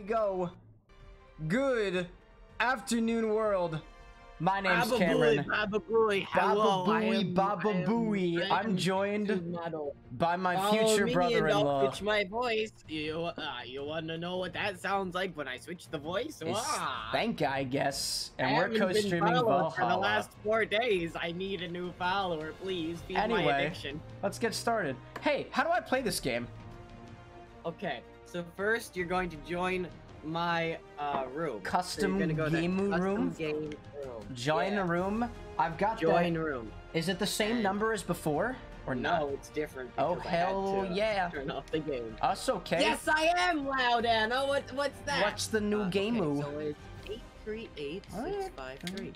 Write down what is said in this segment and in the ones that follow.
we go. Good afternoon, world. My name's Baba Cameron. Baba Booey, Baba Booey, Baba Booey. I'm joined by my future me brother-in-law. Switch my voice. You, uh, you want to know what that sounds like when I switch the voice? Wow. ThankIGuess. And I we're co-streaming followed for the last four days. I need a new follower, please. Feed my Anyway. addiction. Let's get started. Hey, how do I play this game? Okay, so first you're going to join my uh, room. Custom you're go game custom room? Game room. Join Yeah. a room. I've got Join that. room. Is it the same And- number as before or not? No, it's different. Oh, because I had hell yeah. Turn off the game. Us okay. Yes, I am loud, Anna. What, what's that? What's the new Uh, game okay, move? So it's eight three eight Oh, six five three.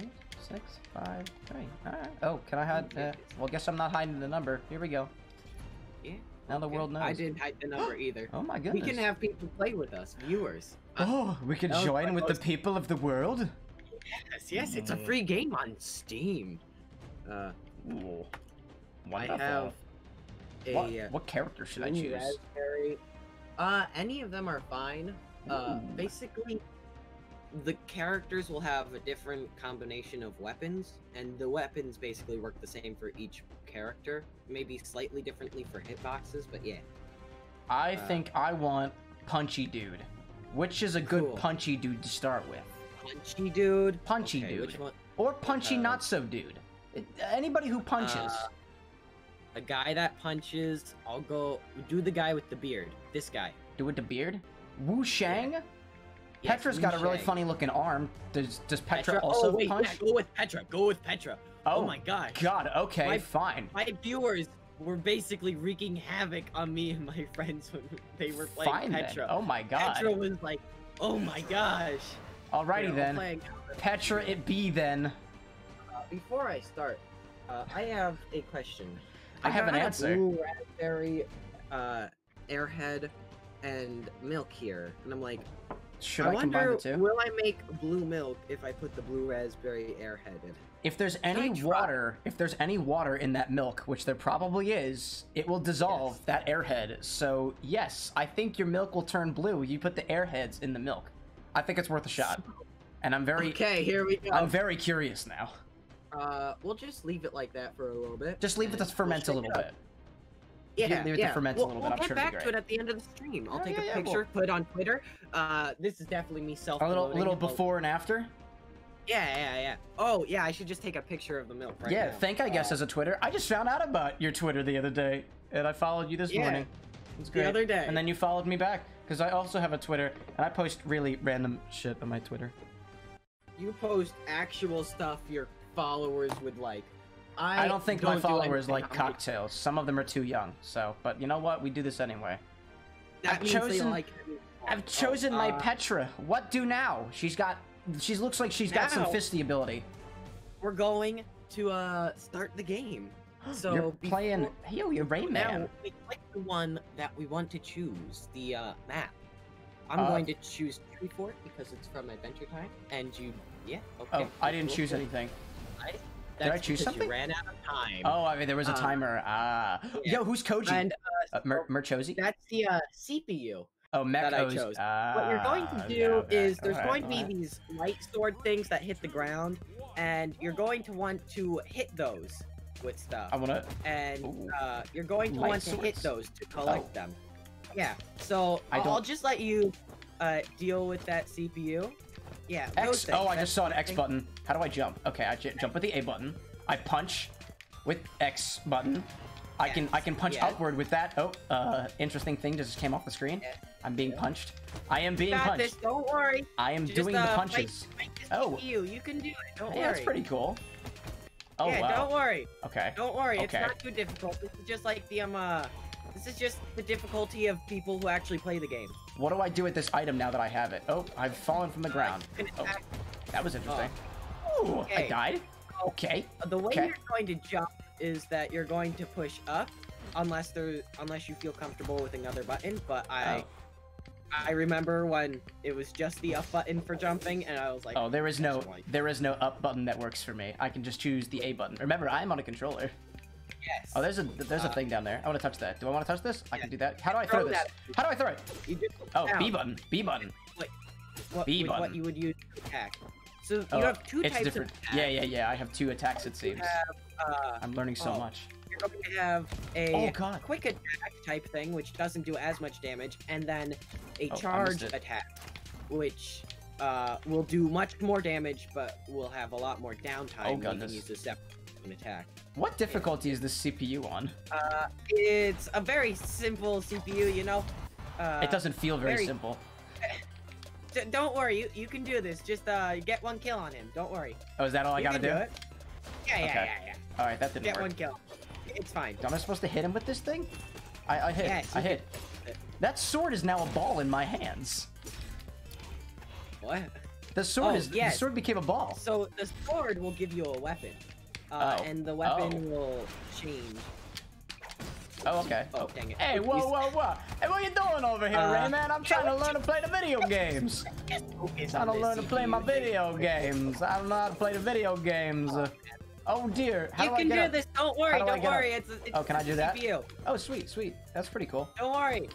Eight, six, five, three. Alright. Oh, can I hide? Uh, well, guess I'm not hiding the number. Here we go. Yeah. Now the okay. world knows. I didn't hide the number either. Oh my goodness. we can have people play with us, viewers. Oh, we can That join my with the people of the world? Yes, yes, it's a Mm. free game on Steam. Uh, Ooh. I have a what, uh, what character should I choose? raspberry. Uh, any of them are fine. Uh, Ooh. basically, the characters will have a different combination of weapons, and the weapons basically work the same for each character. Maybe slightly differently for hitboxes, but yeah. I uh, think I want Punchy Dude. Which is a good Cool. Punchy Dude to start with? Punchy dude. Punchy Okay, dude. Or Punchy Uh, Not So Dude. Anybody who punches. Uh, a guy that punches. I'll go do the guy with the beard. This guy. Do with the beard? Wu Shang? Yes, Petra's Wu got a really funny looking arm. Does does Petra, Petra. also oh wait, punch? yeah, go with Petra. Go with Petra. Oh, Oh, my god. God, okay, My- fine. My viewers were basically wreaking havoc on me and my friends when they were playing Fine Petra. then. Oh my god. Petra was like, "Oh my gosh." Alrighty Here, I'll then. play- Petra it be then. Uh, before I start, uh, I have a question. I have an got a answer. Blue raspberry, uh, airhead, and milk here, and I'm like, Should I, I, combine wonder, the two? will I make blue milk if I put the blue raspberry airhead in? If there's any water, if there's any water in that milk, which there probably is, it will dissolve Yes. that airhead. So yes, I think your milk will turn blue. You put the airheads in the milk. I think it's worth a shot. And I'm very, Okay, here we go. I'm very curious now. Uh, we'll just leave it like that for a little bit. Just leave it to ferment a we'll little shake it up. bit. Yeah, leave it to yeah. ferment a we'll, little we'll bit, I'm get sure back to it at the end of the stream. I'll Oh, take yeah, a picture, put it on Twitter. Uh, this is definitely me self. A little, little before and after. Yeah, yeah, yeah. Oh, yeah. I should just take a picture of the milk right yeah, now. thank I guess Uh, as a Twitter. I just found out about your Twitter the other day, and I followed you this Yeah, morning. It's the great. other day. And then you followed me back because I also have a Twitter, and I post really random shit on my Twitter. you post actual stuff your followers would like. I, I don't think my followers anything like on my- cocktails. Some of them are too young. So, but you know what? We do this anyway. That I've means they chosen- like. I've Oh, chosen my uh, Petra. What do now? She's got. She looks like she's got some Now- fisty ability. We're going to uh start the game. So You're playing. before- Yo, you're Rayman. Now we click the one that we want to choose, the uh, map. I'm Uh, going to choose Tree Fort because it's from Adventure Time, and you, yeah, okay. Oh, I didn't choose cool. anything. Nice. Did I choose something? You ran out of time. Oh, I mean, there was a Uh, timer. Ah. yeah. Yo, who's Koji? and uh, Mer- Merchosi? that's the uh, CPU. Oh, Mech that I chose. Ah, What you're going to do okay, is there's alright, going to be alright. these light sword things that hit the ground, and you're going to want to hit those with stuff. I wanna. and uh, you're going to Light want to hit those to collect Oh. them. Yeah. So I I'll, I'll just let you uh, deal with that CPU. Yeah. X. Oh. I just saw an X button. How do I jump? Okay, I jump with the A button. I punch with X button. I can I can punch Yeah. upward with that. Oh, uh, interesting thing just came off the screen. Yeah. I'm being Yeah. punched. I am being punched. this. Don't worry. I am Just, doing uh, the punches. Fight this Oh. you You can do it. Don't Hey, worry. that's pretty cool. Oh yeah. wow. Don't worry. Okay. Don't worry. It's not too difficult. Is just like the um. Uh, this is just the difficulty of people who actually play the game. What do I do with this item now that I have it? Oh, I've fallen from the ground. Oh, that was interesting. Oh. Ooh, I died. Okay. The way Okay. you're going to jump is that you're going to push up, unless there, unless you feel comfortable with another button. But I, Oh. I remember when it was just the up button for jumping, and I was like, Oh, there is no there is no up button that works for me. I can just choose the A button. Remember, I am on a controller. Yes. Oh, there's a there's a Uh, thing down there. I want to touch that. Do I want to touch this? I Yeah. can do that. How do I Throw throw this? that. How do I throw it? Oh, down B button. B button. what, B button. what you would use to attack. So you Oh, have two it's types different. of attack. Yeah, yeah, yeah. I have two attacks. It seems. Uh, I'm learning so oh. much. you're going to have a Oh quick attack type thing, which doesn't do as much damage, and then a Oh, charge attack, which uh, will do much more damage, but will have a lot more downtime. Oh, You can use separate attack. What difficulty is this CPU on? Uh, it's a very simple CPU, you know. Uh, it doesn't feel very, very- simple. d- don't worry, you, you can do this. Just uh, get one kill on him. Don't worry. Oh, is that all I You gotta can do? it. Yeah, yeah, Okay. yeah, yeah. All right, that didn't Get work. one kill. It's fine. Am I supposed to hit him with this thing? I, I hit. Yes, I you hit. That sword is now a ball in my hands. What? The sword Oh, is yes. the sword became a ball. So the sword will give you a weapon, uh, Oh. and the weapon will change. Oh, okay. Oh, dang it. Hey, whoa, whoa, whoa! Hey, what are you doing over here, Uh, Rayman? I'm trying to learn to play the video games. Focus trying to learn to play my video games. I don't know how to play the video games. Uh, Oh dear. How You do can I do up? this. Don't worry. Do don't worry. It's, it's Oh, can I do that? CPU. Oh, sweet, sweet. That's pretty cool. Don't worry.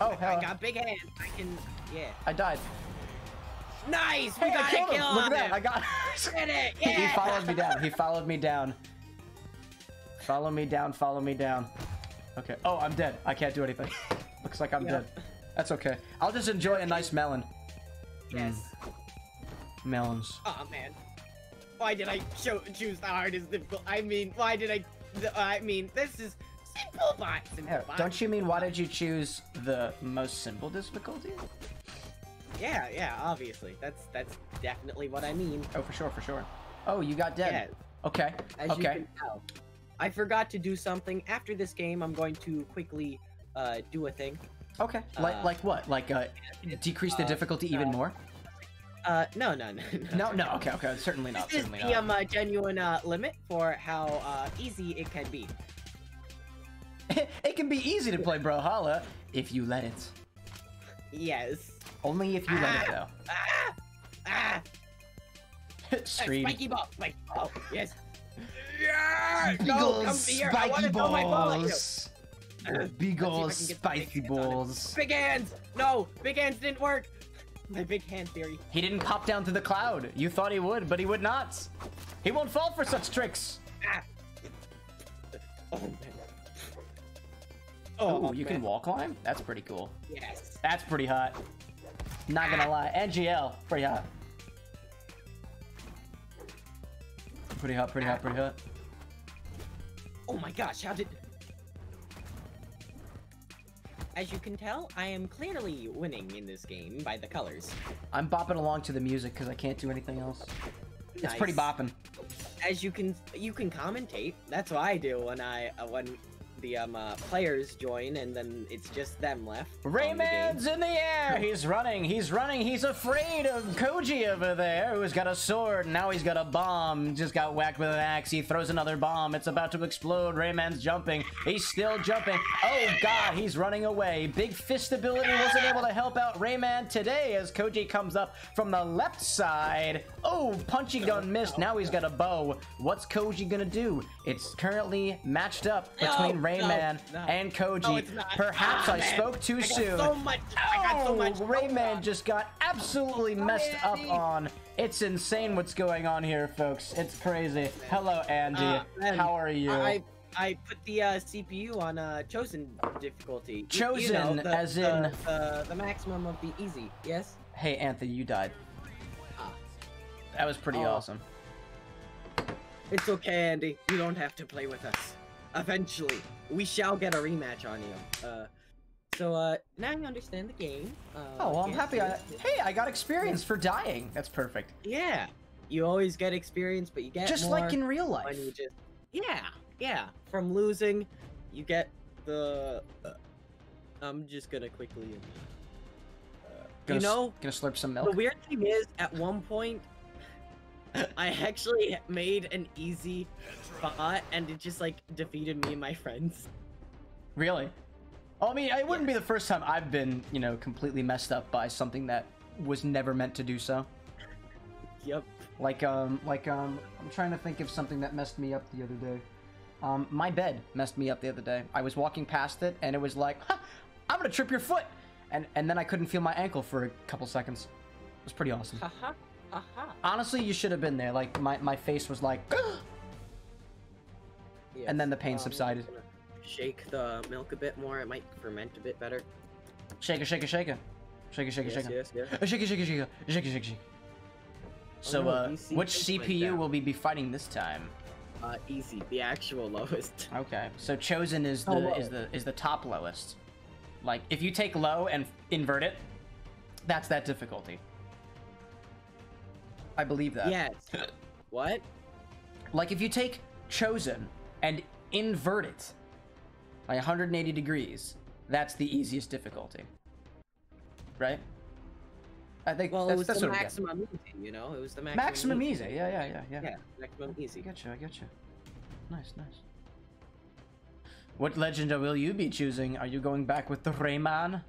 Oh, hell. I got big hands. I can. Yeah. I died. Nice. We Hey, got I a killed kill him. on Look at that. him. I got. It. he followed me down. He followed me down. Follow me down. Follow me down. Okay. Oh, I'm dead. I can't do anything. Looks like I'm Yeah. dead. That's okay. I'll just enjoy a nice melon. Yes. Mm. Melons. Oh man. Why did I cho- choose the hardest difficult? I mean, why did I? The, I mean, this is simple bot. Simple Yeah, bot. don't you mean why did you choose the most simple difficulty? Yeah, yeah. Obviously, that's that's definitely what I mean. Oh, for sure, for sure. Oh, you got dead. Yeah. Okay. As you okay. can tell. I forgot to do something. After this game, I'm going to quickly uh, do a thing. Okay. Like uh, like what? Like uh, decrease the uh, difficulty even more? Uh, no, no, no. No, no. Okay, okay. Certainly not. This is Certainly the not. um, uh, genuine uh, limit for how uh, easy it can be. it can be easy to play Brawlhalla if you let it. Yes. Only if you let it, Ah! Ah! though. Stream. Spiky ball! Spiky ball! Yes! Yeah! Big No, come here! I spiky wanna throw my ball at you! balls. Big let's ol' I can get the big spicy hands on it. balls. Big hands! No! Big hands didn't work! My big hand theory. He didn't pop down to the cloud. You thought he would, but he would not. He won't fall for such tricks. Ah! Oh, man. Oh, you can wall climb? That's pretty cool. Yes. That's pretty hot. Not gonna lie. NGL, pretty hot. Pretty hot, pretty hot, pretty hot. Oh my gosh, how did... As you can tell, I am clearly winning in this game by the colors. I'm bopping along to the music because I can't do anything else. It's pretty bopping. As you can, you can commentate. That's what I do when I uh, when the um uh, players join, and then it's just them left. on the. Rayman's in the air. He's running. He's running. He's afraid of Koji over there, who's got a sword. Now he's got a bomb. Just got whacked with an axe. He throws another bomb. It's about to explode. Rayman's jumping. He's still jumping. Oh God, he's running away. Big fist ability wasn't able to help out Rayman today as Koji comes up from the left side. Oh, punchy gun missed. Now he's got a bow. What's Koji gonna do? It's currently matched up between no, Rayman no. and Koji. No. Perhaps Ah, I spoke too I soon. so much. I got so much. Oh, Rayman just got absolutely messed up on. It's insane what's going on here, folks. It's crazy. Hello, Andy. Uh, How are you? I I put the uh, CPU on uh, chosen difficulty. You- you know, Chosen, the- as the- in- the, the maximum of the easy. Yes. Hey, Anthony, you died. Ah. That was pretty Oh. awesome. It's okay, Andy. You don't have to play with us. Eventually, we shall get a rematch on you. Uh, so uh, now you understand the game. Uh, Oh, well, I'm happy. I, hey, I got experience for dying. That's perfect. Yeah. You always get experience, but you get Just like in real when life. you just. Yeah, yeah. From losing, you get the. Uh, I'm just gonna quickly. Uh, Gonna you know, gonna slurp some milk. the weird thing is, at one point, I actually made an easy bot, and it just like defeated me and my friends. Really? Oh, I mean, it wouldn't be the first time I've been, you know, completely messed up by something that was never meant to do so. Yep. Like, um, like, um, I'm trying to think of something that messed me up the other day. Um, my bed messed me up the other day. I was walking past it, and it was like, huh, "I'm gonna trip your foot," and and then I couldn't feel my ankle for a couple seconds. It was pretty awesome. Haha. Haha. Honestly, you should have been there. Like my my face was like, And then the pain um, subsided. Shake the milk a bit more. It might ferment a bit better. shake it, shake it, shake it, shake it, shake it, shake it. yes, yes. Uh, Shake it, shake it, shake it, shake it, shake it, shake it. So, no, uh, which CPU will we be fighting this time? Uh, easy. The actual lowest. Okay, so chosen is the low? is the is the top lowest. Like if you take low and invert it, that's that difficulty. I believe that. Yes. what? Like if you take chosen and invert it by 180 degrees, that's the easiest difficulty. Right? I think Well, that's, it was that's the what I'm getting. maximum easy. You know, it was the maximum. Maximum easy. Yeah, yeah, yeah, yeah. Yeah, maximum I easy. get you. I get you. Nice, nice. What legend will you be choosing? Are you going back with the Rayman?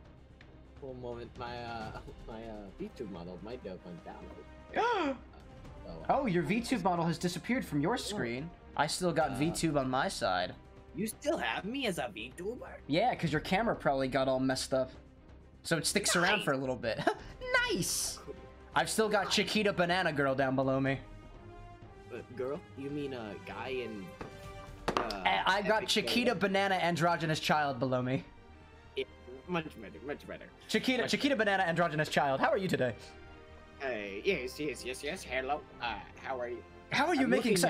One moment, my uh, my uh, VTube model might have gone down. So, oh, your VTube model has disappeared from your screen. I still got Uh, VTube on my side. you still have me as a VTuber? Yeah, because your camera probably got all messed up. So it sticks around for a little bit. nice! I've still got Chiquita Banana Girl down below me. Uh, girl? You mean a guy in? Uh, I, I got Chiquita? Banana Androgynous Child below me. Yeah, much better, much better. Chiquita, Much Chiquita Banana Androgynous Child, how are you today? Uh, yes, yes, yes, yes. Hello. Uh, how are you? How are you I'm making so-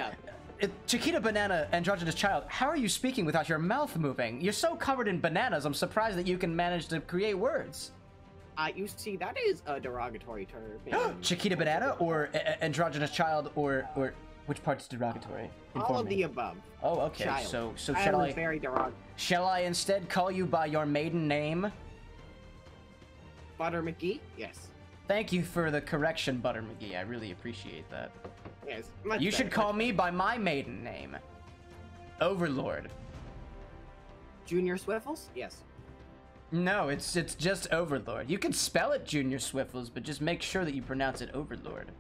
Uh, Chiquita Banana Androgynous Child, how are you speaking without your mouth moving? You're so covered in bananas, I'm surprised that you can manage to create words. Uh, you see, that is a derogatory term. in Chiquita Banana or a- a- Androgynous Child or or which part's derogatory? All of me. the above. Oh, okay. Child. So so Child shall I very derogatory. shall I instead call you by your maiden name? Butter McGee? Yes. Thank you for the correction, Butter McGee. I really appreciate that. Yes. Much You should call me by my maiden name. Overlord. Junior Swiffles? Yes. No, it's it's just Overlord. You can spell it Junior Swiffles, but just make sure that you pronounce it Overlord.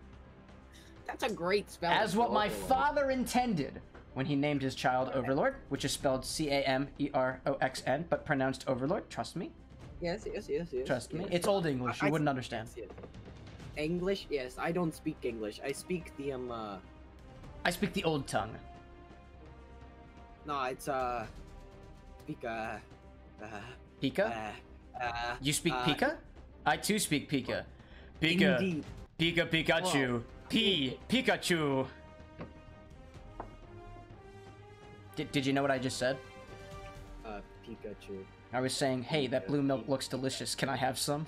That's a great spell. As what my father intended when he named his child Overlord, which is spelled C A M E R O X N, but pronounced Overlord. Trust me. Yes, yes, yes, yes. Trust me. yes. It's Old English. You I- wouldn't understand. yes, yes. English? Yes, I don't speak English. I speak the um. Uh, I speak the old tongue. no, it's uh. Uh. Uh. Pika? uh, uh You speak uh, Pika? I too speak Pika. Pika. Indeed. Pika Pikachu. P Pikachu. Did, did you know what I just said? Uh, Pikachu. I was saying, hey, that blue milk looks delicious. Can I have some?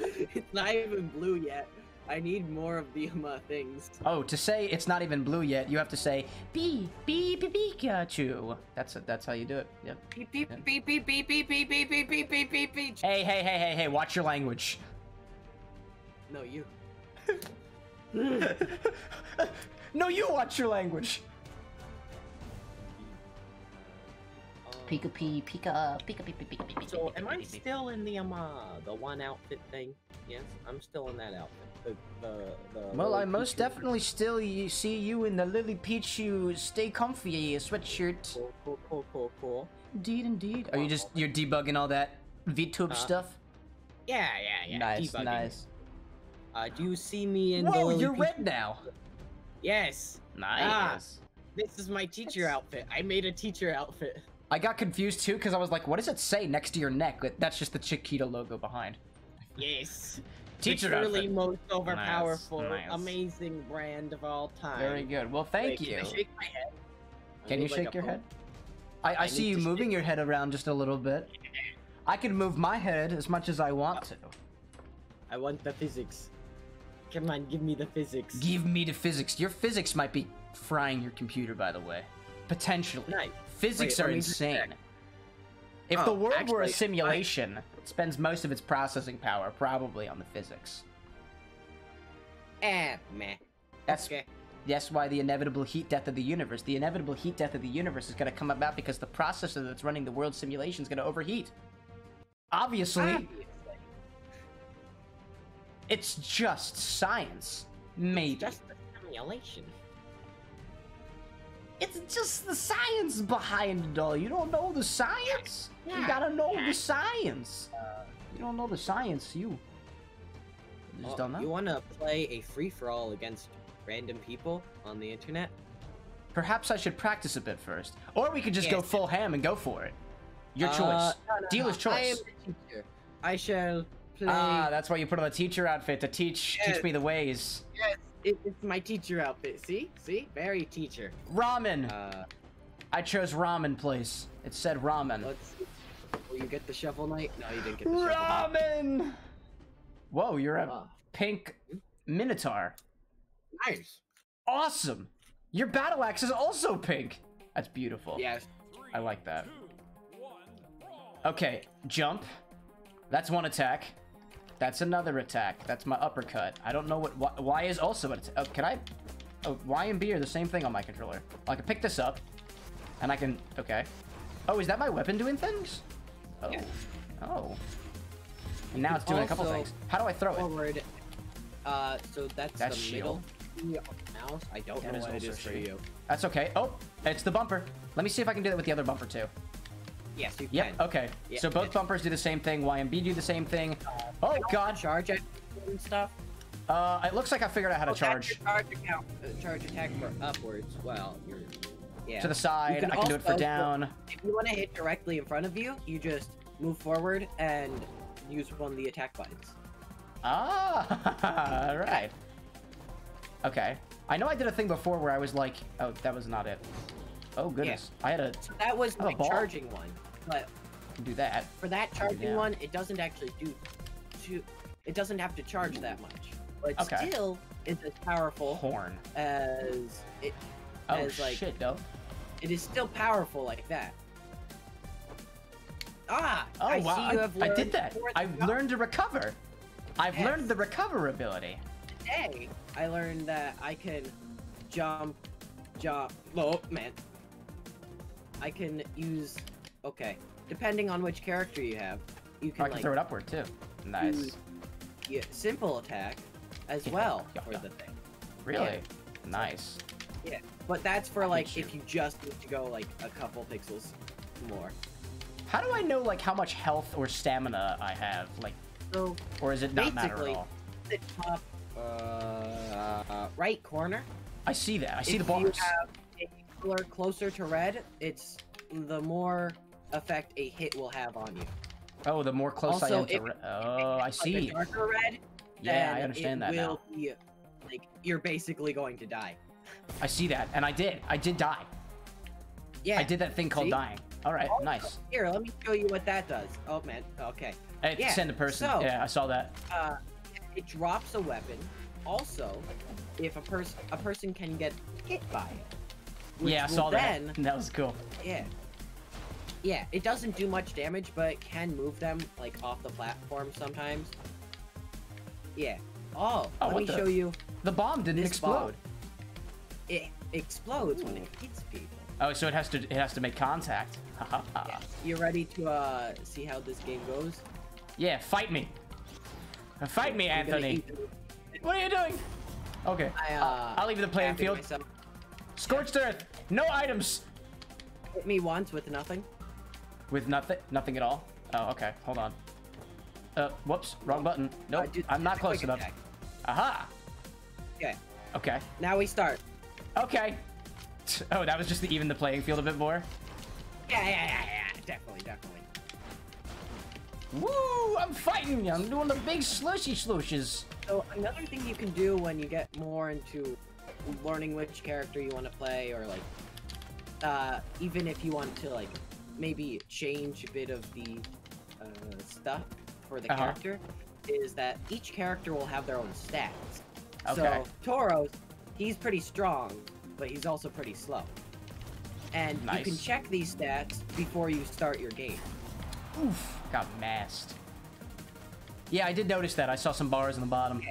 it's not even blue yet. I need more of the um, uh, things. Oh, to say it's not even blue yet, you have to say P P P Pikachu. That's that's how you do it. Yep. Beep beep Yeah. beep beep beep beep beep beep beep beep beep beep beep. Hey hey hey hey hey! Watch your language. No, you. no, you watch your language. Pika P, Pika, Pika, Pika, Pika, Pika, Pika. So, Pika, am I Pika, Pika. still in the um uh, the one outfit thing? Yes, I'm still in that outfit. The the the. Well, Lily I most Pichu. definitely still y- see you in the Lily Pichu Stay Comfy sweatshirt. Cool, cool, cool, cool, cool. Indeed, indeed. Are you just you're debugging all that VTube Uh, stuff? Yeah, yeah, yeah. nice, debugging. nice. Uh, do you see me in the Whoa, Lily you're Pichu- red now. Yes. Nice. Ah, This is my teacher outfit. I made a teacher outfit. I got confused too because I was like, what does it say next to your neck? That's just the Chiquita logo behind. Yes. Teacher the truly outfit. most overpowerful, nice. amazing brand of all time. Very good. Well, thank Wait, you. Can I shake my head? I Can you look like shake your head? I, I, I see you moving your head around just a little bit. I can move my head as much as I want to. I want the physics. Come on, give me the physics. Give me the physics. Your physics might be frying your computer, by the way. Potentially. Nice. Physics Wait, are let me just insane. If the Oh, world were a actually, I- simulation, it spends most of its processing power probably on the physics. Eh, meh. That's Okay. that's why the inevitable heat death of the universe. The inevitable heat death of the universe is going to come about because the processor that's running the world simulation is going to overheat. Obviously, Obviously. it's just science. Maybe. It's just a simulation. It's just the science behind it all. You don't know the science. You gotta know the science. You don't know the science. You. You just Well, don't know. You want to play a free for all against random people on the internet? Perhaps I should practice a bit first, or we could just go full ham and go for it. Your Uh, choice. no, no, Dealer's no. I am choice. the teacher. I shall play. Ah, that's why you put on the teacher outfit to teach teach me the ways. yes, it, it's my teacher outfit. See, see, very teacher. Ramen. Uh, I chose ramen place. It said ramen. let's. Will you get the shovel knight? No, you didn't get the shovel knight. Ramen. Whoa, you're a Ah, pink minotaur. nice. Awesome. Your battle axe is also pink. That's beautiful. Yes. I like that. Okay, jump. That's one attack. That's another attack. That's my uppercut. I don't know what Y, y is also an attack. Oh, can I? Oh, Y and B are the same thing on my controller. I can pick this up, and I can. Okay. Oh, is that my weapon doing things? Oh. Yeah. Oh. And now it's doing a couple things. How do I throw it? Forward. Uh, so that's, That's the middle key the mouse. I don't That know what it is for shield. you. That's okay. Oh, it's the bumper. Let me see if I can do that with the other bumper too. Yes, you Yep. can. Okay. Yeah, so both bumpers do the same thing. Y and B do the same thing. Oh God. Charge it and stuff. Uh, it looks like I figured out how to Oh, charge charge account. Uh, charge attack for upwards. Well, you're. Yeah. to the side. can I can do it for down. If you want to hit directly in front of you, you just move forward and use one of the attack buttons. Ah, all right. Okay. I know I did a thing before where I was like, oh, that was not it. Oh goodness, I had a. So that was my charging one. But do that. for that charging one, it doesn't actually do too. It doesn't have to charge that much. But Okay. still, it's as powerful Horn. as it. Oh as like shit, no. it is still powerful like that. Ah! Oh I wow, see you I, have I did that. I've learned to recover. I've Yes. learned the recover ability. today, I learned that I can jump, jump. Oh man, I can use. Okay, depending on which character you have, you Oh, can I can like throw it upward too. Nice. yeah, simple attack as Yeah, well yeah, for the thing. Really? Nice. Yeah, but that's for I'll like you. if you just need to go like a couple pixels more. How do I know like how much health or stamina I have? Like, So or is it not matter at Basically- all? the top uh, right corner. I see that. I see if the you bars. have a color closer to red, it's the more effect a hit will have on you. Oh, the more close I Also, am to. if- Re- oh, I see. darker red. Yeah, I understand it that will now. Be, like you're basically going to die. I see that, and I did. I did die. Yeah. I did that thing called see? dying. All right, Also, nice. Here, let me show you what that does. Oh man. Okay. I to yeah, send a person. so- yeah, I saw that. Uh, it drops a weapon. Also, if a person a person can get hit by it. which Yeah, I saw then, that. That was cool. Yeah. Yeah, it doesn't do much damage, but it can move them like off the platform sometimes. Yeah. Oh, Oh, let me the- show you. The bomb didn't This bomb. explode. It explodes when it hits people. Oh, so it has to. It has to make contact. Yeah. You ready to uh see how this game goes? Yeah, fight me. Fight me, I'm Anthony. What are you doing? Okay. I, I'll- uh, I'll leave the playing field. myself. Scorched earth. No items. Hit me once with nothing. With nothing. Nothing at all. Oh, okay. Hold on. Uh, whoops. Wrong button. Nope. I'm not close enough. attack. Aha. Okay. Okay. Now we start. Okay. Oh, that was just to even the playing field a bit more. Yeah, yeah, yeah, yeah. Definitely, definitely. Woo! I'm fighting. you. I'm doing the big slushy slooshes. So another thing you can do when you get more into learning which character you want to play, or like, uh, even if you want to like maybe change a bit of the uh, stuff for the Uh-huh. character, is that each character will have their own stats. Okay. So Teros, he's pretty strong, but he's also pretty slow. And you can check these stats before you start your game. Oof. Got masked. Yeah, I did notice that. I saw some bars on the bottom.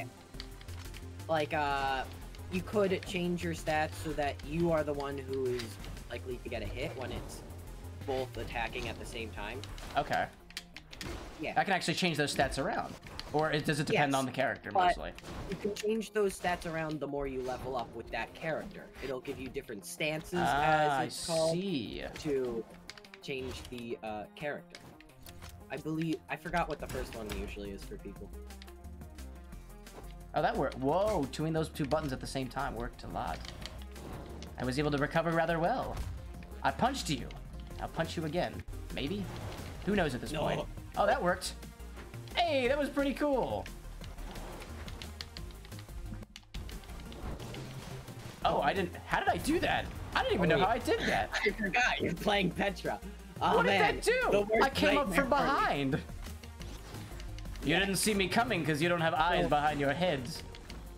like uh you could change your stats so that you are the one who is likely to get a hit when it's both attacking at the same time. Okay. Yeah. I can actually change those stats around. Or it, does it depend Yes, on the character mostly? You can change those stats around the more you level up with that character. It'll give you different stances, Ah, as it's called, see. to change the uh, character. I believe I forgot what the first one usually is for people. Oh, that worked. Whoa, doing those two buttons at the same time worked a lot. I was able to recover rather well. I punched you. I'll punch you again. Maybe? Who knows at this No. point? Oh, that worked. Hey, that was pretty cool. Oh, I didn't. How did I do that? I didn't even Oh, know how. I did that. I forgot you're playing Petra. Oh what man, did that do? I came up from behind. You didn't see me coming because you don't have eyes So- behind your heads.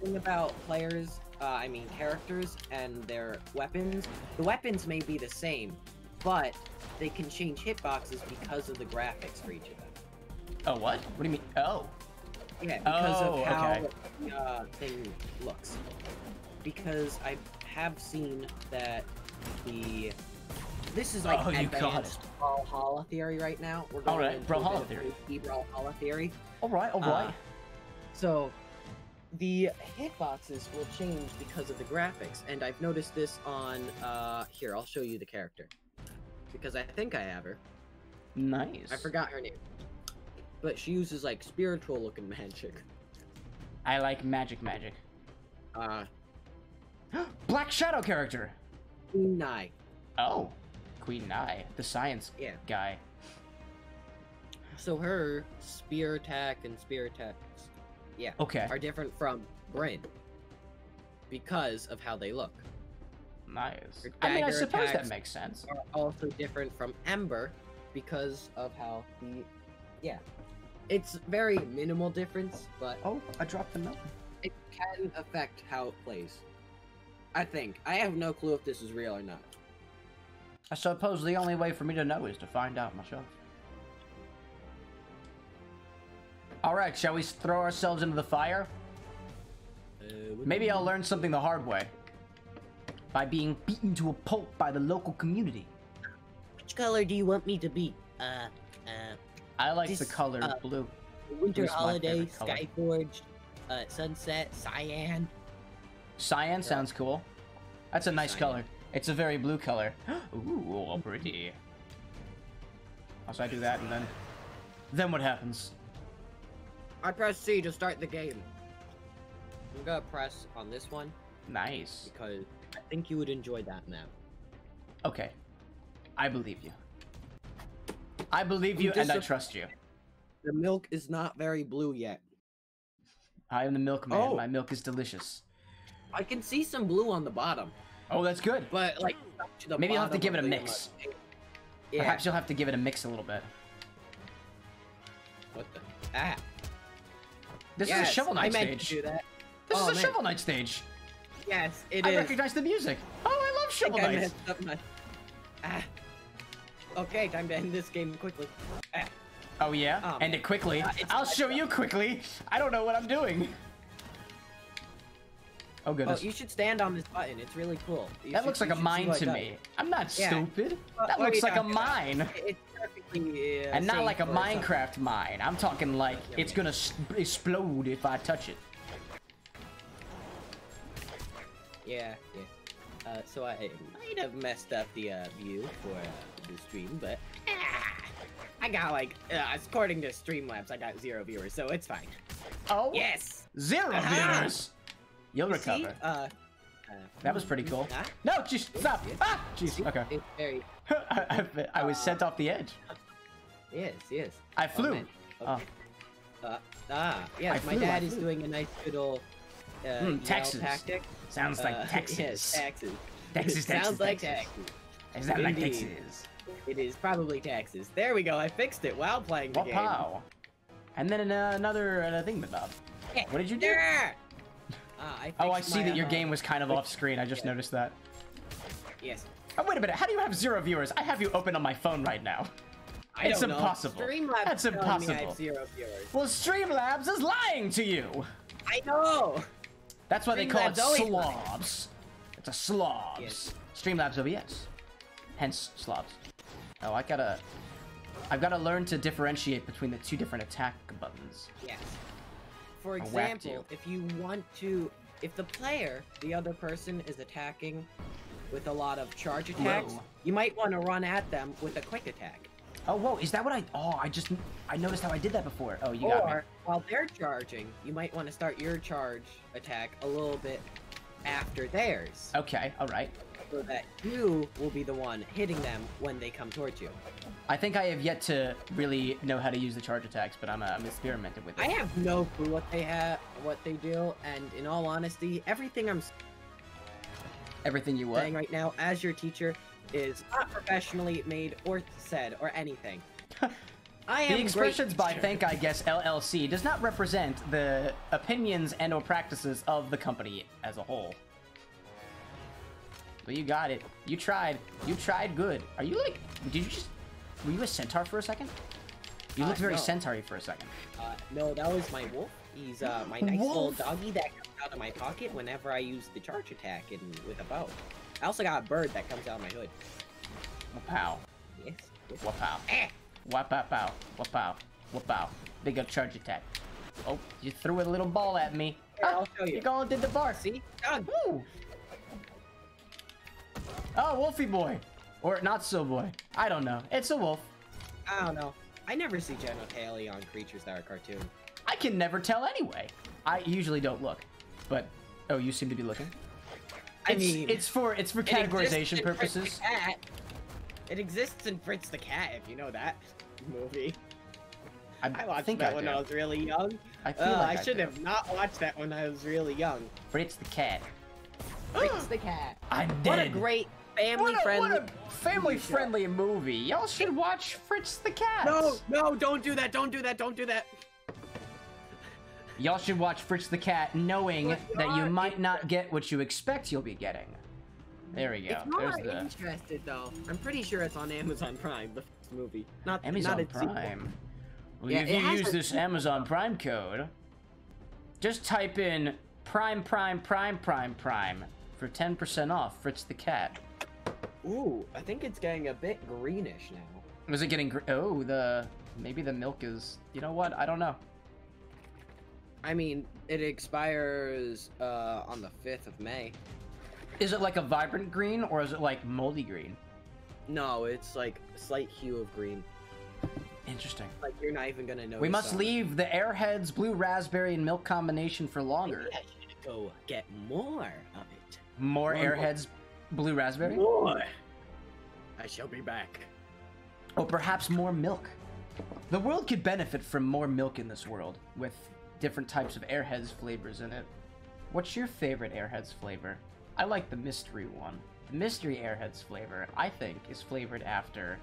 thing about players, uh, I mean characters and their weapons, the weapons may be the same, but they can change hitboxes because of the graphics for each of them. Oh, what? What do you mean? Oh. Yeah, because Oh, of how okay. the uh, thing looks. Because I have seen that the this is like Oh, you got advanced Brawlhalla theory right now. We're going Alright, into Brawlhalla theory. Brawlhalla theory. All right, all Uh. So, the hitboxes will change because of the graphics, and I've noticed this on, uh, here, I'll show you the character. Because I think I have her. nice. I forgot her name. But she uses, like, spiritual looking magic. I like magic magic. Uh, Black Shadow character. Unai. Oh. Queen Nai, the science Yeah. guy. So her spear attack and spear attacks, yeah, Okay. are different from Bryn. Because of how they look. Nice. Her I mean, I suppose that makes sense. are also different from Ember because of how the yeah. It's very minimal difference, but Oh, I dropped the milk. it can affect how it plays. I think. I have no clue if this is real or not. I suppose the only way for me to know is to find out myself. All right, shall we throw ourselves into the fire? Uh, Maybe I'll learn something the hard way. By being beaten to a pulp by the local community. Which color do you want me to be? Uh, uh, I like the color uh, blue. Winter Blue's Holiday. Skyforged, uh, Sunset, Cyan. Cyan sounds cool. That's a nice Cyan. color. It's a very blue color. Ooh, pretty. Also, I do that, and then... Then what happens? I press C to start the game. I'm gonna press on this one Nice. because I think you would enjoy that map. Okay. I believe you. I believe you, and I trust you. The milk is not very blue yet. I am the milkman. Oh. My milk is delicious. I can see some blue on the bottom, Oh, that's good. but like to the Maybe you'll have to give it a mix. milk. Yeah. Perhaps you'll have to give it a mix a little bit. What the? Ah. This yes, is a Shovel I Knight meant stage. to do that. This Oh, is a man. Shovel Knight stage. Yes, it I is. recognize the music. Oh, I love Shovel Knight. my. Ah. Okay, time to end this game quickly. Ah. Oh yeah, Oh, end it quickly. Uh, I'll show you quickly. I don't know what I'm doing. Oh Oh, goodness, you should stand on this button. It's really cool. You that should- looks like a mine to me. I'm not Yeah. stupid. What- that looks like a about? mine. It's perfectly. Uh, And not like a for something. Minecraft mine. I'm talking like Yeah, it's yeah. gonna s- explode if I touch it. Yeah, yeah. Uh, so I might have messed up the uh, view for uh, the stream, but ah, I got like, uh, according to Streamlabs, I got zero viewers, so it's fine. Oh, Yes. zero Aha! viewers. You'll You see? recover. Uh, uh, That was pretty cool. ah, No, just stop. yes. Ah, jeez. Okay. It's very I, I- I was sent off the edge. yes, yes. I Oh, flew. man. Oh. Okay. Uh, ah, yes. I my flew, dad is doing a nice little uh, yell Texas. tactic. Sounds like Uh, Texas. Yes, Texas. Texas, Sounds Texas, like Texas. Is that like Texas? It is probably Texas. There we go. I fixed it while playing the game. Wow. And then uh, another uh, thing, Bob. What did you do? Ah, I Oh, I see my, that your uh, game was kind of off screen. I just yeah. noticed that. Yes. Oh, wait a minute. How do you have zero viewers? I have you open on my phone right now. I It's don't know. impossible. Streamlabs That's telling Me I impossible. have zero viewers. Well, Streamlabs is lying to you. I know. That's why they call it slobs. It's a slobs. Yes. Streamlabs OBS. Hence slobs. Oh, I gotta. I've gotta learn to differentiate between the two different attack buttons. Yes. for example, you. if you want to, if the player, the other person, is attacking with a lot of charge attacks, Whoa. you might want to run at them with a quick attack. Oh, whoa, is that what I... Oh, I just... I noticed how I did that before. Oh, you got me. Or while they're charging, you might want to start your charge attack a little bit after theirs, Okay, alright. so that you will be the one hitting them when they come towards you. I think I have yet to really know how to use the charge attacks, but I'm, uh, I'm experimenting with it. I have no clue what they have, what they do, and in all honesty, everything I'm Everything you what? saying right now as your teacher is not professionally made or said or anything. I am The expressions by. ThankIGuess LLC does not represent the opinions and or practices of the company as a whole. But you got it. You tried. You tried good. Are you like... Did you just... Were you a centaur for a second? You Uh, looked very no. centaur for a second. Uh, no, that was my wolf. He's uh, my nice little Wolf? doggy that comes out of my pocket whenever I use the charge attack and with a bow. I also got a bird that comes out of my hood. Wapow. Yes. Wapow. Eh. Wapow. Wapow. Wapow. Big up charge attack. Oh, you threw a little ball at me. Here, I'll show you. You going did the bar. See? Done. Woo! Oh, Wolfie boy. Or not so boy. I don't know. It's a wolf. I don't know. I never see genitalia on creatures that are cartoon. I can never tell anyway. I usually don't look. But oh, you seem to be looking. I It's, mean, it's for it's for categorization in Fritz the purposes. Cat. It exists in Fritz the Cat, if you know that movie. I watched think that I when do. I was really young. I feel Uh, like I should do. have not watched that when I was really young. Fritz the cat. Fritz the Cat. I'm What a great family what a, friendly. what a family-friendly movie. Y'all should watch Fritz the Cat. No, no, don't do that, don't do that, don't do that. Y'all should watch Fritz the Cat, knowing that you might not get what you expect you'll be getting. There we go. You There's the interested, though, I'm pretty sure it's on Amazon Prime, the movie. Not Amazon not its. Prime. Well, Yeah, if you use this Amazon Prime code, just type in Prime Prime Prime Prime Prime for 10% off Fritz the Cat. Ooh, I think it's getting a bit greenish now. Was it getting gr- Oh, the maybe the milk is You know what? I don't know. I mean, it expires uh, on the 5th of May. Is it like a vibrant green or is it like moldy green? No, it's like a slight hue of green. Interesting. Like you're not even gonna know. We must leave the Airheads blue raspberry and milk combination for longer. Maybe I should go get more of it. More More. Airheads blue raspberry? More. I shall be back. Or perhaps more milk. The world could benefit from more milk in this world, with different types of Airheads flavors in it. What's your favorite Airheads flavor? I like the mystery one. The mystery Airheads flavor, I think, is flavored after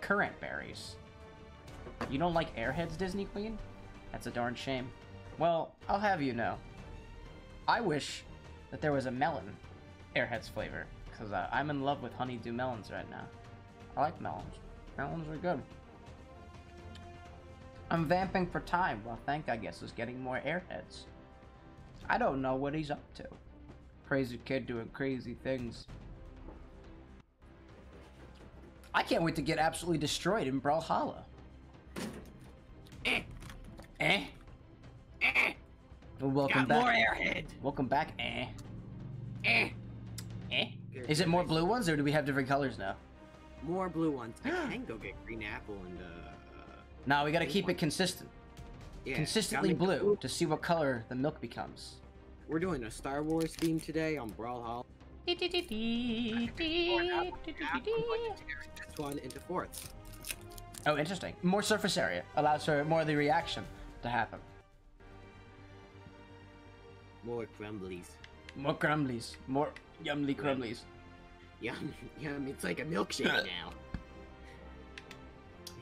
currant berries. You don't like Airheads, Disney Queen? That's a darn shame. Well, I'll have you know. I wish that there was a melon Airheads flavor, because uh, I'm in love with honeydew melons right now. I like melons. Melons are good. I'm vamping for time while Thank, I guess, is getting more airheads. I don't know what he's up to. Crazy kid doing crazy things. I can't wait to get absolutely destroyed in Brawlhalla. Eh, Eh? eh, Well, welcome got more back. airhead. Welcome back. Eh? Eh. Eh? Is it more blue ones, or do we have different colors now? More blue ones. I can go get green apple and uh. No, we gotta keep it consistent. Yeah, Consistently gotta make blue to see what color the milk becomes. We're doing a Star Wars theme today on Brawlhalla. This one into fourths. Oh, interesting. More surface area allows for more of the reaction to happen. More crumblies. More crumblies. More yumly crumblies. Yum, yum. It's like a milkshake now.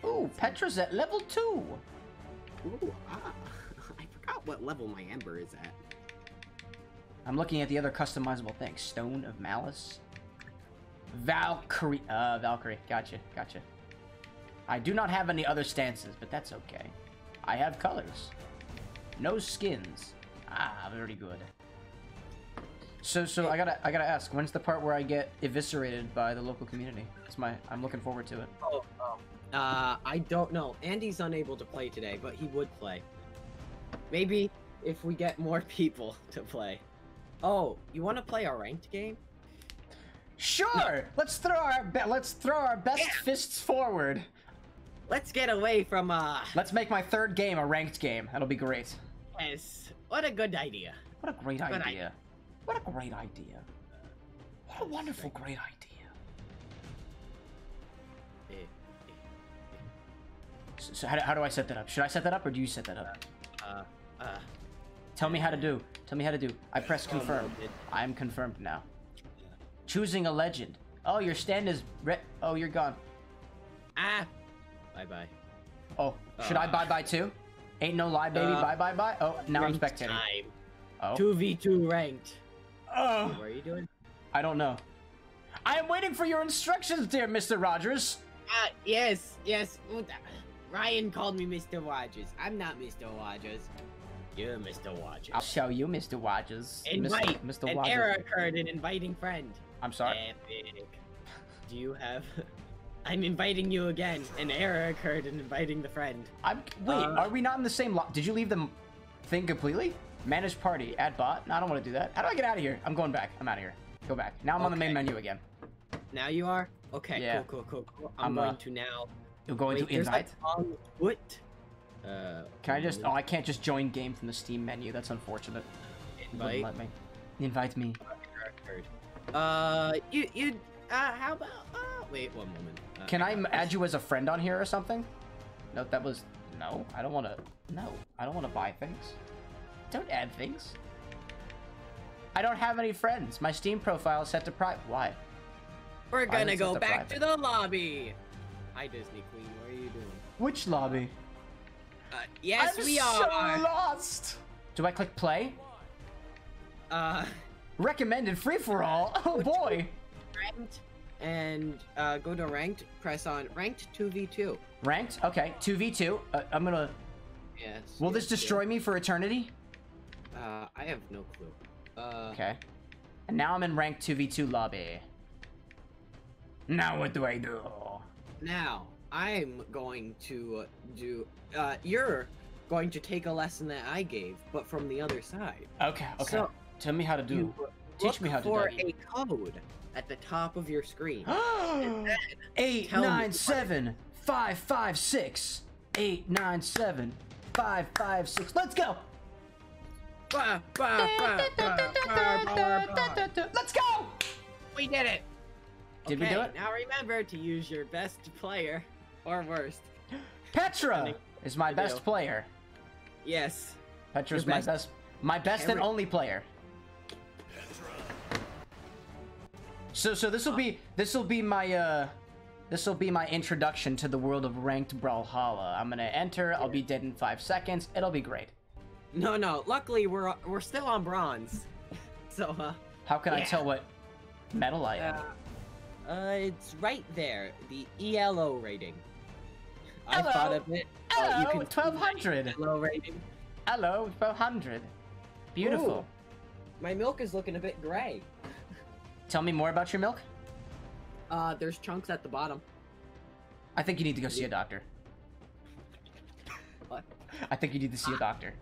Ooh, Petra's at level two. Ooh, ah. I forgot what level my ember is at. I'm looking at the other customizable things. Stone of Malice. Valkyrie. Uh, Valkyrie. Gotcha. Gotcha. I do not have any other stances, but that's okay. I have colors. No skins. Ah, very good. So, so I gotta, I gotta ask. When's the part where I get eviscerated by the local community? It's my. I'm looking forward to it. Oh, oh. Uh, I don't know. Andy's unable to play today, but he would play. Maybe, if we get more people to play. Oh, you want to play a ranked game? Sure. Let's throw our let's throw our best Yeah. fists forward. Let's get away from uh. Let's make my third game a ranked game. That'll be great. Yes. What a good idea. What a great Good idea. What a great idea. What a wonderful, great idea. So, so how, do, how do I set that up? Should I set that up or do you set that up? Uh, uh. Tell me how to do. Tell me how to do. I press confirm. I'm confirmed now. Choosing a legend. Oh, your stand is re- Oh, you're gone. Ah. Bye bye. Oh, should I Uh. bye bye too? Ain't no lie, baby. Uh, bye bye bye. Oh, now I'm Ranked spectating. Time. Oh. Two v two ranked. Oh, What are you doing? I don't know. I am waiting for your instructions, dear Mr. Rogers. Ah, yes, yes. Ooh, that- Ryan called me Mr. Rogers. I'm not Mr. Rogers. You're Mr. Rogers. I'll show you, Mr. Rogers. Invite. Mr. Mr. An Rogers. error occurred in inviting friend. I'm sorry. Epic. Do you have? I'm inviting you again. An error occurred in inviting the friend. I'm wait. Uh, are we not in the same lot? Did you leave the thing completely? Manage party. Add bot. No, I don't want to do that. How do I get out of here? I'm going back. I'm out of here. Go back. Now I'm on the main menu again. Now you are. Okay. Yeah. Cool. Cool. Cool. Cool. I'm, I'm, going uh, to now. You're going Wait, to invite. a long. Uh. Can I just? Oh, I can't just join game from the Steam menu. That's unfortunate. Invite? let me. Invite me. Uh. You. You. Uh. How about? Uh. Wait. One moment. Uh, Can I got add you as a friend on here or something? No, that was no. I don't want to. No, I don't want to buy things. Don't add things. I don't have any friends. My Steam profile is set to private. Why? We're gonna go back private? to the lobby. Hi, Disney Queen. What are you doing? Which lobby? Uh, yes, I'm we so are. lost. Do I click play? Uh, Recommended free for all. Oh boy. ranked and uh, go to ranked. Press on ranked two v two. Ranked. Okay. Two v two. Uh, I'm gonna. Yes. Will yes, this destroy me for eternity? Uh, I have no clue. Uh, Okay. And now I'm in ranked two v two lobby. Now what do I do? Now I'm going to do. Uh, you're going to take a lesson that I gave, but from the other side. Okay. Okay. So, Tell me how to do. Teach me how to for do a code at the top of your screen. Eight nine seven five five six. Eight nine seven five five six. Let's go. Let's go. We did it. Did we do Okay, it? Now remember to use your best player or worst. Petra is my best do. player. Yes. Petra's Your my best- best, my best and only player. So, so this will be this will be my uh, this will be my introduction to the world of ranked Brawlhalla. I'm gonna enter. I'll be dead in five seconds. It'll be great. No, no. Luckily, we're we're still on bronze. So, uh, How can I tell what metal I am? uh, uh, it's right there. The ELO rating. I thought of it. You Hello, can twelve hundred. ELO rating. Hello, twelve hundred. Beautiful. Ooh, my milk is looking a bit gray. Tell me more about your milk. Uh, there's chunks at the bottom. I think you need to go see a doctor. What? I think you need to see a doctor.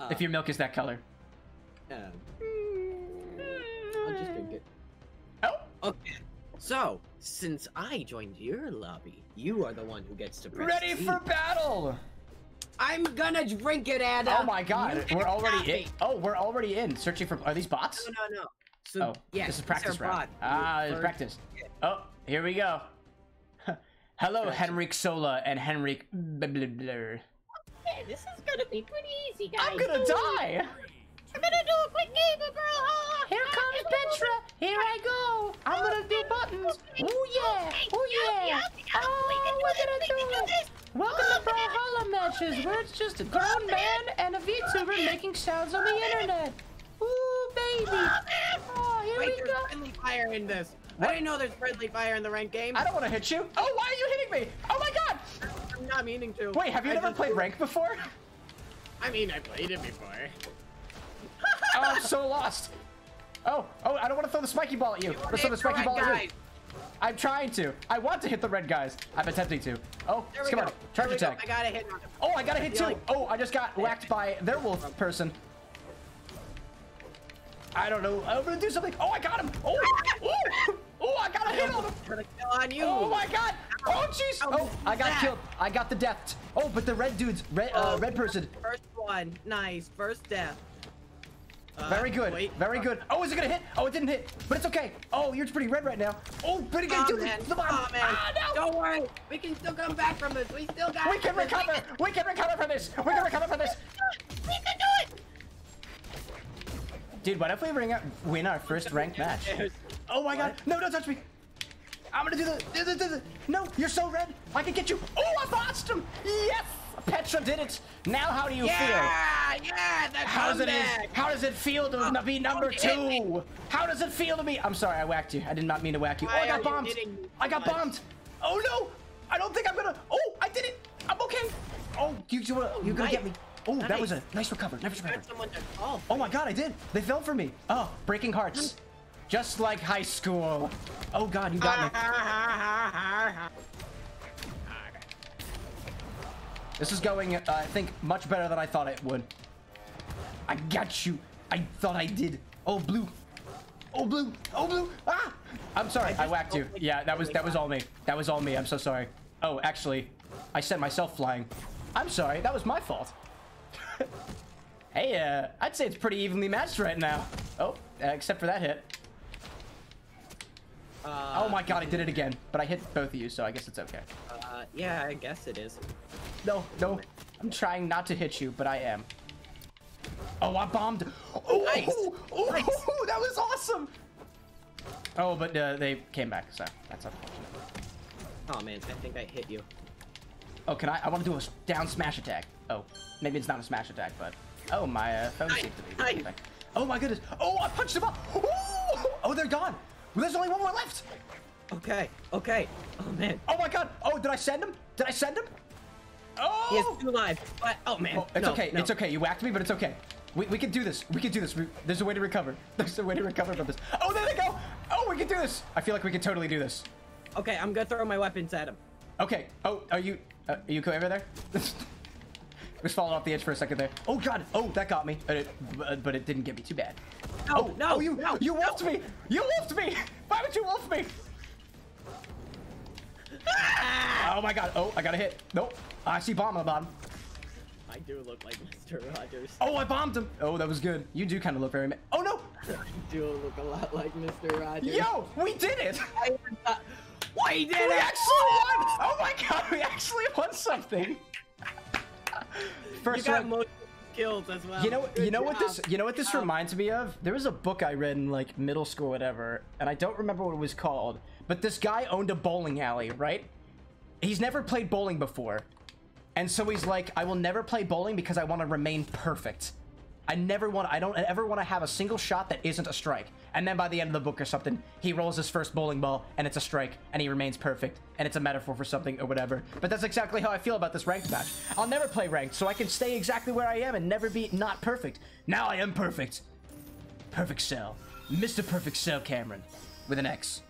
Uh, If your milk is that color. um, I'll just drink it. Okay. So, since I joined your lobby, you are the one who gets to press ready Z. for battle! I'm gonna drink it, Anna. Oh my god, You we're already in. me. Oh, we're already in. Searching for. Are these bots? No, no, no. So, Oh, yeah, this is practice are round. Ah, You it's first- practice. Oh, here we go. Hello, Gotcha. Henrik Sola and Henrik. blah, blah, blah. Hey, this is gonna be pretty easy, guys. I'm gonna die. I'm gonna do a quick game of Brawlhalla. Here comes Petra. Here I go. I'm gonna do buttons. Oh yeah. Oh yeah. Oh, we're gonna do it. Welcome to Brawlhalla matches, where it's just a grown man and a VTuber making sounds on the internet. Ooh, baby. Oh, here Wait, we there's friendly fire in this. What? I didn't know there's friendly fire in the ranked game. I don't want to hit you. Oh, why are you hitting me? Oh my god. I'm not meaning to. Wait, have you I never played rank before? I mean, I played it before. Oh, I'm so lost. Oh, oh, I don't want to throw the spiky ball at you. Let's throw the spiky ball at you. I'm trying to. I want to hit the red guys. I'm attempting to. Oh, come go. on. Charge we go. attack. I got a hit. Oh, I got a hit too. like- Oh, I just got whacked by their wolf person. I don't know. I'm gonna do something. Oh, I got him. Oh, oh, oh, I got a hit on him. Gonna kill on you. Oh my god. Oh jeez. Oh, I got killed. I got the death. Oh, but the red dude's red. Uh, Oh, red person. First one. Nice. First death. Uh, Very good. wait. Very good. Oh, is it gonna hit? Oh, it didn't hit. But it's okay. Oh, you're pretty red right now. Oh, but it Oh, do man. the bomb. Oh, man. Ah, no. Don't worry. We can still come back from this. We still got We can this. recover. We can recover from this. We can recover from this. We can do it. Dude, what if we ring out, win our first ranked match? Oh my god. No, don't touch me. I'm gonna do the, do the, do the. No, you're so red. I can get you. Oh, I botched him. Yes. Petra did it. Now, how do you feel? Yeah, yeah, the How does it how does it feel to Oh, be number don't hit me. two? How does it feel to be? I'm sorry, I whacked you. I did not mean to whack you. oh, I got bombed. I got much? bombed. Oh no! I don't think I'm gonna. Oh, I did it. I'm okay. Oh, you you you're gonna get me. Oh, oh that was a Nice. nice recover. Nice recover. got someone to call. Oh my god, I did. They fell for me. Oh, breaking hearts. Just like high school. Oh god, you got me. This is going, uh, I think, much better than I thought it would. I got you. I thought I did. Oh, blue. Oh, blue. Oh, blue. Ah! I'm sorry. I, just whacked you. Yeah, that was that was all me. That was all me. I'm so sorry. Oh, actually, I sent myself flying. I'm sorry. That was my fault. hey, uh, I'd say it's pretty evenly matched right now. Oh, uh, except for that hit. Uh, Oh my god, I did it again. But I hit both of you, so I guess it's okay. Uh, yeah, I guess it is. No, no. I'm trying not to hit you, but I am. Oh, I bombed. Oh, Nice. oh, Nice. that was awesome. Oh, but uh, they came back, so that's unfortunate. Oh man, I think I hit you. Oh, can I? I want to do a down smash attack. Oh, maybe it's not a smash attack, but oh, my uh, phone seems to be. Oh my goodness. Oh, I punched him up. Oh, oh, they're gone. Well, there's only one more left. Okay, okay. Oh man, Oh my god. Oh, did I send him? Did I send him? Oh. he has two lives. But oh man, Oh, it's no, okay. no. It's okay. You whacked me, but it's okay. We, we can do this. We can do this. We, there's a way to recover. There's a way to recover from this. Oh, there they go. Oh, we can do this. I feel like we can totally do this. Okay, I'm gonna throw my weapons at him. Okay. Oh, are you uh, are you over there? was falling off the edge for a second there. Oh God. Oh, that got me. But it, but- it didn't get me too bad. No, oh no, Oh, you no, you no. wolfed me. You wolfed me. Why would you wolf me? Ah! Oh my God. Oh, I got a hit. Nope. I see bomb on the bottom. I do look like Mr. Rogers. Oh, I bombed him. Oh, that was good. You do kind of look very. Oh no. I do look a lot like Mr. Rogers. Yo, we did it. I thought, we did We it! actually won! Oh my god, we actually won something! You First got round. most kills as well. You know, Good you know what this, you know what this reminds me of? There was a book I read in like middle school, whatever, and I don't remember what it was called. But this guy owned a bowling alley, right? He's never played bowling before, and so he's like, I will never play bowling because I want to remain perfect. I never want, I don't ever want to have a single shot that isn't a strike. And then by the end of the book or something, he rolls his first bowling ball and it's a strike and he remains perfect and it's a metaphor for something or whatever. But that's exactly how I feel about this ranked match. I'll never play ranked so I can stay exactly where I am and never be not perfect. Now I am perfect. Perfect Cell. Mr. Perfect Cell Cameron with an X.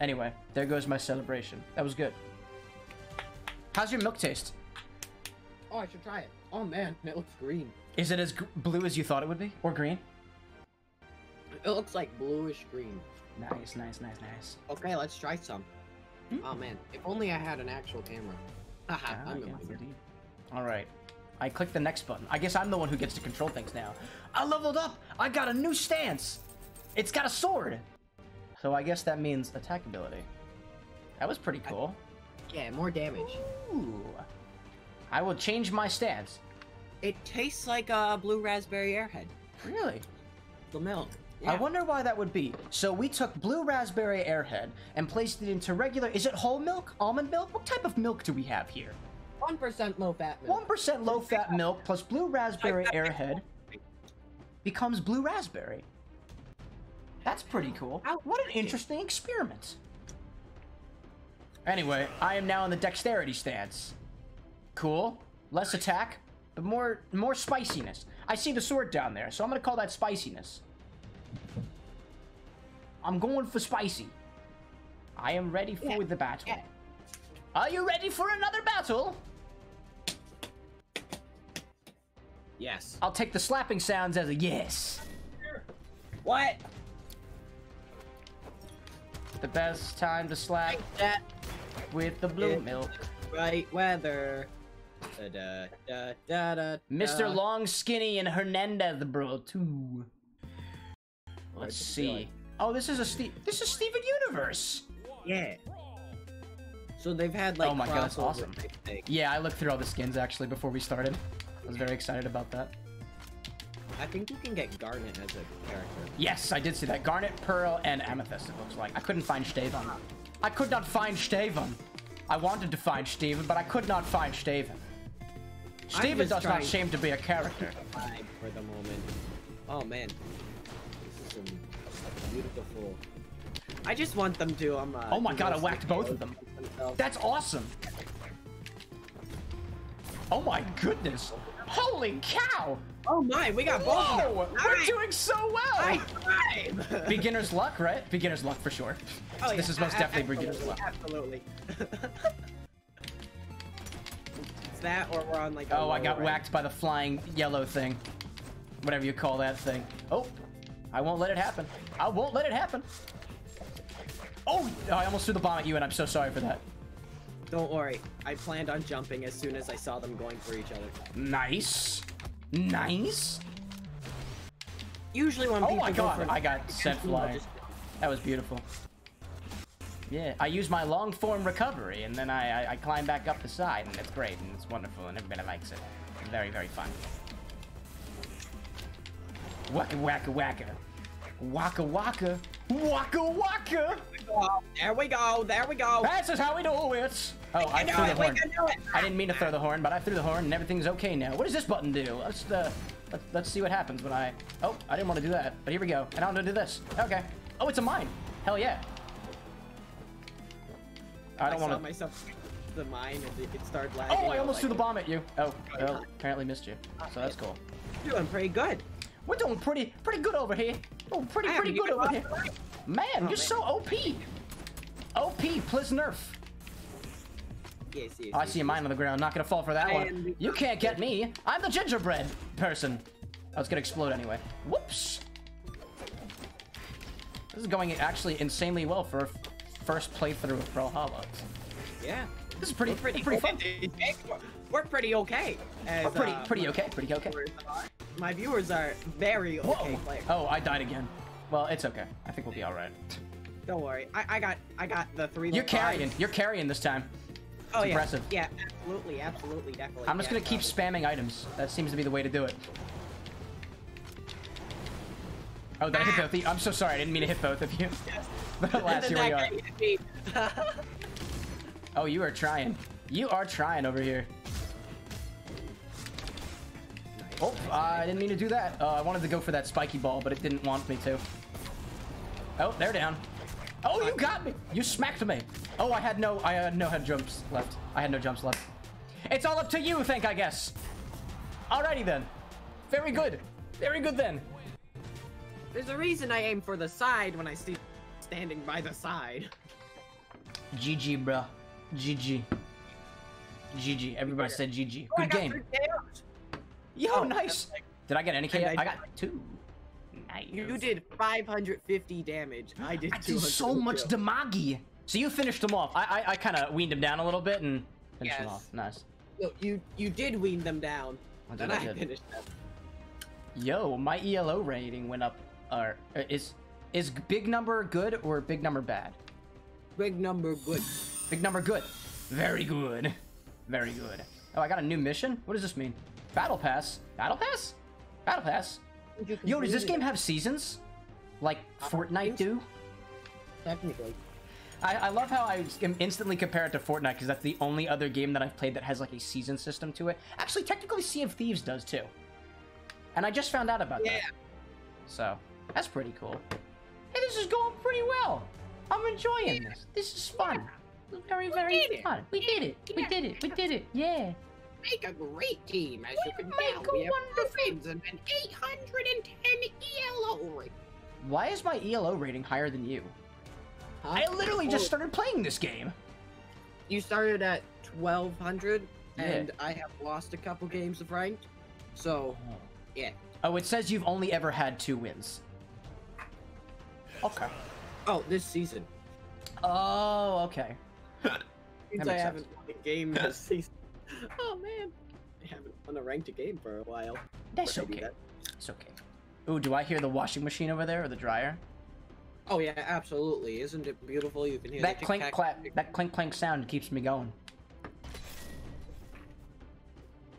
Anyway, there goes my celebration. That was good. How's your milk taste? Oh, I should try it. Oh man, it looks green. Is it as blue as you thought it would be? Or green? It looks like bluish green. Nice, nice, nice, nice. Okay, let's try some. Oh man, if only I had an actual camera. Haha, Ah, I'm a yes, indeed. All right. I click the next button. I guess I'm the one who gets to control things now. I leveled up. I got a new stance. It's got a sword. So I guess that means attack ability. That was pretty cool. Yeah, more damage. Ooh. I will change my stance. It tastes like a blue raspberry airhead. Really? The milk. I wonder why that would be. So we took blue raspberry airhead and placed it into regular. Is it whole milk? Almond milk? What type of milk do we have here? One percent low fat milk. 1% low fat milk plus blue raspberry airhead becomes blue raspberry. That's pretty cool. What an interesting experiment. Anyway, I am now in the dexterity stance. Cool. Less attack, but more more spiciness. I see the sword down there, so I'm gonna call that spiciness. I'm going for spicy. I am ready for Yeah, the battle. yeah. Are you ready for another battle? Yes. I'll take the slapping sounds as a yes. What? The best time to slap That with the blue Yeah. milk. right weather. Da da da. Mr. Long, Skinny, and Hernandez, bro, too. Let's see. Oh, this is a Steve. This is Steven Universe. Yeah. So they've had like. Oh my God, that's awesome. Yeah, I looked through all the skins actually before we started. I was very excited about that. I think you can get Garnet as a character. Yes, I did see that. Garnet, Pearl, and Amethyst, it looks like. I couldn't find Steven. I could not find Steven. I wanted to find Steven, but I could not find Steven. Steven does not seem to be a character. For the moment. Oh man, this is beautiful. I just want them to. Um. Uh, Oh my God, I whacked both of them. themselves. That's awesome. Oh my goodness. Holy cow. Oh my, we got both of them. We're Nice. doing so well. Beginner's luck, right? Beginner's luck for sure. Oh, this yeah, is most definitely beginner's luck. Absolutely. That, or we're on like. Oh, I got whacked by the flying yellow thing. Whatever you call that thing. Oh, I won't let it happen. I won't let it happen. Oh, I almost threw the bomb at you, and I'm so sorry for that. Don't worry, I planned on jumping as soon as I saw them going for each other. Nice. Nice. Usually when Oh people my go god, for I got sent flying. just- That was beautiful. Yeah, I use my long form recovery, and then I, I, I climb back up the side, and it's great, and it's wonderful, and everybody likes it. Very, very fun. Waka waka waka. Waka waka. Waka waka. There we go, there we go. This is how we do it. Oh, I do threw the it, horn. can do it. I didn't mean to throw the horn, but I threw the horn, and everything's okay now. What does this button do? Let's uh, let's, let's see what happens when I. Oh, I didn't want to do that, but here we go. And I'm gonna do this. Okay. Oh, it's a mine. Hell yeah. I don't want to. myself the mine and it- started oh, lagging. Oh, I was almost threw the bomb at you. Oh, well, apparently missed you. So that's cool. Doing pretty good. We're doing pretty, pretty good over here. Oh, pretty, pretty good over here. Man, Oh, you're man. so OP. OP, please nerf. Yes, yes. Oh, I yes, see a mine on the ground. Not gonna fall for that I one. You can't get me. I'm the gingerbread person. Oh, it's gonna explode anyway. Whoops. This is going actually insanely well for first playthrough of Brawlhalla. Yeah. This is pretty, We're pretty, pretty fun. We're, pretty okay. As, We're pretty, uh, pretty okay, pretty okay. My viewers are very okay Whoa. players. Oh, I died again. Well, it's okay. I think we'll be all right. Don't worry. I, I got I got the three. You're carrying. You're carrying this time. Oh yeah. impressive. Yeah, absolutely, absolutely, definitely. I'm just yeah, gonna keep um, spamming items. That seems to be the way to do it. Oh, did I hit both of you? I'm so sorry. I didn't mean to hit both of you. But here we are. that guy hit me. Oh, you are trying. You are trying over here. Nice, Oh, nice, I nice. didn't mean to do that. Uh, I wanted to go for that spiky ball, but it didn't want me to. Oh, they're down. Oh, you got me. You smacked me. Oh, I had no, I had no head jumps left. I had no jumps left. It's all up to you, ThankIGuess. Alrighty then. Very good. Very good then. There's a reason I aim for the side when I see standing by the side. GG, bro. GG. GG. Everybody said GG. Oh, Good game. Yo, Oh, nice. Did I get any KO? I- I got two. Nice. You did 550 damage. I did I did so much 202. damage. So you finished him off. I I, I kind of weaned him down a little bit and finished him Yes. off. Nice. No, you you did wean them down. I did, I I finished them. Yo, my ELO rating went up. Or uh, is is big number good or big number bad? Big number good. Big number good. Very good. Very good. Oh, I got a new mission. What does this mean? Battle pass. Battle pass. Battle pass. Yo, does this game have seasons? Like uh, Fortnite do? Technically. I, I love how I am instantly compare it to Fortnite because that's the only other game that I've played that has like a season system to it. Actually, technically, Sea of Thieves does too. And I just found out about Yeah. that. So that's pretty cool. Hey, this is going pretty well. I'm enjoying this. This is fun. Very, very it. fun. We did it. We did it. We did it. Yeah. Make a great team, as you can make tell. a We have wonderful- friends and an 810 ELO rate. Why is my ELO rating higher than you? Huh? I literally just Oh, started playing this game. You started at 1200, Yeah. and I have lost a couple games of ranked. So, oh. yeah. Oh, it says you've only ever had two wins. Okay. Oh, this season. Oh, okay. Since I sense. haven't won a game this season. Oh man, I haven't won a ranked game for a while. That's okay. that- It's okay. Ooh, do I hear the washing machine over there or the dryer? Oh yeah, absolutely. Isn't it beautiful? You can hear That clink clack, that clink clank sound keeps me going.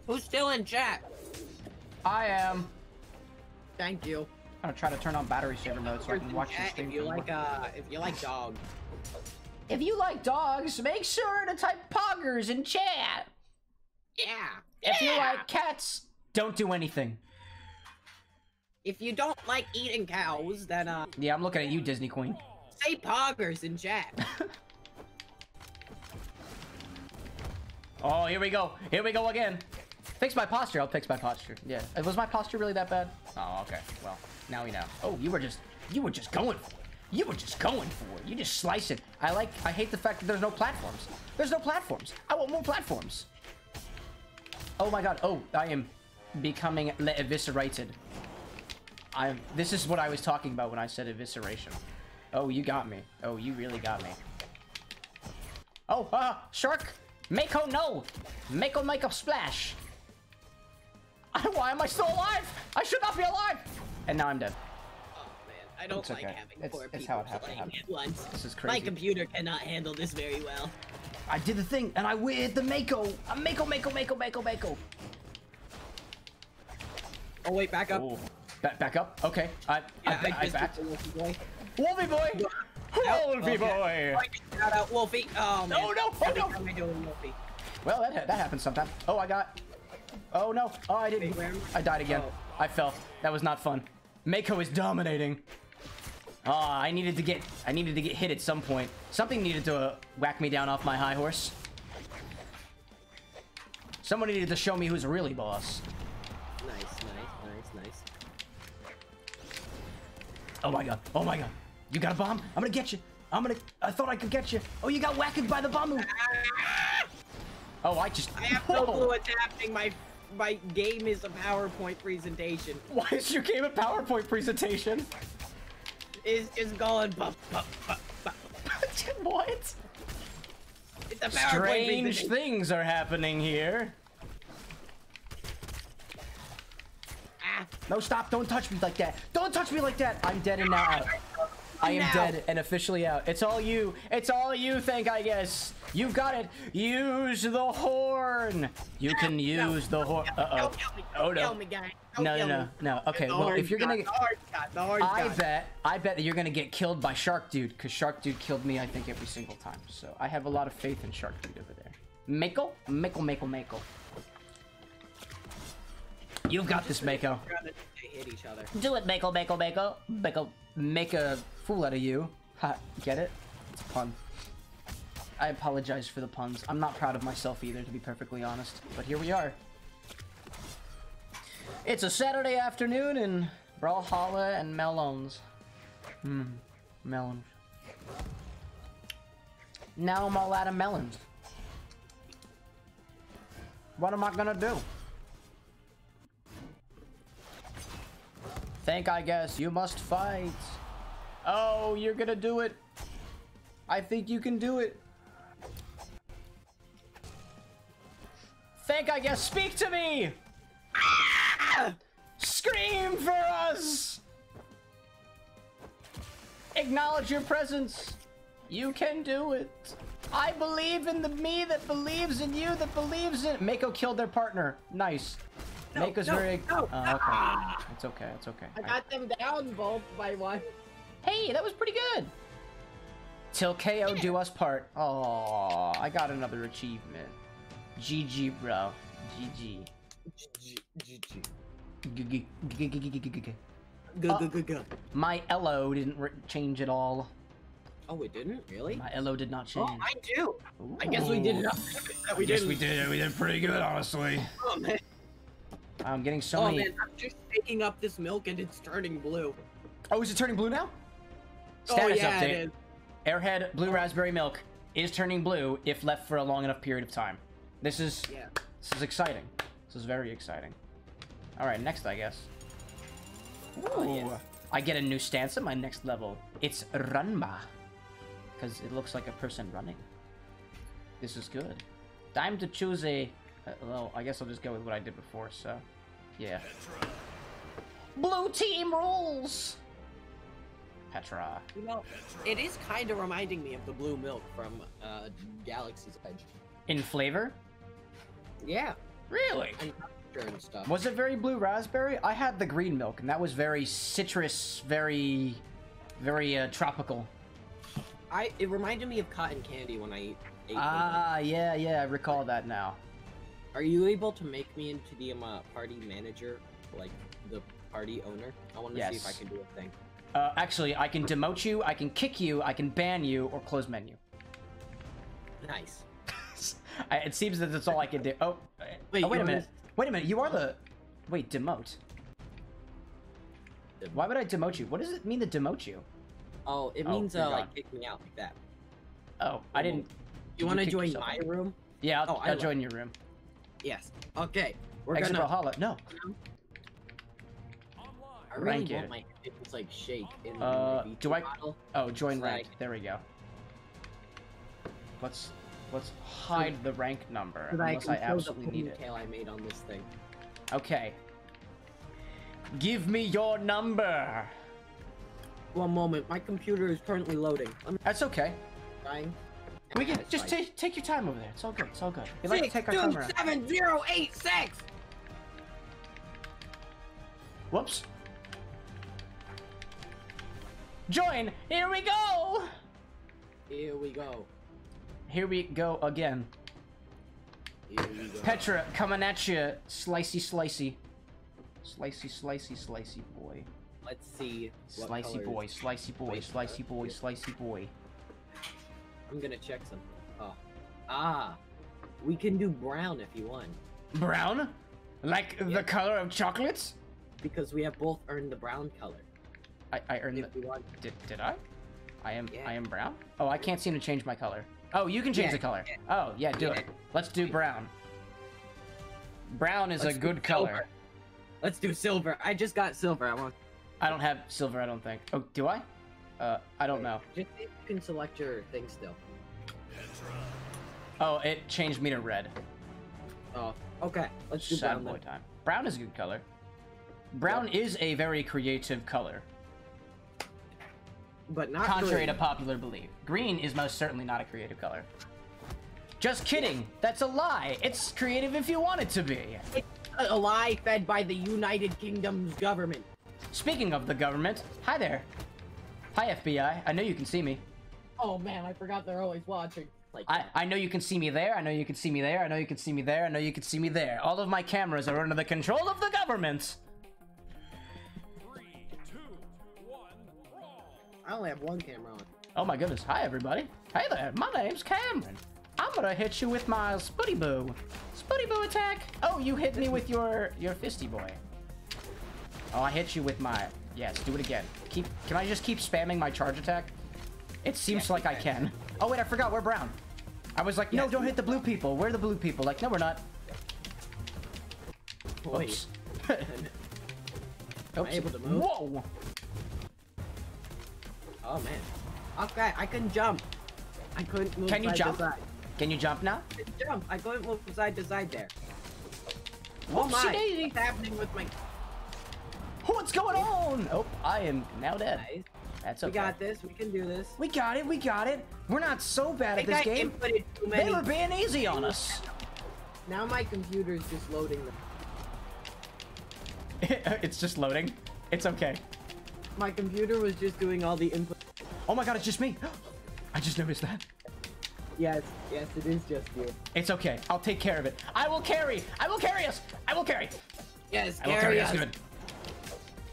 Who's still in chat? I am. Thank you. I'm gonna try to turn on battery saver mode so I can watch the chat stream. If you like, uh, if you like dog. If you like dogs, make sure to type poggers in chat. Yeah. If you like cats, don't do anything. if you don't like eating cows, then uh, Yeah, I'm looking at you, Disney Queen. say poggers in chat. Oh, here we go. Here we go again. Fix my posture. I'll fix my posture. Yeah. Was my posture really that bad? Oh, okay. Well, now we know. Oh, you were just, you were just going for it. You were just going for it. You just slice it. I like, I hate the fact that there's no platforms. There's no platforms. I want more platforms. Oh my god. Oh, I am becoming eviscerated. I'm, this is what I was talking about when I said evisceration. Oh, you got me. Oh, you really got me. Oh, uh, shark! Mako, no! Mako, make a splash! Why am I still alive? I should not be alive! And now I'm dead. Oh man, I don't It's like okay. having It's- four it's people how it playing happen. at once. This is crazy. My computer cannot handle this very well. I did the thing, and I with the Mako! A Mako, Mako, Mako, Mako, Mako! Oh wait, back up. Oh. Back, back up? Okay. I, Yeah, I, I, just backed. did the Wolfie boy. Wolfie boy! Wolfie boy! Oh, Shout out Wolfie. Oh man. No, no, oh, Every no. time I do Wolfie. Well, that, that happens sometimes. Oh, I got... Oh, no. Oh, I didn't. Wait, I died again. Oh. I fell. That was not fun. Mako is dominating. Ah, I needed to get... I needed to get hit at some point. Something needed to uh, whack me down off my high horse. Someone needed to show me who's really boss. Nice, nice, nice, nice. Oh my god. Oh my god. You got a bomb? I'm gonna get you. I'm gonna... I thought I could get you. Oh, you got whacked by the bomb. Oh, I just... I have no clue what's happening. My my game is a PowerPoint presentation. Why is your game a PowerPoint presentation? It's just going bup, bup, bup, bup. what? It's a PowerPoint Strange things are happening here. Ah, No, stop. Don't touch me like that. Don't touch me like that. I'm dead and now out. I am Now. dead and officially out. It's all you. It's all you think, I guess. You've got it. Use the horn. You can use the horn. Uh-oh. Don't kill me. Oh, no. me, No, no, no, no. Okay, well, if you're gonna... The horn's got, the horn's I bet, I bet that you're gonna get killed by Shark Dude, because Shark Dude killed me, I think, every single time. So I have a lot of faith in Shark Dude over there. Mako? Mako, Mako, Mako. You've got this, Mako. Hit each other. Do it, Mako, Mako, Mako. Mako, make a fool out of you. Ha, get it? It's a pun. I apologize for the puns. I'm not proud of myself either, to be perfectly honest. But here we are. It's a Saturday afternoon in Brawlhalla and Melons. Hmm, melons. Now I'm all out of melons. What am I gonna do? ThankIGuess you must fight. Oh, you're gonna do it. I think you can do it. ThankIGuess speak to me. Ah! Scream for us. Acknowledge your presence. You can do it. I believe in the me that believes in you that believes in. Mako killed their partner. Nice. No, Mako's no, very. no. Oh, okay. It's okay. It's okay. I I- got them down both by one. Hey, that was pretty good. Till KO do us part. Oh, I got another achievement. GG, bro. GG. G- g- g- g- g- g- g- g- Go, Uh, go, go, go. My Elo didn't change at all. Oh, it didn't? Really? My Elo did not change. Oh, I do. I guess we did Ooh. enough that we Yes, didn't. we did. We did pretty good, honestly. Oh, man. I'm getting so oh, many. man. I'm just shaking up this milk and it's turning blue. Oh, is it turning blue now? Oh, Status yeah, update. it is. Airhead blue raspberry milk. is turning blue if left for a long enough period of time. This is Yeah. this is exciting. This is very exciting. All right, next I guess. Oh, Ooh, yes. I get a new stance at my next level. It's Runma, because it looks like a person running. This is good. Time to choose a. Uh, well, I guess I'll just go with what I did before. So, yeah. Blue team rules. Petra. You know, it is kind of reminding me of the blue milk from uh, Galaxy's Edge. In flavor? Yeah, Really? and and stuff. Was it very blue raspberry? I had the green milk, and that was very citrus, very, very uh, tropical. I it reminded me of cotton candy when I ate. Ah, yeah, yeah, I recall that now. Are you able to make me into the um, uh, party manager, like the party owner? I want to see if I can do a thing. Uh, actually, I can demote you, I can kick you, I can ban you, or close menu. Nice. I, it seems that that's all I can do. Oh, Wait, oh, wait a minute. Wait a minute. You are the. Wait, demote. Dem- Why would I demote you? What does it mean to demote you? Oh, it Oh, means uh, like kick me out like that. Oh, I didn't. You you want to join yourself my room? Yeah, I'll, Oh, I'll join your room. Yes. Okay. We're Exit gonna. Valhalla. No. I really rank want it. my hands like shake in Uh, my do I- bottle. Oh, join It's rank. like- There we go. Let's let's hide the rank number So that I unless I absolutely the need it. ponytail I made on this thing. Okay. Give me your number. One moment, my computer is currently loading. I'm That's okay. trying. We can just take take your time over there. It's all good. It's all good. We like to take our two, time around. seven, zero, eight, six. Whoops. Join. Here we go. Here we go. Here we go again. Here we go. Petra coming at you, slicey, slicey, slicey, slicey, slicey boy, Let's see. slicey boy, slicey boy, slicey boy, slicey boy. I'm gonna check something. Oh. Ah. We can do brown if you want. Brown, like Yeah. the color of chocolates. Because we have both earned the brown color. I, I earned. If The, did did I? I am Yeah. I am brown. Oh, I can't seem to change my color. Oh, you can change Yeah, the color. yeah. Oh, yeah, do Yeah. it. Let's do brown. Brown is Let's a good color. Let's do silver. I just got silver. I want. I don't have silver. I don't think. Oh, do I? Uh, I don't know. Just you can select your thing still. Oh, it changed me to red. Oh. Okay. Let's do Sad brown boy then. time. Brown is a good color. Brown is a very creative color, But not contrary green. to popular belief. Green is most certainly not a creative color. Just kidding. That's a lie. It's creative if you want it to be. a a lie fed by the United Kingdom's government. Speaking of the government, hi there. Hi FBI. I know you can see me. Oh man, I forgot they're always watching. Like I, I know you can see me there. I know you can see me there. I know you can see me there. I know you can see me there. All of my cameras are under the control of the government. I only have one camera on. Oh my goodness. Hi, everybody. Hey there. My name's Cameron. I'm gonna hit you with my Spooty Boo. Spooty Boo attack. Oh, you hit me with your your fisty boy. Oh, I hit you with my. Yes, do it again. Keep. Can I just keep spamming my charge attack? It seems Yeah, like I can. can. Oh wait, I forgot. We're brown. I was like, no, Yes, don't hit the blue people. We're the blue people. Like, no, we're not. Wait, Oops. Am I able to move? Whoa. Oh man. Okay, I can jump. I couldn't move Can you side jump? Can you jump now? I jump. I couldn't move side to side there. Oh my! daisy. What's happening with my What's going on? Oh, I am now dead. That's okay. We got this. We can do this. We got it. We got it. We're not so bad at this got game. They were being easy on us. Now my computer's just loading them. it's just loading. It's okay. My computer was just doing all the input. Oh my god, it's just me. I just noticed that. Yes, yes, it is just you. It's okay. I'll take care of it. I will carry. I will carry us. I will carry. Yes, I will carry us good.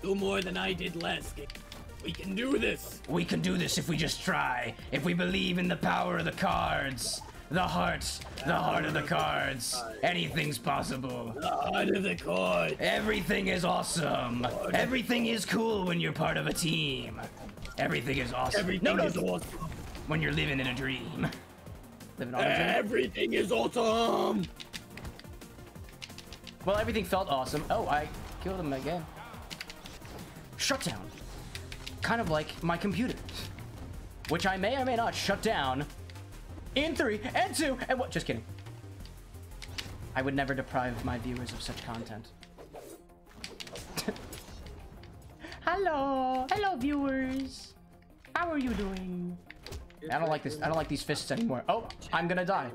Do more than I did last game. We can do this. We can do this if we just try. If we believe in the power of the cards. The heart. The heart of the cards. Anything's possible. The heart of the cards. Everything is awesome. Everything is cool when you're part of a team. Everything is awesome. Everything no, no, is awesome. when you're living in a dream. living on a dream. Everything is awesome. Well, everything felt awesome. Oh, I killed him again. Shutdown. Kind of like my computer. Which I may or may not shut down in three and two and what? Just kidding. I would never deprive my viewers of such content. Hello, hello viewers. How are you doing? I don't like this. I don't like these fists anymore. Oh, I'm gonna die.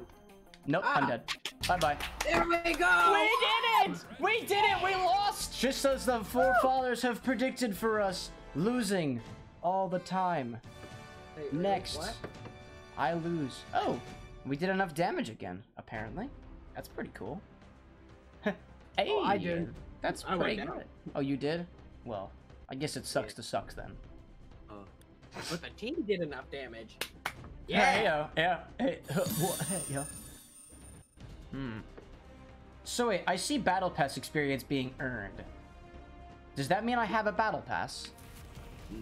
Nope, I'm Ah. dead. Bye bye. There we go. We did it! We did it! We lost! Just as the forefathers have predicted for us, losing all the time. Wait, wait, Next, what? I lose. Oh, we did enough damage again, apparently. That's pretty cool. hey, Oh, I did. That's I went pretty down. good. Oh, you did? Well, I guess it sucks to sucks then. But the team did enough damage. Yeah, yeah, yeah. Hey, yeah. Hmm. So wait, I see battle pass experience being earned. Does that mean I have a battle pass?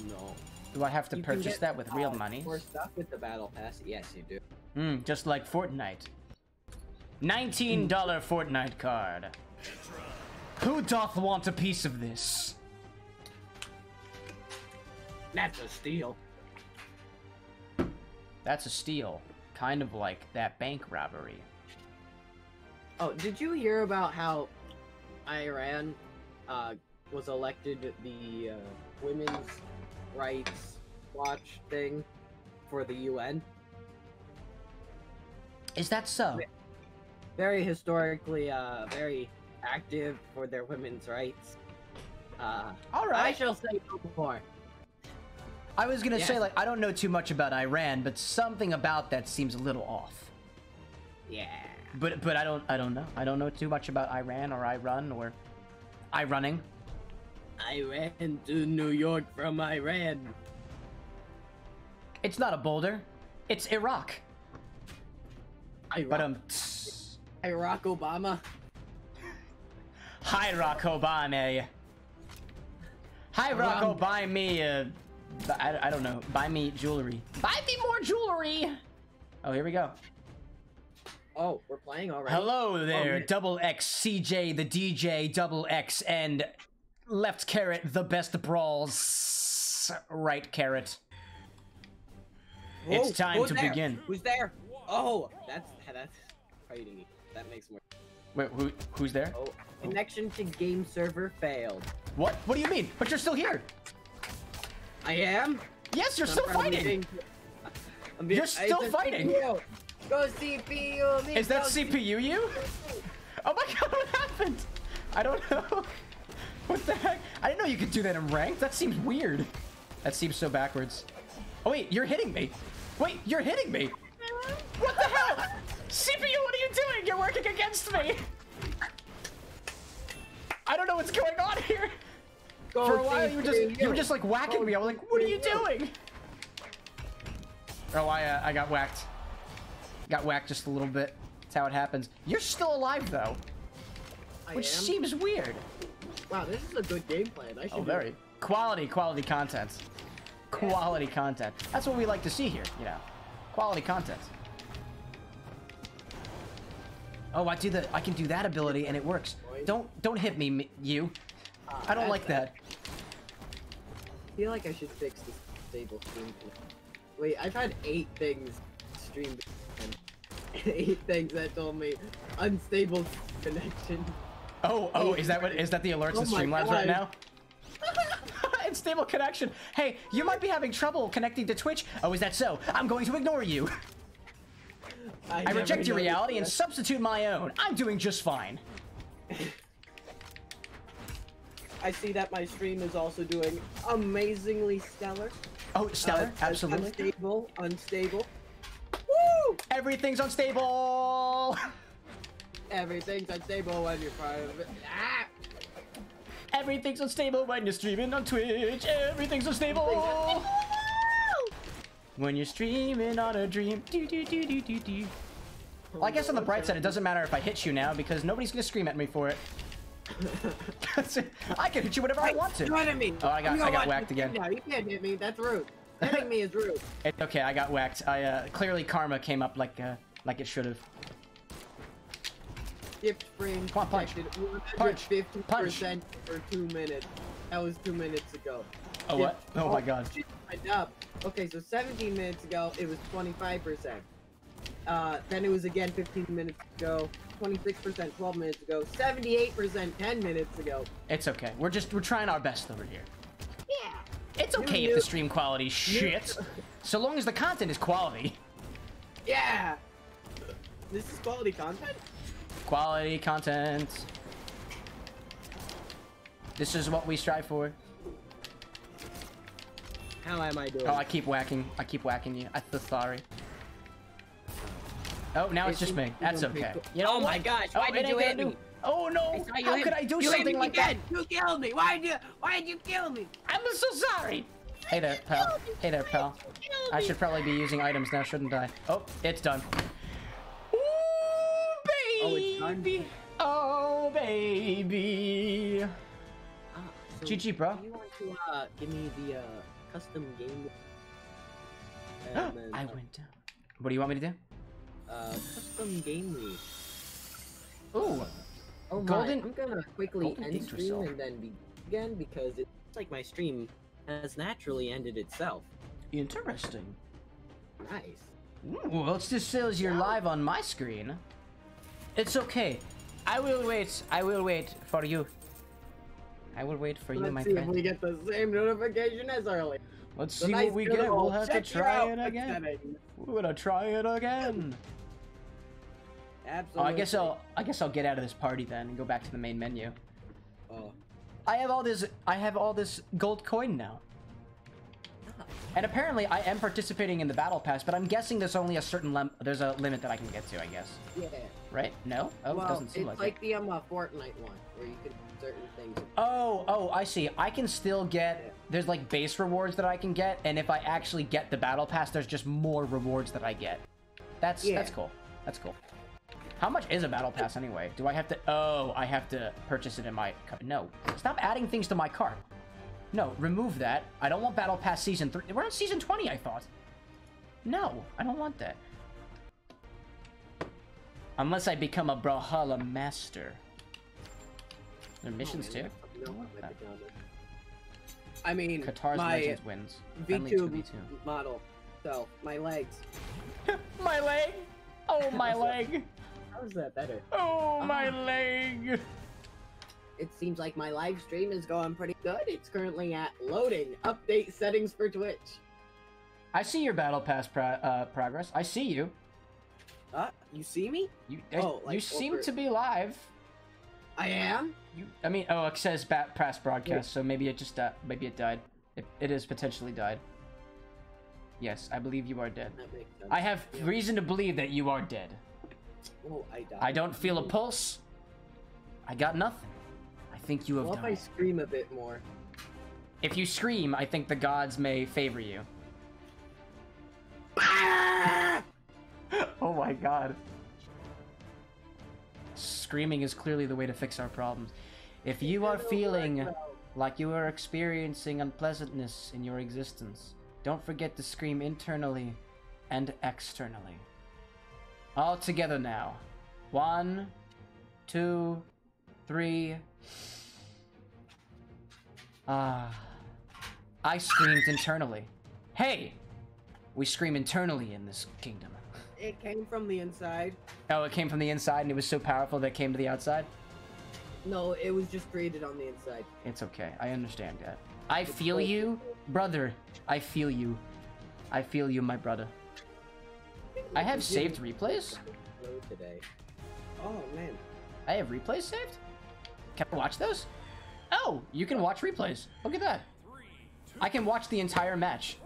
No. Do I have to You purchase that with real uh, money? More stuff with the battle pass. Yes, you do. Hmm, just like Fortnite. $19 Fortnite card. Who doth want a piece of this? That's a steal. That's a steal. Kind of like that bank robbery. Oh, did you hear about how Iran uh, was elected the uh, Women's Rights Watch thing for the UN? Is that so? Very historically, uh, very active for their women's rights. Uh, I shall say no more. I was gonna say, like, I don't know too much about Iran, but something about that seems a little off. Yeah. But but I don't I don't know. I don't know too much about Iran or Iran or I running. I ran to New York from Iran. It's not a boulder. It's Iraq. Iraq, But um Iraq Obama. Hi Rock Obama. Hi Rock Around- buy me uh I, I don't know. Buy me jewelry. Buy me more jewelry. Oh, here we go. Oh, we're playing already. Hello oh, there, yeah. Double X CJ the DJ, Double X and Left Carrot the best brawls. Right carrot. It's time to there? begin. Who's there? Oh, that's that's fighting. That makes more. Wait, who, who's there? Oh, connection to game server failed. What? What do you mean? But you're still here. I am. Yes, you're still fighting. I'm being- You're still fighting. CPU. Go CPU. me, Is that CPU you? Oh my god, what happened? I don't know. What the heck? I didn't know you could do that in ranked. That seems weird. That seems so backwards. Oh wait, you're hitting me. Wait, you're hitting me. What the hell? CPU, what are you doing? You're working against me. I don't know what's going on here. Go For a while, you were just CPU. you were just like whacking me. I was like, what are you doing? Oh, I uh, I got whacked. Got whacked just a little bit. That's how it happens. You're still alive though, I which am. seems weird. Wow, this is a good game plan. I should. Oh, very it. quality, quality content. Quality content. That's what we like to see here. You know, quality content. Oh, I do the. I can do that ability and it works. Don't don't hit me, you. I don't like that. I feel like I should fix this stable stream. Wait, I've had eight things streamed eight things that told me unstable connection. Oh, oh, is that what is that the alerts Oh in Streamlabs right now? Unstable connection. Hey, you might be having trouble connecting to Twitch. Oh, is that so? I'm going to ignore you. I never reject your reality and substitute my own. I'm doing just fine. I see that my stream is also doing amazingly stellar. Oh, stellar, Uh, absolutely. Unstable, unstable. Woo! Everything's unstable. Everything's unstable when you're part of it. Ah! Everything's unstable when you're streaming on Twitch. Everything's unstable. When you're streaming on a dream. Do, do, do, do, do, do. Well, I guess on the bright side, it doesn't matter if I hit you now because nobody's gonna scream at me for it. I can hit you whenever I want to. You're at me. Oh, I got- I got whacked again. now. You can't hit me. That's rude. Hitting me is rude. It's okay, I got whacked. I uh, clearly karma came up like uh, like it should have. Skip frame Come on, punch. Punch. 150% for two minutes. That was two minutes ago. Oh what? Oh my god. It went up. Okay, so 17 minutes ago, it was 25%. Uh, then it was again 15 minutes ago, 26% 12 minutes ago, 78% 10 minutes ago. It's okay. We're just we're trying our best over here. Yeah. It's okay New- if the stream quality shit, so long as the content is quality. Yeah. This is quality content? Quality content. This is what we strive for. How am I doing? Oh, I keep whacking. I keep whacking you. I'm so sorry. Oh, now it's It just me. That's okay. You know Oh my gosh, Oh, why it did you gonna hit do- me? Oh no! How hit could. I do you something me like that? You killed me. Why'd you? Why'd you kill me? I'm so sorry. Hey there, pal. Hey there, pal. I should probably be using items now, shouldn't I? Oh, it's done. Ooh, Oh, it's done? baby. Oh, baby. Ah, so GG, bro. Do you want to uh, give me the uh, custom game? And then, I uh, went down. What do you want me to do? Uh, custom game. Ooh, Oh my, Golden- I'm gonna quickly Golden end stream yourself. and then begin because it's like my stream has naturally ended itself. interesting. Nice. Ooh, well, it just says you're live on my screen. It's okay. I will wait. I will wait for you. I will wait for you, Let's my see if friend. we get the same notification as earlier. Let's The see nice what we get. We'll have to try it again. settings. We're gonna try it again. Oh, I guess I'll. I guess I'll get out of this party then and go back to the main menu. Oh. I have all this. I have all this gold coin now. And apparently, I am participating in the battle pass, but I'm guessing there's only a certain lim- there's a limit that I can get to. I guess, Yeah. right? No? Oh, it doesn't seem it's like, like, it. the um uh, Fortnite one where you can do certain things. Oh, oh, I see. I can still get. There's like base rewards that I can get, and if I actually get the battle pass, there's just more rewards that I get. That's Yeah. that's cool. That's cool. How much is a battle pass anyway? Do I have to? Oh, I have to purchase it in my. No, stop adding things to my cart. No, remove that. I don't want battle pass season three. We're on season twenty, I thought. No, I don't want that. Unless I become a Brawlhalla master. There are missions Oh, too. Man, I don't know what my Uh, pajamas- I mean, Qatar's my Legends wins. V2 2v2. model. So, my legs. my leg! Oh, my leg! How is that better? Oh, my Ah. leg! It seems like my live stream is going pretty good. It's currently at loading. Update settings for Twitch. I see your battle pass pro- uh, progress. I see you. Uh, you see me? You, Oh, you seem to be live. I am? You, I mean, oh, it says bat pass broadcast, so maybe it just uh, maybe it died. It, it is potentially died. Yes, I believe you are dead. That makes sense. I have Yeah. reason to believe that you are dead. Oh, I died. I don't feel a pulse. I got nothing. I think you have What if I scream a bit more? If you scream, I think the gods may favor you. oh my god. Screaming is clearly the way to fix our problems. If you are feeling like you are experiencing unpleasantness in your existence, don't forget to scream internally and externally. All together now. One, two, three. Ah. I screamed internally. Hey! We scream internally in this kingdom. It came from the inside. Oh, it came from the inside and it was so powerful that it came to the outside? No, it was just created on the inside. It's okay. I understand that. I feel you, brother. I feel you. I feel you, my brother. I have saved replays? Today. Oh man. I have replays saved? Can I watch those? Oh, you can watch replays. Look at that. I can watch the entire match.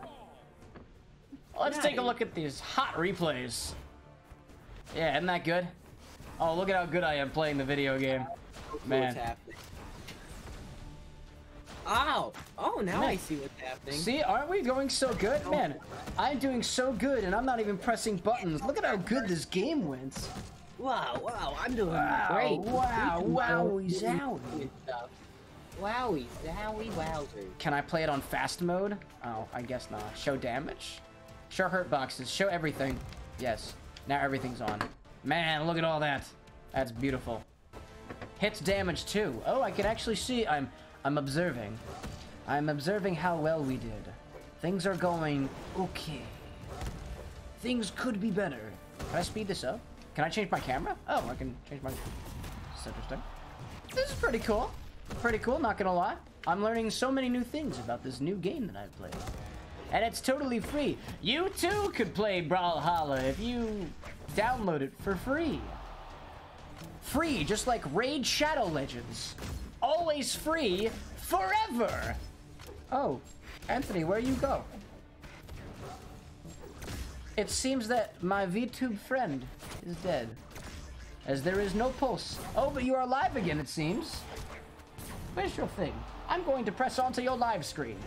Let's take a look at these hot replays. Yeah, isn't that good? Oh, look at how good I am playing the video game. Man. Ow! Oh, now Man. I see what's happening. See, aren't we going so good? Oh. Man, I'm doing so good and I'm not even pressing buttons. Look at how good this game went. Wow, wow, I'm doing Wow, great. wow, wowie zowie. Wowie, zowie, wowzers. Can I play it on fast mode? Oh, I guess not. Show damage? Show hurt boxes. Show everything. Yes. Now everything's on. Man, look at all that. That's beautiful. Hits damage too. Oh, I can actually see. I'm I'm observing. I'm observing how well we did. Things are going okay. Things could be better. Can I speed this up? Can I change my camera? Oh, I can change my... That's interesting. This is pretty cool. Pretty cool, not gonna lie. I'm learning so many new things about this new game that I've played. And it's totally free. You too could play Brawlhalla if you download it for free. Free, just like Raid Shadow Legends. Always free, forever. Oh, Anthony, where you go? It seems that my VTube friend is dead. As there is no pulse. Oh, but you are alive again, it seems. Where's your thing? I'm going to press onto your live screen.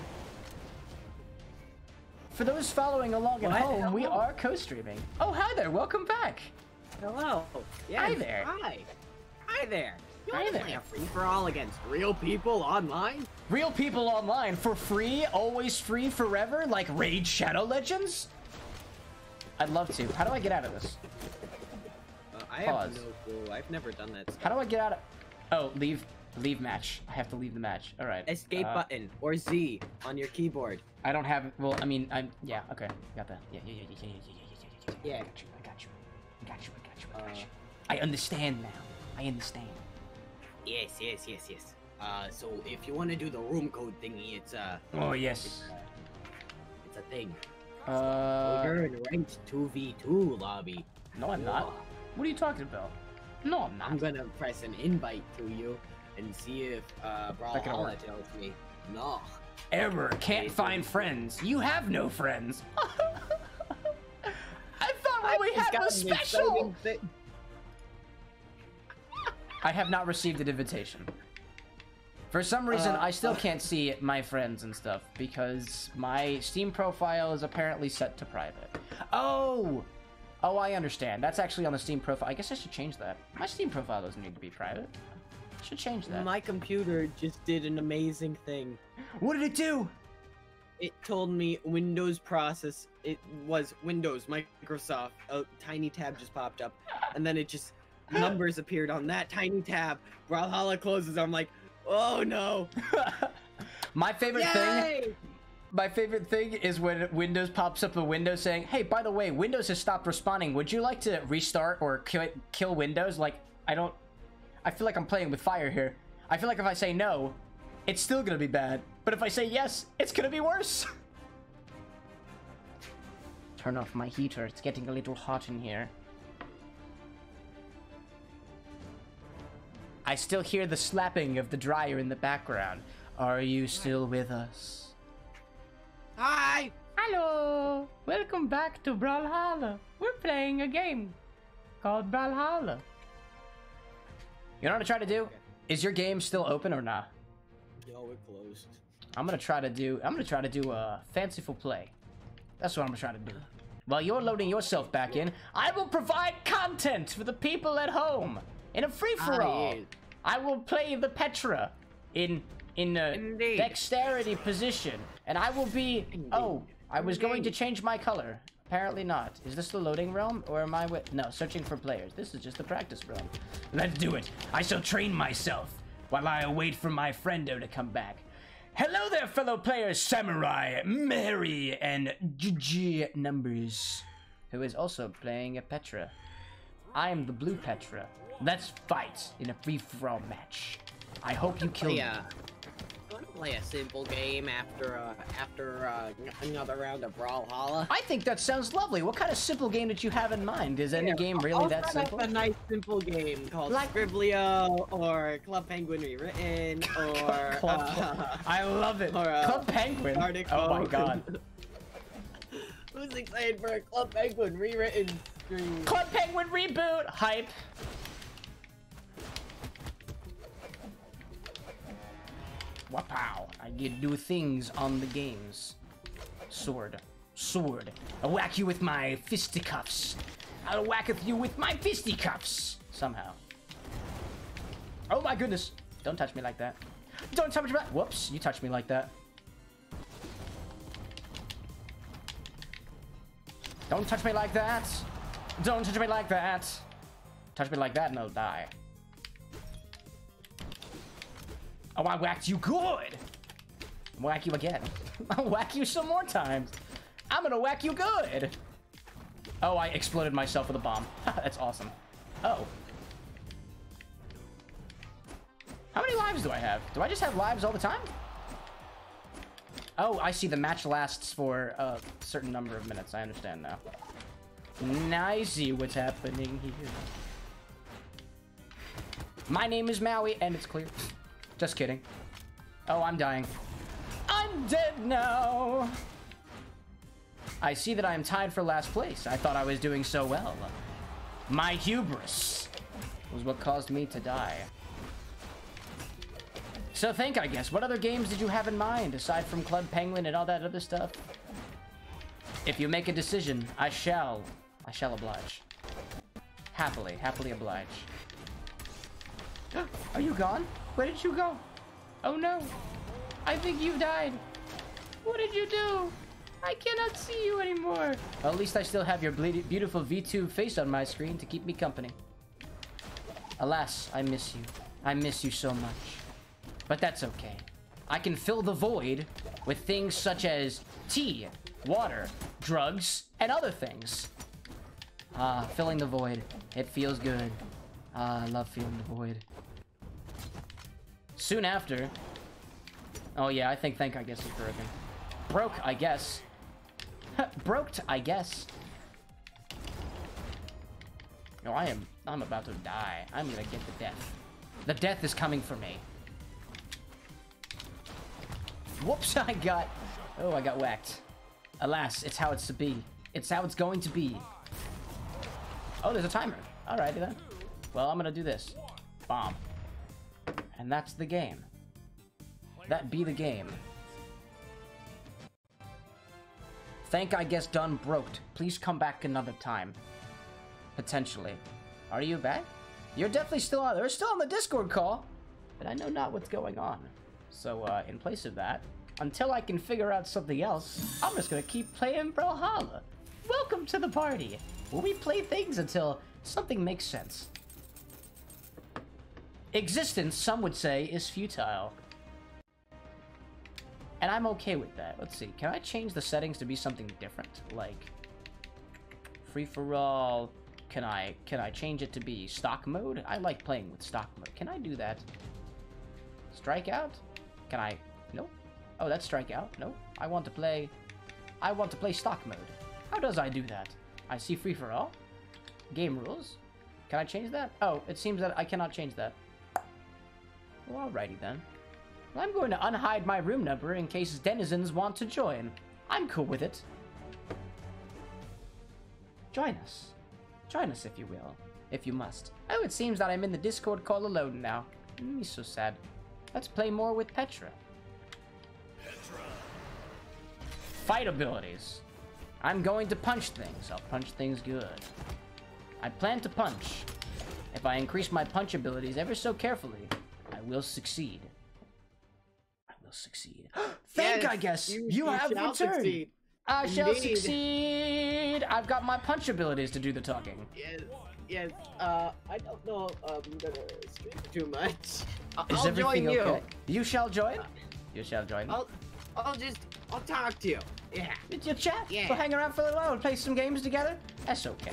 For those following along at What? home, we are co-streaming. Oh, hi there. Welcome back. Hello. Yes, Hi there. Hi. Hi there. You want to play a free for all against real people online? Real people online for free, always free forever, like Raid Shadow Legends? I'd love to. How do I get out of this? Uh, I Pause. have no clue. I've never done that. How do I get out of... Oh, leave. Leave match. I have to leave the match. All right. Escape Uh, button or Z on your keyboard. I don't have. Well, I mean, I'm. Yeah. Okay. Got that. Yeah. Yeah. Yeah. Yeah. Yeah. Yeah. Yeah. Yeah. Yeah. You. I got you. I got you. I got you. I Uh. I understand now. I understand. Yes, yes, yes, yes. Uh, so if you want to do the room code thingy, it's uh, Oh it's, yes. uh, it's a thing. Uh. You're in ranked two v two lobby. No, I'm not. What are you talking about? No, I'm not. I'm gonna press an invite to you and see if uh, Brawlhalla tells me no. Error. Can't find friends. You have no friends. I we I've had gotten was special. I have not received an invitation. For some reason, Uh, I still uh. can't see my friends and stuff because my Steam profile is apparently set to private. Oh! Oh, I understand. That's actually on the Steam profile. I guess I should change that. My Steam profile doesn't need to be private. I should change that. My computer just did an amazing thing. What did it do? It told me Windows process. It was Windows, Microsoft. A tiny tab just popped up, and then it just numbers appeared on that tiny tab. Brawlhalla closes. I'm like, oh no! my favorite thing My favorite thing is when Windows pops up a window saying, "Hey, by the way, Windows has stopped responding. Would you like to restart or kill, kill Windows?" Like, I don't. I feel like I'm playing with fire here. I feel like if I say no, it's still gonna be bad. But if I say yes, it's gonna be worse. Turn off my heater. It's getting a little hot in here. I still hear the slapping of the dryer in the background. Are you still with us? Hi. Hello! Welcome back to Brawlhalla. We're playing a game called Brawlhalla. You know what I'm trying to do? Is your game still open or not? Yo, it closed. I'm gonna try to do. I'm gonna try to do a fanciful play. That's what I'm gonna try to do. While you're loading yourself back in, I will provide content for the people at home in a free for all. Ah. I will play the Petra in in a Indeed. dexterity position, and I will be. Oh, I was going to change my color. Apparently not. Is this the loading realm, or am I with? No, searching for players. This is just the practice realm. Let's do it. I shall train myself while I await for my friendo to come back. Hello there, fellow players, Samurai, Mary, and GG Numbers, who is also playing a Petra. I am the blue Petra. Let's fight in a free-for-all match. I hope you kill Play me. A, want to play a simple game after uh, after uh, another round of Brawlhalla? I think that sounds lovely. What kind of simple game did you have in mind? Is any Yeah, game really I'll that set up simple? A nice simple game called Like- Skribbl.io or Club Penguin Rewritten or Club, uh, I love it. or, uh, Club Penguin. Arctic Oh my god. Who's excited for a Club Penguin Rewritten stream? Club Penguin reboot. Hype. Wapow. I get do things on the games. Sword. Sword. I'll whack you with my fisticuffs. I'll whack with you with my fisticuffs. Somehow. Oh my goodness. Don't touch me like that. Don't touch me like Whoops, you touched me like that. Don't touch me like that. Don't touch me like that. Touch me like that and I'll die. Oh, I whacked you good. Whack you again. I'll whack you some more times. I'm gonna whack you good. Oh, I exploded myself with a bomb. That's awesome. Oh. How many lives do I have? Do I just have lives all the time? Oh, I see. The match lasts for a certain number of minutes. I understand now. Now I see what's happening here. My name is Maui, and it's clear. Just kidding. Oh, I'm dying. I'm dead now. I see that I am tied for last place. I thought I was doing so well. My hubris was what caused me to die. So think, I guess, what other games did you have in mind, aside from Club Penguin and all that other stuff? If you make a decision, I shall. I shall oblige. Happily, happily oblige. Are you gone? Where did you go? Oh no. I think you died. What did you do? I cannot see you anymore. At least I still have your beautiful V2 face on my screen to keep me company. Alas, I miss you. I miss you so much. But that's okay. I can fill the void with things such as tea, water, drugs, and other things. Ah, filling the void. It feels good. Ah, I love feeling the void. Soon after... Oh yeah, I think ThankIGuess is broken. Broke, I guess. Broked, I guess. No, I am... I'm about to die. I'm gonna get the death. The death is coming for me. Whoops, I got... Oh, I got whacked. Alas, it's how it's to be. It's how it's going to be. Oh, there's a timer. Alrighty then. Well, I'm gonna do this. Bomb. And that's the game. That be the game. ThankIGuess done broked. Please come back another time. Potentially. Are you back? You're definitely still on. They're still on the Discord call. But I know not what's going on. So, uh, in place of that, until I can figure out something else, I'm just gonna keep playing Brawlhalla. Welcome to the party, where we play things until something makes sense. Existence, some would say, is futile. And I'm okay with that. Let's see, can I change the settings to be something different? Like, free-for-all, can I, can I change it to be stock mode? I like playing with stock mode. Can I do that? Strikeout? Can I? No. Oh, that's strikeout. No. I want to play. I want to play stock mode. How does I do that? I see free for all. Game rules. Can I change that? Oh, it seems that I cannot change that. Well, alrighty then. Well, I'm going to unhide my room number in case denizens want to join. I'm cool with it. Join us. Join us if you will. If you must. Oh, it seems that I'm in the Discord call alone now. Mm, Me so sad. Let's play more with Petra. Petra. Fight abilities. I'm going to punch things. I'll punch things good. I plan to punch. If I increase my punch abilities ever so carefully, I will succeed. I will succeed. Thank, Yes, I guess. You, you have shall returned. succeed. I shall Indeed. succeed. I've got my punch abilities to do the talking. Yes, yes. Uh, I don't know. if I'm gonna stream too much. I- Is I'll everything join okay? you. You shall join. You shall join. I'll, I'll just, I'll talk to you. Yeah. Did you chat? Yeah. We'll hang around for a little while and play some games together? That's okay.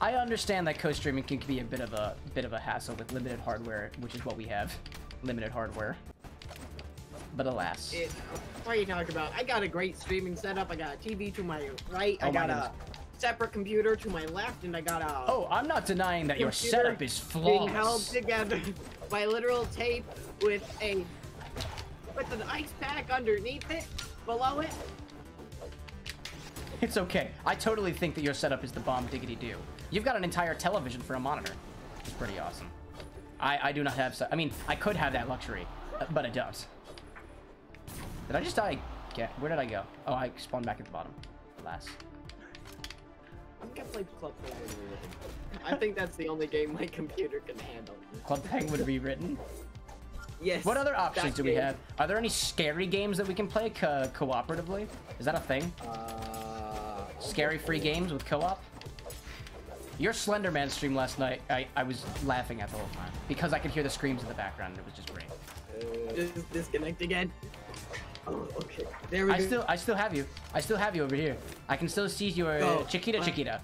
I understand that co-streaming can be a bit of a bit of a hassle with limited hardware, which is what we have. Limited hardware. But alas. It, what are you talking about? I got a great streaming setup. I got a TV to my right. Oh, I got a separate computer to my left, and I got a Oh, I'm not denying that your setup is flawless. being held together by literal tape with a with an ice pack underneath it, below it. It's okay. I totally think that your setup is the bomb diggity do. You've got an entire television for a monitor. It's pretty awesome. I, I do not have... se- I mean, I could have that luxury, but I don't. Did I just die? Get Where did I go? Oh, I spawned back at the bottom. Alas. I'm gonna play Club Penguin. I think that's the only game my computer can handle. Club Penguin rewritten. Yes. What other options do we game. have? Are there any scary games that we can play co cooperatively? Is that a thing? Uh, Scary free games with co-op? Your Slenderman stream last night, I, I was laughing at the whole time because I could hear the screams in the background. and It was just great. Uh, Just disconnect again. Oh, okay. There we I go. still I still have you. I still have you over here. I can still see your uh, Oh, Chiquita uh, Chiquita.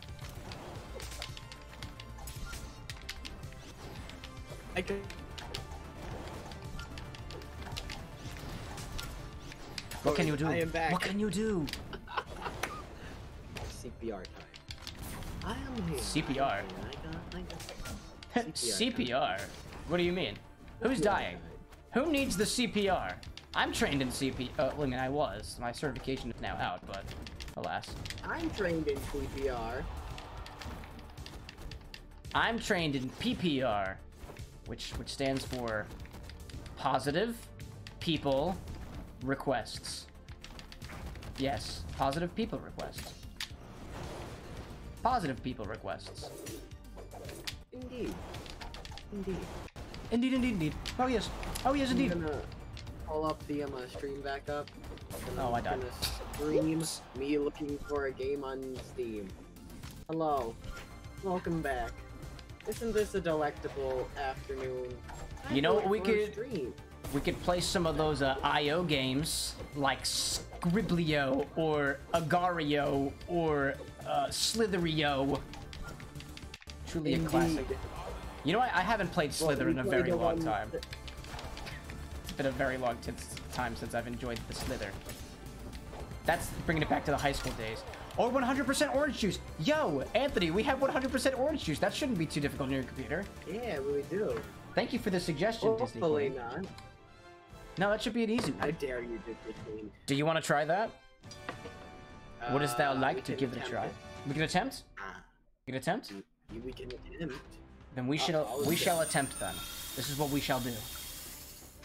I can... What can you do? I am back. What can you do? CPR time. I am here. CPR. I got, I got... CPR. CPR. What do you mean? Who's dying? Who needs the CPR? I'm trained in CPR. Uh, I mean, I was. My certification is now out, but alas. I'm trained in CPR. I'm trained in PPR, which which stands for positive people requests. Yes, positive people requests. Positive people requests. Indeed. Indeed. Indeed, indeed, indeed. Oh yes. Oh yes, indeed. I'm gonna pull up the um, uh, stream back up. Oh, I died. gonna stream me looking for a game on Steam. Hello. Welcome back. Isn't this a delectable afternoon? You know what we could- Stream. We could play some of those uh, IO games like Skribbl.io or Agar.io or uh, Slither.io. Truly a classic. You know what? I haven't played Slither we in a very long time. that- It's been a very long time since I've enjoyed the Slither. That's bringing it back to the high school days. Or 100% orange juice. Yo, Anthony, we have 100% orange juice. That shouldn't be too difficult on your computer. Yeah, we do. Thank you for the suggestion, Disney. Hopefully Queen. not. No, that should be an easy How one. dare you, Disney Queen. Do you want to try that? Wouldst thou Uh, like to give it a try? it. We can attempt? We can attempt? we- can attempt. Then we shall we shall attempt then. This is what we shall do.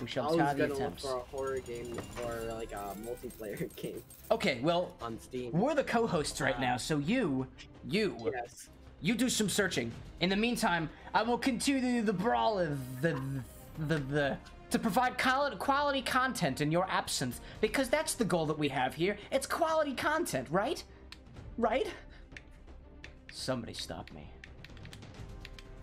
We shall try the attempts. for a horror game or like a multiplayer game Okay, well, on Steam. we're the co-hosts right now, so you, you, Yes. you do some searching. In the meantime, I will continue the brawl of the, the, the, to provide quality content in your absence, because that's the goal that we have here. It's quality content, right? Right? Somebody stop me.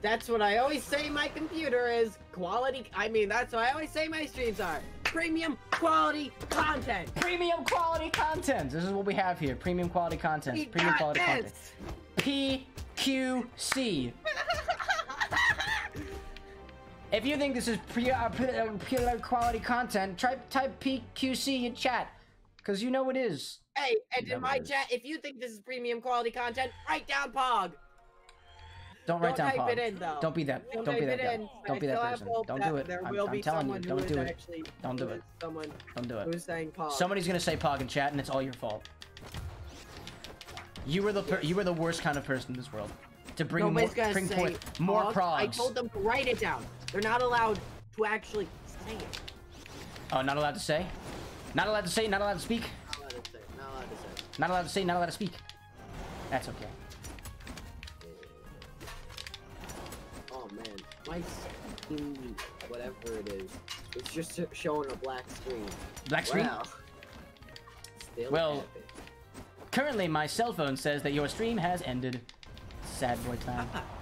That's what I always say my computer is quality. I mean, that's what I always say my streams are premium quality content. Premium quality content. This is what we have here. Premium quality content. We Premium quality content. PQC. if you think this is pre- uh, uh, pure quality content, try type PQC in chat, because you know it is. Hey, and in my is. chat, if you think this is premium quality content, write down Pog. Don't write Don't down type Pog. it in though. Don't be that. Don't Don't be that guy. in. Don't I be that person. Don't do it. There I'm, will I'm be telling you. Don't do it. Actually, Don't do it. Someone Don't do who it. is saying Pog. Somebody's gonna say Pog in chat, and it's all your fault. You were the per- you were the worst kind of person in this world. To bring more, Nobody's gonna bring say forth more progs. I told them to write it down. They're not allowed to actually say it. Oh, not allowed to say? Not allowed to say, not allowed to speak? Not allowed to say. Not allowed to say. Not allowed to say, not allowed to speak. That's okay. Oh man, my screen, whatever it is, it's just showing a black screen. Black screen? Wow. Still Well, epic. Currently, my cell phone says that your stream has ended. Sad boy time.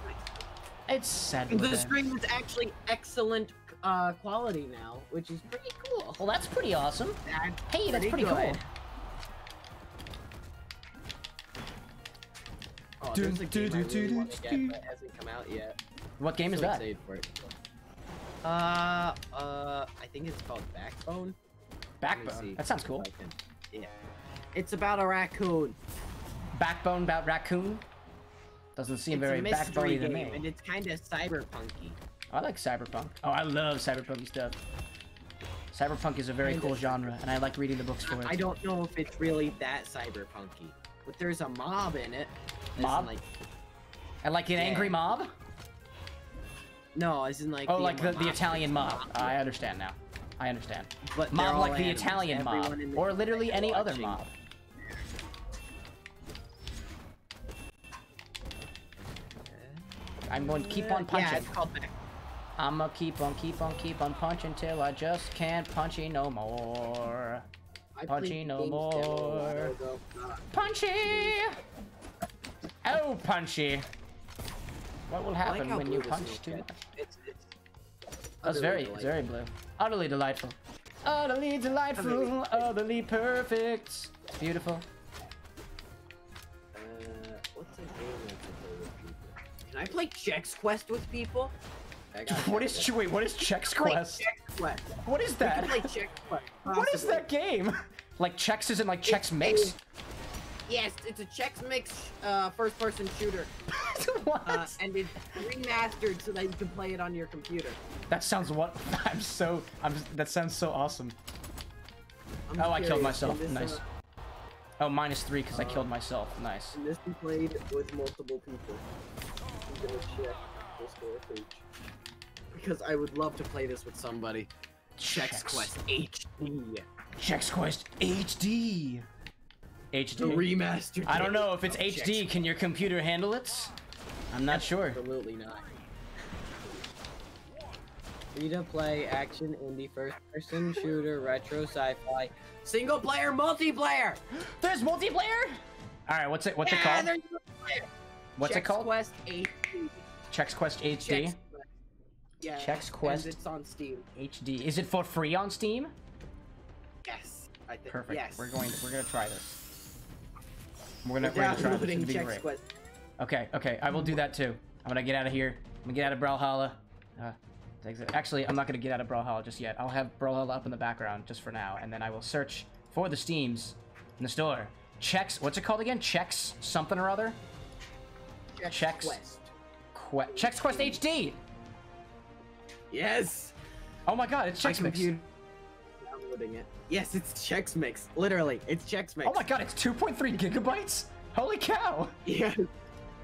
It's sad boy the time. screen is actually excellent uh, quality now, which is pretty cool. Well, that's pretty awesome. That's Hey, that's pretty cool. Oh, there's a game I really want to get, but it hasn't come out yet. What game is that? excited for it. Uh, uh, I think it's called Backbone. Backbone. That sounds cool. Yeah. It's about a raccoon. Backbone about raccoon? Doesn't seem it's very mystery to game, and it's kind of cyberpunky. I like cyberpunk. Oh, I love cyberpunky stuff. Cyberpunk is a very cool genre, and I like reading the books for it. I don't know if it's really that cyberpunky, but there's a mob in it. Mob? Like, I like an Yeah. angry mob. no, as in like. Oh, like the, the Italian mob. I understand now. I understand. But Mob like the. Italian mob, the or literally any other mob. I'm going to keep on punching. Yeah, punching. it's called Back. I'ma keep on, keep on, keep on punching till I just can't punchy no more. I played Punchy no games demo a while more. Punchy! Oh, punchy! What will I like happen when you punch too much? It's, it's That's utterly very, it's delightful. very blue. Utterly delightful. Utterly delightful. Utterly- Utterly perfect. Beautiful. Can I play Chex Quest with people? What is Ch- wait? What is Chex Quest? Chex Quest. What is that? play Chex Quest. What is that game? Like Chex isn't like Chex Mix? Yes, it's a Chex Mix uh, first-person shooter, what? uh, and it's remastered so that you can play it on your computer. that sounds what? I'm so. I'm. That sounds so awesome. I'm Oh, I killed myself. this, Nice. uh, Oh, minus three because I killed myself. Nice. Can this be played with multiple people? I'm gonna check the score page. Because I would love to play this with somebody. Chex Quest HD. Chex Quest HD. HD. The remastered. I don't know if it's of Chex HD. Can your computer handle it? I'm not sure. Absolutely not. Free to play action indie first person shooter retro sci-fi single player multiplayer. There's multiplayer. All right, what's it? What's it Yeah, called? What's Chex it called? Quest HD. Chex Quest HD. Chex Quest. Yeah. Chex Quest. And it's on Steam. HD. Is it for free on Steam? Yes. I think. Perfect. Yes. We're going. We're gonna try this. We're gonna, We're we're gonna try this. downloading It'll be Chex great. Quest. Okay. Okay. I will do that too. I'm gonna get out of here. I'm gonna get out of Brawlhalla. Uh, exit- actually, I'm not gonna get out of Brawlhalla just yet. I'll have Brawlhalla up in the background just for now, and then I will search for the Steams in the store. Chex. What's it called again? Chex something or other. Chex, Chex. Quest. Que- Chex Quest HD. Yes. Oh my God! It's My Chex Mix. computer- Downloading it. Yes, it's Chex Mix. Literally, it's Chex Mix. Oh my God! It's 2.3 gigabytes. Holy cow! Yeah.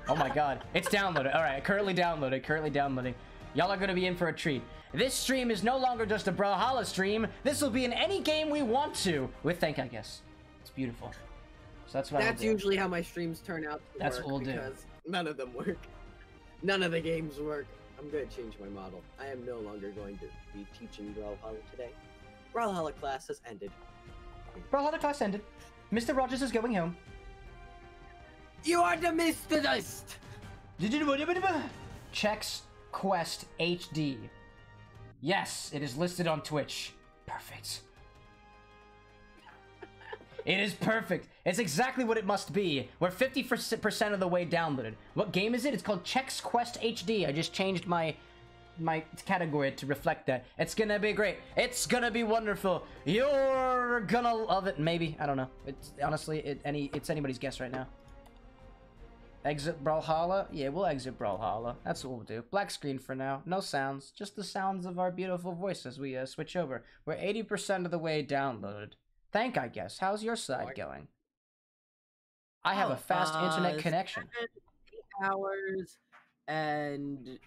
Oh my god. It's downloaded. Alright, currently downloaded. Currently downloading. Y'all are gonna be in for a treat. This stream is no longer just a Brawlhalla stream. This will be in any game we want to. With thank, I guess. It's beautiful. So that's what I will That's do. usually how my streams turn out. To That's work what we'll do. None of them work. None of the games work. I'm gonna change my model. I am no longer going to be teaching Brawlhalla today. Brawlhalla class has ended. Brawlhalla class ended. Mr. Rogers is going home. You are the Mr. Dust! Chex Quest HD. Yes, it is listed on Twitch. Perfect. It is perfect. It's exactly what it must be. We're 50% of the way downloaded. What game is it? It's called Chex Quest HD. I just changed my my category to reflect that. It's gonna be great. It's gonna be wonderful. You're gonna love it. Maybe I don't know. It's honestly it, any it's anybody's guess right now. Exit Brawlhalla? Yeah, we'll exit Brawlhalla. That's what we'll do. Black screen for now. No sounds. Just the sounds of our beautiful voices we uh, switch over. We're 80% of the way downloaded. Thank, I guess. How's your side going? I have Oh, a fast uh, internet connection. Eight hours and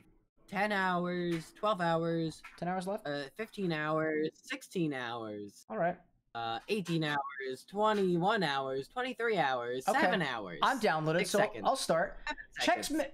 10 hours, 12 hours, 10 hours left? uh, 15 hours, 16 hours, Alright. uh, 18 hours, 21 hours, 23 hours, Okay. 7 hours. I'm downloaded, so seconds. I'll start. Mi-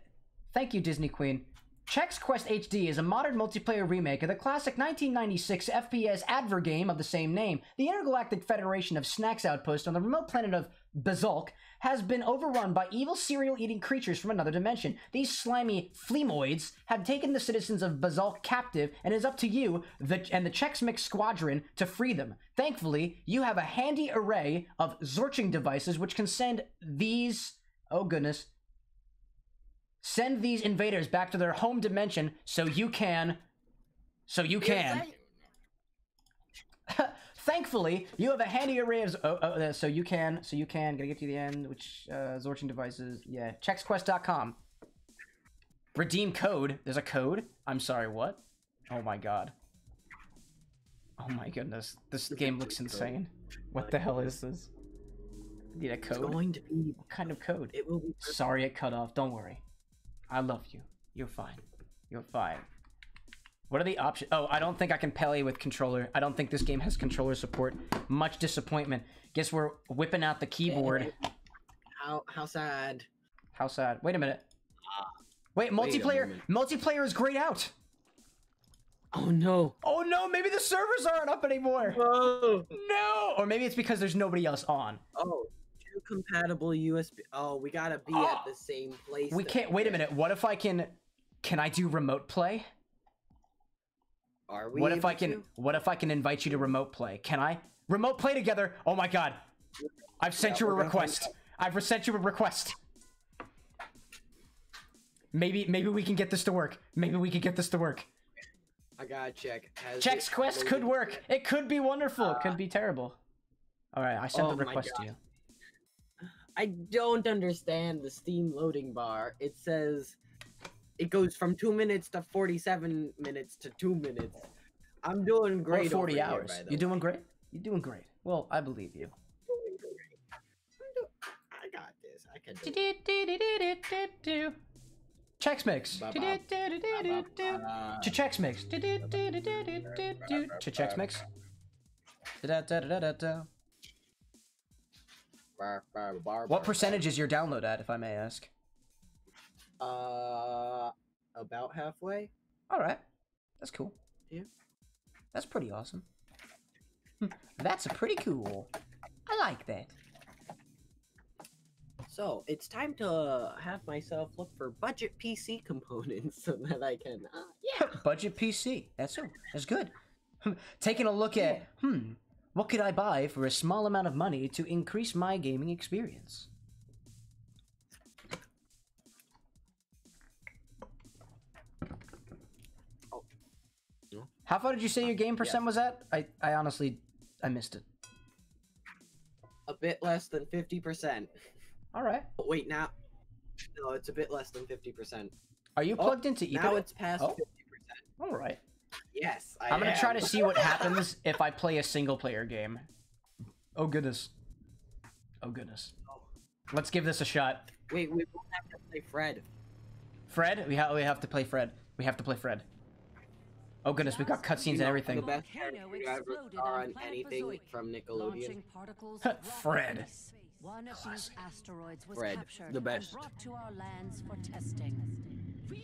Thank you, Disney Queen. Chex Quest HD is a modern multiplayer remake of the classic 1996 FPS adver game of the same name. The Intergalactic Federation of Snacks Outpost on the remote planet of Bazoik has been overrun by evil cereal-eating creatures from another dimension. These slimy flemoids have taken the citizens of Bazoik captive, and it is up to you the, and the Chex Mix Squadron to free them. Thankfully, you have a handy array of Zorching devices which can send these... Oh goodness. Send these invaders back to their home dimension so you can. So you can. Thankfully, you have a handy array of. Oh, oh, uh, so you can. So you can. Gonna get to the end. Which uh, Zorching devices? Yeah. Chexquest.com. Redeem code. There's a code. I'm sorry. What? Oh my god. Oh my goodness. This game looks insane. What the hell is this? Need a code? It's going to be. What kind of code? It will be. Sorry it cut off. Don't worry. I love you. You're fine. You're fine. What are the options? Oh, I don't think I can play with controller. I don't think this game has controller support. Much disappointment. Guess we're whipping out the keyboard. How how sad. How sad. Wait a minute. Ah. Wait, Wait multiplayer. moment. Multiplayer is grayed out. Oh no. Oh no, maybe the servers aren't up anymore. Oh. No. Or maybe it's because there's nobody else on. Oh. Two compatible USB. Oh, we gotta be Oh. at the same place. We can't. Wait a minute. What if I can? Can I do remote play? Are we? What if I can? to? What if I can invite you to remote play? Can I remote play together? Oh my god! I've sent Yeah, you a we're gonna find request. I've sent you a request. Maybe, maybe we can get this to work. Maybe we can get this to work. I gotta check. Has Chex it Quest could work. It could be wonderful. It could uh, be terrible. All right, I sent Oh the request to you. I don't understand the Steam loading bar. It says it goes from two minutes to forty-seven minutes to two minutes. I'm doing Or great. 40 over here, hours. by the You're way. doing great. You're doing great. Well, I believe you. Doing great. I'm do- I got this. I can do it. Chex Mix. Ba-ba. Ba-ba. Chex Mix. Chex Mix. Da-da-da-da-da-da. Bar, bar, bar, What percentage is your download at, if I may ask? Uh, about halfway. All right, that's cool. Yeah. That's pretty awesome. Hmm, That's pretty cool. I like that. So it's time to have myself look for budget PC components so that I can. Uh, yeah. Budget PC. That's that's good. Hmm, Taking a look at hmm, what could I buy for a small amount of money to increase my gaming experience? Oh. No. How far did you say your game percent was at? I I honestly I missed it. A bit less than fifty percent. All right. Oh, wait now. No, it's a bit less than fifty percent. Are you Oh, plugged into Ethernet? Now it's past Oh. fifty percent. All right. Yes, I I'm gonna try to see what happens if I play a single player game. Oh goodness. Oh goodness. Let's give this a shot. Wait, we won't have to play Fred. Fred, we, ha- we have to play Fred. We have to play Fred. Oh goodness, we've got cutscenes and The everything. best Volcano you ever saw on on anything Bazoik, from Nickelodeon. launching particles of rock Fred. into. One of these asteroids was Fred, captured the best. and brought to our lands for testing.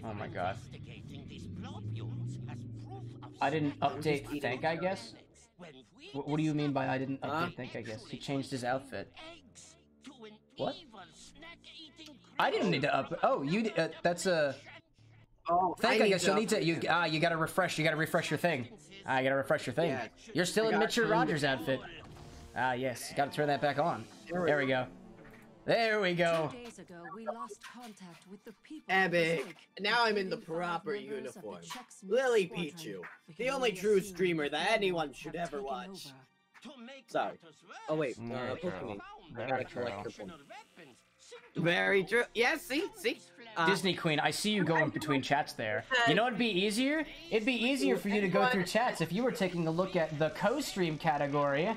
Oh my god. Investigating these globules as proof of I didn't update Thank, I guess. when we Wh- What do you mean by I didn't Huh? update Think, I guess? He changed his outfit. eggs to an What? I didn't need to up. Oh, you. d- Uh, that's a. Oh, Thank I, need guess you'll need to. You ah, you gotta refresh. You gotta refresh your thing. Ah, you gotta refresh your thing. Yeah, You're still in Mitchell Rogers outfit. Ah, yes. Gotta turn that back on. There we There we go. There we go. Two days ago, we lost contact with the people. Epic. Now I'm in the proper members the uniform. Lily Squadron. Pichu, the only only true streamer that anyone should ever watch. over. to make Sorry. Oh wait, worse, uh, Very true. Pokemon. I Very gotta collect her conventional Pokemon. weapons seem to Very true. Yes, see, see. Uh, Disney Queen, I see you going between chats there. You know what'd be easier? It'd be easier for you to go through chats if you were taking a look at the co-stream category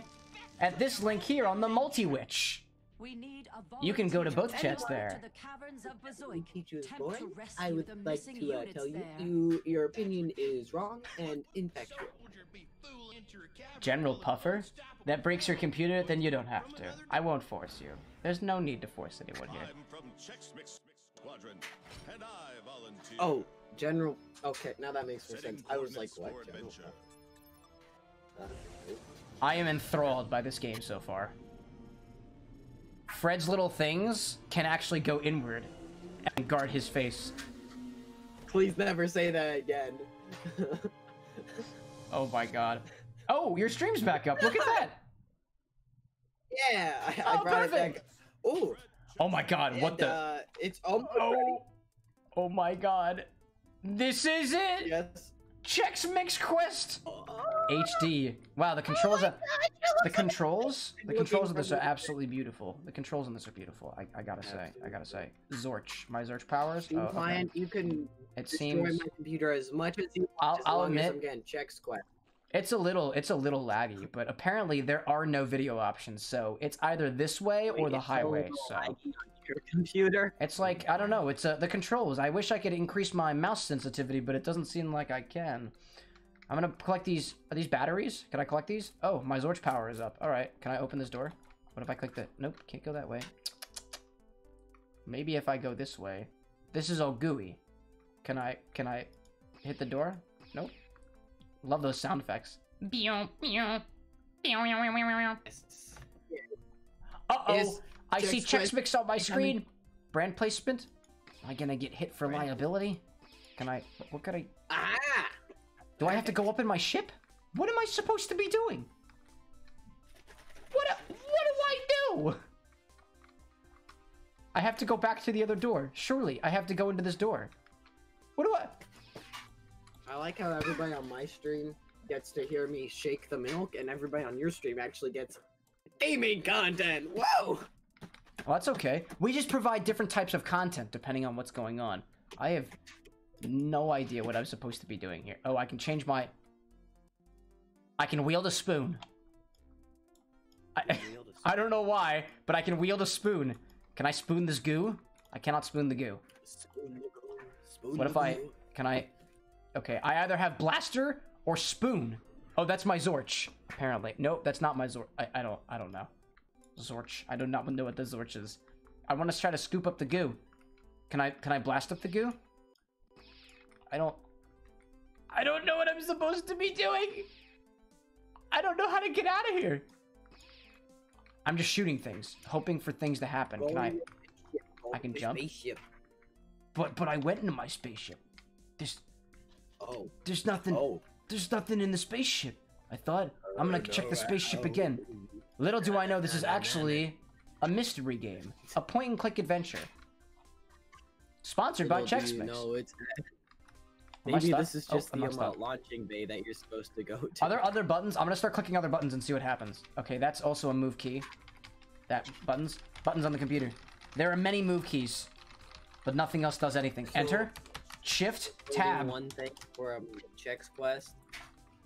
at this link here on the Multi-Witch. We need a You can go to both chats to there. the caverns of Lily Bazoik. Pichu's Attempt boy, to I would the like to uh, tell you, you, your opinion is wrong and infectious. General Puffer? That breaks your computer? Then you don't have to. I won't force you. There's no need to force anyone here. I'm from Chex Mix Squadron, and I volunteer. Oh, General. Okay, now that makes more sense. I was like, what? General? adventure. I am enthralled by this game so far. Fred's little things can actually go inward and guard his face. please never say that again. Oh my god. Oh, your stream's back up. Look at that. yeah, I, I Oh, brought it perfect. back. Ooh, Oh my god, what the? Uh, it's almost ready. Oh, oh my god. This is it! Yes. Chex Mix Quest Oh, HD. Wow, the controls are the controls the controls of this are absolutely beautiful. The controls on this are beautiful. I, I gotta say, I gotta say. Zorch, my Zorch powers. Steam Oh, okay. client, you can It destroy seems my computer as much as you want, I'll- as I'll long as admit- I'm getting check square. it's a little it's a little laggy, but apparently there are no video options, so it's either this way or Wait, the highway. so So laggy on your computer. it's like I don't know. It's uh, the controls. I wish I could increase my mouse sensitivity, but it doesn't seem like I can. I'm gonna collect these. Are these batteries? Can I collect these? Oh, my Zorch power is up. All right. Can I open this door? What if I click that? Nope. Can't go that way. Maybe if I go this way. This is all gooey. Can I? Can I hit the door? Nope. Love those sound effects. Uh oh. Is I see Chex Chex Quest Mix on my screen. Brand placement. Am I gonna get hit for Brand- liability? Can I? What could I? Ah! Do I have to go up in my ship? What am I supposed to be doing? What? What do I do? I have to go back to the other door. Surely, I have to go into this door. What do I? I like how everybody on my stream gets to hear me shake the milk, and everybody on your stream actually gets gaming content. Whoa! Well, that's okay. We just provide different types of content depending on what's going on. I have no idea what I'm supposed to be doing here. Oh, I can change my... I can wield a spoon. I, I don't know why, but I can wield a spoon. Can I spoon this goo? I cannot spoon the goo. Spoon the goo, spoon What if I... goo. Can I... Okay, I either have blaster or spoon. Oh, that's my Zorch, apparently. Nope, that's not my Zorch. I, I don't... I don't know. Zorch. I do not know what the Zorch is. I want to try to scoop up the goo. Can I... Can I blast up the goo? I don't... I don't know what I'm supposed to be doing! I don't know how to get out of here! I'm just shooting things, hoping for things to happen. Can I... Roll your spaceship, roll I can jump? Spaceship. But, but I went into my spaceship. There's... Oh, There's nothing... oh. There's nothing in the spaceship. I thought I'm gonna check the spaceship Oh. again. Little do I know this is actually a mystery game, a point and click adventure. Sponsored by Little do Chex you it's- Maybe this is Oh, just I'm the launching bay that you're supposed to go to. Are there other buttons? I'm gonna start clicking other buttons and see what happens. Okay, that's also a move key. That buttons, buttons on the computer. There are many move keys, but nothing else does anything. Enter, shift, tab. One thing for a Chex Quest,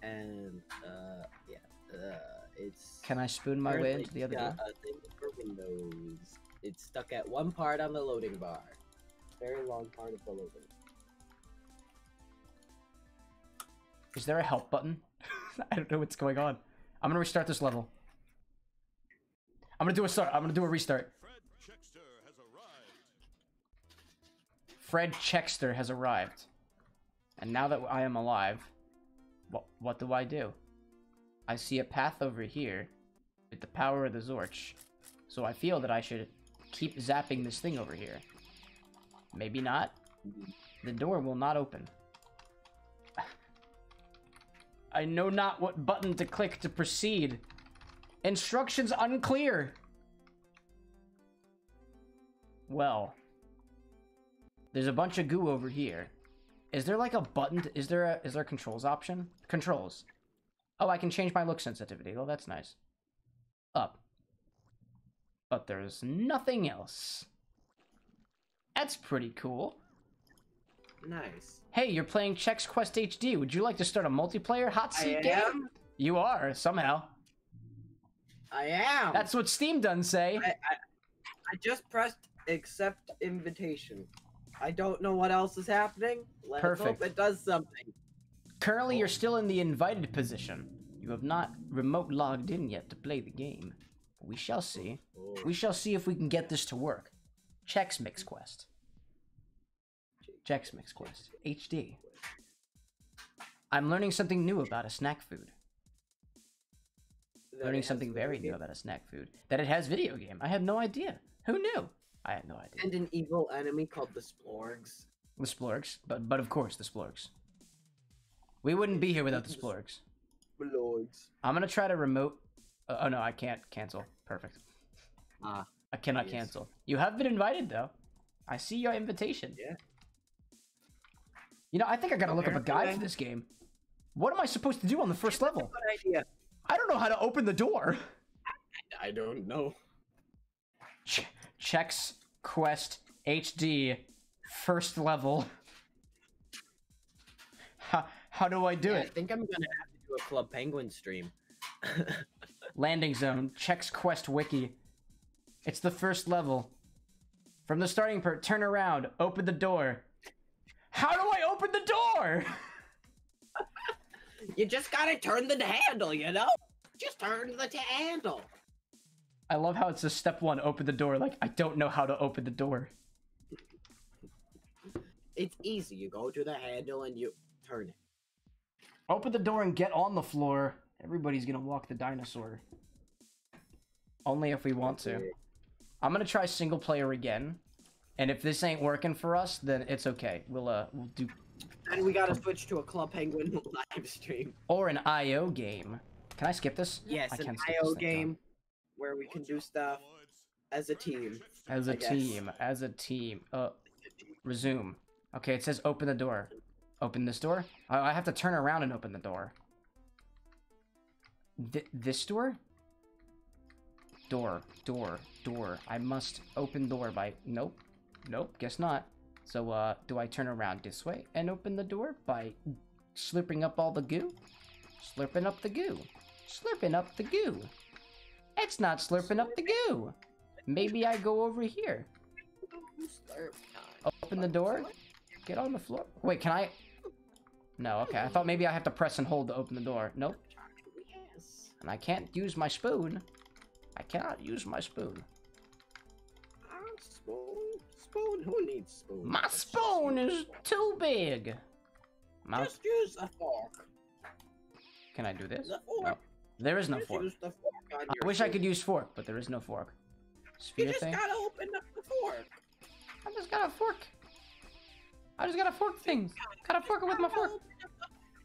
and uh, yeah, uh, it's. Can I spoon my way into the other door? got A thing for Windows. It's stuck at one part on the loading bar. Very long part of the loading. Is there a help button? I don't know what's going on. I'm gonna restart this level. I'm gonna do a start. I'm gonna do a restart. Fred Chexter has arrived. Fred Chexter has arrived. And now that I am alive, what what do I do? I see a path over here with the power of the Zorch. So I feel that I should keep zapping this thing over here. Maybe not. The door will not open. I know not what button to click to proceed. Instructions unclear. Well, there's a bunch of goo over here. Is there like a button? To, is there a is there a controls option? Controls. Oh, I can change my look sensitivity. Oh, that's nice. Up. But there's nothing else. That's pretty cool. Nice. Hey, you're playing Chex Quest HD. Would you like to start a multiplayer hot seat I game? am. You are somehow. I am. That's what Steam done say. I, I, I just pressed accept invitation. I don't know what else is happening. Let's Perfect. hope it does something. Currently, you're oh. still in the invited position. You have not remote logged in yet to play the game. We shall see. We oh. shall see if we can get this to work. Chex Mix Quest. Chex Mix Quest. HD. I'm learning something new about a snack food. That Learning something very new about a snack food. That it has video game. I had no idea. Who knew? I had no idea. And an evil enemy called the Splorgs. The Splorgs. But, but of course, the Splorgs. We wouldn't be here without the Splorgs. Splorgs. I'm gonna try to remote. Uh, oh no, I can't cancel. Perfect. Ah, I cannot Yes. cancel. You have been invited though. I see your invitation. Yeah. You know, I think I gotta look up a guide for this game. What am I supposed to do on the first level? good idea. I don't know how to open the door. I don't know. Ch- Chex Quest HD first level. How, do I do Yeah, I think I'm gonna have to do a Club Penguin stream. Landing zone. Chex Quest wiki. It's the first level. From the starting part, turn around, open the door. How do I open the door? you just gotta turn the handle, you know? Just turn the handle. I love how it says step one, open the door. Like, I don't know how to open the door. It's easy. You go to the handle and you turn it. Open the door and get on the floor. Everybody's gonna walk the dinosaur. Only if we want to. I'm gonna try single player again. And if this ain't working for us, then it's okay. We'll uh we'll do And we gotta switch to a Club Penguin live stream. Or an IO game. Can I skip this? Yes, I an can skip IO game where we can do stuff as a team. As a team, as a team. Uh, resume. Okay, it says open the door. Open this door? I, I have to turn around and open the door. Th this door? Door, door, door. I must open door by... Nope. Nope, guess not. So, uh, do I turn around this way and open the door by slurping up all the goo? Slurping up the goo. Slurping up the goo. It's not slurping up the goo. Maybe I go over here. Open the door. Get on the floor. Wait, can I? No, okay. I thought maybe I have to press and hold to open the door. Nope. Yes. And I can't use my spoon. I cannot use my spoon. Ah, spoon. Spoon. Who needs spoon? My spoon is too big. Mouse. Just use a fork. Can I do this? The. No. There is no Just fork. fork I wish I could use fork, but there is no fork. You Sphere just thing. gotta open up the fork. I just got a fork. I just got a fork thing. Got a fork with my fork.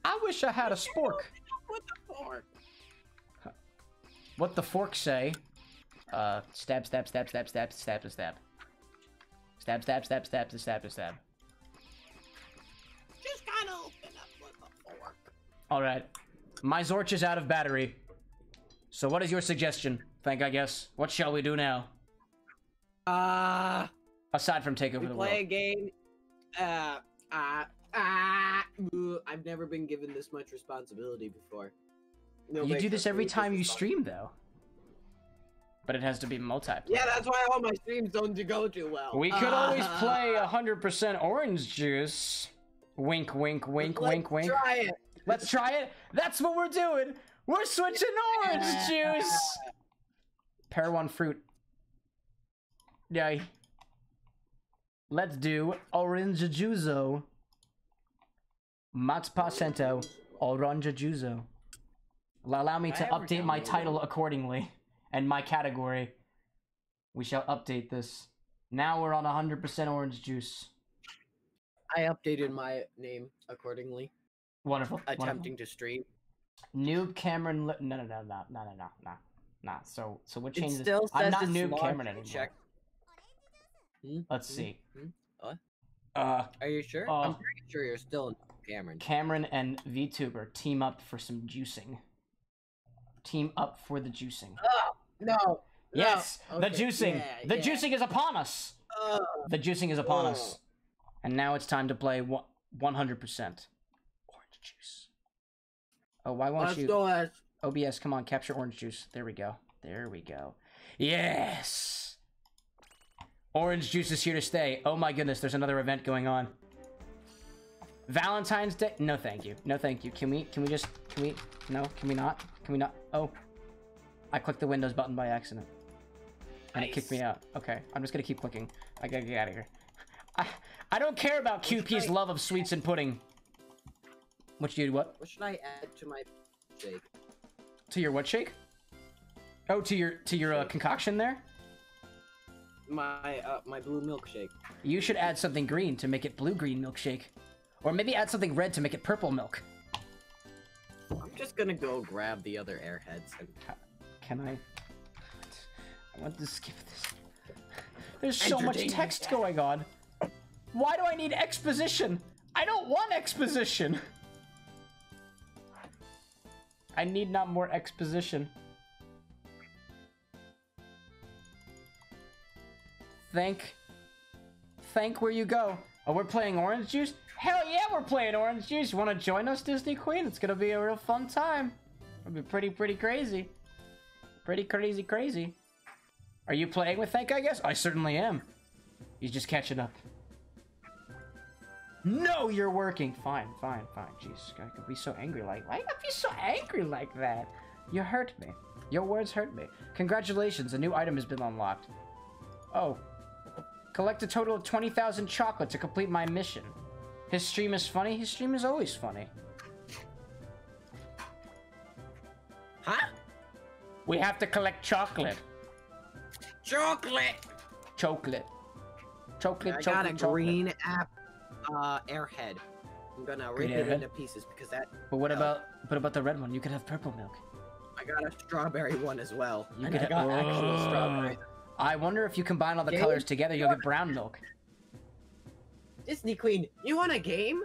I wish I had a spork. With the fork. What the fork say? Uh, stab, stab, stab, stab, stab, stab, to stab. Stab, stab, stab, stab, to stab, to stab. Just gotta open up with a fork. All right, my Zorch is out of battery. So what is your suggestion? Think I guess. What shall we do now? Uh, Aside from take over we the play a game. Uh, uh, uh, I've never been given this much responsibility before. You do this every me with time you stream, though. But it has to be multiplayer. Yeah, that's why all my streams don't go too well. We could always Uh, play 100% orange juice. Wink, wink, wink, let's wink, wink. Try it. Let's try it. That's what we're doing. We're switching orange juice. Pair one fruit. Yay. Let's do Orange Juzo. Matpa Sento, Orange Juzo. Allow me to update my title accordingly and my category. We shall update this. Now we're on 100% orange juice. I updated my name accordingly. Wonderful. Attempting to stream. Noob Cameron. No, no, no, no, no, no, no, no. So so what changes? It still says I'm not Noob Cameron anymore. Check Hmm? Let's Hmm? see. Hmm? What? Uh, Are you sure? Uh, I'm pretty sure you're still in Cameron. Cameron and VTuber team up for some juicing. Team up for the juicing. Oh no. Yes, no. the Okay, juicing. yeah, the yeah. juicing is upon us. Uh, The juicing is upon Oh. us. And now it's time to play one- 100% orange juice. Oh, why won't let's you? OBS, come on, capture orange juice. There we go. There we go. Yes! Orange juice is here to stay. Oh my goodness, there's another event going on. Valentine's Day? No, thank you. No, thank you. Can we, can we just, can we, no, can we not? Can we not? Oh. I clicked the Windows button by accident. And it kicked me out. Okay, I'm just gonna keep clicking. I gotta get out of here. I, I don't care about QP's love of sweets and pudding. Which you what? What should I add to my shake? To your what shake? Oh, to your to your uh, concoction there. My uh, my blue milkshake. You should add something green to make it blue green milkshake, or maybe add something red to make it purple milk. I'm just gonna go grab the other airheads and Can I? I want to skip this. There's so much text going on. Why do I need exposition? I don't want exposition. I need not more exposition. Thank. Thank where you go. Oh, we're playing Orange Juice? Hell yeah, we're playing Orange Juice. You want to join us, Disney Queen? It's gonna be a real fun time. It'll be pretty, pretty crazy. Pretty crazy, crazy. Are you playing with Thank, I guess? I certainly am. He's just catching up. No, you're working. Fine, fine, fine. Jeez, I could be so angry like. Why you gotta be so angry like that? You hurt me. Your words hurt me. Congratulations, a new item has been unlocked. Oh. Collect a total of 20,000 chocolate to complete my mission. His stream is funny? His stream is always funny. Huh? We have to collect chocolate. Chocolate! Chocolate. Chocolate, I chocolate, got a chocolate. green app uh airhead. I'm gonna rip it into pieces because that But what about what about the red one? You could have purple milk. I got a strawberry one as well. You and could I got ha- actual Oh. strawberries. I wonder if you combine all the Game? colors together, you'll get brown milk. Disney Queen, you want a game?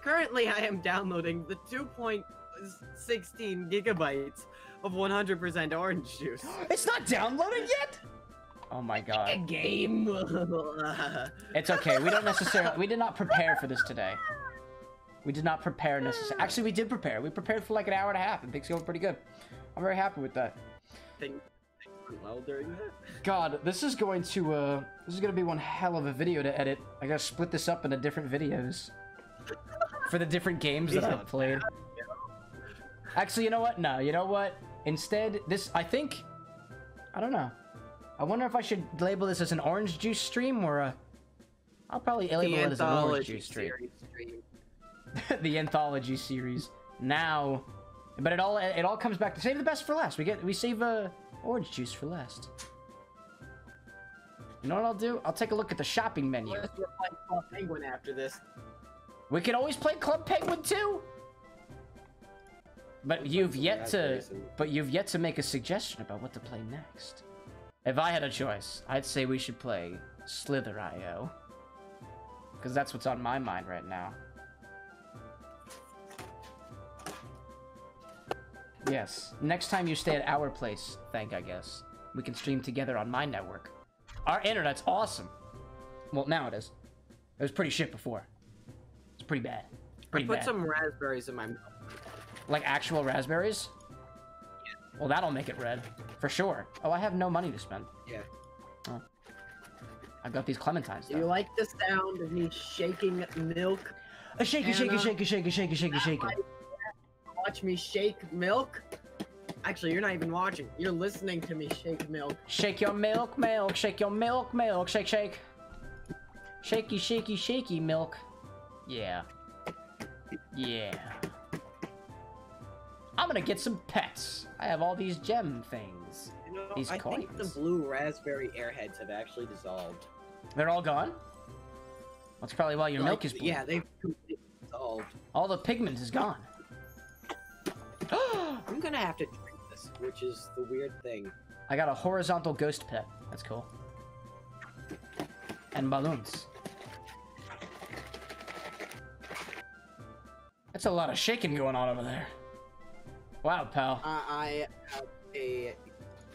Currently, I am downloading the 2.16 gigabytes of 100% orange juice. It's not downloaded yet. Oh my A god. game. It's okay. We don't necessarily. We did not prepare for this today. We did not prepare necessarily. Actually, we did prepare. We prepared for like an hour and a half, and things going pretty good. I'm very happy with that. Went well during that. God, this is going to uh, this is gonna be one hell of a video to edit. I gotta split this up into different videos for the different games that Yeah. I've played. Actually, you know what? No, you know what? Instead, this I think I don't know. I wonder if I should label this as an orange juice stream or a. I'll probably label it as an orange juice stream. stream. the anthology series. Now, but it all it all comes back to save the best for last. We get we save uh, orange juice for last. You know what I'll do? I'll take a look at the shopping menu. Unless we're playing Club Penguin after this. We can always play Club Penguin too. But you've yet to raspberries but you've yet to make a suggestion about what to play next. If I had a choice, I'd say we should play Slither.io. Because that's what's on my mind right now. Yes. Next time you stay at our place, ThankIGuess. We can stream together on my network. Our internet's awesome. Well, now it is. It was pretty shit before. It's pretty bad. Pretty Put bad. some raspberries in my milk. Like actual raspberries? Well, that'll make it red. For sure. Oh, I have no money to spend. Yeah. Oh. I've got these clementines, Do you like the sound of me shaking milk? A shaky, shaky, Anna? shaky, shaky, shaky, shaky, shaky. Watch me shake milk? Actually, you're not even watching. You're listening to me shake milk. Shake your milk, milk. Shake your milk, milk. Shake, shake. Shaky, shaky, shaky milk. Yeah. Yeah. I'm gonna get some pets. I have all these gem things. You know, These I think the blue raspberry airheads have actually dissolved. They're all gone? That's probably why your milk is blue. Yeah, they've completely dissolved. All the pigment is gone. I'm gonna have to drink this, which is the weird thing. I got a horizontal ghost pet. That's cool. And balloons. That's a lot of shaking going on over there. Wow, pal. Uh, I have a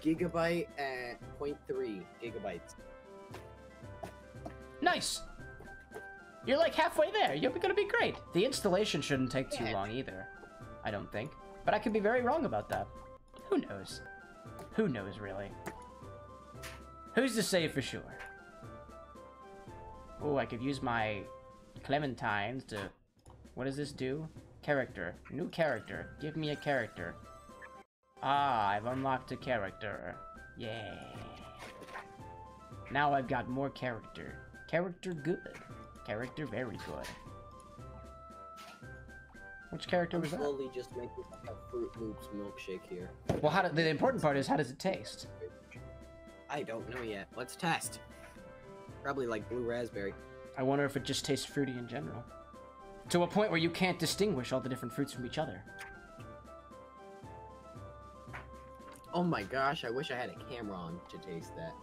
gigabyte and 0.3 gigabytes. Nice. You're like halfway there. You're gonna be great. The installation shouldn't take too long either. I don't think. But I could be very wrong about that. Who knows? Who knows, really? Who's to say for sure? Oh, I could use my clementines to... What does this do? Character. New character. Give me a character. Ah, I've unlocked a character. Yeah. Now I've got more character. Character good. Character very good. Which character was that? Slowly just making a Fruit Loops milkshake here. Well, how do, the important part is how does it taste? I don't know yet. Let's test. Probably like blue raspberry. I wonder if it just tastes fruity in general. To a point where you can't distinguish all the different fruits from each other. Oh my gosh, I wish I had a camera on to taste that.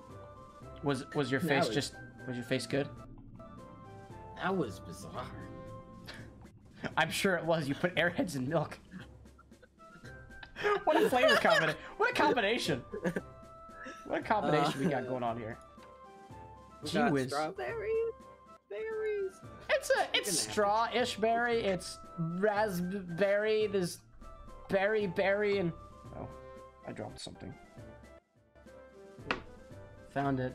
Was was your face was- just was your face good? That was bizarre. I'm sure it was. You put airheads in milk. what a flavor combination! What a combination! What a combination we got Uh, going on here. We Gee whiz. Strawberries, berries. It's a it's gonna have to- straw-ish berry. It's raspberry. There's berry berry and oh, I dropped something. Found it.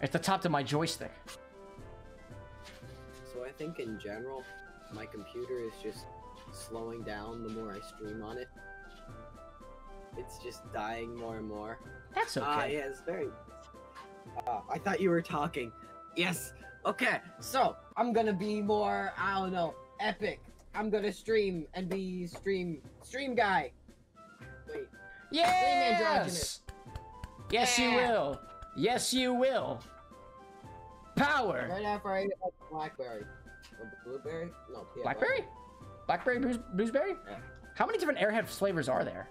It's the top of my joystick. So I think in general, my computer is just slowing down the more I stream on it. It's just dying more and more. That's okay. Ah, yeah, it's very. Uh, I thought you were talking. Yes. Okay. So I'm gonna be more. I don't know. Epic. I'm gonna stream and be stream stream guy. Wait. Yes. Yes, you will. Yes, you will. Power. Right after I get like BlackBerry. Blueberry? No. Yeah, blackberry? Blackberry, blueberry. Yeah. How many different airhead flavors are there?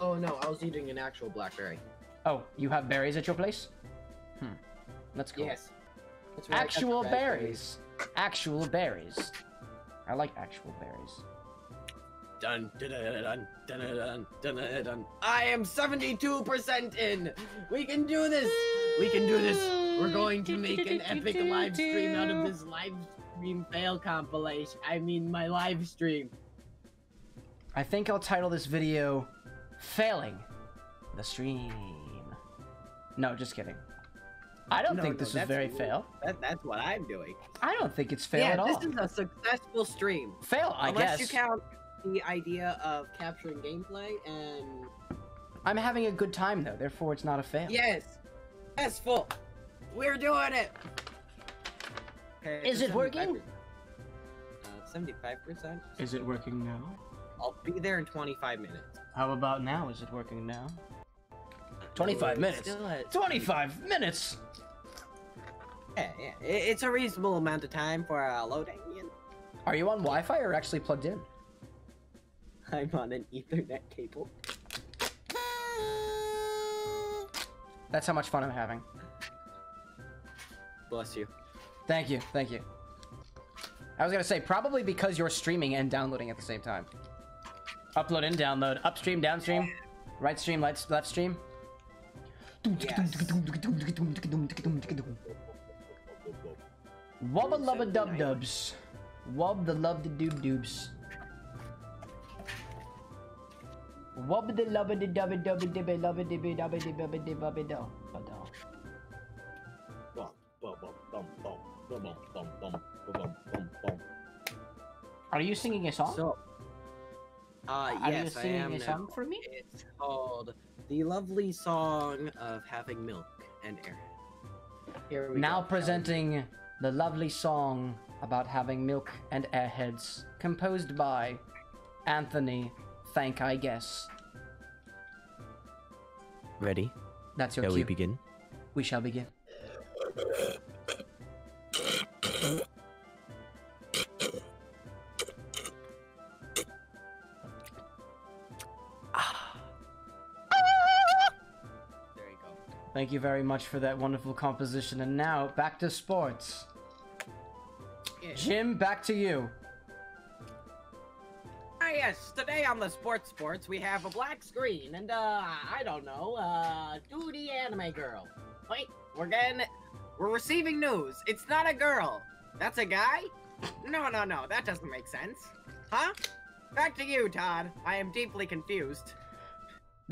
Oh no, I was eating an actual blackberry. Oh, you have berries at your place? Hmm. That's cool. Yes. That's actual berries. berries. actual berries. I like actual berries. Dun, dun, dun, dun, dun, dun, dun, dun. I am 72% in! We can do this! We can do this. We're going to make an epic live stream out of this live stream fail compilation. I mean, my live stream. I think I'll title this video Failing the Stream. No, just kidding. I don't No, think no, this is very me. fail. That, that's what I'm doing. I don't think it's fail yeah, at all. this is a successful stream. Fail, I Unless guess. you count the idea of capturing gameplay and I'm having a good time though, therefore it's not a fail. yes, yes, full. We're doing it. Okay, Is it's it working? 75%. Uh, percent. Is it working now? I'll be there in twenty-five minutes. How about now? Is it working now? 25 It's minutes. still at- 25 minutes! Yeah, yeah. It's a reasonable amount of time for uh, loading. You know? Are you on Wi-Fi or actually plugged in? I'm on an Ethernet cable. That's how much fun I'm having. Bless you. Thank you, thank you. I was gonna say, probably because you're streaming and downloading at the same time. Upload and download. Upstream, downstream. Right stream, left, left stream. Yes. Wubba lubba dub dubs. Wub the love the doob doobs. Are you singing a song? So, uh, Are yes, you singing I am a song for me? It's called The Lovely Song of Having Milk and Air. Here we now go. presenting the lovely song about having milk and airheads, composed by Anthony ThankIGuess Ready? That's your Shall cue. we begin? We shall begin. There you go. Thank you very much for that wonderful composition. And now back to sports. Yeah. Jim, back to you. Yes. Today on the Sports Sports, we have a black screen, and uh, I don't know, uh, the anime girl. Wait, we're getting, we're receiving news. It's not a girl. That's a guy? No, no, no. That doesn't make sense. Huh? Back to you, Todd. I am deeply confused.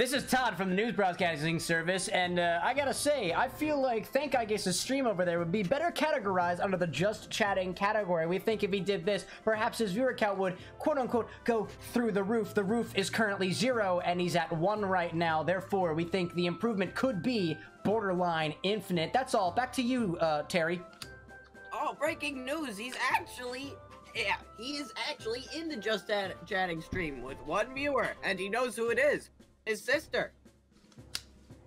This is Todd from the News Broadcasting Service, and uh, I gotta say, I feel like ThankIGuess' stream over there would be better categorized under the Just Chatting category. We think if he did this, perhaps his viewer count would, quote unquote, go through the roof. The roof is currently zero, and he's at one right now. Therefore, we think the improvement could be borderline infinite. That's all. Back to you, uh, Terry. Oh, breaking news! He's actually, yeah, he is actually in the Just Chat- Chatting stream with one viewer, and he knows who it is. His sister.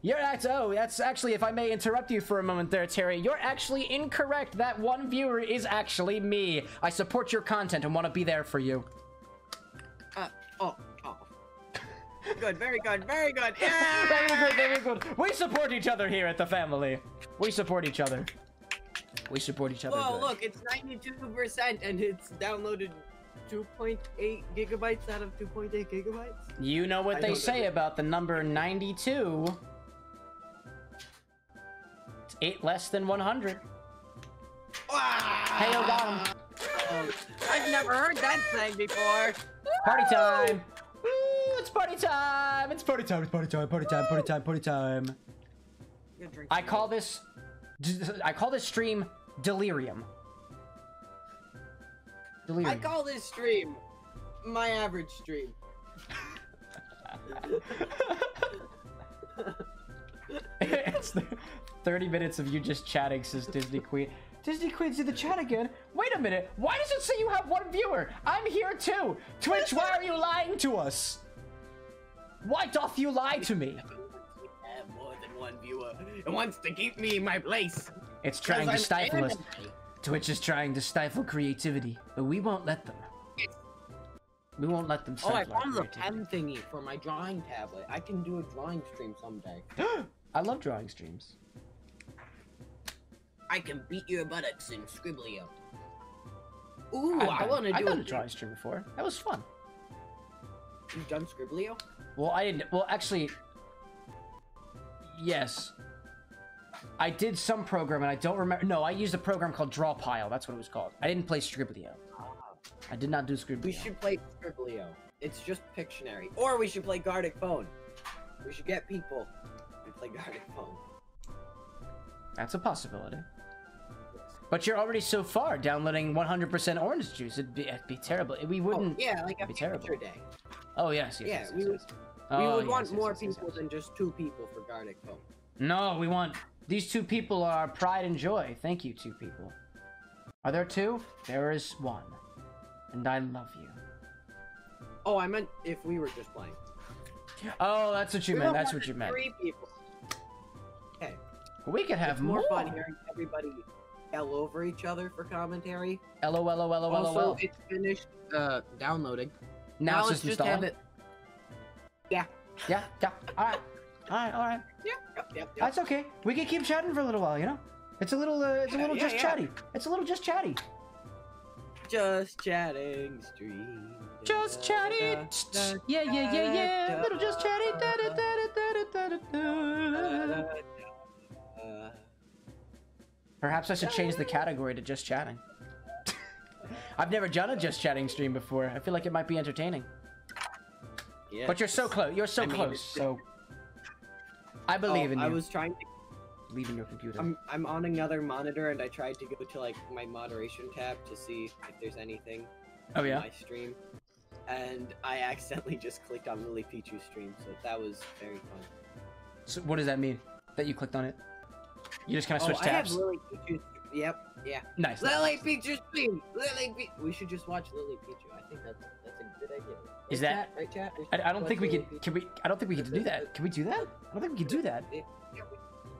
You're act- oh, that's actually, if I may interrupt you for a moment there, Terry, you're actually incorrect. That one viewer is actually me. I support your content and want to be there for you. Uh, oh, oh. Good, very good, very good. Yeah! Very good, very good. We support each other here at the family. We support each other. We support each other. Oh, look, it's 92% and it's downloaded 2.8 gigabytes out of 2.8 gigabytes. You know what I they say about the number 92. It's 8 less than 100. Wow! Hey, yo, got him. Oh, I've never heard that saying before. Party time! Woo, it's party time! It's party time, it's party time, party time, party time, party time. I'm gonna drink I some call this I call this stream delirium. I call this stream my average stream. it's the 30 minutes of you just chatting, says Disney Queen. Disney Queen's in the chat again. Wait a minute. Why does it say you have one viewer? I'm here too. Twitch, why are you lying to us? Why doth you lie to me? I have more than one viewer. It wants to keep me in my place. It's trying to I'm stifle us. Twitch is trying to stifle creativity, but we won't let them. We won't let them stifle Oh, I found the pen thingy for my drawing tablet. I can do a drawing stream someday. I love drawing streams. I can beat your buttocks in Skribbl.io. Ooh, I've I want to I've do done a drawing stream before. That was fun. You've done Skribbl.io? Well, I didn't. Well, actually, yes. I did some program, and I don't remember. No, I used a program called Drawpile. That's what it was called. I didn't play Skribbl.io. I did not do Skribbl.io. We should play Skribbl.io. It's just Pictionary. Or we should play Gartic Phone. We should get people and play Gartic Phone. That's a possibility. But you're already so far downloading 100% orange juice. It'd be, it'd be terrible. We Oh, wouldn't. yeah, like a be terrible. day. Oh yes, yes. Yeah, yes, we yes, would- yes. we Oh, would yes, want more people than just two people for Gartic Phone. No, we want these two people are pride and joy. Thank you, two people. Are there two? There is one, and I love you. Oh, I meant if we were just playing. Oh, that's what you We meant. That's what you meant. Three people. Okay. We could have It's more fun hearing everybody yell over each other for commentary. LOL, LOL, LOL, also, LOL. it's finished uh, downloading. Now, it's let's just just have it. Yeah. Yeah, yeah. All right, all right, all right. Yep, yep, yep, yep. That's okay. We can keep chatting for a little while. You know, it's a little, uh, it's a little yeah, just yeah. chatty. It's a little just chatty. Just chatting stream. Just chatty. Yeah, yeah, yeah, yeah. Little just chatty. Da, da, da, da, da, da, da, da. Perhaps I should change the category to just chatting. I've never done a just chatting stream before. I feel like it might be entertaining. Yeah. But you're so close. You're so I mean, close. So I believe Oh, in you. I was trying to. Believe in your computer. I'm I'm on another monitor and I tried to go to like my moderation tab to see if there's anything oh in yeah. my stream, and I accidentally just clicked on Lily Pichu stream, so that was very fun. So what does that mean? That you clicked on it? You just kind of switched Oh, switched I have tabs. Lily Pichu. Yep, yeah. Nice. Lily Pichu stream. Lily Pichu. We should just watch Lily Pichu. I think that's that's a good idea. Is Right, that- chat? right chat? We I, I don't think we can. Can we? I don't think we can do that. Can we do that? I don't think we can do that. Yeah, yeah,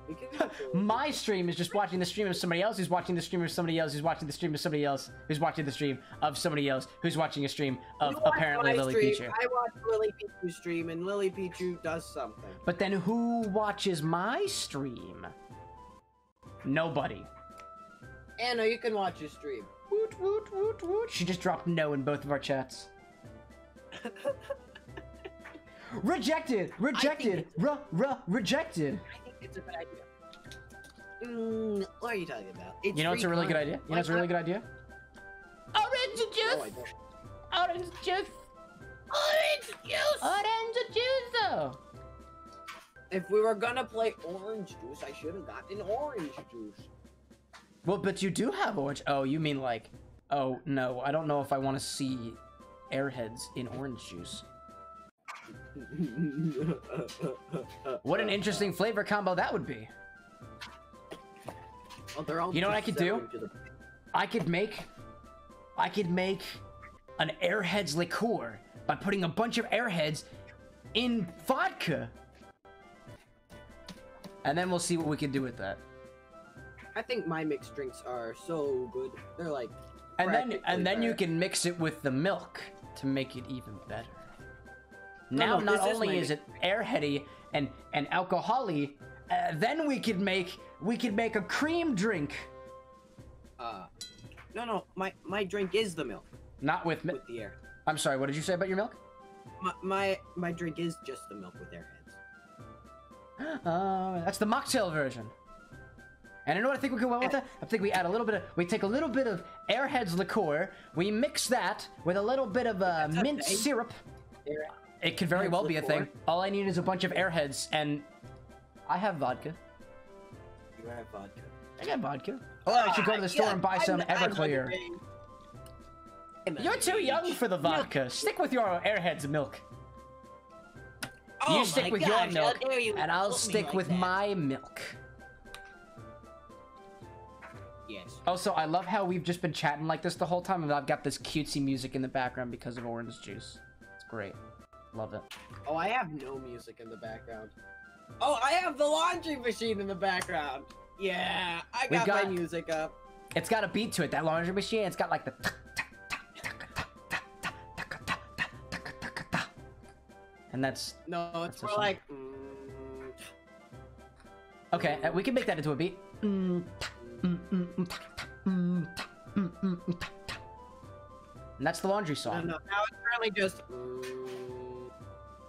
we, we can watch Lily My stream is just watching the stream of somebody else who's watching the stream of somebody else who's watching the stream of somebody else who's watching the stream of somebody else who's watching a stream of apparently Lily stream, Pichu. I watch Lily Pichu stream, and Lily Pichu does something. But then who watches my stream? Nobody. Anna, you can watch your stream. Woot woot woot woot. She just dropped no in both of our chats. rejected. Rejected. Ruh ruh rejected. I think it's a good idea. Mm, what are you talking about? It's You know what's a really good idea? You know what's a really good idea? Orange juice. don't. Orange juice. Orange juice! Orange juice. though. If we were gonna play orange juice, I should have gotten orange juice. Well, but you do have orange. Oh, you mean like? Oh no, I don't know if I want to see airheads in orange juice. What an interesting flavor combo that would be. All You know what I could do? the- I could make, I could make an airheads liqueur by putting a bunch of airheads in vodka, and then we'll see what we can do with that. I think my mixed drinks are so good. They're like. And then, and then you can mix it with the milk to make it even better. Now, no, not this is only is it airheady and and alcoholy, uh, then we could make we could make a cream drink, Uh, no, no. My my drink is the milk not with. Mi- with the air. I'm sorry. What did you say about your milk? My my, my drink is just the milk with airheads. Uh, that's the mocktail version. And you know what I think we could go with that? I think we add a little bit of, we take a little bit of Airheads liqueur, we mix that with a little bit of uh, mint syrup. It could very well be a thing. All I need is a bunch of Airheads, and I have vodka. You have vodka. I got vodka. Oh, I should go to the store Yeah, and buy some I'm- I'm Everclear. I'm You're too young for the vodka. Stick with your Airheads milk. Oh you stick with gosh, your milk, you and I'll stick like with that. my milk. Yes. Also, I love how we've just been chatting like this the whole time, and I've got this cutesy music in the background because of orange juice. It's great. Love it. Oh, I have no music in the background. Oh, I have the laundry machine in the background. Yeah, I got, got- my music up. It's got a beat to it. That laundry machine. It's got like the. And that's No, it's That's more a like. mm, okay. uh, We can make that into a beat. And that's the laundry song. no, now it's really just.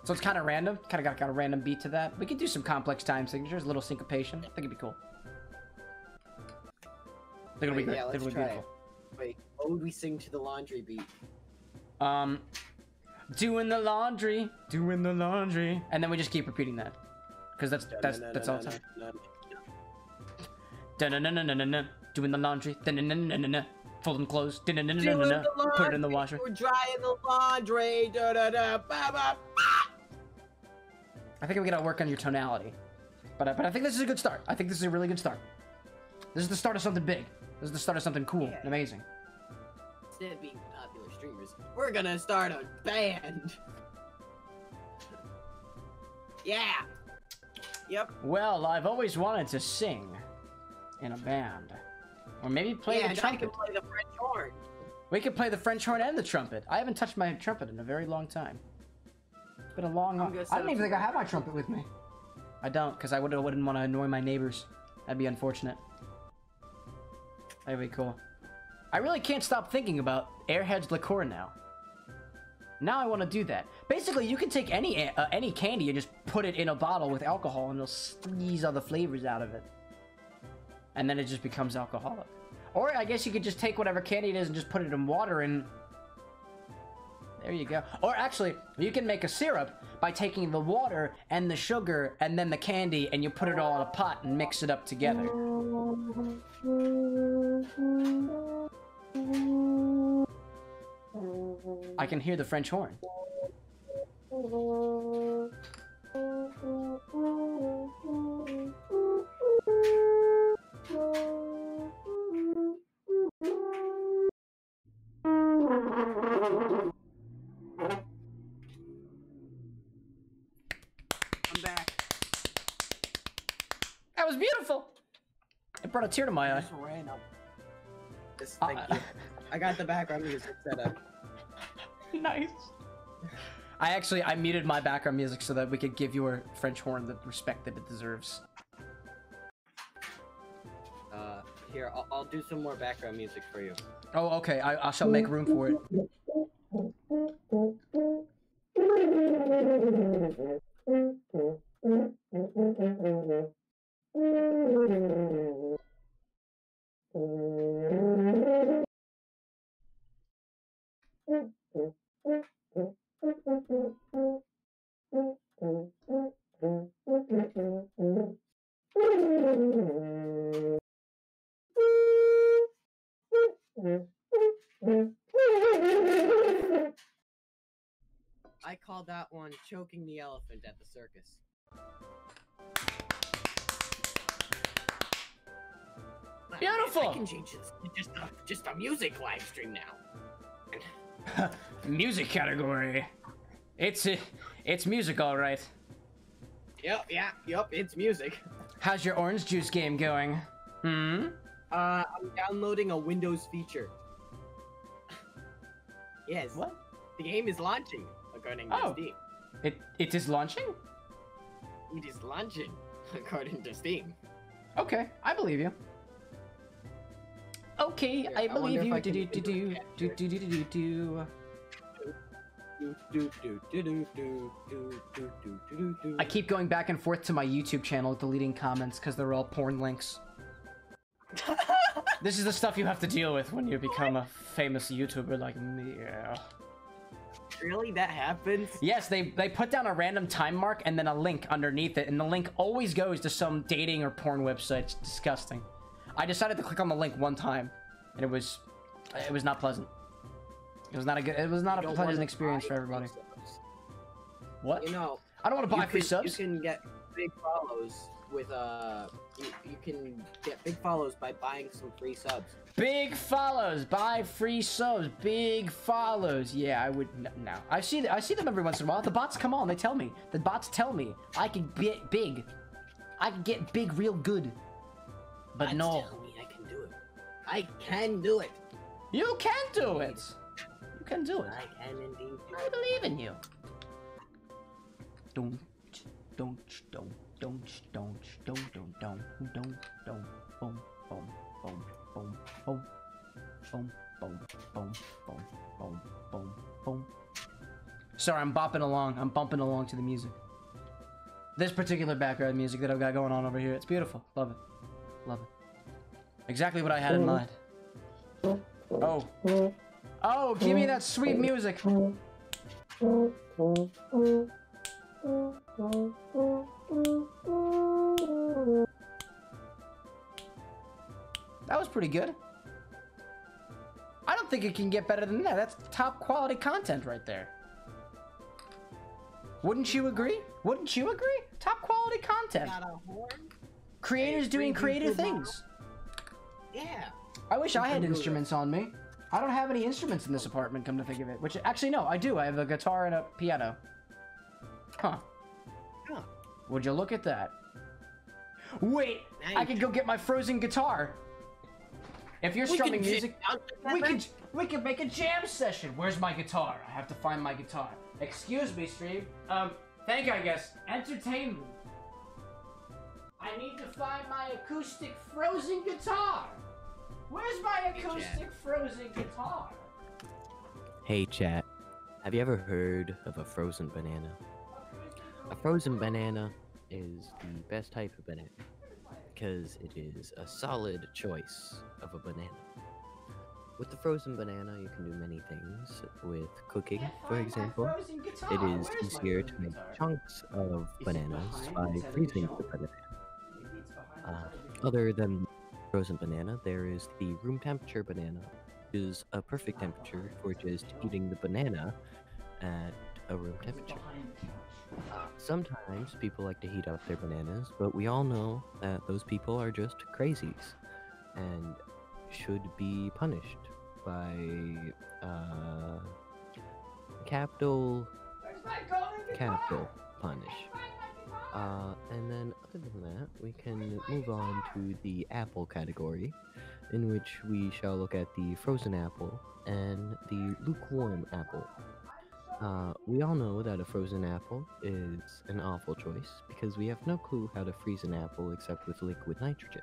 So it's kind of random. Kind of got, got a random beat to that. We could do some complex time signatures, a little syncopation. I think it'd be cool. Think it'll be great. yeah, let's try beautiful. Wait, what would we sing to the laundry beat? Um, doing the laundry, doing the laundry, and then we just keep repeating that, because that's that's that's all time. Doing the laundry, dun-dun-dun-dun-dun. fold them clothes, dun-dun-dun-dun-dun. put it in the washer. We're drying the laundry. I think we gotta work on your tonality, but I- but I think this is a good start. I think this is a really good start. This is the start of something big. This is the start of something cool and amazing. Instead of being popular streamers, we're gonna start a band. yeah. Yep. Well, I've always wanted to sing in a band, or maybe play yeah, the trumpet. can play the French horn. We could play the French horn and the trumpet. I haven't touched my trumpet in a very long time. It's been a long. I don't even think I have my trumpet with me. I don't, because I would, wouldn't want to annoy my neighbors. That'd be unfortunate. That'd be cool. I really can't stop thinking about Airheads liqueur now. Now I want to do that. Basically, you can take any uh, any candy and just put it in a bottle with alcohol, and it'll squeeze all the flavors out of it, and then it just becomes alcoholic. Or I guess you could just take whatever candy it is and just put it in water and there you go. Or actually, you can make a syrup by taking the water and the sugar and then the candy and you put it all in a pot and mix it up together. I can hear the French horn. I'm back. That was beautiful. It brought a tear to my eye. Just ran up. Just Uh, thank you. I got the background music set up. nice. I actually I muted my background music so that we could give your French horn the respect that it deserves. Here, I'll, I'll do some more background music for you. Oh, okay. I, I shall make room for it. I call that one choking the elephant at the circus. I- I- Beautiful. I can change this just a, just a music live stream now. music category. It's it's music, all right. Yep, yeah, yep, it's music. How's your orange juice game going? Hmm. Uh, I'm downloading a Windows feature. yes. What? The game is launching, according to Oh. Steam. It it is launching. It is launching, according to Steam. Okay, I believe you. Okay, Here, I believe you. I do, do, do, do, do, do, do, do, do, do. I keep going back and forth to my YouTube channel, deleting comments because they're all porn links. This is the stuff you have to deal with when you become a famous YouTuber like me. Yeah. Really, that happens? Yes, they they put down a random time mark and then a link underneath it, and the link always goes to some dating or porn website. It's disgusting. I decided to click on the link one time, and it was it was not pleasant. It was not a good. It was not a You don't pleasant experience for everybody. What? You know, I don't want to buy free subs. You can get big follows with uh, you, you can get big follows by buying some free subs. Big follows, buy free subs, big follows. Yeah, I would no. I see I see them every once in a while. The bots come on, they tell me. The bots tell me I can get big. I can get big real good. But That's no, telling me I can do it. I can do it. You can do it. You can do it. I can indeed I believe in you. Don't, don't, don't, don't, don't, don't, don't, don't, don't, don't, boom, boom, boom, boom, boom, boom, boom, boom, boom, boom, boom, boom. Sorry, I'm bopping along. I'm bumping along to the music. This particular background music that I've got going on over here. It's beautiful. Love it. Love it. Exactly what I had in mind. Oh. Oh, give me that sweet music. That was pretty good. I don't think it can get better than that. That's top quality content right there. Wouldn't you agree? Wouldn't you agree? Top quality content. Got a horn? Creators doing creative things. Yeah. I wish I had instruments on me. I don't have any instruments in this apartment, come to think of it. Which, actually, no, I do. I have a guitar and a piano. Huh. Huh. Would you look at that? Wait, Now I you could go get my frozen guitar. If you're strumming can music, we together. could we could make a jam session. Where's my guitar? I have to find my guitar. Excuse me, stream. Um, thank you, I guess. Entertainment. I need to find my acoustic frozen guitar. Where's my acoustic frozen guitar? Hey chat, have you ever heard of a frozen banana? A frozen banana is the best type of banana because it is a solid choice of a banana. With the frozen banana, you can do many things. With cooking, for example, it is easier to make chunks of bananas by freezing the banana. Uh, other than frozen banana, there is the room temperature banana, which is a perfect temperature for just eating the banana at a room temperature. Sometimes people like to heat up their bananas, but we all know that those people are just crazies and should be punished by uh, capital capital punish. Uh, and then other than that, we can move on to the apple category, in which we shall look at the frozen apple and the lukewarm apple. Uh, we all know that a frozen apple is an awful choice because we have no clue how to freeze an apple except with liquid nitrogen.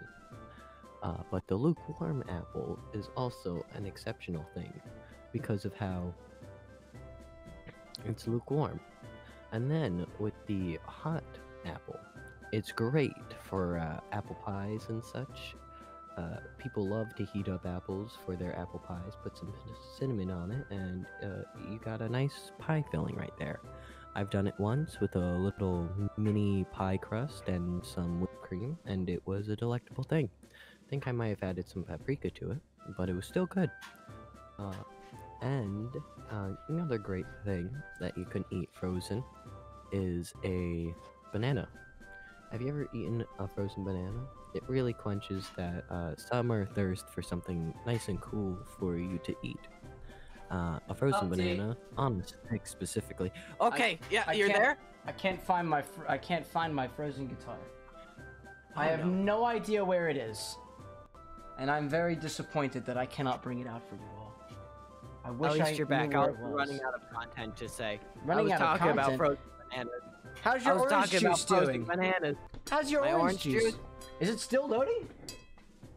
Uh, but the lukewarm apple is also an exceptional thing because of how it's lukewarm. And then with the hot apple, it's great for uh, apple pies and such. Uh, people love to heat up apples for their apple pies, put some cinnamon on it, and uh, you got a nice pie filling right there. I've done it once with a little mini pie crust and some whipped cream, and it was a delectable thing. I think I might have added some paprika to it, but it was still good. Uh, and uh, another great thing that you can eat frozen is a banana. Have you ever eaten a frozen banana? It really quenches that uh, summer thirst for something nice and cool for you to eat. Uh, a frozen Update. banana on the stick specifically. Okay, yeah, I you're there. I can't find my fr- I can't find my frozen guitar. I Oh, have no. no idea where it is, and I'm very disappointed that I cannot bring it out for you all. I wish At least I you're back. where I it was was. running out of content to say. Running I was out of talking about content? frozen bananas. How's your orange talking about juice frozen doing? bananas. How's your orange, orange juice? juice? Is it still loading?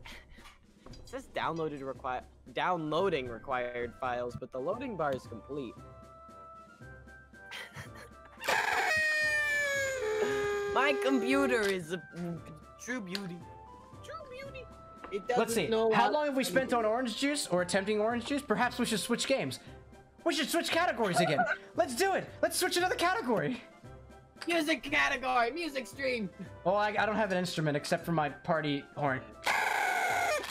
It says downloaded require downloading required files, but the loading bar is complete. My computer is a true beauty. True beauty. It doesn't Let's see. know How long have we spent on orange juice or attempting orange juice? Perhaps we should switch games. We should switch categories again. Let's do it. Let's switch another category. Music category, music stream. Well, I, I don't have an instrument except for my party horn,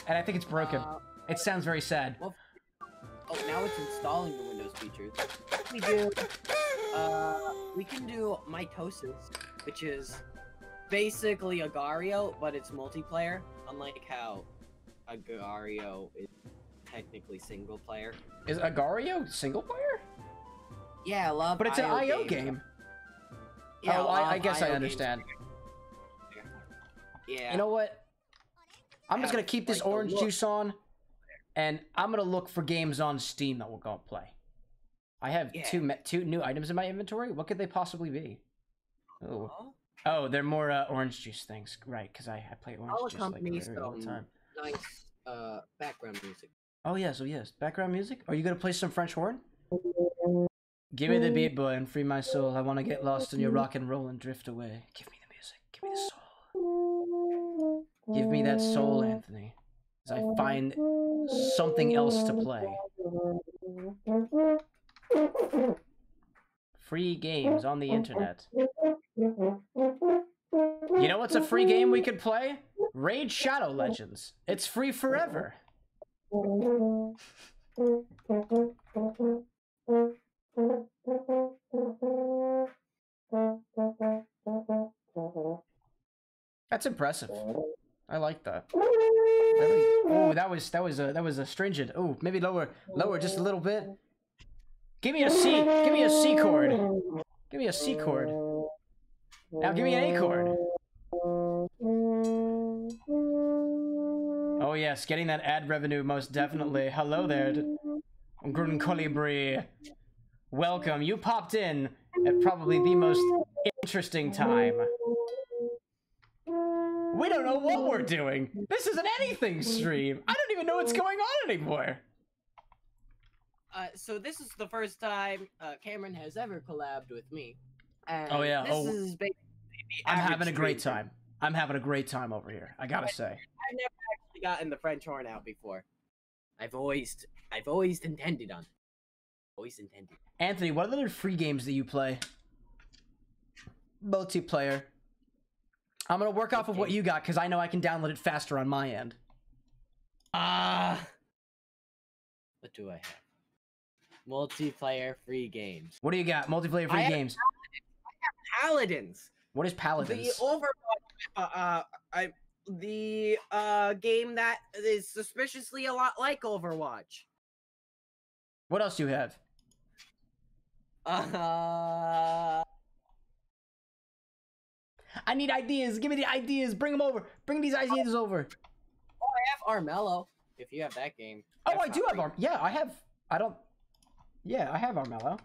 and I think it's broken. Uh, It sounds very sad. Well, oh, now it's installing the Windows features. We do. Uh, we can do mitosis, which is basically Agar.io, but it's multiplayer. Unlike how Agar.io is technically single player. Is Agar.io single player? Yeah, I love. But it's an IO games. game. Yeah, oh, I, I guess I IO understand. Yeah. You know what? I'm just gonna keep this like orange juice on, and I'm gonna look for games on Steam that we'll go play. I have Yeah. two two new items in my inventory. What could they possibly be? Oh, Oh, oh, they're more uh, orange juice things, right? Because I, I play orange I'll juice like accompany literally all the time. nice uh, background music. Oh yes, oh yes. Background music. Are you gonna play some French horn? Give me the mm. beat, boy, and free my soul. I want to get lost in your mm. rock and roll and drift away. Give me the music. Give me the soul. Give me that soul, Anthony. As I find something else to play. Free games on the internet. You know what's a free game we could play? Raid Shadow Legends. It's free forever. That's impressive. I like that. Oh, that was that was a that was a stringent. Oh, maybe lower lower just a little bit. Give me a C. Give me a C chord. Give me a C chord. Now give me an A chord. Oh yes, getting that ad revenue most definitely. Hello there, Grun Colibri. Welcome. You popped in at probably the most interesting time. We don't know what we're doing. This is an anything stream. I don't even know what's going on anymore. Uh, so this is the first time uh, Cameron has ever collabed with me. And Oh, yeah, This oh. is basically I'm having a great time. I'm having a great time over here. I gotta say. I've never actually gotten the French horn out before. I've always, I've always intended on. Always intended. Anthony, what other free games that you play? Multiplayer. I'm gonna work off of what you got because I know I can download it faster on my end. Ah. what do I have? Multiplayer free games. What do you got? Multiplayer free I have- games. Paladins. What is Paladins? The Overwatch. Uh, uh, I the uh game that is suspiciously a lot like Overwatch. What else do you have? Uh, I need ideas. Give me the ideas. Bring them over. Bring these ideas over. oh, I have Armello. If you have that game. Oh, I do have. Arm. Yeah, I have. I don't. Yeah, I have Armello.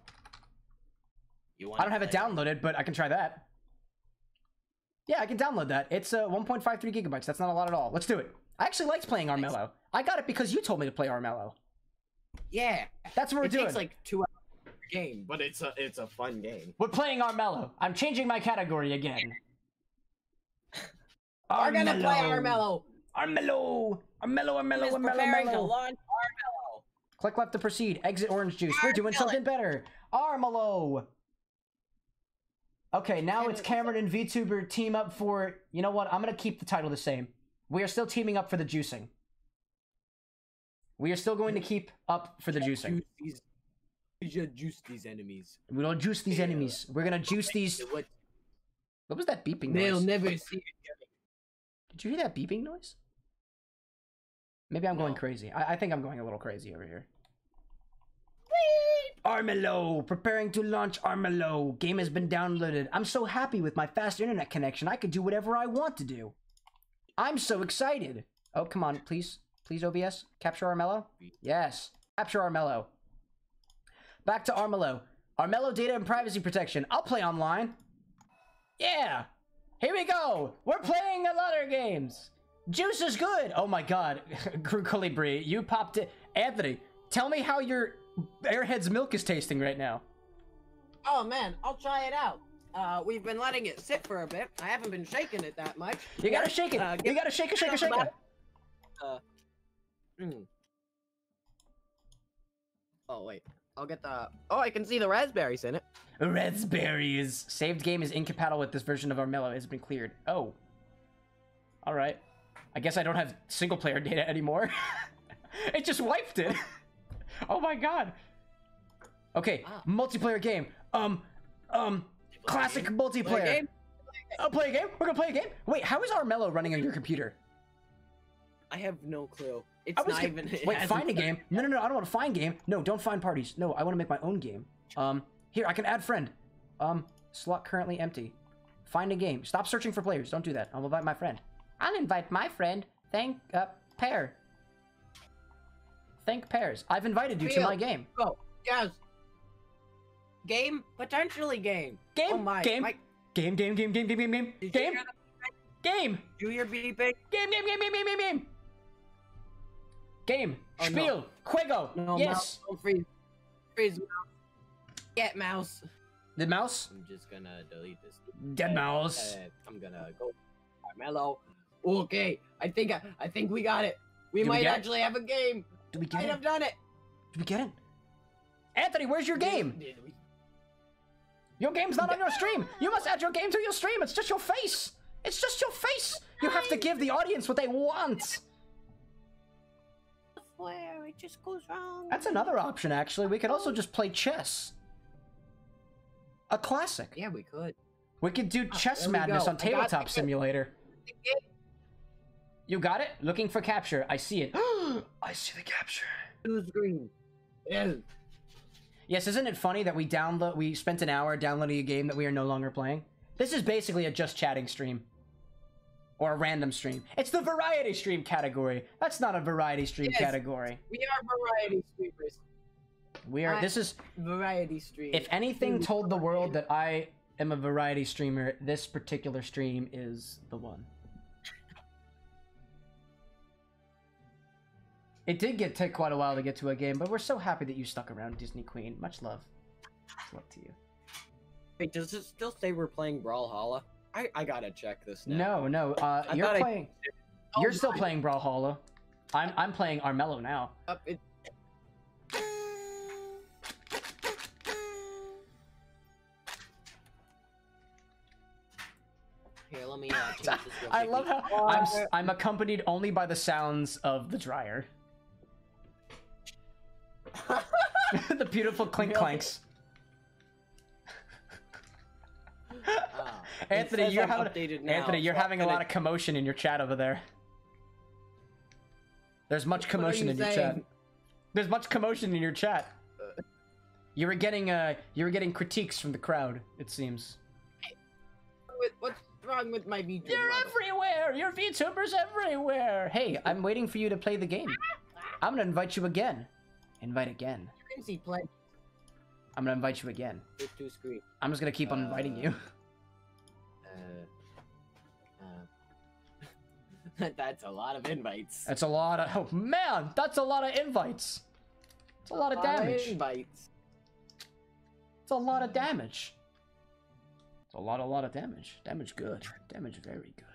You want? I don't have it downloaded, but I can try that. Yeah, I can download that. It's uh, 1.53 gigabytes. That's not a lot at all. Let's do it. I actually liked playing Armello. I got it because you told me to play Armello. Yeah. That's what we're it doing. takes like two game, but it's a it's a fun game. We're playing Armello. I'm changing my category again. We're gonna play Armello. Armello. Armello. Armello. Armello. preparing to Armello. launch Armello. Click left to proceed. Exit orange juice. We're doing something better. Armello. Okay, now it's Cameron and VTuber team up for. You know what? I'm gonna keep the title the same. We are still teaming up for the juicing. We are still going to keep up for the juicing. Juice you should juice these enemies. We don't juice these Yeah. Uh, enemies. We're gonna juice these. What- What was that beeping They'll noise? never see it coming. Did you hear that beeping noise? Maybe I'm going crazy. I, I think I'm going a little crazy over here. Armello! Preparing to launch Armello. Game has been downloaded. I'm so happy with my fast internet connection. I could do whatever I want to do. I'm so excited. Oh, come on, please. Please, OBS. Capture Armello? Yes. Capture Armello. Back to Armello. Armello data and privacy protection. I'll play online. Yeah. Here we go. We're playing a lot of games. Juice is good. Oh my god. Colibri, you popped it. Anthony, tell me how your Airhead's milk is tasting right now. Oh man, I'll try it out. Uh, we've been letting it sit for a bit. I haven't been shaking it that much. You gotta shake it. Uh, you gotta shake it, shake it, shake it. Uh, Mm. Oh wait, I'll get the. Oh, I can see the raspberries in it. Raspberries. Saved game is incompatible with this version of Armello. It's been cleared. Oh. Alright. I guess I don't have single player data anymore. it just wiped it. oh my god. Okay, Wow. multiplayer game. Um, um, classic game? multiplayer. game? Oh, play a game? We're gonna play a game? Wait, how is Armello running on your computer? I have no clue. It's I was not gonna- even. Wait, find a been- game. No, no, no, I don't want to find game. No, don't find parties. No, I want to make my own game. Um, here, I can add friend. Um, slot currently empty. Find a game. Stop searching for players. Don't do that. I'll invite my friend. I'll invite my friend. Thank, uh, pair. Thank pairs. I've invited you to my game. Go. Yes. Game? Potentially game. Game, Oh my. game, my- game, game, game, game, game, game, game, Did you game, hear game, the- Do your beeping? game, game, game, game, game, game, game. Game. Oh, no. Spiel. Quego. No, yes. mouse. Don't freeze. Freeze mouse. Get mouse. The mouse. I'm just gonna delete this. Dead mouse. Uh, I'm gonna go. Carmelo. Okay. I think I, I think we got it. We Did we might it? actually have a game. Do we Might get have it? done it. Do we get it? Anthony, where's your game? Did we- Your game's not on your stream. You must add your game to your stream. It's just your face. It's just your face. You have to give the audience what they want. Where it just goes wrong. That's another option, actually. We could also oh. just play chess. A classic. Yeah, we could. We could do oh, chess there madness go. on I got the Tabletop. Simulator. You got it? Looking for capture. I see it. I see the capture. Two screen. Yes. Yes, isn't it funny that we download we spent an hour downloading a game that we are no longer playing? This is basically a just chatting stream. Or a random stream. It's the variety stream category. That's not a variety stream Yes. category. We are variety streamers. We are I- this is Variety stream. if anything told the world that I am a variety streamer, this particular stream is the one. It did get take quite a while to get to a game, but we're so happy that you stuck around, Disney Queen. Much love. Much love to you. Wait, does it still say we're playing Brawlhalla? I I gotta check this now. No, no, uh, I you're thought I- playing. Oh you're still my- playing Brawlhalla. I'm I'm playing Armello now. Up it. Here, let me uh, change this I love how I'm Uh, I'm accompanied only by the sounds of the dryer. the beautiful clink Really? clanks. Anthony, you're I'm having updated now, Anthony, you're so having a lot of commotion in your chat over there. There's much What commotion you in your chat. There's much commotion in your chat. You were getting uh you were getting critiques from the crowd, it seems. What's wrong with my VTuber You're model? everywhere! Your VTubers everywhere! Hey, I'm waiting for you to play the game. I'm gonna invite you again. Invite again. You can see play I'm gonna invite you again. with two screens. I'm just gonna keep on inviting Uh, you. Uh, uh, that's a lot of invites. That's a lot of oh man, that's a lot of invites. It's a lot of Lot of damage. invites. It's a lot of damage. It's a lot, a lot of damage. Damage good. Damage very good.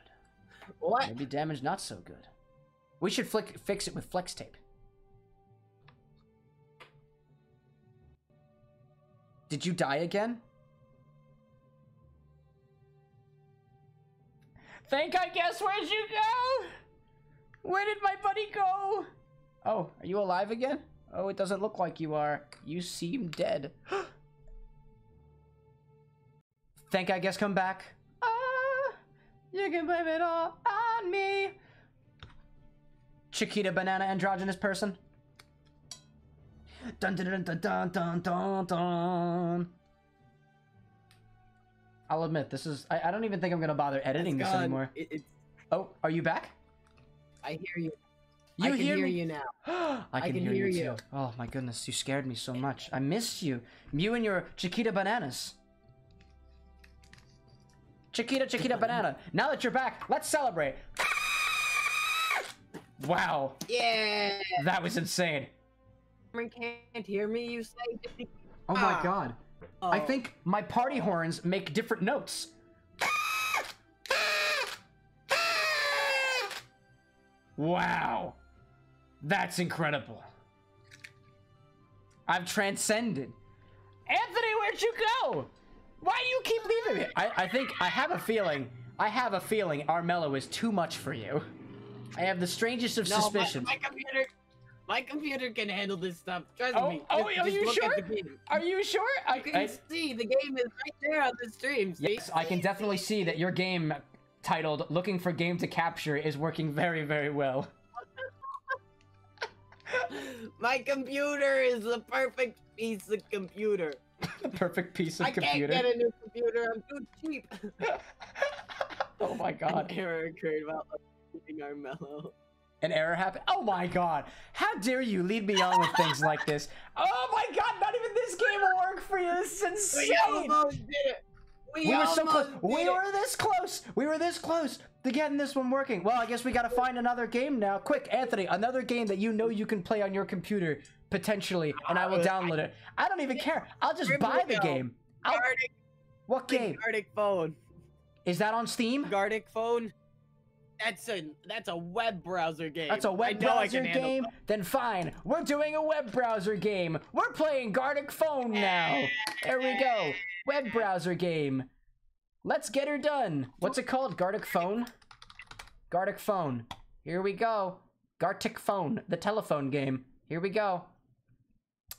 What? Maybe damage not so good. We should flick, fix it with flex tape. Did you die again? ThankIGuess where'd you go? Where did my buddy go? Oh, are you alive again? Oh, it doesn't look like you are. You seem dead. ThankIGuess come back. Ah, you can blame it all on me. Chiquita banana androgynous person. Dun dun dun dun dun dun dun dun. I'll admit this is. I, I don't even think I'm gonna bother editing this anymore. It, Oh, are you back? I hear you. You I can hear hear you now. I can, can hear, hear you, you. too. Oh my goodness, you scared me so much. I missed you. You and your Chiquita bananas. Chiquita, Chiquita banana. Now that you're back, let's celebrate. Wow, Yeah. that was insane. Cameron can't hear me. You say. Oh my Ah. God. I Oh. think my party horns make different notes. Wow. That's incredible. I've transcended. Anthony, where'd you go? Why do you keep leaving me? I, I think, I have a feeling, I have a feeling Armello is too much for you. I have the strangest of No, my, suspicions. my computer. My computer can handle this stuff. Trust Oh, me. oh, are you sure? At the game. Are you sure? I, You can I- see the game is right there on the stream. See? Yes, I can definitely see that your game titled Looking for Game to Capture is working very, very well. My computer is the perfect piece of computer. The perfect piece of I computer. can't get a new computer. I'm too cheap. oh my god. An god. error occurred while updating Armello. An error happened. Oh my god! How dare you lead me on with things like this? Oh my god! Not even this game will work for you. This is insane. We almost did it. We, We were so close. We it. were this close. We were this close to getting this one working. Well, I guess we gotta find another game now. Quick, Anthony, another game that you know you can play on your computer potentially, and I will uh, download it. I don't even care. I'll just buy the game. I'll, what game Gartic phone. is that on Steam? Gartic phone. That's a that's a web browser game. That's a web browser game. Then fine, we're doing a web browser game. We're playing Gartic Phone now. There we go. Web browser game. Let's get her done. What's it called? Gartic Phone. Gartic Phone. Here we go. Gartic Phone, the telephone game. Here we go.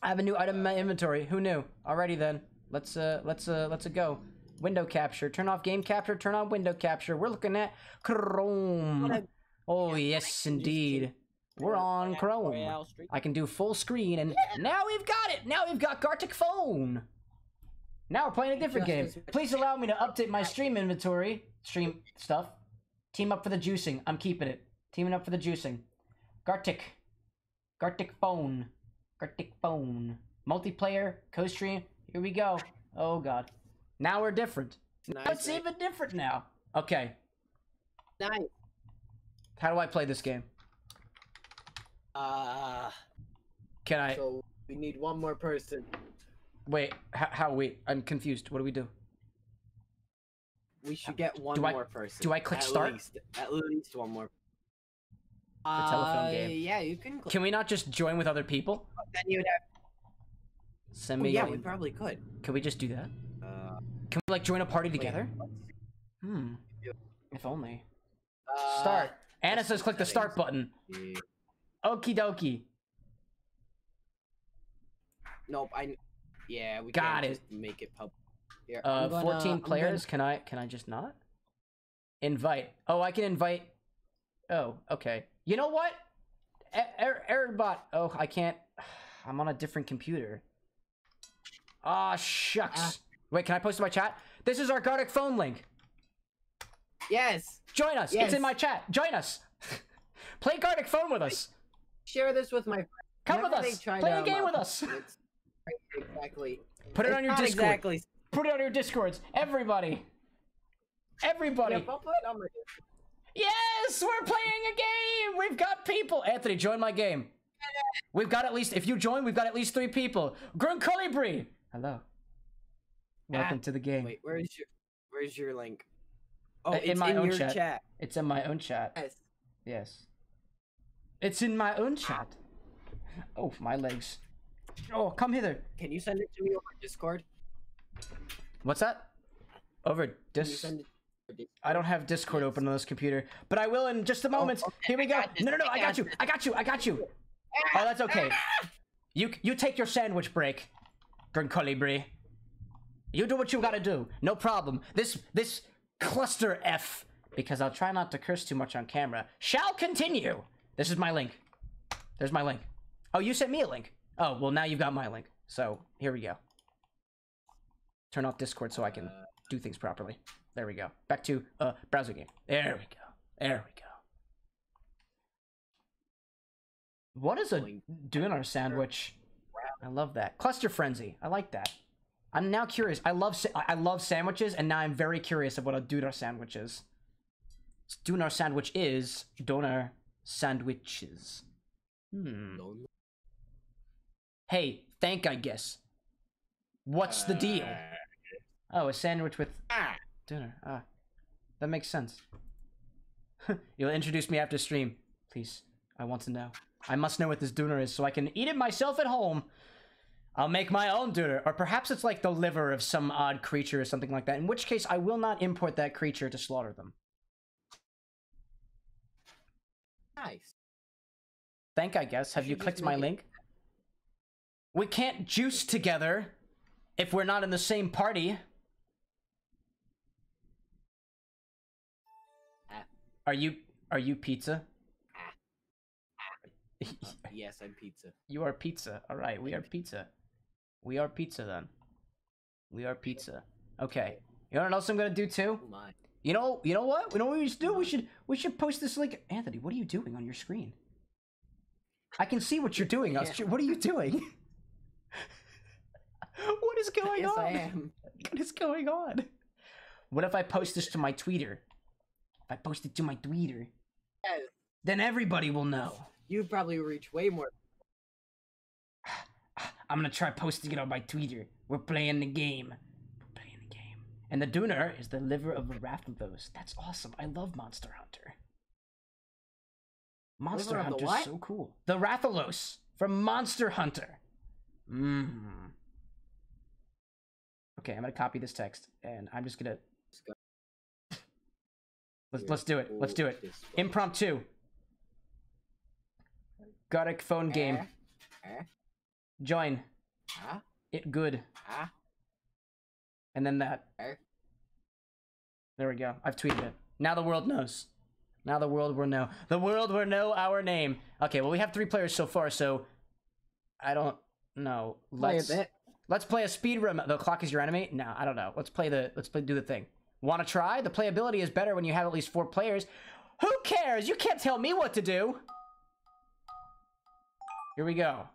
I have a new item in my inventory. Who knew? Alrighty then. Let's uh let's uh let's uh, go. Window capture. Turn off game capture. Turn on window capture. We're looking at Chrome. Oh yes, indeed. We're on Chrome. I can do full screen, and now we've got it. Now we've got Gartic Phone. Now we're playing a different game. Please allow me to update my stream inventory, stream stuff. Team up for the juicing. I'm keeping it. Teaming up for the juicing. Gartic. Gartic Phone. Gartic Phone. Multiplayer, co-stream. Here we go. Oh god. Now we're different. Now Nice, it's right? even different now. Okay. Nice. How do I play this game? Uh, Can I so we need one more person. wait? How, how? Wait, I'm confused. What do we do? We should get one Do I- more person. do I click at start? Least, at least one more. The telephone Uh, game. Yeah, you can. Click. Can we not just join with other people? Then you'd have. Send Oh, me. yeah, we probably could. Can we just do that? Can we like join a party together? let's Hmm. If only. Uh, Start. Anna says click the start button. see. Okie dokie. Nope. I. Yeah, we Got can't it. just make it public. Here, Uh, gonna- 14 I'm gonna- players. Can I? Can I just not? Invite. Oh, I can invite. Oh, okay. You know what? Errorbot. Oh, I can't. I'm on a different computer. Ah, shucks. Wait, can I post to my chat? This is our Gartic phone link. Yes. Join us. It's in my chat. Join us. Play Gartic phone with us. Share this with my. friends. Come with Whenever they us. Play a game with us. Exactly. Put it It's on your Discord. Exactly. Put it on your Discords. Everybody. Everybody. Yep, I'll put it on my. Yes, we're playing a game. We've got people. Anthony, join my game. We've got at least, if you join, we've got at least three people. Grun Colibri. Hello. Ah, Welcome Ah, to the game. Wait, where's your where's your link? Oh, in it's my in own chat. chat. It's in my own chat. Yes. Yes. It's in my own ah. chat. Oh, my legs. Oh, come hither. Can you send it to me over Discord? What's that? Over dis. send it Discord? I don't have Discord open on this computer, but I will in just a oh, moment. okay, Here we go. No, no, no, I got you. I got you. I got you. Oh, that's okay. Ah! You you take your sandwich break, Grun Colibri. You do what you gotta do. No problem. This this cluster F, because I'll try not to curse too much on camera, shall continue. This is my link. There's my link. Oh, you sent me a link. Oh, well now you've got my link. So here we go. Turn off Discord so I can do things properly. There we go. Back to uh browser game. There we go. There we go. What is a doing sandwich? I love that. Cluster frenzy. I like that. I'm now curious. I love I love sandwiches, and now I'm very curious of what a doner sandwich is. Doner sandwich is doner sandwiches. Hmm. Hey, ThankIGuess. What's the deal? Oh, a sandwich with Ah, dinner. Ah, that makes sense. You'll introduce me after stream, please. I want to know. I must know what this doner is so I can eat it myself at home. I'll make my own doner, or perhaps it's like the liver of some odd creature or something like that. In which case, I will not import that creature to slaughter them. nice. ThankIGuess. Have should you clicked my it- link? We can't juice together if we're not in the same party. Ah. Are you are you pizza? Yes, I'm pizza. You are pizza. All right, we are pizza. We are pizza then. We are pizza. Okay. You know what else I'm gonna do too? Oh my. You know, you know what? You know what we should do? We should we should post this link. Anthony, what are you doing on your screen? I can see what you're doing. Yeah. What are you doing? what is going yes, on? I am. What is going on? What if I post this to my tweeter? If I post it to my tweeter, Yes. then everybody will know. You probably reach way more. I'm gonna try posting it on my tweeter. We're playing the game. We're playing the game. And the Duner is the liver of Rathalos. That's awesome. I love Monster Hunter. Monster the Hunter's so cool. The Rathalos from Monster Hunter. Mmm. Okay, I'm gonna copy this text, and I'm just gonna let's let's do it. Let's do it. Impromptu. Gartic Phone game. Join. Huh? It good. Huh? And then that. There we go. I've tweeted it. Now the world knows. Now the world will know. The world will know our name. Okay, well we have three players so far, so I don't know. Play a Let's bit. let's play a speed run. The clock is your enemy. No, I don't know. Let's play the let's play do the thing. Want to try? The playability is better when you have at least four players. Who cares? You can't tell me what to do. Here we go.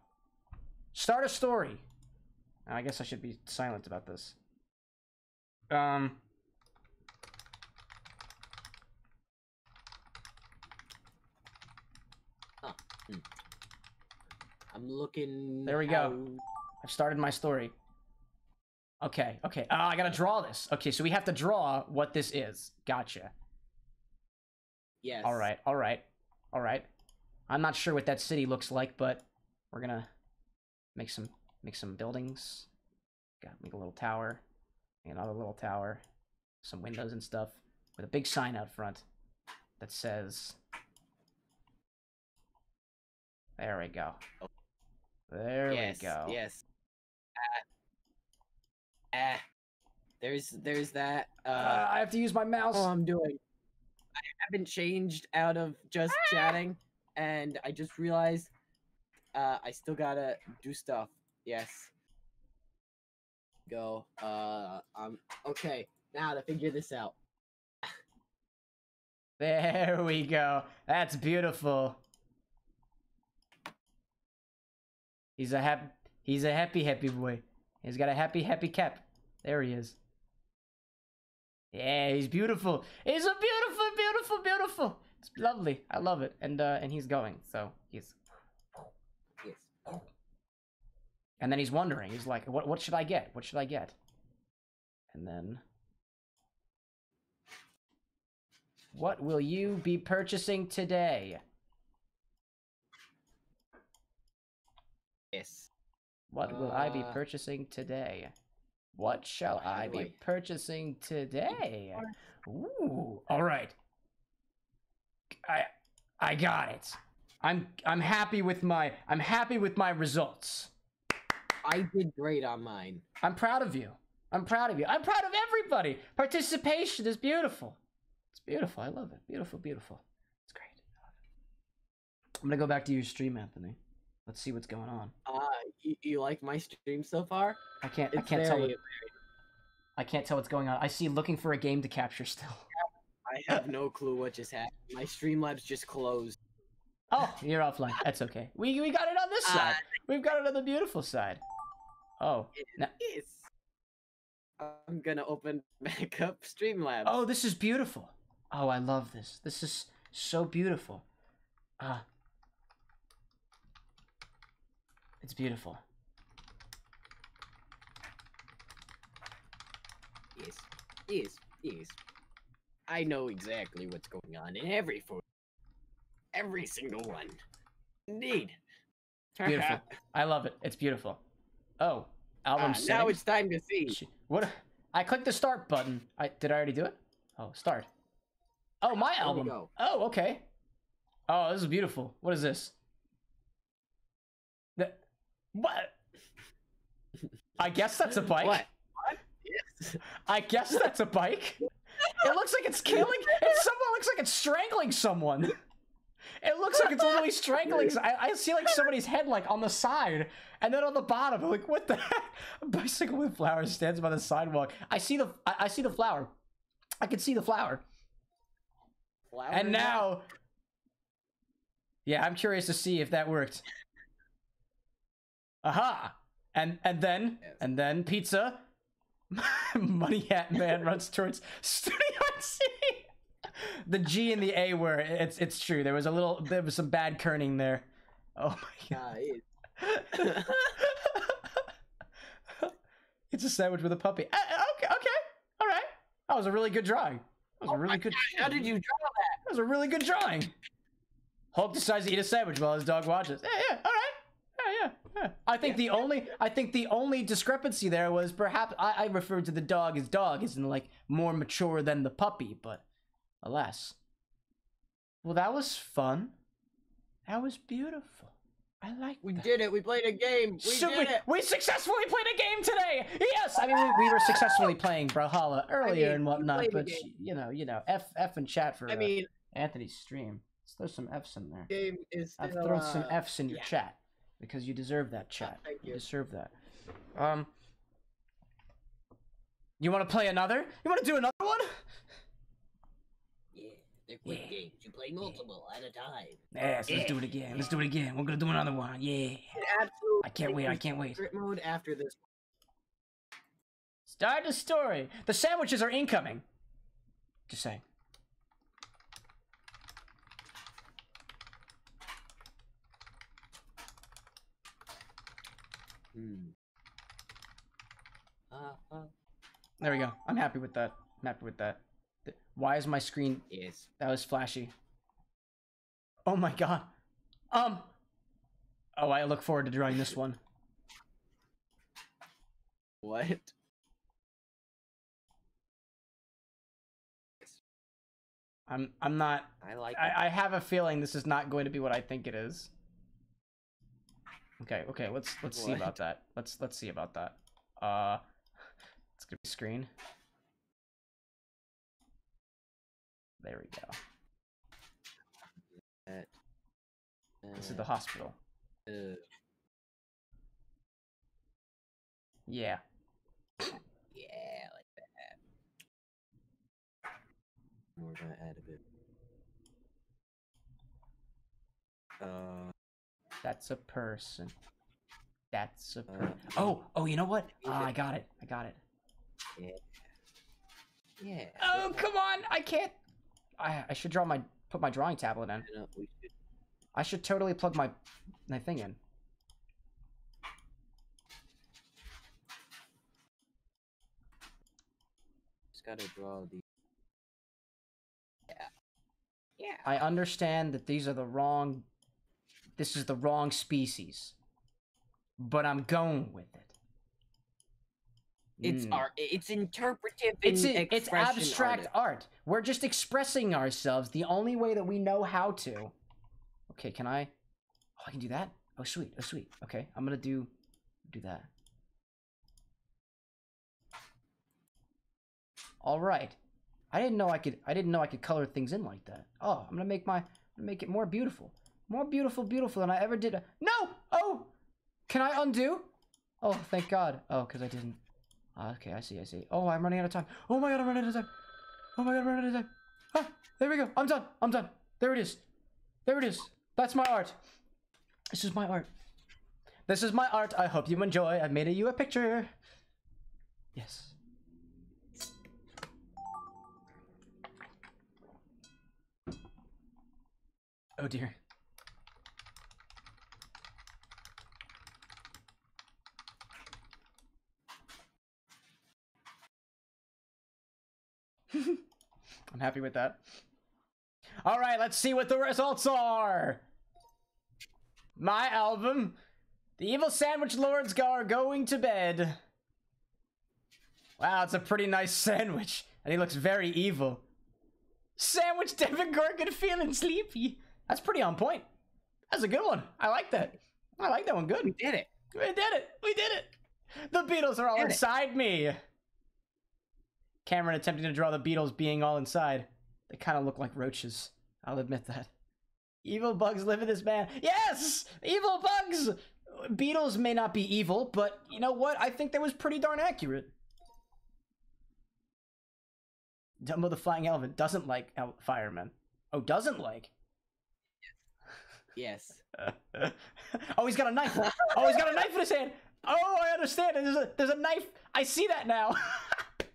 Start a story. I guess I should be silent about this. Um. I'm looking. There we go. I've started my story. Okay, okay. Uh, I gotta draw this. Okay, so we have to draw what this is. Gotcha. Yes. All right, all right, all right. I'm not sure what that city looks like, but we're gonna make some make some buildings. Got make a little tower, make another little tower, some windows and stuff, with a big sign out front that says. There we go. There yes, we go. Yes. Ah. Ah. There's there's that. Uh, Uh, I have to use my mouse. all I'm doing. I haven't changed out of just chatting, and I just realized uh, I still gotta do stuff. Yes. Go. Uh, um. Okay. Now to figure this out. There we go. That's beautiful. He's a happy he's a happy happy boy. He's got a happy happy cap. There he is. Yeah, he's beautiful. He's a beautiful, beautiful, beautiful. It's lovely. I love it. And uh and he's going. So he's Yes. And then he's wondering. He's like, what what should I get? What should I get? And then What will you be purchasing today? Yes. What will I be Uh, purchasing today? What shall I be I- purchasing today? Ooh, all right. I I got it. I'm I'm happy with my I'm happy with my results. I did great on mine. I'm proud of you. I'm proud of you. I'm proud of everybody. Participation is beautiful. It's beautiful. I love it. Beautiful, beautiful. It's great. I love it. I'm gonna go back to your stream, Anthony. Let's see what's going on. Uh, you, you like my stream so far? I can't. I can't tell. What, I can't tell what's going on. I see looking for a game to capture still. I have no clue what just happened. My Streamlabs just closed. Oh, you're offline. That's okay. We we got it on this Uh, side. We've got it on the beautiful side. Oh. No. Yes. I'm gonna open back up Streamlabs. Oh, this is beautiful. Oh, I love this. This is so beautiful. Ah. it's beautiful. yes, yes, yes. I know exactly what's going on in every photo. Every single one. Indeed. Beautiful. I love it. It's beautiful. Oh, album Ah, now it's time to see. What? I clicked the start button. I did I already do it? Oh, start. Oh, my There album. Oh, okay. Oh, this is beautiful. What is this? The, what? I guess that's a bike. What? What? Yes. I guess that's a bike. It looks like it's killing. It someone looks like it's strangling someone. It looks like it's literally strangling. I see like somebody's head like on the side, and then on the bottom. I'm like, what the heck? A bicycle with flowers stands by the sidewalk. I see the I, I see the flower. I can see the flower. Flower And in that? now, yeah, I'm curious to see if that worked. Aha! And and then Yes. and then pizza. Money Hat Man runs towards Studio C. The G and the A were it's it's true. There was a little there was some bad kerning there. Oh my god. Yeah, it's a sandwich with a puppy. Uh, okay, okay, all right. That was a really good drawing. That was a really good. How did you draw that? That was a really good drawing. Hulk decides to eat a sandwich while his dog watches. Yeah, yeah, all right. Yeah, yeah, yeah. I think the only, I think the only discrepancy there was perhaps I, I referred to the dog as dog, as in like more mature than the puppy, but alas. Well, that was fun. That was beautiful. I like. We that. did it. We played a game. We So did we, it. we successfully played a game today. Yes, I mean we, we were successfully playing Brawlhalla earlier mean, and whatnot, but you know, you know, F F and chat for I uh, mean, Anthony's stream. Let's throw some F's in there. game is I've still, thrown some uh, F's in your yeah. chat because you deserve that chat. thank you you. deserve that. Um, you want to play another? You want to do another one? Yeah, they're quick Yeah. games. You play multiple at a time. Yes, let's do it again. Let's do it again. We're gonna do another one. Yeah. Absolutely. I can't wait. I can't wait. Secret mode after this. Start the story. The sandwiches are incoming. Just saying. Hmm. Uh, uh, There we go. I'm happy with that. I'm happy with that. Why is my screen yes. that was flashy? Oh my god. Um. Oh, I look forward to drawing this one. What? I'm I'm not I like. I, I have a feeling this is not going to be what I think it is. Okay, okay, let's let's see about that. Let's let's see about that. Uh it's gonna be screen. There we go. That, This is uh, the hospital. uh, Yeah. yeah, like that. We're gonna add a bit. Uh, That's a person. That's a Uh, per- Oh, oh, you know what? Ah, it- I got it. I got it. Yeah. Yeah. Oh, come on. I can't. I I should draw my put my drawing tablet in. You know, we should I should totally plug my my thing in. just gotta draw the. Yeah. Yeah. I understand that these are the wrong this is the wrong species. But I'm going with it. It's Mm. art. It's interpretive. It's it's abstract art. art. We're just expressing ourselves the only way that we know how to. Okay, can I? Oh, I can do that. Oh, sweet. Oh, sweet. Okay, I'm gonna do do that. All right. I didn't know I could. I didn't know I could color things in like that. Oh, I'm gonna make my I'm gonna make it more beautiful, more beautiful, beautiful than I ever did. No. Oh, can I undo? Oh, thank God. Oh, because I didn't. Okay, I see, I see. Oh, I'm running out of time. Oh my god, I'm running out of time. Oh my god, I'm running out of time. Ah, there we go. I'm done. I'm done. There it is. There it is. That's my art. This is my art. This is my art. I hope you enjoy. I've made you a picture. Yes. Oh dear. I'm happy with that. All right, let's see what the results are. My album, The Evil Sandwich Lords are going to bed. Wow, it's a pretty nice sandwich, and he looks very evil. Sandwich Devin Gorgon feeling sleepy. That's pretty on point. That's a good one. I like that. I like that one good. We did it. We did it. We did it. The Beatles are all Did it. inside me. Cameron attempting to draw the Beatles being all inside. They kind of look like roaches. I'll admit that. Evil bugs live in this man. Yes! Evil bugs! Beatles may not be evil, but you know what? I think that was pretty darn accurate. Dumbo the flying elephant doesn't like el- firemen. Oh, doesn't like. Yes. oh, he's got a knife. Oh, he's got a knife in his hand. Oh, I understand. There's a there's a knife. I see that now.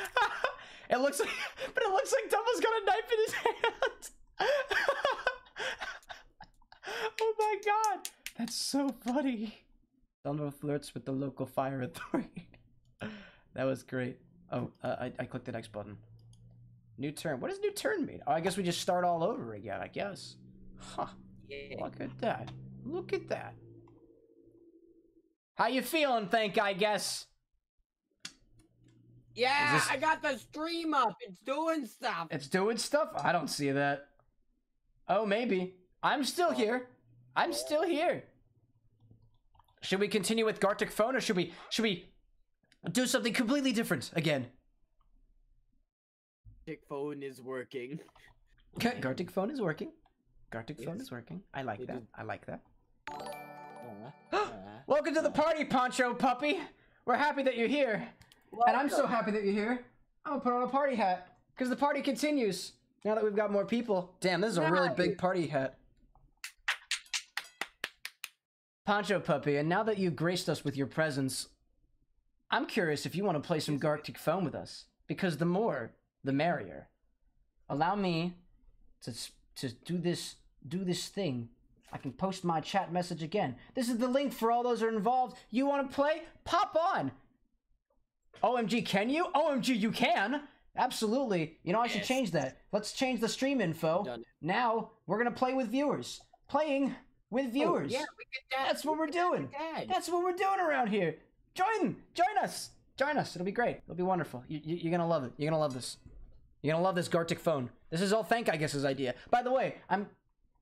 it looks like, but it looks like Dumbo's got a knife in his hand. oh my god, that's so funny. Dumbo flirts with the local fire authority. that was great. Oh, uh, I I clicked the next button. New turn. What does new turn mean? Oh, I guess we just start all over again. I guess. Huh. Yeah. Look at that. Look at that. How you feeling, think I guess? Yeah, this- I got the stream up. It's doing stuff. It's doing stuff? I don't see that. Oh, maybe. I'm still here. I'm still here. Should we continue with Gartic phone or should we should we do something completely different again? Dick phone is working. Okay, Gartic phone is working. Gartic phone Yes. is working. I like It that. is- I like that. Uh, uh, Welcome to the party, Poncho Puppy. We're happy that you're here. And I'm so happy that you're here. I'm gonna put on a party hat because the party continues now that we've got more people. Damn, this is a really big party hat. Poncho Puppy, and now that you've graced us with your presence, I'm curious if you want to play some Gartic Phone with us because the more, the merrier. Allow me to to do this do this thing. I can post my chat message again. This is the link for all those who are involved. You want to play? Pop on. OMG, can you? OMG, you can. Absolutely. You know, I should Yes. change that. Let's change the stream info. Done. Now we're gonna play with viewers. Playing with oh, viewers. Oh, yeah, we that. That's what we're doing. Dad. That's what we're doing around here. Join, join us, join us. It'll be great. It'll be wonderful. You, you, you're gonna love it. You're gonna love this. You're gonna love this Gartic phone. This is all ThankIGuess's idea. By the way, I'm,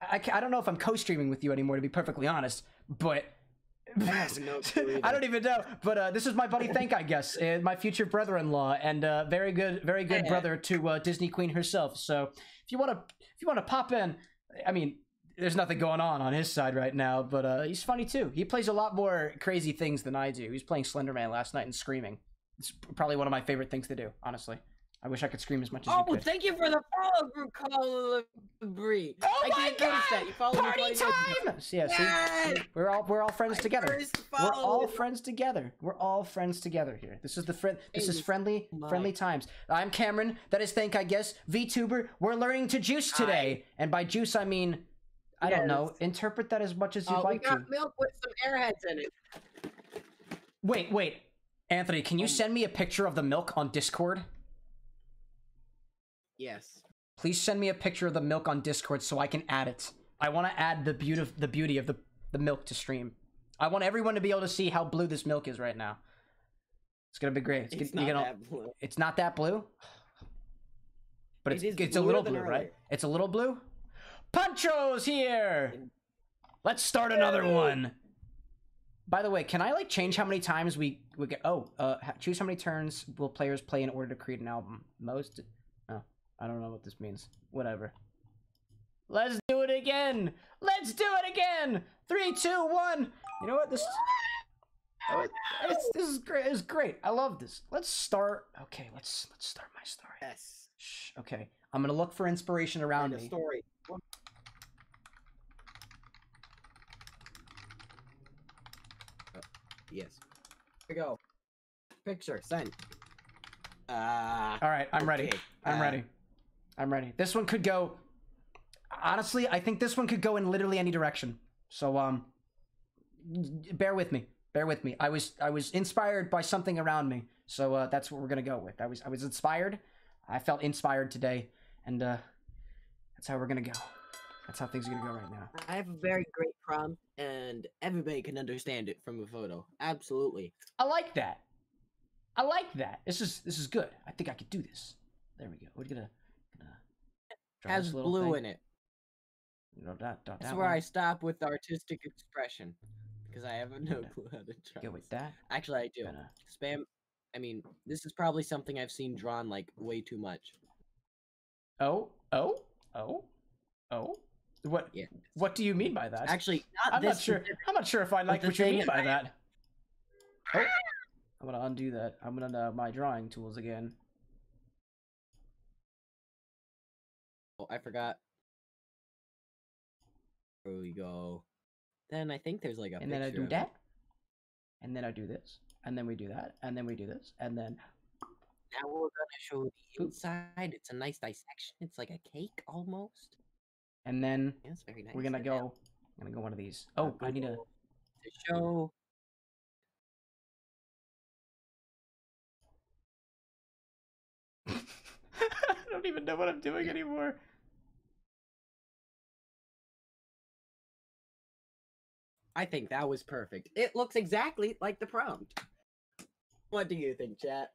I, I don't know if I'm co-streaming with you anymore, to be perfectly honest. But no I don't even know. But uh, this is my buddy ThankIGuess, uh, my future brother-in-law, and uh, very good, very good Yeah. brother to uh, Disney Queen herself. So if you wanna, if you wanna pop in, I mean, there's nothing going on on his side right now, but uh, he's funny too. He plays a lot more crazy things than I do. He's playing Slenderman last night and screaming. It's probably one of my favorite things to do, honestly. I wish I could scream as much as you Oh, thank you for the follow group call of Bree. Oh I my didn't notice god! that. You followed me Party twice. time! So, yeah, see, Yes! we're all we're all friends My together. We're all friends together. We're all friends together here. This is the friend. This is friendly, my- friendly times. I'm Cameron. That is ThankIGuess VTuber. We're learning to juice today, and by juice I mean I don't know. Interpret that as much as Uh, we like to. got milk with some airheads in it. Wait, wait, Anthony, can Um, you send me a picture of the milk on Discord? Yes. Please send me a picture of the milk on Discord so I can add it. I want to add the beauty, the beauty of the the milk to stream. I want everyone to be able to see how blue this milk is right now. It's gonna be great. It's, It's gonna, not that blue. it's not that blue, but It it's is it's a little blue, right? It's a little blue. Puncho's here. Let's start another one. By the way, can I like change how many times we we get? Oh, uh, choose how many turns will players play in order to create an album. Most. I don't know what this means. Whatever. Let's do it again. Let's do it again. Three, two, one. You know what? This. Oh, it- it's, this is great. It's great. I love this. Let's start. Okay, let's let's start my story. Yes. Shh. Okay, I'm gonna look for inspiration around me. story. Oh, yes. Here we go. Picture sent. Uh, All right, I'm ready. Okay, I'm uh, ready. I'm ready. This one could go. Honestly, I think this one could go in literally any direction. So um, bear with me. Bear with me. I was I was inspired by something around me. So uh, that's what we're gonna go with. I was I was inspired. I felt inspired today, and uh, that's how we're gonna go. That's how things are gonna go right now. I have a very great prompt, and everybody can understand it from a photo. Absolutely. I like that. I like that. This is this is good. I think I could do this. There we go. We're gonna Has blue thing. in it. Draw that, draw That's that where one. I stop with artistic expression. Because I have no clue how to draw. Go with that. Actually, I do. Gonna Spam. I mean, this is probably something I've seen drawn like way too much. Oh, oh, oh, oh. What? Yeah. What do you mean by that? Actually, not I'm not sure. specific- I'm not sure if I like what you mean by I- that. Oh, I'm gonna undo that. I'm gonna uh, my drawing tools again. Oh, I forgot. There we go. Then I think there's like a and then I do that, and then I do this, and then we do that, and then we do this, and then Now we're gonna show the inside. It's a nice dissection. It's like a cake almost. and then Yeah, it's very nice. we're gonna now go. I'm gonna go one of these. Oh, I need a. to show. I don't even know what I'm doing anymore. I think that was perfect. It looks exactly like the prompt. What do you think, chat?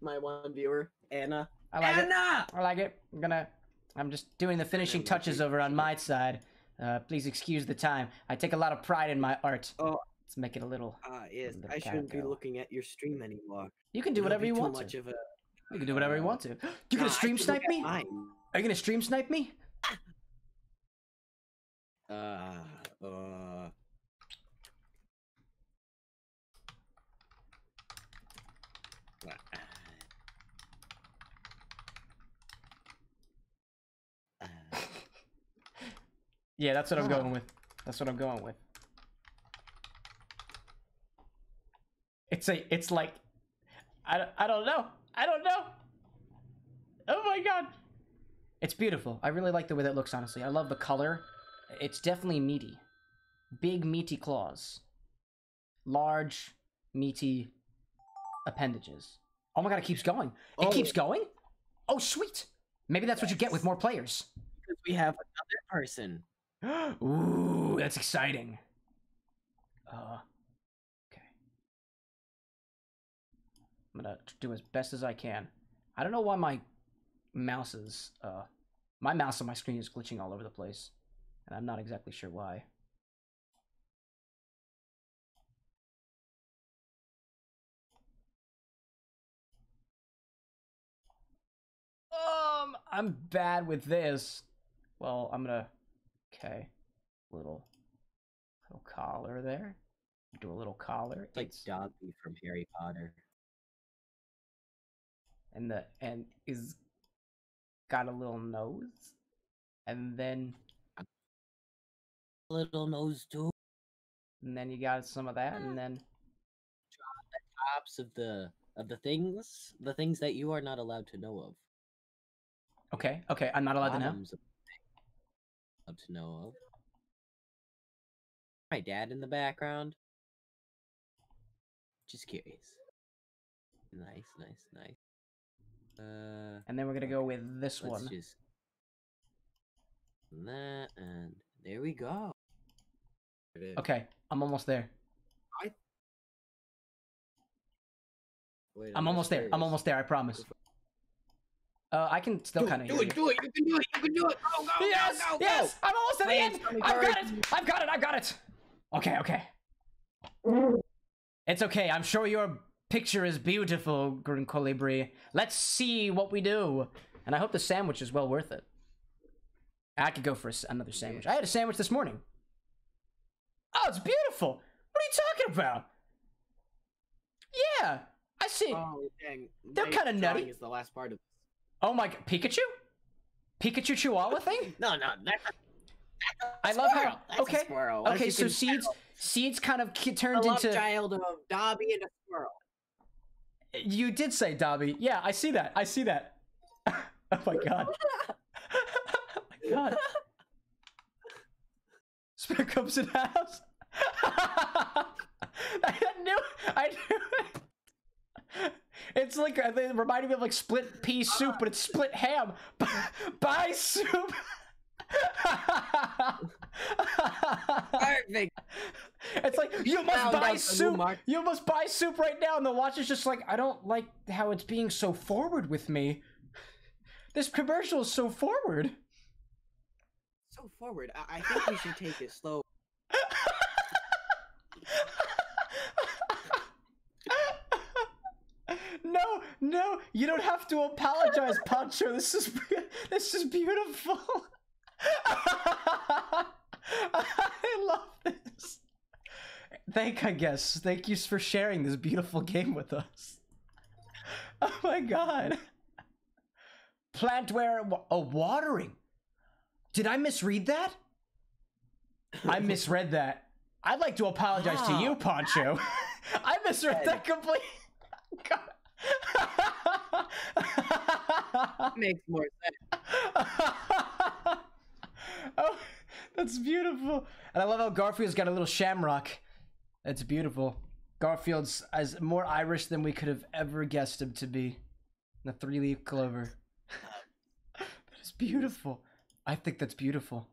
My one viewer, Anna. I like it. Anna! I like it. I'm gonna. I'm just doing the finishing touches over on my side. Uh, please excuse the time. I take a lot of pride in my art. Oh. Let's make it a little. Ah, yes. Little I shouldn't be looking at your stream anymore. You can do It'll whatever be you too want much to. Of a... You can do whatever you want to. You gonna stream snipe me? mine. Are you gonna stream snipe me? Uh, uh. Uh, Yeah, that's what I'm going with. That's what I'm going with. It's a. It's like. I, I don't know. I don't know. Oh my god. It's beautiful. I really like the way that looks, honestly. I love the color. It's definitely meaty. Big, meaty claws. Large, meaty appendages. Oh my god, it keeps going. It Oh. keeps going? Oh, sweet. Maybe that's what you get with more players. because we have another person. Ooh, that's exciting. Uh, gonna do as best as I can. I don't know why my mouse is, uh, my mouse on my screen is glitching all over the place. And I'm not exactly sure why. Um, I'm bad with this. Well, I'm gonna. Okay, little, little collar there. Do a little collar. It's like Dobby from Harry Potter. And the and is got a little nose, and then a Little nose too. and then you got some of that, and ah. then Tops of the of the things, the things that you are not allowed to know of. okay, okay, I'm not allowed to know. Bottoms of allowed to know of. My dad in the background. Just curious. Nice, nice, nice. Uh, And then we're gonna go with this let's one. just and that and there we go. There it is. Okay, I'm almost there. Wait, I'm just almost there. I'm almost there. I promise. Uh, I can still Do kind it, of do it, do it. You can do it. You can do it. Go, go, Yes, go, go, go. yes, I'm almost at the end. I've got it. I've got it. I've got it. Okay, okay. It's okay. I'm sure your picture is beautiful, Green Colibri. Let's see what we do. And I hope the sandwich is well worth it. I could go for a another sandwich. I had a sandwich this morning. Oh, it's beautiful. What are you talking about? Yeah, I see. Oh dang! They're kinda nutty. Is the last part of Oh my, Pikachu? Pikachu Chihuahua thing? no, no. That's I love how. That's Okay, okay. So seeds, seeds kind of ki- turned into. child of Dobby and a squirrel. You did say Dobby. Yeah, I see that. I see that. oh my god. oh my god. Spirit comes in house. I knew. I knew. It. It's like uh, it reminded me of like split pea soup, but it's split ham. Buy soup. Perfect. It's like you must buy out the new soup. You must buy soup right now, and the watch is just like, I don't like how it's being so forward with me. This commercial is so forward. So forward. I, I think we should take it slow. no, no, you don't have to apologize, Pancho. This is this is beautiful. I love this. Thank, I guess. Thank you for sharing this beautiful game with us. Oh my god. Plant where? Oh, watering. Did I misread that? I misread that. I'd like to apologize to you, Poncho. I misread that completely. Makes more sense. oh, that's beautiful. And I love how Garfield's got a little shamrock. That's beautiful. Garfield's as more Irish than we could have ever guessed him to be. The three leaf clover. that is beautiful. I think that's beautiful.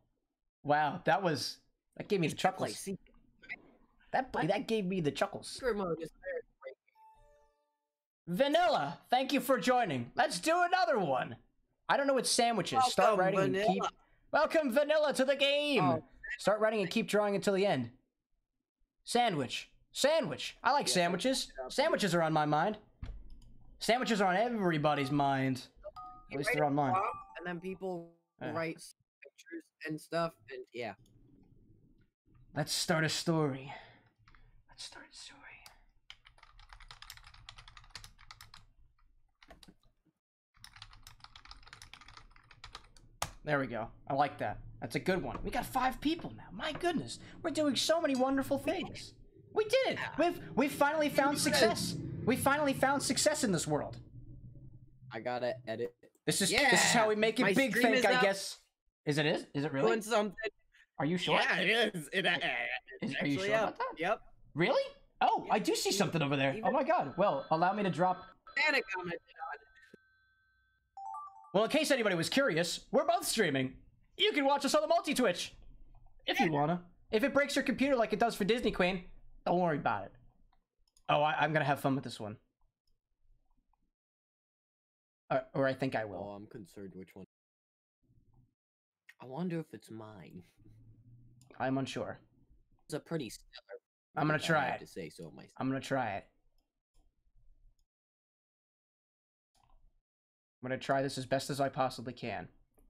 Wow, that was that gave me the chuckles. see, That that gave me the chuckles. secret mode is very Vanilla, thank you for joining. Let's do another one. I don't know what sandwiches. Start writing and keep. Welcome, Vanilla, to the game. Oh. Start writing and keep drawing until the end. Sandwich, sandwich. I like Yeah, sandwiches. Sandwiches are on my mind. Sandwiches are on everybody's mind. At least they're on mine. And then people Yeah. write pictures and stuff, and yeah. Let's start a story. Let's start a story. There we go. I like that. That's a good one. We got five people now. My goodness, we're doing so many wonderful things. We did it. We've we've finally found success. We finally found success in this world. I gotta edit. This is this is how we make it My big. is I up. guess. Is it is? Is it really? Doing something. Are you sure? Yeah, it is. It, uh, Is- are you sure up. about that? Yep. Really? Oh, I do see something over there. Oh my god. Well, allow me to drop. Commented on it. Well, in case anybody was curious, we're both streaming. You can watch us on the multi Twitch if you wanna. If it breaks your computer like it does for Disney Queen, don't worry about it. Oh, I, I'm gonna have fun with this one. Or, or I think I will. Oh. I'm concerned which one. I wonder if it's mine. I'm unsure. It's a pretty stellar. I'm gonna try it. To say so myself. I'm gonna try it. I'm gonna try this as best as I possibly can.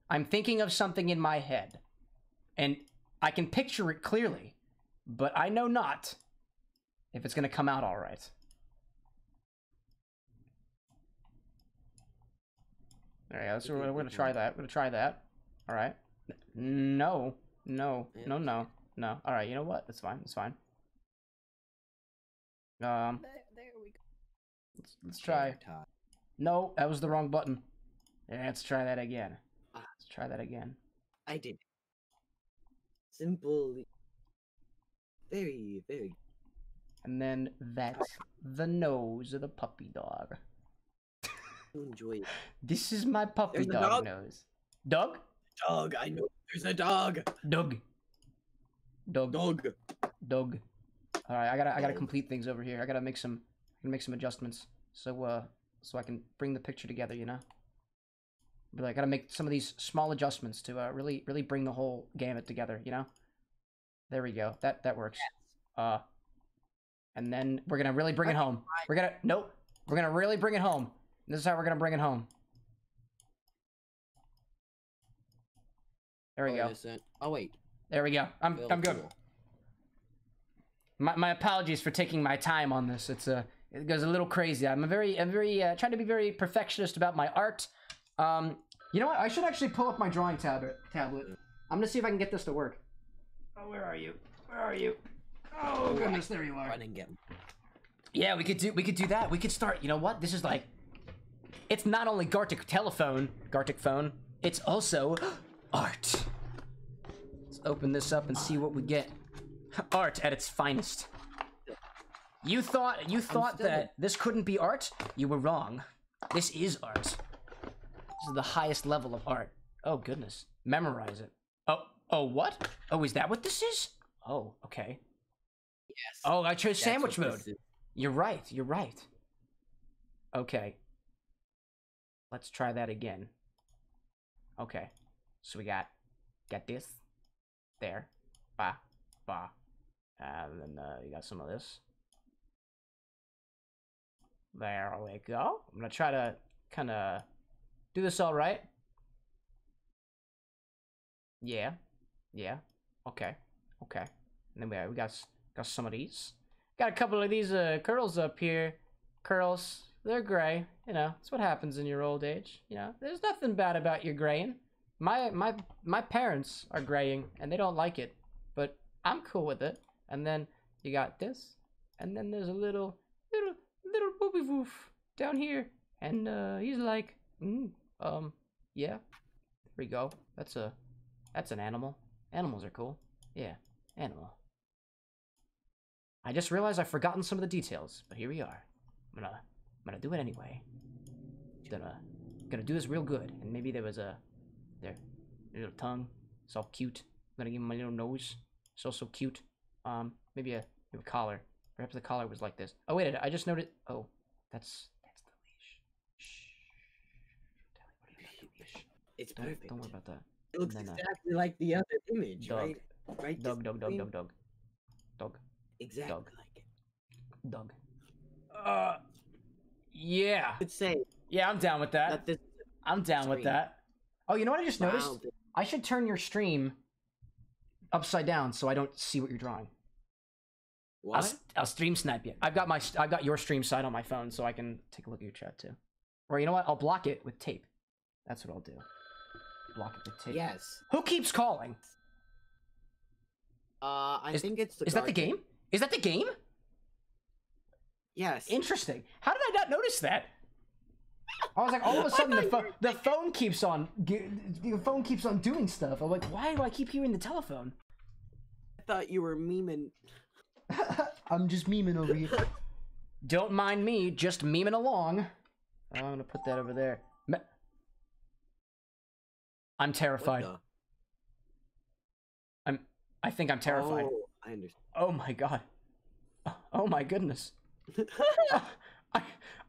I'm thinking of something in my head, and I can picture it clearly, but I know not if it's gonna come out all right. There you go. So we're, we're gonna try that. We're gonna try that. All right. No, no, no, no, no. All right. You know what? That's fine. That's fine. Um, There, there we go. let's, let's try. No, that was the wrong button. Yeah, let's try that again. Let's try that again. I did. Simple. Very, very. And then that's the nose of the puppy dog. Enjoy it. This is my puppy dog, dog. nose. Dog? Dog, I know. There's a dog. Dog. Dog. Dog. Dog. All right, I gotta I gotta complete things over here. I gotta make some make some adjustments so uh so I can bring the picture together. You know. But I gotta make some of these small adjustments to uh really really bring the whole gamut together. You know. There we go. That that works. Uh. And then we're gonna really bring it home. We're gonna nope. We're gonna really bring it home. This is how we're gonna bring it home. There we Oh, go. Oh wait. There we go. I'm Bill I'm good. Cool. My, my apologies for taking my time on this. It's uh, it goes a little crazy. I'm a very I'm very uh, trying to be very perfectionist about my art. Um, you know what? I should actually pull up my drawing tablet. Tablet. I'm gonna see if I can get this to work. Oh, where are you? Where are you? Oh goodness, there you are. Run and get him. Yeah, we could do we could do that. We could start. You know what? This is like, it's not only Gartic telephone, Gartic phone. It's also art. Let's open this up and see what we get. Art at its finest. You thought you thought that this couldn't be art? You were wrong. This is art. This is the highest level of art. Oh goodness. Memorize it. Oh oh what? Oh is that what this is? Oh okay. Yes. Oh I chose That's sandwich mode. You're right. You're right. Okay. Let's try that again. Okay. So we got got this there. Ba ba. And then uh, you got some of this. There we go. I'm gonna try to kind of do this all right. Yeah. Yeah. Okay. Okay. And then we we got got some of these. Got a couple of these uh, curls up here. Curls, they're gray. You know, it's what happens in your old age. You know, there's nothing bad about your graying. my my my parents are graying and they don't like it, but I'm cool with it. And then you got this, and then there's a little booby woof down here, and uh, he's like, mm, um, yeah, there we go. That's a that's an animal. Animals are cool. Yeah, animal. I just realized I've forgotten some of the details, but here we are. I'm gonna I'm gonna do it anyway. Gonna gonna do this real good. And maybe there was a there little tongue. It's all cute. I'm gonna give him my little nose. It's also cute. Um, maybe a a collar. Perhaps the collar was like this. Oh wait, I just noted. Oh, that's that's the leash. Shh. Don't about the leash. It's Don't, perfect. don't worry about that. It looks And then, uh, exactly like the other image, dog. right? Right. Dog, dog, dog, dog, dog, dog, Exactly dog. like it. dog. Uh, yeah, Could say yeah, I'm down with that. that this. I'm down with that. Oh, you know what I just noticed? Wow, I should turn your stream upside down so I don't see what you're drawing. I'll, What? s- I'll stream snipe you. I've got my I've got your stream side on my phone so I can take a look at your chat too. Or you know what? I'll block it with tape. That's what I'll do. Block it with tape. Yes. Who keeps calling? Uh, I Is- think it's the. Is that the game? Is that the game? Yes. Interesting. How did I not notice that? I was like, all of a sudden the phone the phone keeps on the phone keeps on doing stuff. I'm like, why do I keep hearing the telephone? I thought you were memeing. I'm just memeing over here. Don't mind me, just memeing along. I'm gonna put that over there. Me- I'm What terrified. the? I'm. I think I'm terrified. Oh, I understand. Oh my god. Oh my goodness. I,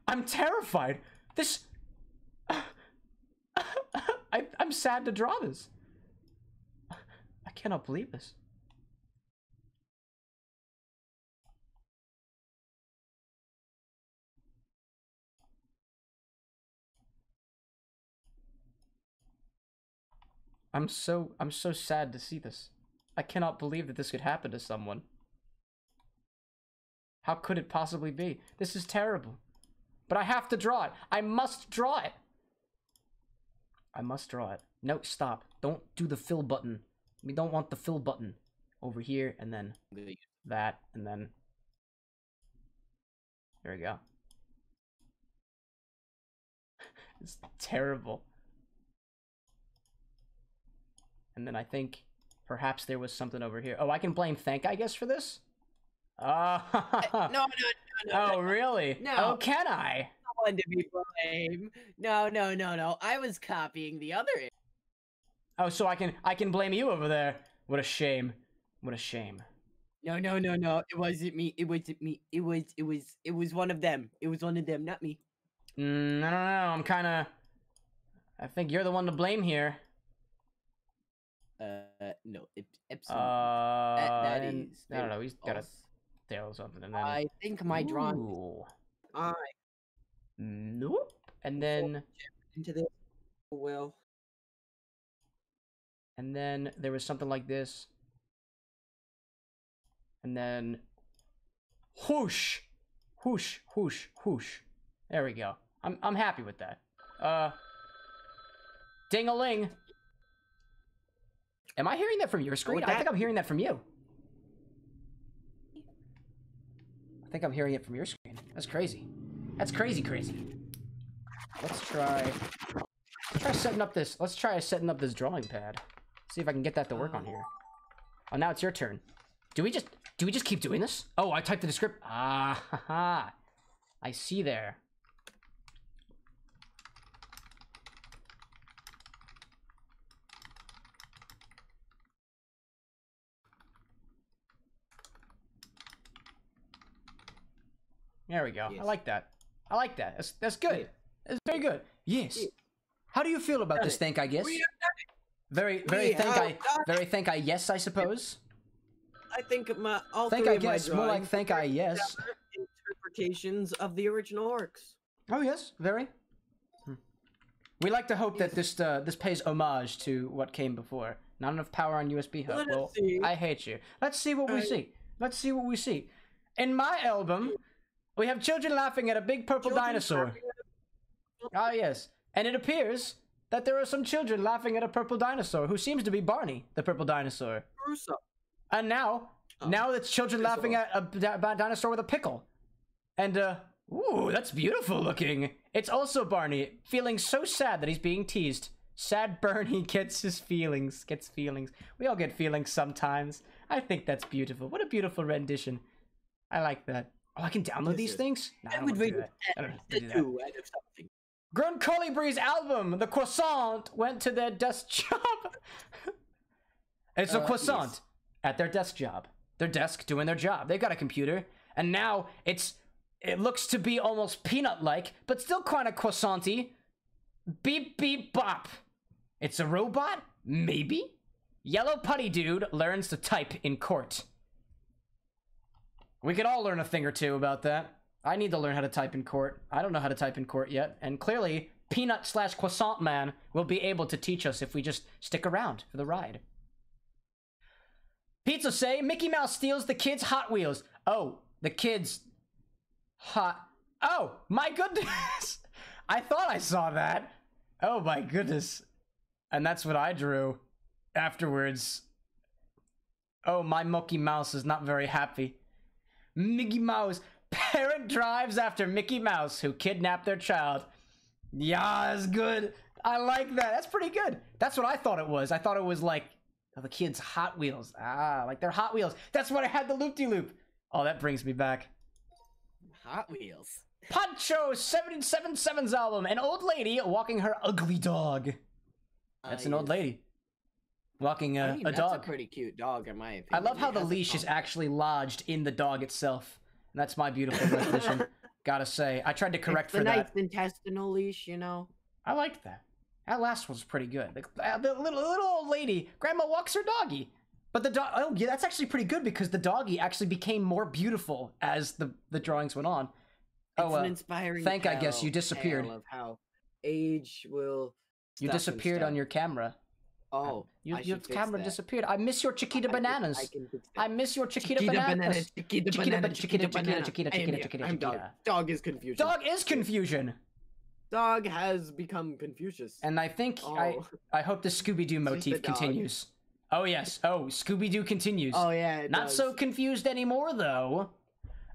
I'm terrified. This. I, I'm sad to draw this. I cannot believe this. I'm so I'm so sad to see this. I cannot believe that this could happen to someone. How could it possibly be? This is terrible. But I have to draw it. I must draw it. I must draw it. No, stop. Don't do the fill button. We don't want the fill button. Over here, and then that, and then... There we go. it's terrible. And then I think perhaps there was something over here. Oh, I can blame Thank, I guess, for this? Ah. no, no, no, no. Oh, really? No. Oh, can I? one to be blamed. No, no, no, no. I was copying the other. Oh, so I can I can blame you over there. What a shame. What a shame. No, no, no, no. It wasn't me. It wasn't me. It was. It was. It was one of them. It was one of them, not me. Mm, I don't know. I'm kind of. I think you're the one to blame here. Uh, no. It, Uh, absolutely. that and- is I don't know. He's got a tail or something, and then. I think my drawing. I Nope. And then into this. Well, and then there was something like this. And then whoosh, whoosh, whoosh, whoosh. There we go. I'm I'm happy with that. Uh Ding a ling. Am I hearing that from your screen? I think I'm hearing that from you. I think I'm hearing it from your screen. That's crazy. That's crazy crazy. Let's try let's try setting up this let's try setting up this drawing pad. See if I can get that to work on here. Oh now it's your turn. Do we just do we just keep doing this? Oh, I typed the script. Ah, ha, ha. I see there. There we go. I like that. I like that. That's that's good. That's very good. Yes. Yeah. How do you feel about this? it. Thank I guess. Very very We thank I very thank I yes I suppose. I think my all Thank three I of my guess more like thank I yes. interpretations of the original orcs. Oh yes, very. Hmm. We like to hope that this uh, this pays homage to what came before. Not enough power on USB hub. Let Well. I hate you. Let's see what we I- see. Let's see what we see. In my album, we have children laughing at a big purple Children dinosaur. Ah yes, and it appears that there are some children laughing at a purple dinosaur who seems to be Barney, the purple dinosaur. Russo. And now, Oh. now it's children laughing at a di- dinosaur with a pickle. And, uh, ooh, that's beautiful looking. It's also Barney, feeling so sad that he's being teased. Sad Bernie gets his feelings, gets feelings. We all get feelings sometimes. I think that's beautiful. What a beautiful rendition. I like that. Oh, I can download these things? No, I I would wanna do rate that. I don't do two out of something. Green Colibri's album, The Croissant, went to their desk job. it's a Uh, croissant yes. at their desk job. Their desk doing their job. They've got a computer, and now it's it looks to be almost peanut-like, but still kind of croissanty. Beep beep bop. It's a robot, maybe. Yellow putty dude learns to type in court. We could all learn a thing or two about that. I need to learn how to type in court. I don't know how to type in court yet, and clearly, Peanut slash Croissant Man will be able to teach us if we just stick around for the ride. Pizza say Mickey Mouse steals the kids' Hot Wheels. Oh, the kids' hot. Oh my goodness! I thought I saw that. Oh my goodness, and that's what I drew afterwards. Oh, my Mickey Mouse is not very happy. Mickey Mouse. Parent drives after Mickey Mouse, who kidnapped their child. Yeah, it's good. I like that. That's pretty good. That's what I thought it was. I thought it was like oh, the kids' Hot Wheels. Ah, like they're Hot Wheels. That's what I had the loop de loop. Oh, that brings me back. Hot Wheels. Pancho 777's album. An old lady walking her ugly dog. That's Uh, an old lady walking a, I mean, a that's a pretty cute dog, in my opinion. I love how It the leash is actually lodged in the dog itself. That's my beautiful rendition. Gotta say, I tried to correct it's the for nice intestinal leash, you know. I liked that. That last one's pretty good. The, uh, the little little old lady, grandma walks her doggy, but the dog. Oh yeah, that's actually pretty good because the doggy actually became more beautiful as the the drawings went on. It's Oh, an uh, inspiring. ThankIGuess you disappeared. tale Of how age will. you disappeared on your camera. Oh, um, You, your camera that. disappeared. I miss your Chiquita I can- bananas. I can I miss your Chiquita, Chiquita bananas. banana, Chiquita Chiquita banana, ba- Chiquita Chiquita, banana. Chiquita, I am Chiquita. Chiquita, I'm dog. Chiquita. Dog is Confucius. Dog is Confusion, Dog has become Confucius. and I think oh. I Oh. I hope the Scooby Doo motif continues. Oh yes. Oh, Scooby Doo continues. Oh yeah. it Not does. so confused anymore, though.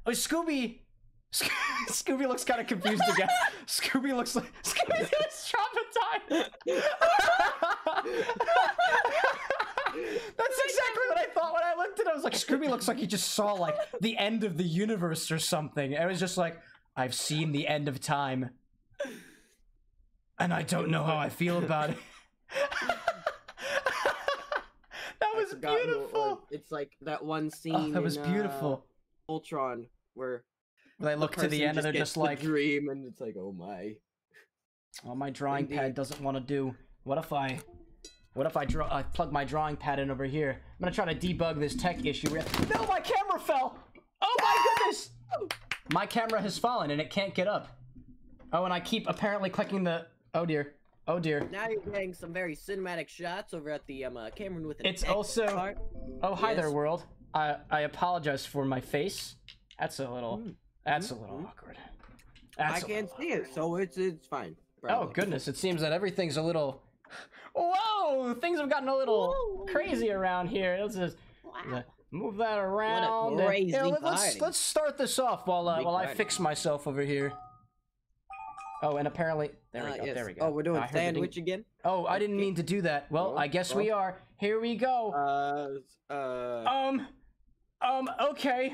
Oh, Scooby. Sco- Scooby looks kind of confused again. Scooby looks like Scooby is That's exactly what I thought when I looked at it. I was like, Scooby looks like he just saw like the end of the universe or something. And it was just like, I've seen the end of time, and I don't know how I feel about it. that was forgot who it was. beautiful. It's like that one scene. Oh, that was in, beautiful. Uh, Ultron, where They look to the end and they're just the like, dream, and it's like, oh my. "Oh, my drawing pad doesn't want to do. What if I, what if I draw? I plug my drawing pad in over here. I'm gonna try to debug this tech issue. No, my camera fell. Oh my goodness! My camera has fallen and it can't get up. Oh, and I keep apparently clicking the. Oh dear. Oh dear. Now you're getting some very cinematic shots over at the um, uh, Cameron with an It's also- part. Oh hi there, world. I I apologize for my face. That's a little. Mm. That's a little awkward. That's I can't see it, so it's it's fine. Oh goodness, it seems that everything's a little. Whoa! Things have gotten a little crazy around here. Let's just uh, move that around. and- crazy Here, let, us party. let's start this off while uh, Big while I fix myself over here. Oh, and apparently there we Uh, go. yes. There we go. Oh, we're doing I heard the sandwich again. Oh, I didn't mean to do that. Well, Well, I guess well. we are. Here we go. Uh, uh. Um, um, okay.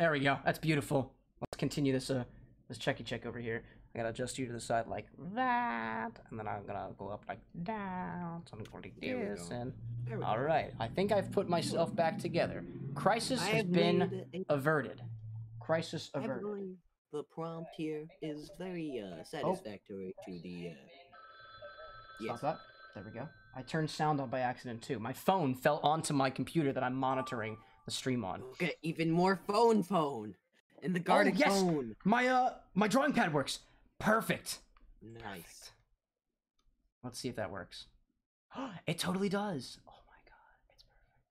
There we go. That's beautiful. Let's continue this uh this checky check over here. I gotta adjust you to the side like that, and then I'm gonna go up like down, something like There we this, go. and all go. right. I think I've put myself back together. Crisis I has been a- averted. Crisis I averted. believe the prompt here is very uh, satisfactory to the. Uh... Yes. Stop that. There we go. I turned sound on by accident too. My phone fell onto my computer that I'm monitoring the stream on. Get even more phone phone, in the garden Oh, yes! phone. My uh my drawing pad works. Perfect. Nice. Let's see if that works. it totally does. Oh my god. It's perfect.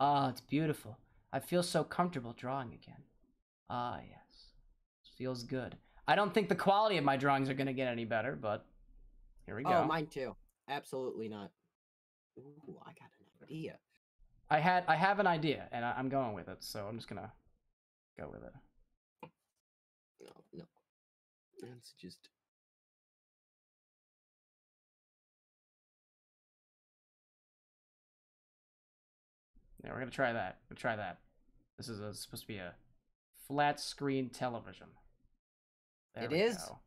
Ah, it's beautiful. I feel so comfortable drawing again. Ah, yes. Feels good. I don't think the quality of my drawings are gonna get any better, but here we go. Oh, mine too. Absolutely not. Ooh, I got idea. I had I have an idea and I, I'm going with it, so I'm just gonna go with it. No, no. That's just. Yeah, we're gonna try that. We'll try that. This is a, supposed to be a flat screen television. There It we is? go.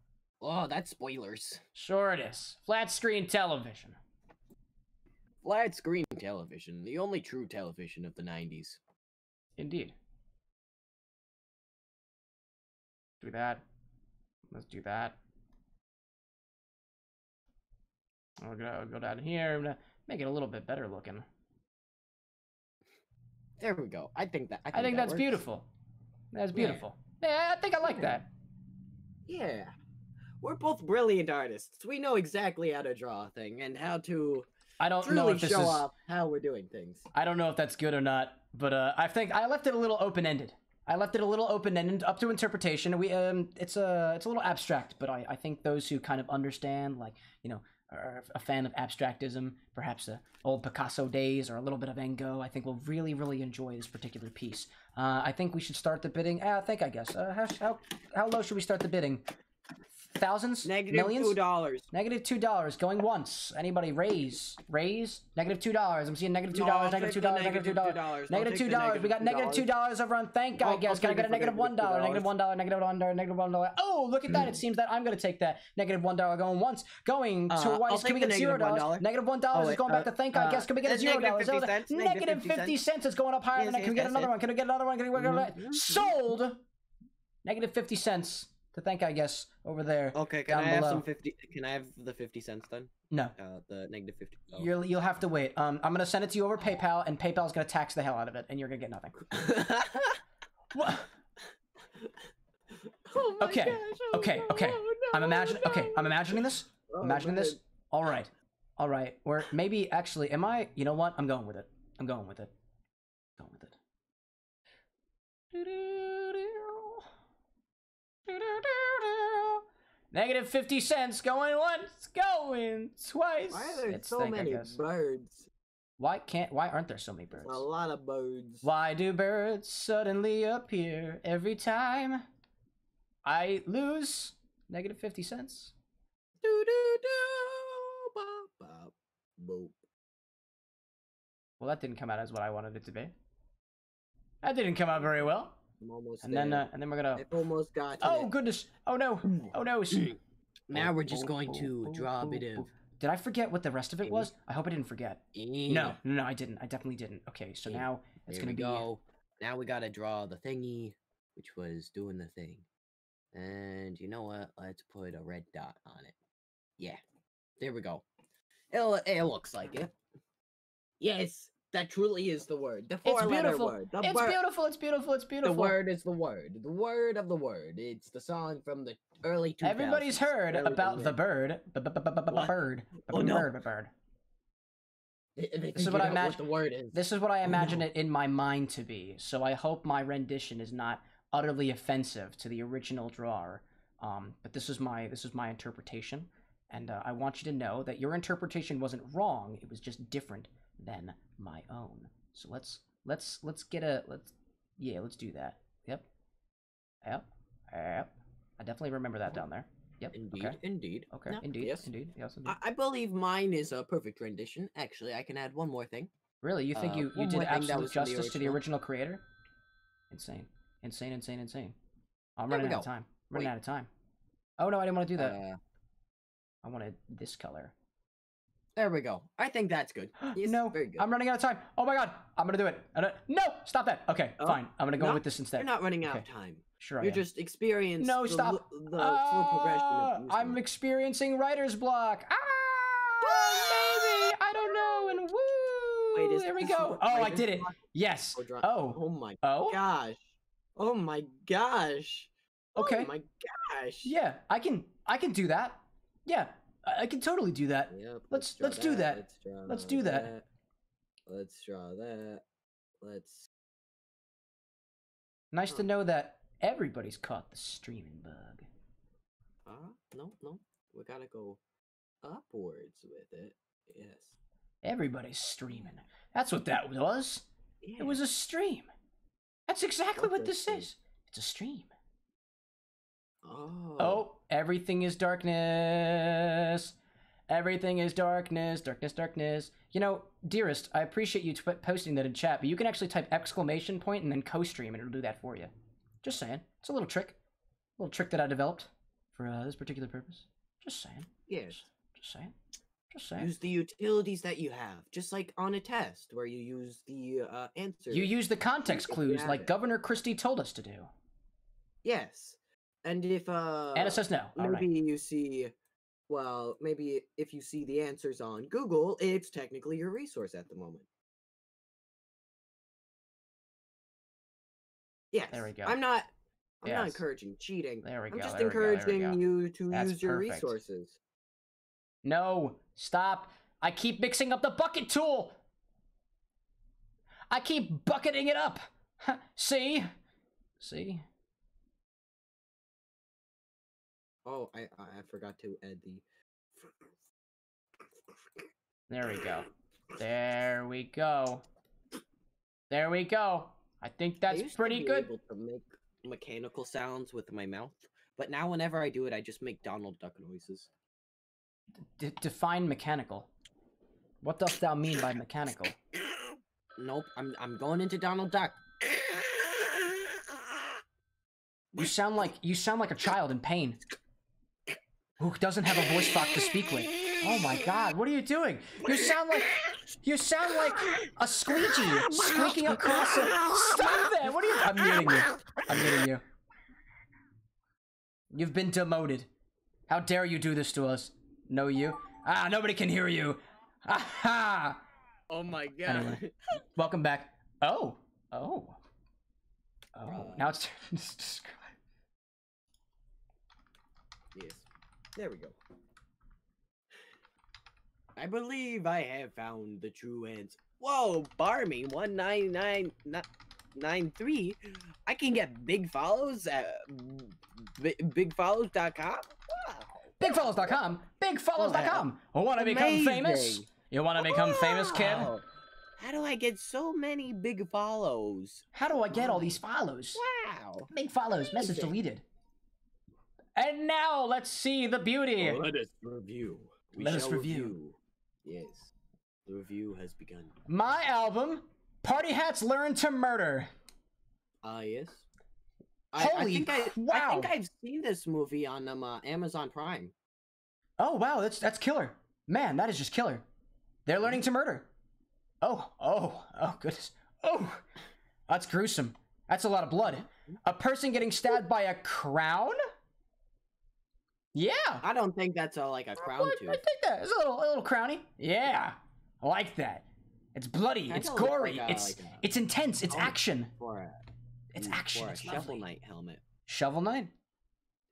Oh, that's spoilers. Sure it is. Flat screen television. Flat screen television, the only true television of the 90s. Indeed. Do that. Let's do that. I'll go, I'll go down here. I'm gonna uh, make it a little bit better looking. There we go. I think that. I think, I think that that's works. beautiful. That's Yeah. beautiful. Yeah, I think I like Yeah. that. Yeah. We're both brilliant artists. We know exactly how to draw a thing and how to I don't know if this show is. off how we're doing things. I don't know if that's good or not, but uh, I think I left it a little open ended. I left it a little open ended, up to interpretation. We um, it's a it's a little abstract, but I, I think those who kind of understand, like you know, are a fan of abstractism, perhaps the old Picasso days or a little bit of Van Gogh, I think will really really enjoy this particular piece. Uh, I think we should start the bidding. Uh, I think I guess. Uh, how, how how low should we start the bidding? Thousands? Negative Millions? two dollars. Negative two dollars going once. Anybody raise? Raise? Negative two dollars. I'm seeing negative two dollars. Negative two dollars. Negative two dollars. Negative two dollars. We got negative two dollars over on ThankIGuess. I get a negative one dollar? Negative one dollar. Negative one dollar. Negative one dollar. Oh, look at that! It seems that I'm gonna take that negative one dollar going once. Going Uh, twice. Can we get zero negative dollars? $1. Negative dollars Oh, is going back uh, to thank I uh, guess. Can we get a zero negative dollars? 50 cents, Negative negative 50 fifty cents is going up higher than that. Can we get another one? Can we get another one? Can we get another one? Sold. Negative fifty cents to ThankIGuess over there. Okay, can Down I have below. some fifty? Can I have the fifty cents then? No. Uh, the negative fifty. Oh. You'll you'll have to wait. Um, I'm gonna send it to you over PayPal, and PayPal's gonna tax the hell out of it, and you're gonna get nothing. What? Oh my Okay, gosh, oh okay, no, okay. no, I'm imagining. oh Okay. I'm imagining this. Oh, imagining this. All right, all right. Or maybe actually, am I? You know what? I'm going with it. I'm going with it. Going with it. Negative fifty cents going once, going twice. Why are there It's so many birds? Why can't? Why aren't there so many birds? A lot of birds. Why do birds suddenly appear every time I lose negative 50 cents? Do do do. Bop bop. Boop. Well, that didn't come out as what I wanted it to be. That didn't come out very well. I'm almost And then, uh, and then we're gonna. I've almost got Oh it. goodness! Oh no! Oh no! Now we're just going to draw a bit of. Did I forget what the rest of it was? I hope I didn't forget. No, no, no, I didn't. I definitely didn't. Okay, so Yeah. now it's There gonna we be. go. Now we gotta draw the thingy, which was doing the thing. And you know what? Let's put a red dot on it. Yeah. There we go. It, it looks like it. Yes, that truly is the word. The It's four-letter beautiful. word. The It's beautiful. It's beautiful. It's beautiful. The word is the word. The word of the word. It's the song from the early 2000s. Everybody's heard Everything about the bird. Bird. Oh, no. Bird. Bird. This is what I imagine- the word is. This is what I Oh, imagine it in my mind to be. So I hope my rendition is not utterly offensive to the original drawer. Um, but this is my this is my interpretation, and uh, I want you to know that your interpretation wasn't wrong. It was just different than my own. So let's let's let's get a let's yeah let's do that. Yep. Yep. Yep. I definitely remember that down there. Yep. Indeed, Okay. indeed. Okay. No, Indeed. Yes. Indeed. Yes. Indeed. I, I believe mine is a perfect rendition. Actually, I can add one more thing. Really? You think Uh, you, you did absolute from the justice to the original. creator? Insane. Insane, insane, insane. Oh, I'm There running out of time. running Wait. out of time. Oh no, I didn't want to do that. Uh, I wanted this color. There we go. I think that's good. Yes, no, very good. I'm running out of time. Oh my god, I'm gonna do it. I don't- No, stop that. Okay, Oh, fine. I'm gonna go no, with this instead. You're not running out Okay. of time. Sure, You're just experiencing No, the, stop. lo- the slow progression. Ah, I'm experiencing writer's block. Ah, maybe. I don't know. And woo. Wait, is there we go. Oh, I did it. Yes. Oh. Oh my Oh. gosh. Oh my gosh. Okay. Oh my gosh. Yeah, I can. I can do that. Yeah, I, I can totally do that. Yep, Let's- draw let's do that. Let's, Let's do that. Let's draw that. let's. Nice to know that everybody's caught the streaming bug. Uh, no, no. We gotta go upwards with it. Yes. Everybody's streaming. That's what that was. Yeah. It was a stream. That's exactly What what this is. It's a stream. Oh. Oh, everything is darkness. Everything is darkness, darkness, darkness. You know, dearest, I appreciate you tw- posting that in chat, but you can actually type exclamation point and then co-stream, and it'll do that for you. Just saying, it's a little trick, a little trick that I developed for uh, this particular purpose. Just saying, Yes. just saying, just saying. Use the utilities that you have, just like on a test where you use the uh, answer. You use the context clues like. Governor Christie told us to do. Yes. And if uh Anna says no. All maybe right. you see well, maybe if you see the answers on Google, it's technically your resource at the moment. Yes. There we go. I'm not I'm not encouraging cheating. There we I'm go, just there we go, there encouraging go. you to That's use your perfect. resources. No, stop. I keep mixing up the bucket tool. I keep bucketing it up. See? See? Oh, I I I forgot to add the There we go. There we go. There we go. I think I that's used to pretty be good. Able to make mechanical sounds with my mouth, but now whenever I do it, I just make Donald Duck noises. D- define mechanical. What dost thou mean by mechanical? Nope, I'm I'm going into Donald Duck. You sound like you sound like a child in pain. Who doesn't have a voice box to speak with. Oh my god, what are you doing? You sound like you sound like a squeegee squeaking across a Stop that! What are you I'm muting you. I'm muting you. You've been demoted. How dare you do this to us? No you. Ah, nobody can hear you. Aha! Oh my god. Anyway. Welcome back. Oh. Oh. Oh. Now it's yes. There we go. I believe I have found the true answer. Whoa, Barmy one nine nine nine three. I can get big follows at bi- bigfollows.com. Wow. Bigfollows.com. Bigfollows.com. Want to become famous? You want to become famous, kid? How do I get so many big follows? How do I get all these follows? Wow. Big follows. Message deleted. And now let's see the beauty. Let us review. We Let us shall review. Yes. The review has begun. My album, Party Hats Learn to Murder. Ah, yes. I, I Holy think I, I think I've seen this movie on um, uh, Amazon Prime. Oh wow, that's that's killer. Man, that is just killer. They're learning to murder. Oh, oh, oh goodness. Oh, that's gruesome. That's a lot of blood. A person getting stabbed by a crown? Yeah. I don't think that's a, like a crown What? I think that it's a little, a little crowny. Yeah, I like that. It's bloody. It's gory. like a- it's like it's intense. It's Oh. action. For a, It's mm, action. For a It's Shovel. Knight helmet. Shovel Knight.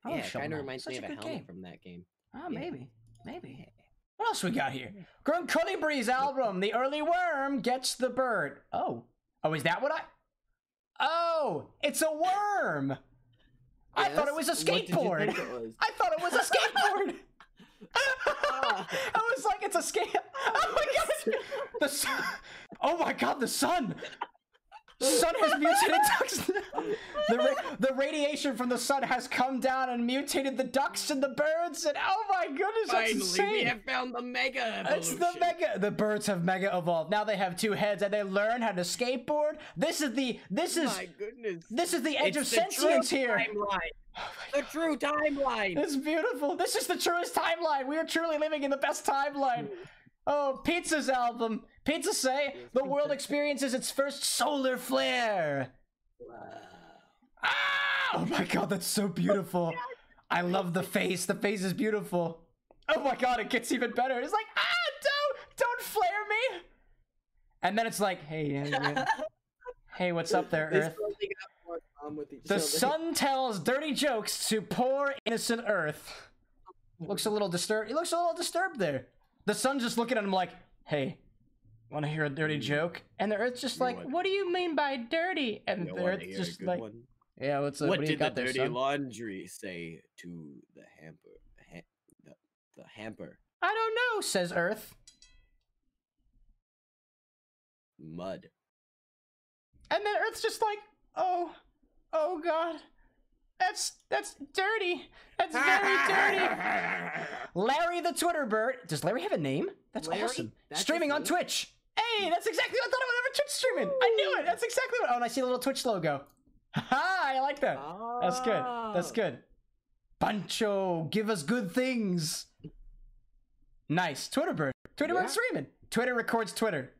I love yeah, Shovel kind of reminds Such me of a helmet game. from that game. Oh, Yeah. maybe, maybe. What else we got here? Green Colibri's album, The Early Worm Gets the Bird. Oh. Oh, is that what I. Oh, it's a worm. I thought it was a Yes? What did you skateboard. think it was? I thought it was a skateboard. Ah. I was like, it's a skate. Oh my god! The sun. Oh my god, the sun. Sun has mutated ducks. The, ra- the radiation from the sun has come down and mutated the ducks and the birds. And oh my goodness, that's Finally, insane. we have found the mega Evolution. It's the mega. The birds have mega evolved. Now they have two heads and they learn how to skateboard. This is the. This is. My goodness. This is the edge It's of the sentience here. Timeline. Oh the true timeline. It's beautiful. This is the truest timeline. We are truly living in the best timeline. Mm. Oh, Pizza's album. Pizza say the world experiences its first solar flare. Ah! Oh my god, that's so beautiful. I love the face. The face is beautiful. Oh my god, it gets even better. It's like, ah, don't, don't flare me. And then it's like, hey, hey, what's up there, Earth? still think I have more fun with each The other. sun tells dirty jokes to poor innocent Earth. Looks a little disturbed. He looks a little disturbed there. The sun's just looking at him like, "Hey, Want to hear a dirty mm. joke? And the Earth's just You like, want- what do you mean by dirty? And You the Earth's just like, one? yeah, what's up? what What, did the there, dirty son? laundry say to the hamper? Ha- the, the hamper I don't know, says Earth. mud. And then Earth's just like, oh, oh God, that's that's dirty. That's very dirty. Larry the Twitter bird. Does Larry have a name? That's Larry? awesome. That's streaming on? Twitch. Hey, that's exactly what I thought I would ever Twitch streaming. I knew it. That's exactly what. Oh, and I see the little Twitch logo. Ha! I like that. That's good. That's Oh. good. Pancho, give us good things. Nice. Twitter bird. Twitter bird streaming. Twitter records Twitter.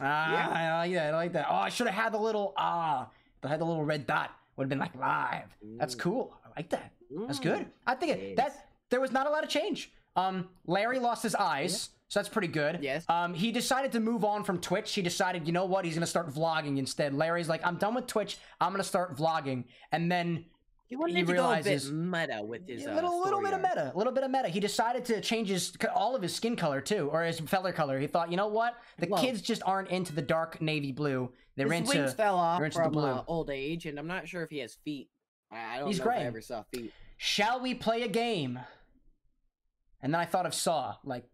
Ah, Yeah. I like that. I like that. Oh, I should have had the little ah. I had the little red dot, would have been like live. That's Mm. cool. I like that. That's good. Mm. I think it, that there was not a lot of change. Um, Larry lost his eyes, so that's pretty good. Yes. Um, he decided to move on from Twitch. He decided, you know what, he's gonna start vlogging instead. Larry's like, I'm done with Twitch. I'm gonna start vlogging, and then He He to realizes- go a bit meta with his a uh, little little bit of meta, a little bit of meta. He decided to change his all of his skin color too, or his feather color. He thought, you know what, the Well- kids just aren't into the dark navy blue. They're His into wings fell off they're into the from blue. uh, old age, and I'm not sure if he has feet. I, don't He's know if. I ever saw feet. Shall we play a game? And then I thought of Saw, like,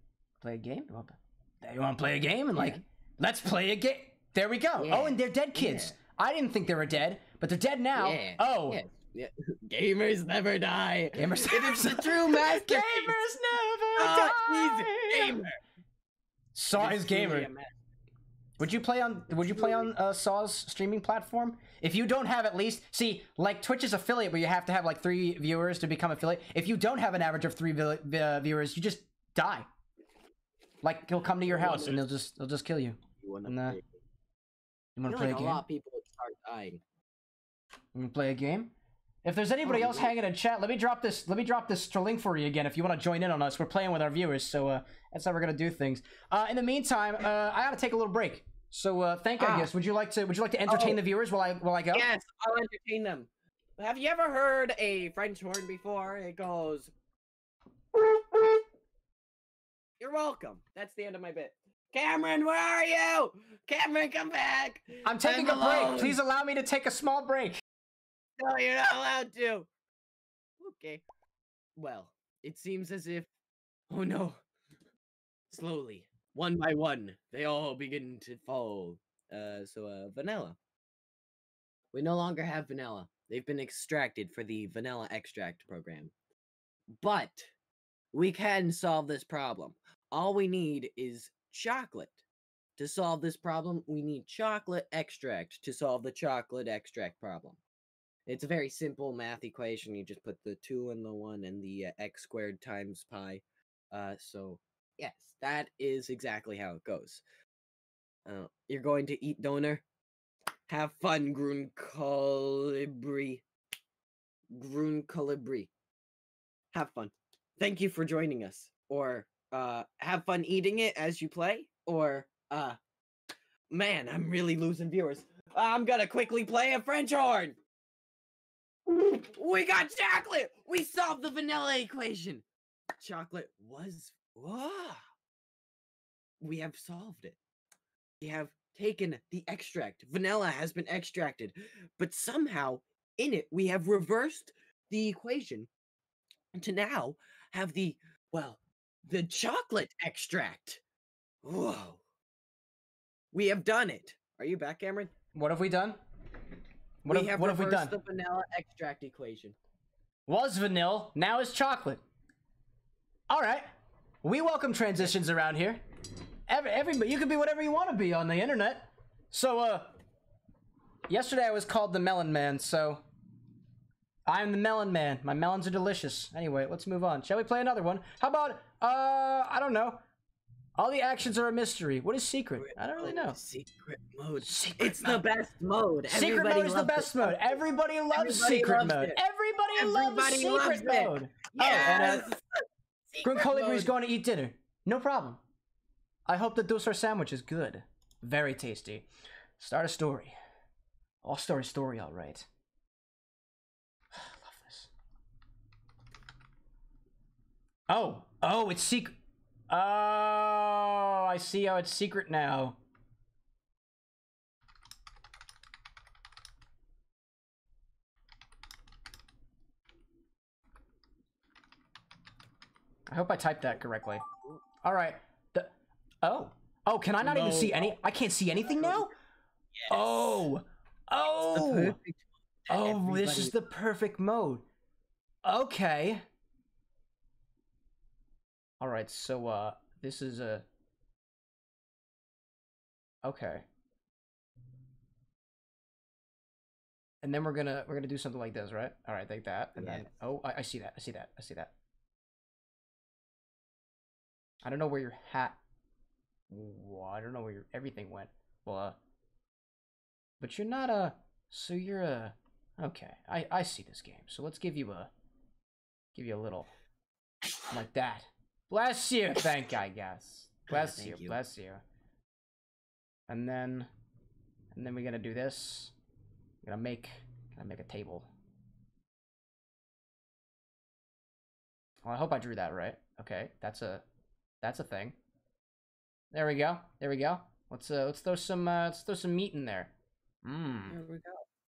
play a game? You want to play a game? And like, Yeah. let's play a game. There we go. Yeah. Oh, and they're dead kids. I didn't think they were dead, but they're dead now. Yeah. Oh, Yeah. yeah. Gamers never die. gamers. It is the true masterpiece. Gamers never Ah, die. he's a gamer. Saw is gamer. Would you play on? Would you play on uh, Saw's streaming platform? If you don't have at least, see, like Twitch is affiliate, but you have to have like three viewers to become affiliate. If you don't have an average of three vi- uh, viewers, you just die. Like he'll come to your house and they'll just they'll just kill you. You wanna Nah. play- You want to feel play like a a game? lot of people would start dying. You want to play a game? If there's anybody Oh, else yeah. hanging in chat, let me drop this. Let me drop this link for you again. If you want to join in on us, we're playing with our viewers, so uh, that's how we're gonna do things. Uh, in the meantime, uh, I gotta take a little break. So uh, thank you. I Ah. guess. Would you like to? Would you like to entertain Oh. the viewers while I while I go? Yes, I'll entertain them. Have you ever heard a French horn before? It goes. You're welcome. That's the end of my bit. Cameron, where are you? Cameron, come back. I'm taking I'm a break. Please allow me to take a small break. No, you're not allowed to. Okay. Well, it seems as if. Oh no. Slowly, one by one, they all begin to fall. Uh, so, uh, vanilla. We no longer have vanilla. They've been extracted for the vanilla extract program. But we can solve this problem. All we need is chocolate. To solve this problem, we need chocolate extract to solve the chocolate extract problem. It's a very simple math equation. You just put the 2 and the 1 and the uh, x squared times pi. Uh, so, yes, that is exactly how it goes. Uh, you're going to eat donor? Have fun, Green Colibri. Green Colibri. Have fun. Thank you for joining us. Or, uh, have fun eating it as you play. Or, uh, man, I'm really losing viewers. I'm gonna quickly play a French horn. We got chocolate! We solved the vanilla equation! Chocolate was. Wow! We have solved it. We have taken the extract. Vanilla has been extracted. But somehow, in it, we have reversed the equation to now have the, well, the chocolate extract. Whoa. We have done it. Are you back, Cameron? What have we done? What we have, have what have we done? the vanilla extract equation. Was vanilla, now is chocolate. All right. We welcome transitions around here. Every, everybody, you can be whatever you want to be on the internet. So, uh, yesterday I was called the Melon Man, so I'm the Melon Man. My melons are delicious. Anyway, let's move on. Shall we play another one? How about, uh, I don't know. All the actions are a mystery. What is secret? I don't really know. Secret mode. Secret it's the best mode. Secret Everybody mode is the loves it. best mode. Everybody loves Everybody secret loves mode. it. Everybody, loves Everybody loves secret it. mode. Oh, and, uh, Yes! Green Secret Colibri is going to eat dinner. No problem. I hope the dulcer sandwich is good. Very tasty. Start a story. All story story, all right. Love this. Oh, oh, it's secret. Oh, I see how it's secret now. I hope I typed that correctly. All right. The oh oh, can I not even see any? I can't see anything now. Oh oh perfect oh! This is the perfect mode. Okay. All right. So uh, this is a. Okay. And then we're gonna we're gonna do something like this, right? All right, like that, and then oh, I, I see that, I see that, I see that. I don't know where your hat. Well, I don't know where your everything went. Well, uh, but you're not a. So you're a. Okay, I I see this game. So let's give you a. Give you a little. Like that. Bless you. Thank I guess. Bless Thank you. you. Bless you. And then, and then we're gonna do this. I'm gonna make. Gonna make a table. Well, I hope I drew that right. Okay, that's a. That's a thing. There we go. There we go. Let's uh let's throw some uh let's throw some meat in there. Mmm. There we go.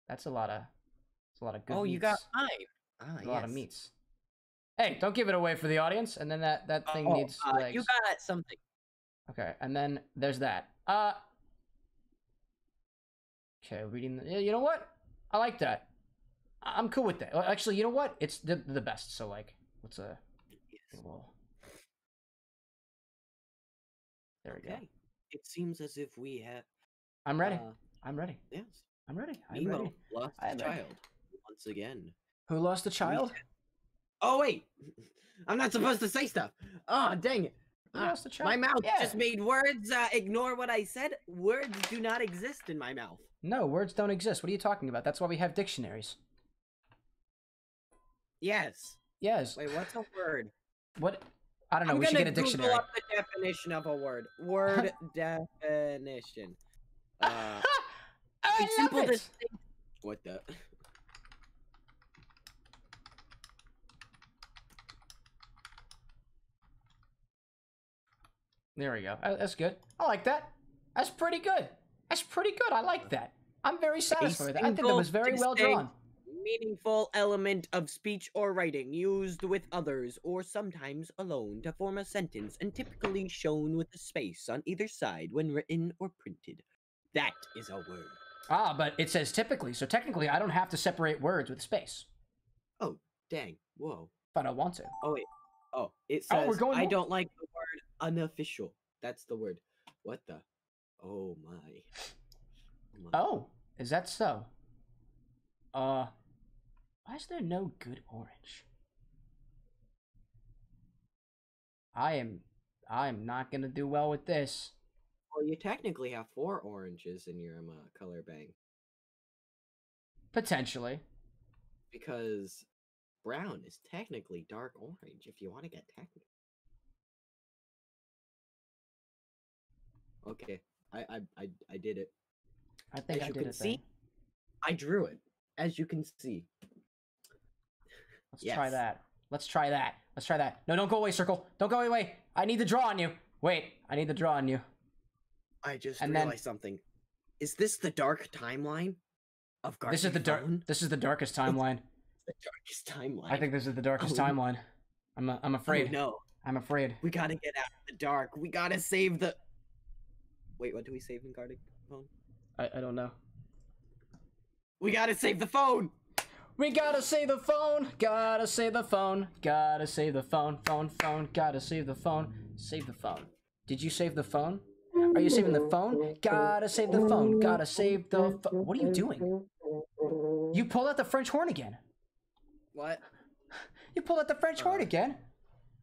That's a lot of that's a lot of good oh, you got meats. mine. Ah, That's a lot of meats. Hey, don't give it away for the audience. And then that that thing Oh, needs uh, legs. You got something. Okay, and then there's that. Uh. Okay, reading. The, you know what? I like that. I'm cool with that. Well, Actually, you know what? It's the the best. So like, let's uh. Yes. Well. There we go. Okay. It seems as if we have. I'm ready. uh, I'm ready. yes. I'm ready. I'm Nemo ready. lost I a ready. child once again. Who lost a child? Oh wait, I'm not supposed to say stuff. Oh dang it! A my mouth Yeah. just made words. Uh, ignore what I said. Words do not exist in my mouth. No, words don't exist. What are you talking about? That's why we have dictionaries. Yes. Yes. Wait, what's a word? What? I don't know. I'm we should get a Google dictionary. up the definition of a word. Word definition. Uh, I love it. What the? There we go. That's good. I like that. That's pretty good. That's pretty good. I like that. I'm very satisfied with that. I think that was very well drawn. Meaningful element of speech or writing used with others or sometimes alone to form a sentence and typically shown with a space on either side when written or printed. That is a word. Ah, but it says typically, so technically I don't have to separate words with space Oh, dang. Whoa. if I don't want to. Oh, wait. Oh, it says Oh, we're going I don't like unofficial. That's the word. What the? Oh, my. Oh, my. Oh, is that so? Uh, why is there no good orange? I am, I am not gonna do well with this. Well, you technically have four oranges in your um, uh, color bank Potentially. because brown is technically dark orange if you want to get technical. Okay, I I I, I did it. I think As I you did can it. see, then. I drew it, as you can see. Let's try that. Let's try that. Let's try that. No, don't go away, circle. Don't go away. I need to draw on you. Wait, I need to draw on you. I just And then- realized something. Is this the dark timeline of Garfield? This is the dark. This is the darkest timeline. The darkest timeline. I think this is the darkest Oh. timeline. I'm. I'm Oh, afraid. no, I'm afraid. we gotta get out of the dark. We gotta save the. Wait, what do we save in Gartic Phone? I, I don't know. We gotta save the phone. We gotta save the phone. Gotta save the phone. Gotta save the phone. Phone. Phone. Gotta save the phone. Save the phone. Did you save the phone? Are you saving the phone? Gotta save the phone. Gotta save the phone. What are you doing? You pulled out the French horn again. What? You pulled out the French horn uh. again.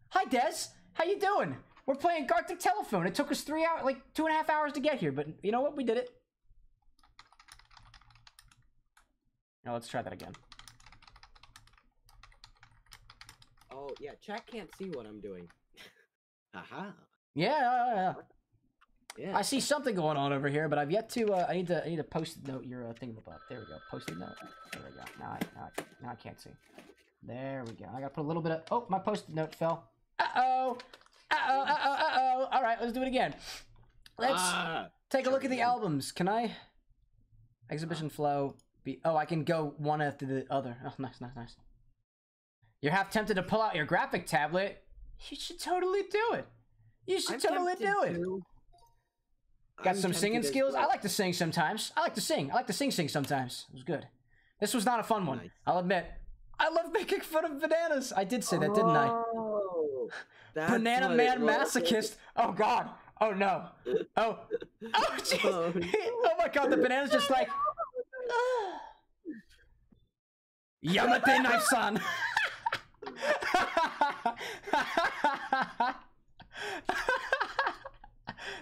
Hi, Des. How you doing? We're playing Gartic Telephone. It took us three hours, like two and a half hours to get here, but you know what? We did it. Now let's try that again. Oh yeah, chat can't see what I'm doing. Aha. Yeah, yeah, yeah. I see something going on over here, but I've yet to. Uh, I need to. I need to post note your uh, thing above. There we go. Post-it note. There we go. Now I, now, I, now I can't see. There we go. I gotta put a little bit of. Oh, my post-it note fell. Uh oh. Uh oh. Uh oh. Uh oh. Oh, all right, let's do it again. Let's Ah, take a look at the albums. Can I? Exhibition flow. Be oh, I can go one after the other. Oh, nice, nice, nice. You're half tempted to pull out your graphic tablet. You should totally do it. You should I'm totally do it. to. Got I'm some singing tempted as skills. I like to sing sometimes. I like to sing. I like to sing sing sometimes. It was good. This was not a fun one. Nice. I'll admit. I love making fun of bananas. I did say that, didn't I? Oh, that's Banana Man. Masochist. Oh God. Oh no. Oh. Oh jeez. Oh, Oh my God. The banana's just like. Yamate knife son.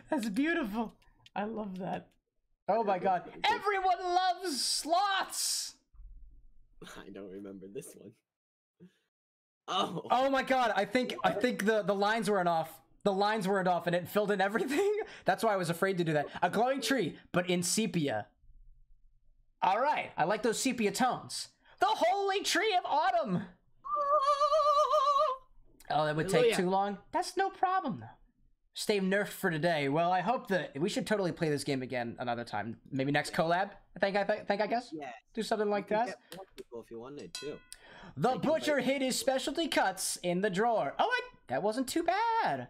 That's beautiful. I love that. Oh my God. Everyone loves slots. I don't remember this one. Oh, Oh my god, I think I think the the lines weren't off. The lines weren't off and it filled in everything. That's why I was afraid to do that. A glowing tree, but in sepia. All right, I like those sepia tones. The holy tree of autumn. Oh, that would take Hallelujah. too long. That's no problem though. Stay nerfed for today. Well, I hope that we should totally play this game again another time. Maybe next collab. I think I th- think I guess yeah. do something like that. could more people if you wanted to. The butcher hid his specialty cuts in the drawer. Oh, I, that wasn't too bad.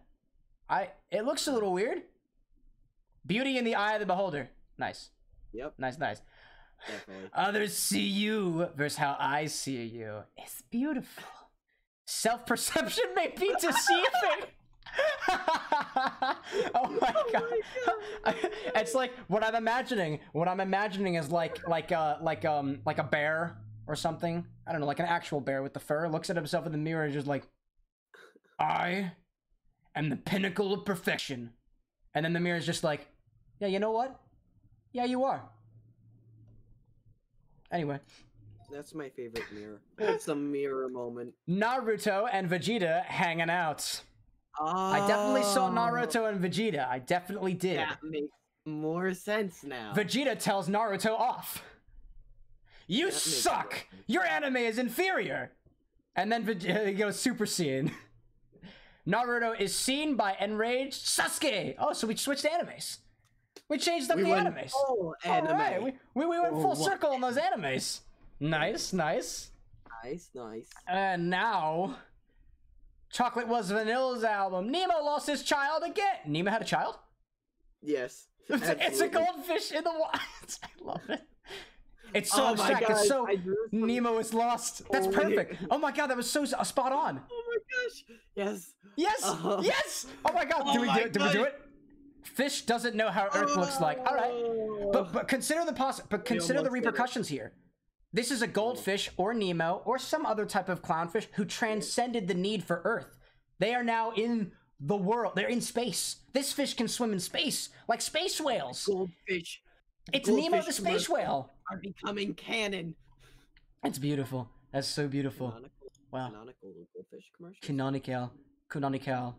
I it looks a little weird. Beauty in the eye of the beholder. Nice, Yep, nice, nice. definitely. Others see you versus how I see you. It's beautiful. Self perception may be deceiving. oh, my oh my god. it's like what I'm imagining. What I'm imagining is like like uh like um like a bear or something. I don't know, like an actual bear with the fur looks at himself in the mirror and just like I am the pinnacle of perfection. And then the mirror is just like, yeah, you know what? Yeah, you are. Anyway, That's my favorite mirror. It's a mirror moment. Naruto and Vegeta hanging out. I definitely saw Oh, Naruto and Vegeta. I definitely did. That makes more sense now. Vegeta tells Naruto off. You That suck. Your anime is inferior. And then Vegeta he goes Super Saiyan. Naruto is seen by enraged Sasuke. Oh, so we switched animes. We changed up we the went animes. full anime. right, we, we, we went Oh, full wow. circle on those animes. Nice, nice. Nice, nice. And now, Chocolate was Vanilla's album. Nemo lost his child again. Nemo had a child? Yes. It's, it's a goldfish in the water. I love it. It's so Oh. It's so Nemo is lost. That's Oh perfect. Oh my god, that was so s- uh, spot on. Oh my gosh. Yes. Yes, Oh. yes. Oh my god, Oh do we do it? Did we do it? Fish doesn't know how Earth looks like. All right, but Oh. but consider the poss- but consider the did repercussions here. This is a goldfish or Nemo or some other type of clownfish who transcended the need for Earth. They are now in the world. They're in space. This fish can swim in space like space whales. goldfish It's Nemo the space whale. Are becoming canon. It's beautiful. That's so beautiful. Canonical, Wow. canonical goldfish commercial. Canonical. Canonical.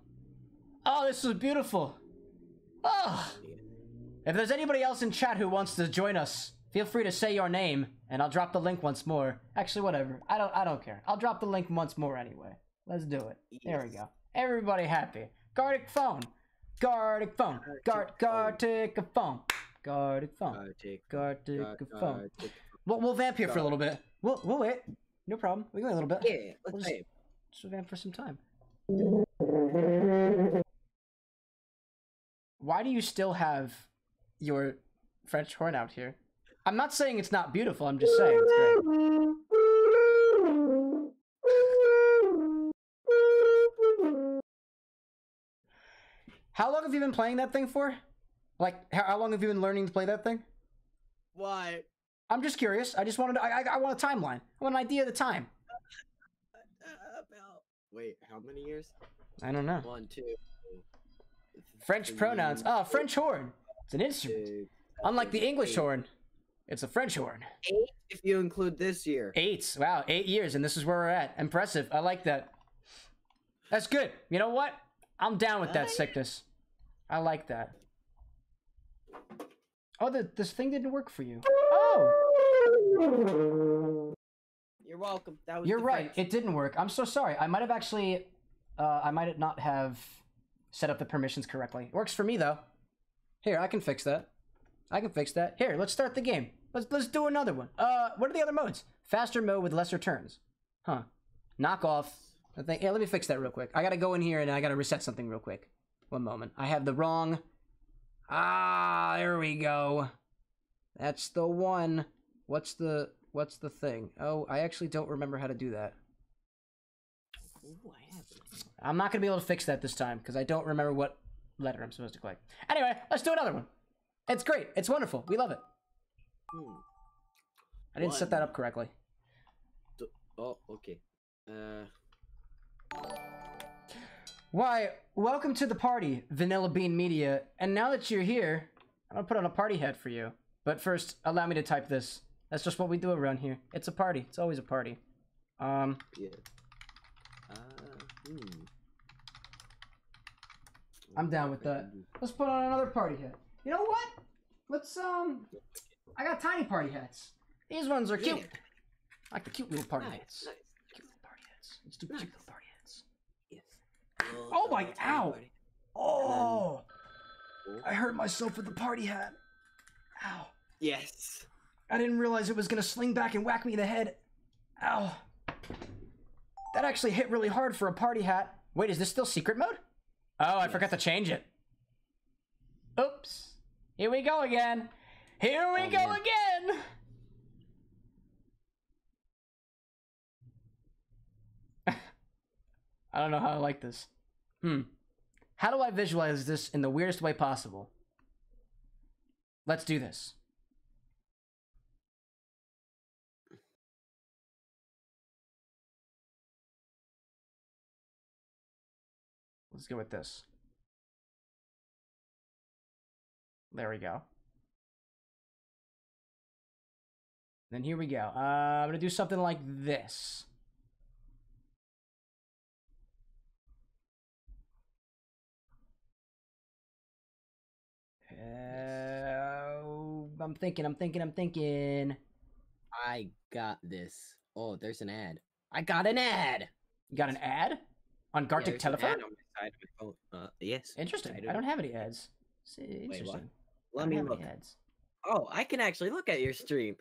Oh, this is beautiful. Oh. If there's anybody else in chat who wants to join us, feel free to say your name, and I'll drop the link once more. Actually, whatever. I don't. I don't care. I'll drop the link once more anyway. Let's do it. There we go. Everybody happy. Gartic phone. Gartic phone. Guard. Gartic phone. Gartic phone. Gartic, phone. We'll, we'll vamp here for a little bit. We'll, we'll wait. No problem. We can wait a little bit. Yeah, let's We'll just-. Just vamp for some time. Why do you still have your French horn out here? I'm not saying it's not beautiful. I'm just saying it's great. How long have you been playing that thing for? Like, how, how long have you been learning to play that thing? Why? I'm just curious. I just wanted. To, I, I I want a timeline. I want an idea of the time. About. Wait, how many years? I don't know. One, two. French three, pronouns. Oh, French horn. It's an instrument. two, Unlike the English eight. horn, it's a French horn. Eight, if you include this year. Eight. Wow, eight years, and this is where we're at. Impressive. I like that. That's good. You know what? I'm down with that sickness. I like that. Oh, the, this thing didn't work for you. Oh, You're welcome. That was you're right. It didn't work. I'm so sorry. I might have actually, uh, I might not have set up the permissions correctly. It works for me though. Here, I can fix that. I can fix that. Here, let's start the game. Let's let's do another one. Uh, what are the other modes? Faster mode with lesser turns. Huh. Knock off. I think. Yeah, let me fix that real quick. I gotta go in here and I gotta reset something real quick. One moment. I have the wrong. Ah, there we go. That's the one. What's the what's the thing? Oh, I actually don't remember how to do that. Ooh, I have I'm not gonna be able to fix that this time because I don't remember what letter I'm supposed to click. Anyway, let's do another one. It's great. It's wonderful. We love it. Hmm. I didn't set that up correctly. Oh, okay. Uh, Why, welcome to the party, Vanilla Bean Media. And now that you're here, I'm gonna put on a party hat for you. But first, allow me to type this. That's just what we do around here. It's a party. It's always a party. Um, yeah. Uh, hmm. I'm down with that. Let's put on another party hat. You know what? Let's um, I got tiny party hats. These ones are cute. Yeah. I like the cute little party Nice, hats. nice. Cute little party hats. Let's do Nice. cute little party hats. Yes. Oh my- ow. party. Oh, I hurt myself with the party hat. Ow. Yes. I didn't realize it was gonna sling back and whack me in the head. Ow. That actually hit really hard for a party hat. Wait, is this still secret mode? Oh, I forgot to change it. Oops. Here we go again. Here we Oh, go man. again. I don't know how I like this. Hmm. How do I visualize this in the weirdest way possible? Let's do this. Let's go with this. There we go. Then here we go. Uh, I'm gonna do something like this. Uh, I'm thinking. I'm thinking. I'm thinking. I got this. Oh, there's an ad. I got an ad. You got an ad on Yeah, Gartic an Telephone? on my side of my phone. Uh, yes. Interesting. I I don't have any ads. Interesting. I Let me look. ads. Oh, I can actually look at your stream.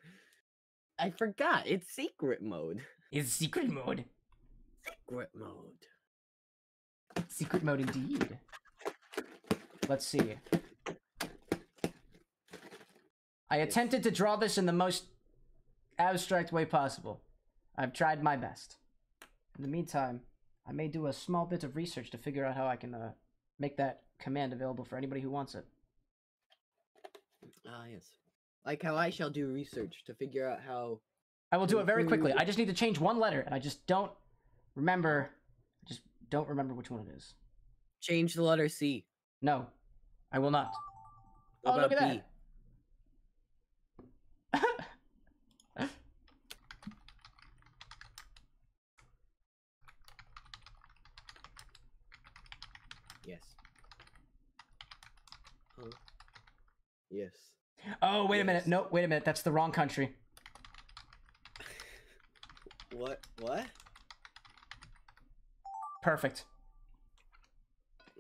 I forgot. It's secret mode. It's secret mode. Secret mode. Secret mode indeed. Let's see. I attempted to draw this in the most abstract way possible. I've tried my best. In the meantime, I may do a small bit of research to figure out how I can uh, make that command available for anybody who wants it. Ah, yes. Like how I shall do research to figure out how. I will do it very quickly. I just need to change one letter, and I just don't remember. I just don't remember which one it is. Change the letter C. No, I will not. What oh, look about at B? that. Yes. Huh? Yes. Oh, wait a minute. No, wait a minute. That's the wrong country. What? What? Perfect.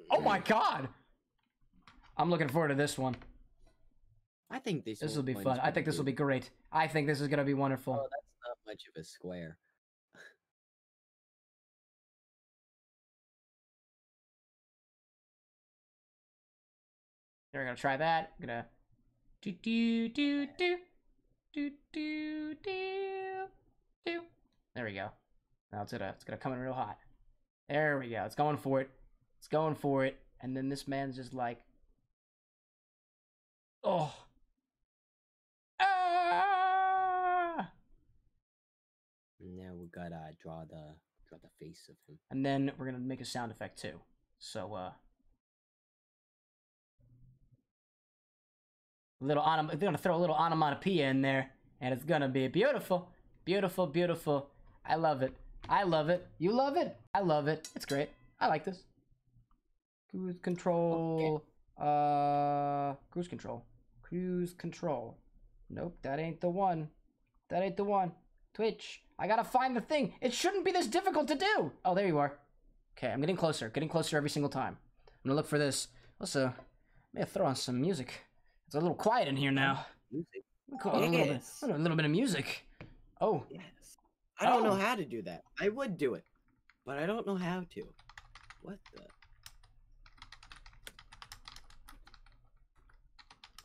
Oh my mm. god! I'm looking forward to this one. I think this. This will be fun. I think this will be great. I think this is gonna be wonderful. Oh, that's not much of a square. We're gonna try that. I'm gonna do do do do do do do do. There we go. Now it's gonna it's gonna come in real hot. There we go. It's going for it. It's going for it. And then this man's just like, oh, ah! Now we gotta draw the draw the face of him. And then we're gonna make a sound effect too. So uh, little onom- they're gonna throw a little onomatopoeia in there, and it's gonna be beautiful, beautiful, beautiful. I love it. I love it. You love it. I love it. It's great. I like this. Cruise control. Uh, cruise control. Cruise control. Nope, that ain't the one. That ain't the one. Twitch. I gotta find the thing. It shouldn't be this difficult to do. Oh, there you are. Okay, I'm getting closer. Getting closer every single time. I'm gonna look for this. Also, may I throw on some music. It's a little quiet in here now. Music. Cool, a, little bit, a little bit of music. Oh, Yes. I don't know Oh. how to do that. I would do it, but I don't know how to. What the?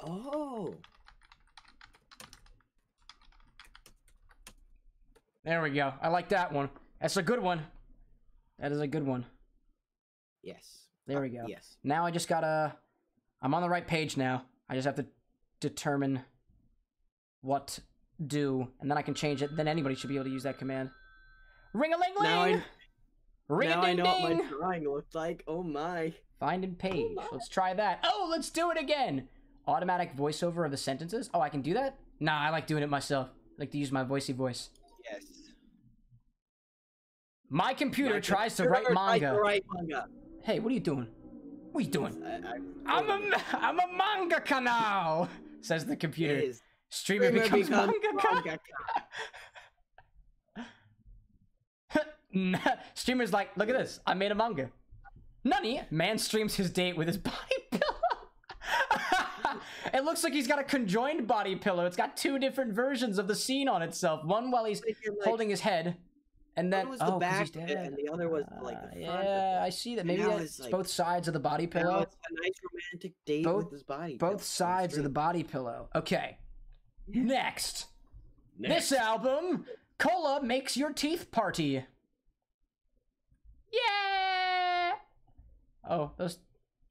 Oh. there we go. I like that one. That's a good one. That is a good one. Yes. There we uh, go. Yes. Now I just gotta. I'm on the right page now. I just have to determine what do, and then I can change it. Then anybody should be able to use that command. Ring a ling Now I- ling. Ring now a I know what my drawing looked like. Oh my. Find and page. Oh my. Let's try that. Oh, let's do it again. Automatic voiceover of the sentences. Oh, I can do that. Nah, I like doing it myself. I like to use my voicey voice. Yes. My computer My tries to write tries to manga. write manga. Hey, what are you doing? What are you doing? I, I, I'm a I'm a manga now. Says the computer. Streamer, Streamer becomes, becomes mangaka. mangaka. Streamer's like, look at this. I made a manga. Nani? Man streams his date with his body pillow. it looks like he's got a conjoined body pillow. It's got two different versions of the scene on itself. One while he's like, holding his head, and then one was the oh, 'cause back he's dead. and the other was like the front. yeah, of I see that. Maybe now that's it's, like- both sides of the body pillow. it's a nice romantic date Both- with his body. Both pillow sides of the body pillow. Okay. Next. Next. This album, Cola makes your teeth party. Yeah. Oh, those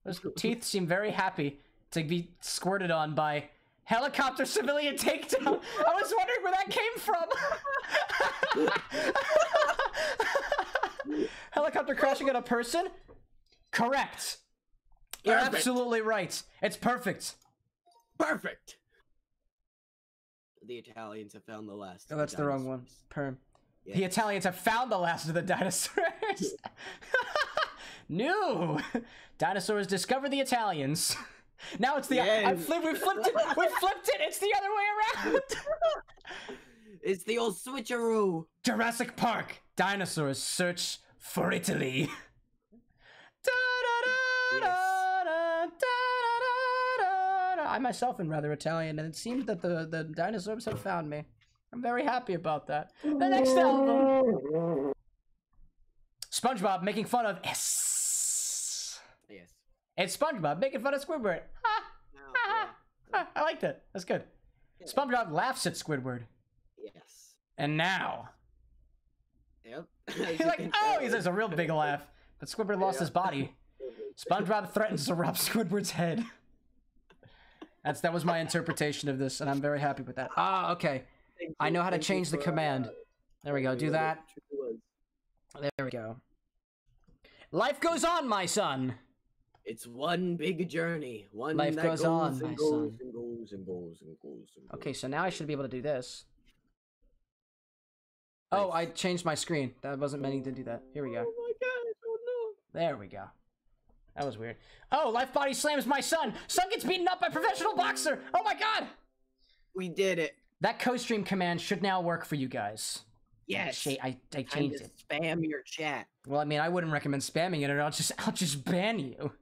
those teeth seem very happy to be squirted on by helicopter civilian takedown. I was wondering where that came from. helicopter crashing at a person? Correct. You're Perfect. absolutely right. It's perfect. Perfect. The Italians have found the last. Oh, of that's the wrong one. Perm. Yes. The Italians have found the last of the dinosaurs. New! dinosaurs discover the Italians. Now it's the yeah. I, I flip, we flipped it. We flipped it. It's the other way around. it's the old switcheroo. Jurassic Park. Dinosaurs search for Italy. I myself am rather Italian, and it seems that the, the dinosaurs have found me. I'm very happy about that. The next album. SpongeBob making fun of S. It's SpongeBob making fun of Squidward. Ha, Now, ha, ha. I liked that. That's good. SpongeBob laughs at Squidward. Yes. And now. Yep. He's like, oh, he says a real big laugh. But Squidward lost his body. SpongeBob threatens to rub Squidward's head. That's that was my interpretation of this, and I'm very happy with that. Ah, okay. I know how to change the command. There we go. Do that. There we go. Life goes on, my son. It's one big journey. One Life that goes goes on, and my goes son. and goes and goes and goes and goes. Okay, so now I should be able to do this. Oh, I changed my screen. That wasn't meaning to do that. Here we go. Oh my god! Oh no! There we go. That was weird. Oh, Life Body slams my son. Son gets beaten up by professional boxer. Oh my god. We did it. That co-stream command should now work for you guys. Yes. I, I Time changed it. spam your chat. Well, I mean, I wouldn't recommend spamming it, or I'll just I'll just ban you.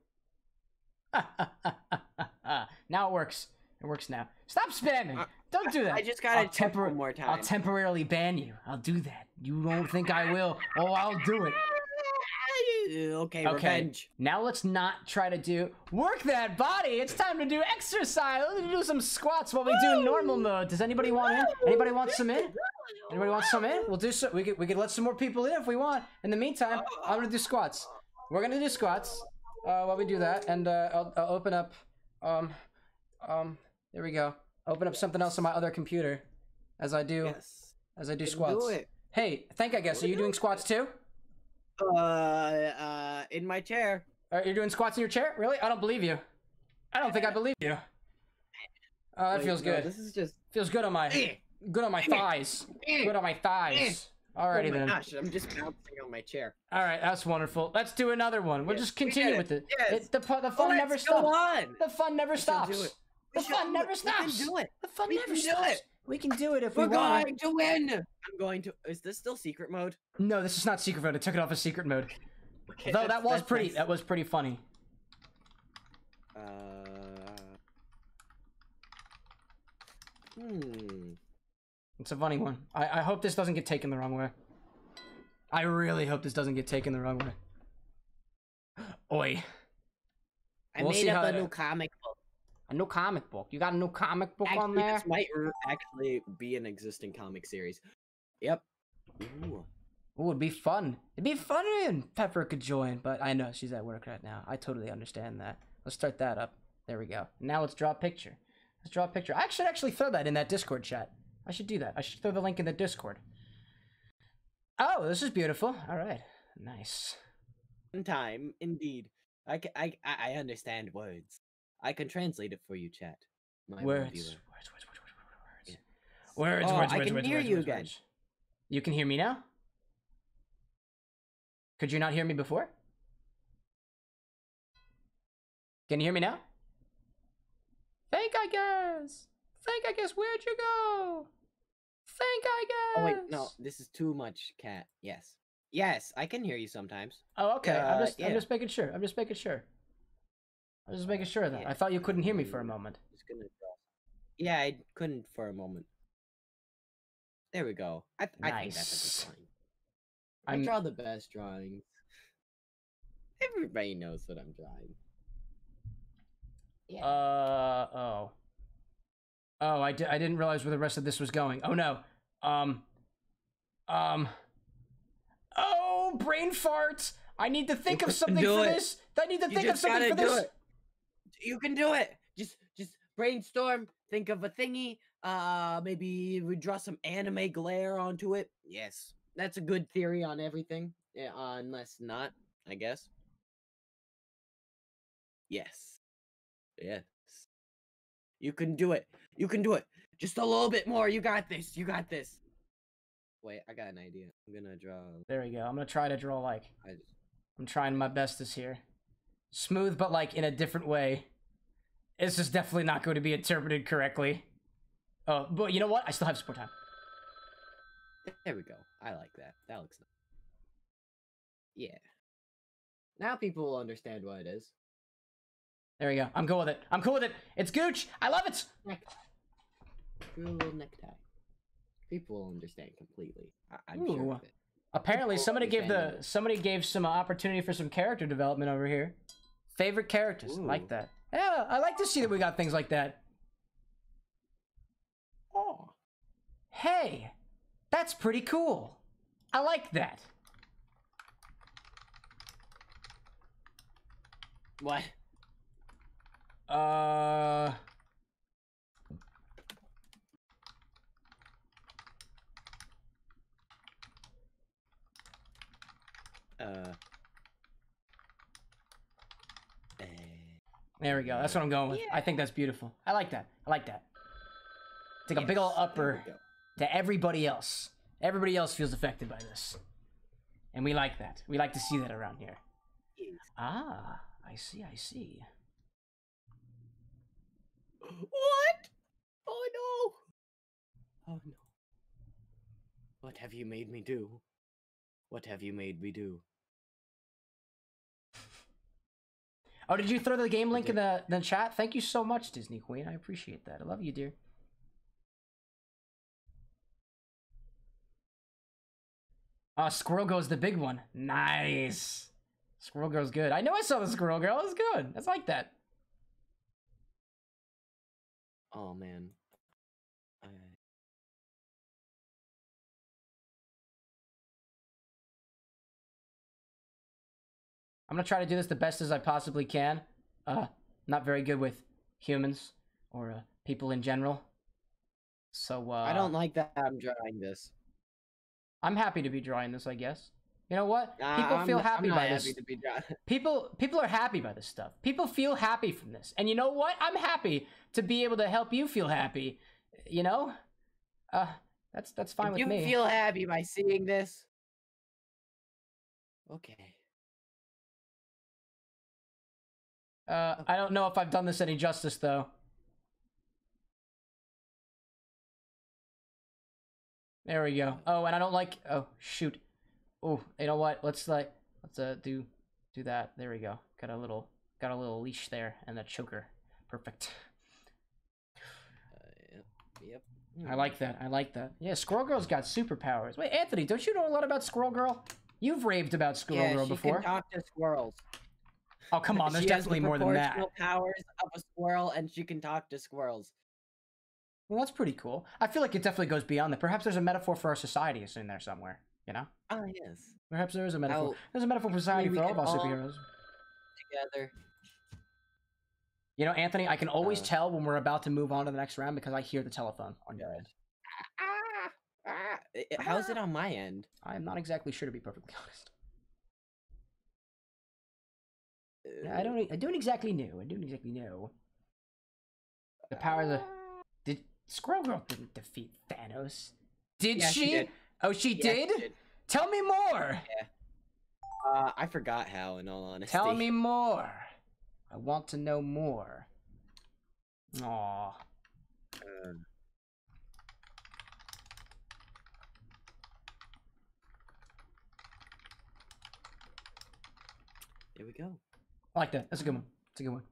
now it works. It works now. Stop spamming. I- Don't do that. I just gotta I'll tempor- one more time. I'll temporarily ban you. I'll do that. You don't think I will? Oh, I'll do it. Okay, Okay. revenge. Now let's not try to do work that body. It's time to do exercise. Let's do some squats while we do normal mode. Does anybody want in? Anybody want some in? Anybody want some in? We'll do so. We could we could let some more people in if we want. In the meantime, I'm gonna do squats. We're gonna do squats uh, while we do that, and uh, I'll, I'll open up. Um, um. There we go. Open up something else on my other computer, as I do Yes. as I do squats. Do it. Hey, thank I guess. Are you doing squats too? Uh, uh, in my chair. Are you doing squats in your chair? Really? I don't believe you. I don't think I believe you. Oh, that Wait, feels no, good. This is just. Feels good on my good on my thighs. Good on my thighs. Alrighty oh my then. gosh, I'm just bouncing on my chair. All right, that's wonderful. Let's do another one. We'll Yes, just continue with it. Yes. It- the the Oh, fun never let's go stops. on. The fun never shall do stops. it. The fun never it. We can do it. The fun We never stops. it. We can do it if We're we want. going to win. I'm going to. Is this still secret mode? No, this is not secret mode. I took it off of secret mode. Okay, Though that was pretty. nice. That was pretty funny. Uh. Hmm. It's a funny one. I, I hope this doesn't get taken the wrong way. I really hope this doesn't get taken the wrong way. Oi. I We'll made up a new comic book. A new comic book. You got a new comic book on Actually, there? this might actually be an existing comic series. Yep. Ooh. Ooh, it'd be fun. It'd be fun if Pepper could join, but I know she's at work right now. I totally understand that. Let's start that up. There we go. Now let's draw a picture. Let's draw a picture. I should actually throw that in that Discord chat. I should do that. I should throw the link in the Discord. Oh, this is beautiful. All right. Nice. Time, indeed. I, I, I I understand words. I can translate it for you, chat. My Words. word Words, words, words, words, words, Yeah. words. Words, Oh, words, I words, can words, hear words, you words, again. words. You can hear me now? Could you not hear me before? Can you hear me now? Think I guess. Think I guess. Where'd you go? Think I guess. Oh wait, no, this is too much, cat. Yes, yes, I can hear you sometimes. Oh, okay. I'm Uh, just, I'm just making sure. I'm just making sure. I'm just making sure of that. yeah. I thought you couldn't hear me for a moment. Gonna. Yeah, I couldn't for a moment. There we go. I, th- I think that's Nice. a good. I I'm- draw the best drawings. Everybody knows what I'm drawing. Yeah. Uh oh. Oh, I, di- I didn't realize where the rest of this was going. Oh no. Um. Um. Oh, brain farts! I need to think You of something for it. this. I need to You think of something for this. it. You can do it. Just just brainstorm. Think of a thingy. Uh, maybe we draw some anime glare onto it. Yes, that's a good theory on everything. Yeah, uh, unless not, I guess. Yes. Yes. You can do it. You can do it. Just a little bit more. You got this. You got this. Wait, I got an idea. I'm gonna draw. There we go. I'm gonna try to draw like I just, I'm trying my best this here. Smooth, but like in a different way. This is definitely not going to be interpreted correctly. Oh, but you know what? I still have support time. There we go. I like that. That looks nice. Yeah. Now people will understand what it is. There we go. I'm cool with it. I'm cool with it. It's Gooch. I love it. Necktie. Do a little necktie. People will understand completely. I- I'm sure of it. Apparently, People somebody gave the understand somebody gave some uh, opportunity for some character development over here. Favorite characters, like that. Yeah, I like to see that we got things like that. Oh. Hey, that's pretty cool. I like that. What? Uh. Uh. There we go. That's what I'm going with. I think that's beautiful. I like that. I like that. Take a big ol' yes, there we upper to everybody else. Everybody else feels affected by this. And we like that. We like to see that around here. Yes. Ah, I see, I see. What? Oh no! Oh no. What have you made me do? What have you made me do? Oh, did you throw the game link in the, the chat? Thank you so much, Disney Queen. I appreciate that. I love you, dear. Uh, oh, Squirrel Girl's the big one. Nice. Squirrel Girl's good. I know I saw the Squirrel Girl. It's good. It's like that. Oh man. I'm gonna try to do this the best as I possibly can. Uh, not very good with humans or uh, people in general. So uh, I don't like that I'm drawing this. I'm happy to be drawing this. I guess. You know what? Nah, People I'm feel happy by happy this. to be drawing. People people are happy by this stuff. People feel happy from this. And you know what? I'm happy to be able to help you feel happy. You know? Uh that's that's fine If with you me. feel happy by seeing this. Okay. Uh I don't know if I've done this any justice though. There we go. Oh, and I don't like oh shoot. Oh, you know what? Let's like let's uh do do that. There we go. Got a little got a little leash there and a choker. Perfect. Uh, yep. Yep. I like that. I like that. Yeah, Squirrel Girl's got superpowers. Wait, Anthony, don't you know a lot about Squirrel Girl? You've raved about Squirrel yeah, Girl she before. can talk to squirrels. Oh, come on. There's has the definitely more than that. powers of a squirrel, and she can talk to squirrels. Well, that's pretty cool. I feel like it definitely goes beyond that. Perhaps there's a metaphor for our society in there somewhere. You know? Oh yes. Perhaps there is a metaphor. How There's a metaphor for society for all of our all- superheroes. Together. You know, Anthony, I can always Uh, tell when we're about to move on to the next round because I hear the telephone on your end. Ah, ah. I- How's it on my end? I am not exactly sure to be perfectly honest. I don't. I don't exactly know. I don't exactly know. The powers of did Squirrel Girl didn't defeat Thanos? Did Yeah, she? she did. Oh, she Yeah, did? she did. Tell me more. Yeah. Uh, I forgot how. In all honesty. Tell me more. I want to know more. Aw. Uh, There we go. I like that. That's a good one. That's a good one.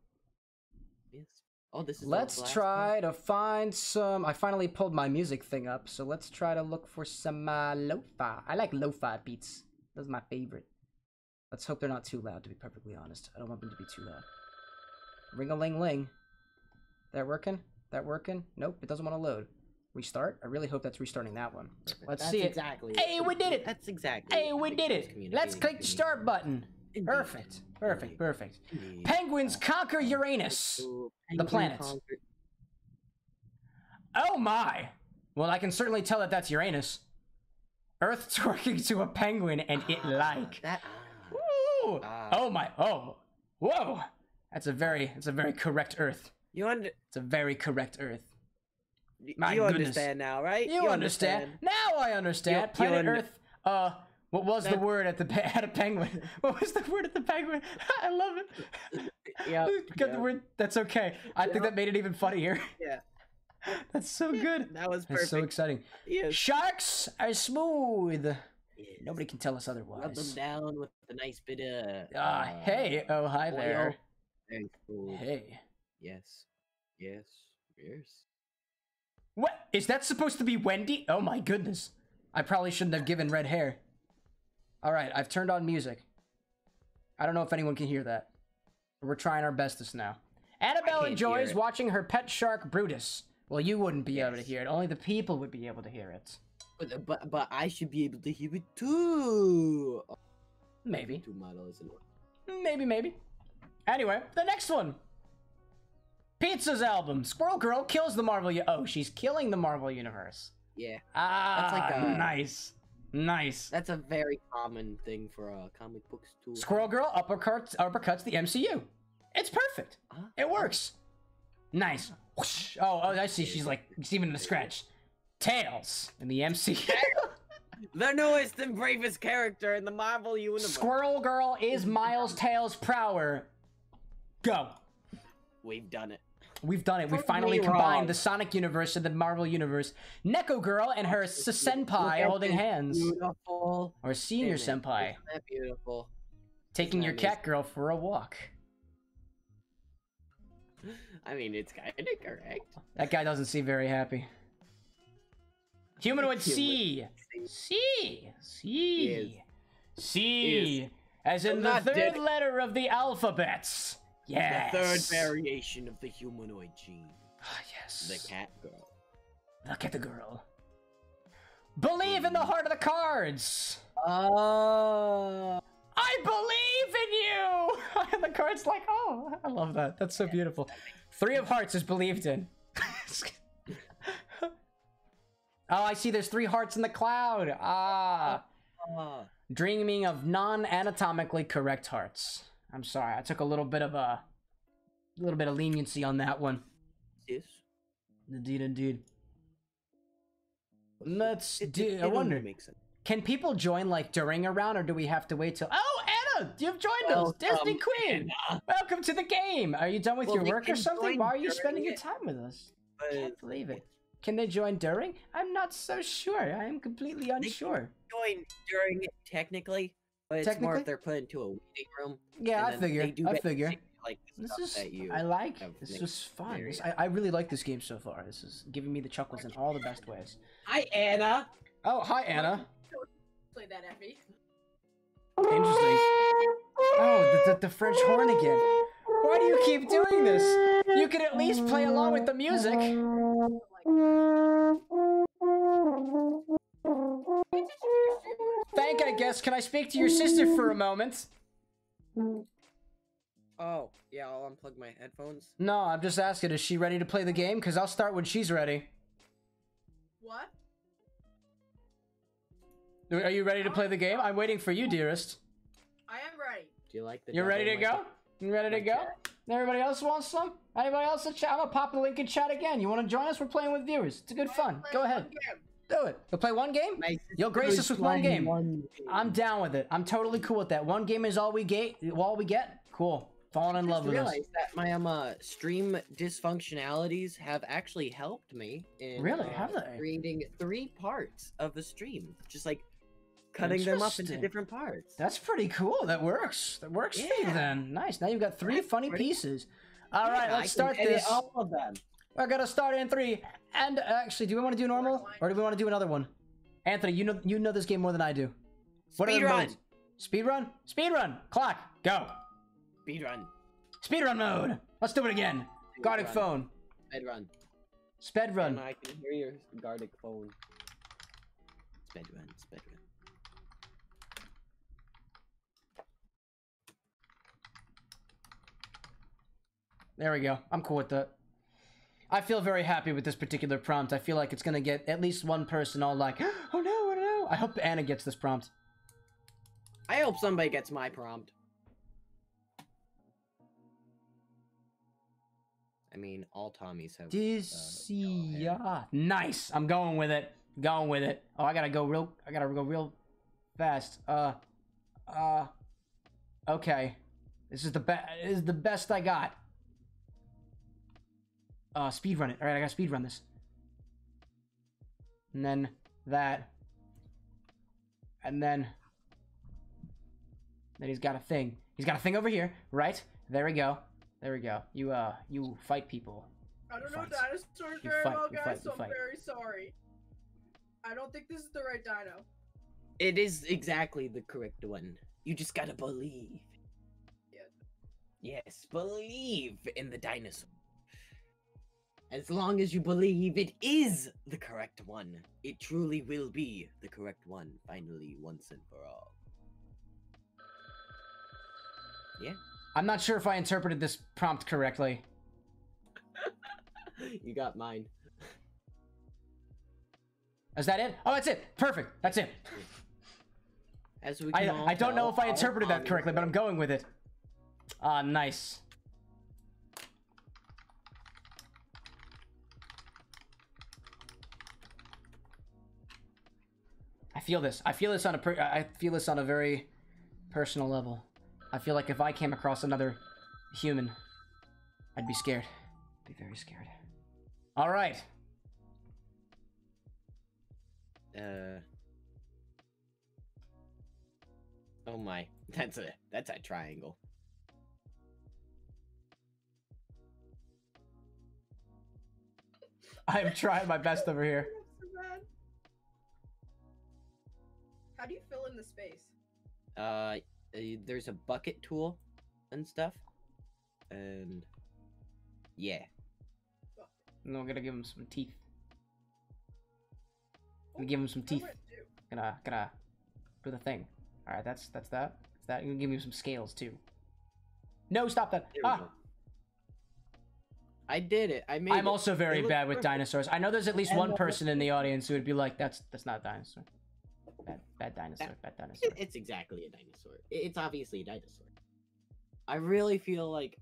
Yes. Oh, this is. Let's try to find some. I finally pulled my music thing up, so let's try to look for some uh, lo-fi. I like lo-fi beats. That's my favorite. Let's hope they're not too loud. To be perfectly honest, I don't want them to be too loud. Ring a ling ling. That working? That working? Nope, it doesn't want to load. Restart? I really hope that's restarting that one. Perfect. Let's That's see it. exactly. Hey, we did it! That's exactly. Hey, we did it! Let's click the start button. Perfect. Perfect. Perfect. Penguins conquer Uranus. The planet. Oh my! Well, I can certainly tell that that's Uranus. Earth twerking to a penguin and it Ah, like. that. Ooh. Ah. Oh my! Oh, whoa! That's a very, it's a very correct Earth. You under, It's a very correct Earth. My you goodness. understand now, right? You, understand. Now I understand. You- you Planet Earth. Uh, what was the word at the at a penguin? What was the word at the penguin? I love it. Yeah. Got the word. That's okay. I think that made it even funnier. Yeah. That's so good. That was That's so exciting. yes. Sharks are smooth. yes. Nobody can tell us Rub them otherwise. down with a nice bit of. Ah, uh, hey, oh hi oil. there. Very cool. Hey. Yes. Yes. Yes. What is that supposed to be Wendy? Oh my goodness. I probably shouldn't have given red hair. Alright, I've turned on music. I don't know if anyone can hear that. We're trying our best bestest now. Annabelle enjoys watching her pet shark Brutus. Well, you wouldn't be able to hear it. Only the people would be able to hear it. But, but but I should be able to hear it too. Maybe. Two models Maybe, maybe. Anyway, the next one. Pizza's album. Squirrel Girl kills the Marvel. U- oh, she's killing the Marvel universe. yeah, Ah, like a- nice, nice. that's a very common thing for uh, comic books too. Squirrel Girl uppercuts uppercuts the MCU. It's perfect. Ah, It works. Nice. Whoosh. Oh, oh, I see. She's like she's even in a scratch. Tails in the MCU. The newest and bravest character in the Marvel universe. Squirrel Girl is Miles Tails Prower. Go. We've done it. We've done it. We Prove finally me combined wrong. the Sonic universe and the Marvel universe. Neko Girl and her senpai holding hands. Beautiful. Or senior senpai Isn't that beautiful? taking that your amazing? cat girl for a walk. I mean, it's kind of correct. That guy doesn't seem very happy. Humanoid C. C. C. C. As in the third dead. letter of the alphabet. Yes. The third variation of the humanoid gene. Ah, yes. The cat girl. Look at the girl. Believe in the heart of the cards. Oh. I believe in you. and the card's like, oh, I love that. That's so beautiful. Three of hearts is believed in. oh, I see. There's three hearts in the cloud. Ah, Ah. dreaming of non-anatomically correct hearts. I'm sorry. I took a little bit of a, a little bit of leniency on that one. Yes. Indeed, indeed. Let's It- do. it- I wonder. makes sense. Can people join like during a round, or do we have to wait till? Oh, Anna, you've joined us, Disney Welcome, Queen. Welcome to the game. Are you done with Well, your work or something? Why are you spending your time with us? But Can't believe it. Can they join during? I'm not so sure. I am completely unsure. join during it technically, but it's more Technically? if they're put into a waiting room. Yeah, I figure. They do I get figure. like This is you I like. This made is fun. This, I, I really like this game so far. This is giving me the chuckles in all the best ways. Hi, Anna. Oh, hi Anna. Play that, Effie. Interesting. Oh, the, the, the French horn again. Why do you keep doing this? You can at least play along with the music. Thank, I guess. Can I speak to your sister for a moment? Oh, yeah, I'll unplug my headphones. No, I'm just asking, is she ready to play the game? Because I'll start when she's ready. What? Are you ready to play the game? I'm waiting for you, dearest. I am ready. Do you like the You're ready to go? mic- You ready to go? chat? Everybody else wants some? Anybody else in chat? I'm gonna pop the link in chat again. You want to join us? We're playing with viewers. It's a good fun. Go one ahead. Game. Do it. You'll play one game? You'll grace us with one game. one I'm down with it. I'm totally cool with that. One game is all we get. All we get. Cool. Falling in love with us. realized that my um uh, stream dysfunctionalities have actually helped me in Really? uh, Have they? creating three parts of the stream, just like cutting them up into different parts. That's pretty cool. That works. That works for you then. Nice. Now you've got three That's funny pretty- pieces. All right, Yeah, I let's start this. All of them. We're gonna start in three. And uh, actually, do we want to do normal or do we want to do another one? Anthony, you know you know this game more than I do. What are the Speedrun. modes? Speed run. Speed run. Clock. Go. Speed run. Speed run mode. Let's do it again. Gartic Speedrun. phone. Sped And run. I can hear your Gartic phone. Speedrun. Speedrun. There we go. I'm cool with that. I feel very happy with this particular prompt. I feel like it's gonna get at least one person all like, oh no, oh no. I hope Anna gets this prompt. I hope somebody gets my prompt. I mean, all Tommies have. This, uh, yellow hair. yeah. Nice. I'm going with it. Going with it. Oh, I gotta go real. I gotta go real fast. Uh, uh. Okay. This is the best. This is the best I got. Uh, speed run it. All right, I gotta speed run this. And then that. And then. Then he's got a thing. He's got a thing over here, right? There we go. There we go. You uh, you fight people. I don't know fight. dinosaurs You very fight, well, guys, fight, so I'm fight. very sorry. I don't think this is the right dino. It is exactly the correct one. You just gotta believe. Yeah. Yes, believe in the dinosaur. As long as you believe it is the correct one, it truly will be the correct one, finally, once and for all. Yeah, I'm not sure if I interpreted this prompt correctly. you got mine. Is that it? Oh, that's it. Perfect. That's it. As we I, I don't know if I interpreted that correctly, but I'm going with it. Ah, nice. I feel this. I feel this on a. Per- I feel this on a very personal level. I feel like if I came across another human, I'd be scared. Be very scared. All right. Uh. Oh my, that's a that's a triangle. I'm trying my best over here. How do you fill in the space? Uh, uh, there's a bucket tool and stuff, and yeah, No, I'm gonna give him some teeth. Gonna give him some teeth. do Gonna gonna do the thing. All right, that's that's that. That's that. You can give me some scales too. No, stop that. Ah. I did it. I made. I'm it. also very looks bad with perfect. dinosaurs. I know there's at least And one person in the audience who would be like, "That's that's not a dinosaur. Bad, dinosaur. Bad dinosaur. It's exactly a dinosaur. It's obviously a dinosaur. I really feel like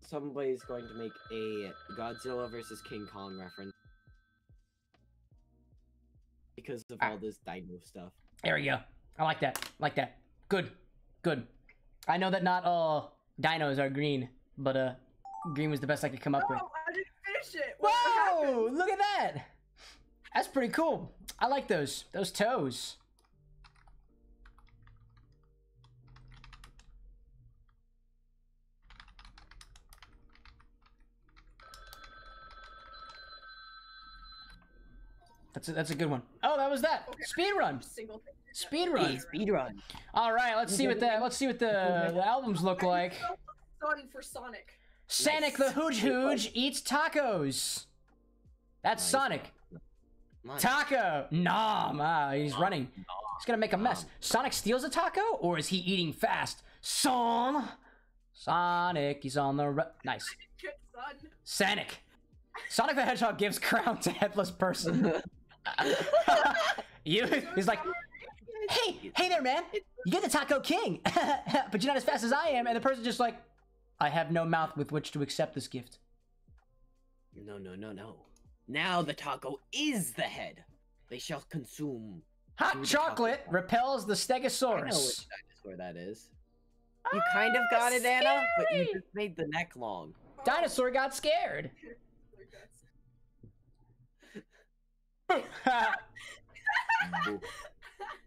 somebody's going to make a Godzilla versus King Kong reference because of Ah. all this dino stuff. There we go. I like that. like that. Good. Good. I know that not all dinos are green, but uh, green was the best I could come up with. I didn't finish it. What happened? Whoa! Look at that. That's pretty cool. I like those. Those toes. That's a, that's a good one. Oh, that was that. Okay. Speed run. Speed run. Speed run. All right, let's see what the let's see what the, the albums look like. Done for Sonic. Sonic the Hooge Hooge eats tacos. That's nice. Sonic. Nice. Taco. Nom. Ah, he's running. He's gonna make a mess. Sonic steals a taco, or is he eating fast? Son. Sonic. He's on the ru- nice. Sonic. Sonic the Hedgehog gives crown to headless person. you. He's like, hey, hey there, man. You get the Taco King, but you're not as fast as I am. And the person's just like, I have no mouth with which to accept this gift. No, no, no, no. Now the taco is the head. They shall consume. Hot chocolate taco. repels the I know which Stegosaurus. dinosaur that is. You kind of got it, Anna, but you just made the neck long. Dinosaur got scared. I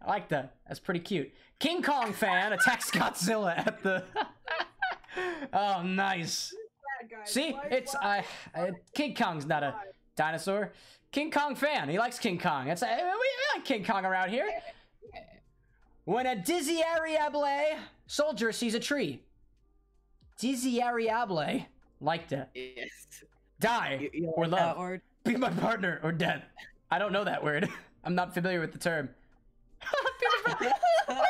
like that. That's pretty cute. King Kong fan attacks Godzilla at the. oh, nice. Guys. See, Why- it's why- I, I. King Kong's not a why? Dinosaur. King Kong fan. He likes King Kong. It's, uh, we, we like King Kong around here. When a Dizzy Ariable soldier sees a tree. Dizzy Ariable. Like that. Yes. Die You, you or love. word? Be my partner or death. I don't know that word. I'm not familiar with the term. Be my partner.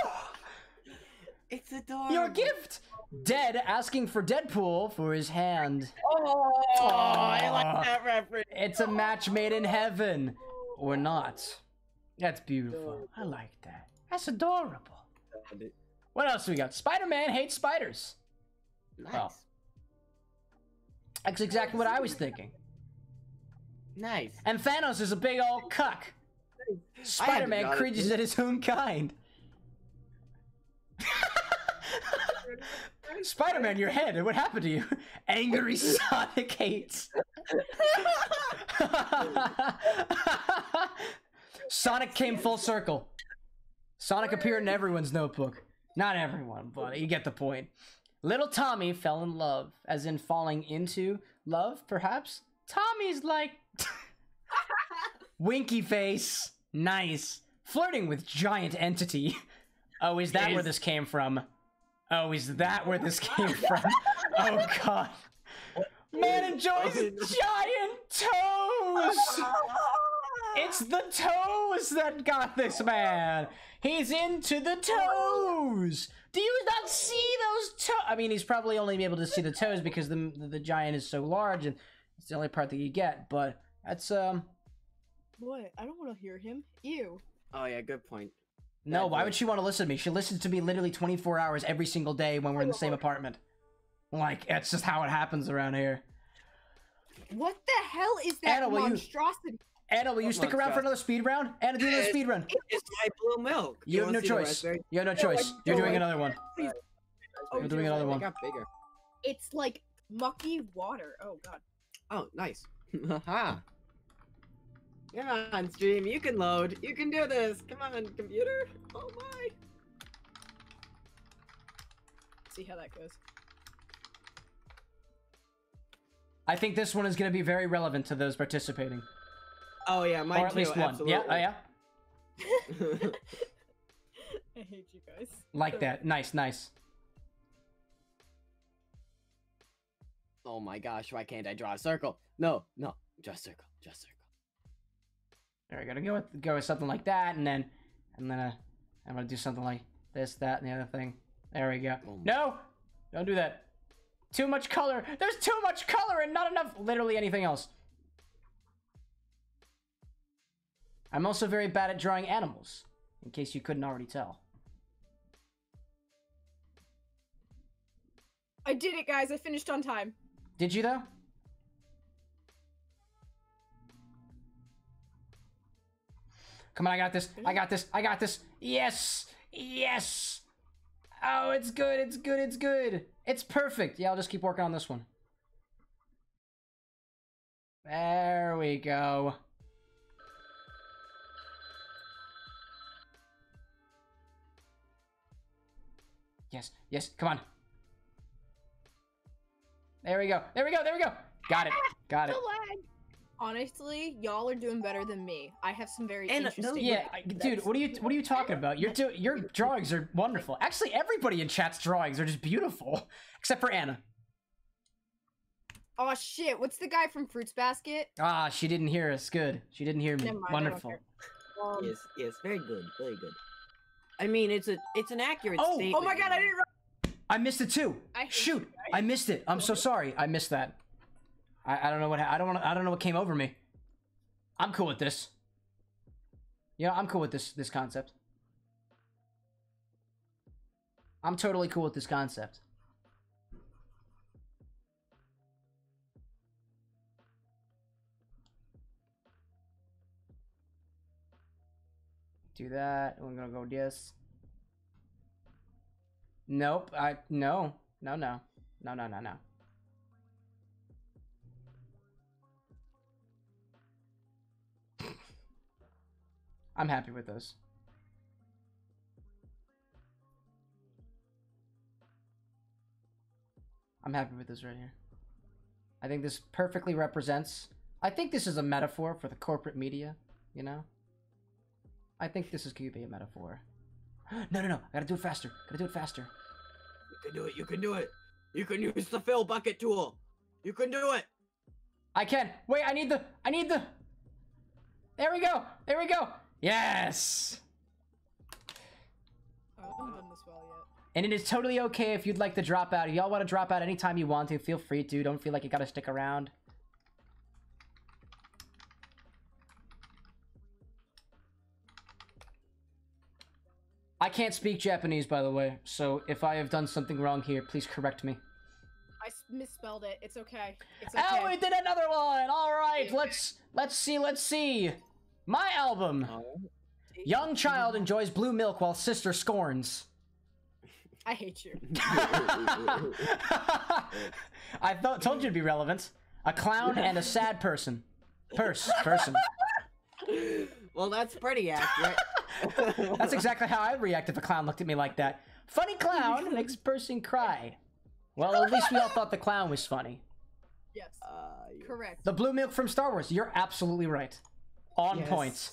It's adorable. Your gift. Dead asking for Deadpool for his hand. Oh, I like that reference. It's a match made in heaven. Or not. That's beautiful. I like that. That's adorable. What else we got? Spider Man hates spiders. Nice. Oh. That's exactly what I was thinking. Nice. And Thanos is a big old cuck. Spider Man cringes at his own kind. Spider Man, your head. What happened to you? Angry Sonic hates. Sonic came full circle. Sonic appeared in everyone's notebook. Not everyone, but you get the point. Little Tommy fell in love, as in falling into love, perhaps? Tommy's like. Winky face. Nice. Flirting with giant entity. Oh, is that where this came from? Oh, is that where this came from? Oh god. Man enjoys giant toes! It's the toes that got this man! He's into the toes! Do you not see those toes? I mean, he's probably only able to see the toes because the, the, the giant is so large and it's the only part that you get, but that's, um, What? I don't want to hear him. Ew. Oh yeah, good point. No, why would she want to listen to me? She listens to me literally 24 hours every single day when we're in the same apartment. Like, that's just how it happens around here. What the hell is that Anna, will you- monstrosity? Anna, will you Come stick on, around for another speed round? Anna, do another Yes. speed run. It's my blue milk. You have no wanna see the choice. You have no choice. You're doing another one. Oh, You're doing another They one. got bigger. It's like mucky water. Oh god. Oh, nice. Haha. Come on, stream. You can load. You can do this. Come on, computer. Oh my. See how that goes. I think this one is going to be very relevant to those participating. Oh yeah, mine or at too. least one. Yeah, oh, yeah. I hate you guys. Like that. Nice, nice. oh my gosh, why can't I draw a circle? No, no, just circle. just circle. There we go. To go with go with something like that, and then and then uh, I'm gonna do something like this, that, and the other thing. There we go. Boom. No, don't do that. Too much color. There's too much color and not enough literally anything else. I'm also very bad at drawing animals, in case you couldn't already tell. I did it, guys. I finished on time. Did you though? Come on, I got this. I got this. I got this. Yes. Yes. Oh, it's good. It's good. It's good. It's perfect. Yeah, I'll just keep working on this one. There we go. Yes. Yes. Come on. There we go. There we go. There we go. Got it. Ah, got it. The lag. Honestly, y'all are doing better than me. I have some very And, uh, interesting. Yeah, I- dude, what are you what are you talking about? Your do, your drawings are wonderful. Actually, everybody in chat's drawings are just beautiful, except for Anna. Oh shit! What's the guy from Fruits Basket? Ah, she didn't hear us. Good. She didn't hear me. Never mind, Wonderful. Um, Yes, yes, very good, very good. I mean, it's a it's an accurate Oh, statement. oh my god! I didn't. I missed it too. I Shoot, you, I missed it. I'm so sorry. I missed that. I, I don't know what I don't want. I don't know what came over me. I'm cool with this. Yeah, I'm cool with this this concept. I'm totally cool with this concept. Do that. We're gonna go this. Nope. I no. No no. No no no no. I'm happy with those. I'm happy with this right here. I think this perfectly represents. I think this is a metaphor for the corporate media, you know? I think this is could be a metaphor. No, no, no. I gotta do it faster. Gotta do it faster. You can do it. You can do it. You can use the fill bucket tool. You can do it. I can. Wait, I need the. I need the. There we go. There we go. Yes. I haven't done this well yet. And it is totally okay if you'd like to drop out. If y'all want to drop out anytime you want to, feel free to. Don't feel like you gotta stick around. I can't speak Japanese, by the way, so if I have done something wrong here, please correct me. I misspelled it. It's okay. It's oh, okay. Oh, we did another one. All right, let's let's see, let's see. My album. Young child enjoys blue milk while sister scorns. I hate you. I thought told you to be relevant. A clown and a sad person. Purse person. Well, that's pretty accurate. That's exactly how I'd react if a clown looked at me like that. Funny clown makes person cry. Well, at least we all thought the clown was funny. Yes. Uh, Correct. The blue milk from Star Wars. You're absolutely right. On Yes. point.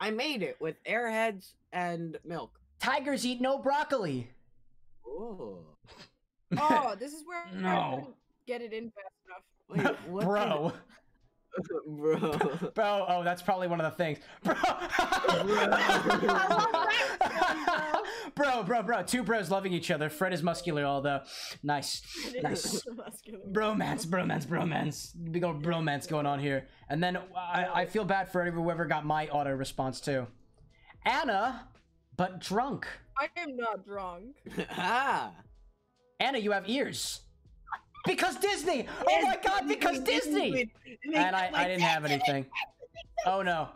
I made it with airheads and milk. Tigers eat no broccoli. Oh. Oh, this is where I No. couldn't get it in fast enough. Wait, what? Bro. Bro. Bro, oh, that's probably one of the things. Bro. bro, bro, bro. Two bros loving each other. Fred is muscular, although. Nice. Nice. Muscular. Bromance, bromance, bromance. Big old bromance going on here. And then I, I feel bad for whoever got my auto response too. Anna, but drunk. I am not drunk. ah. Anna, you have ears. Because Disney! Oh my god, because Disney! And I, I didn't have anything. Oh no.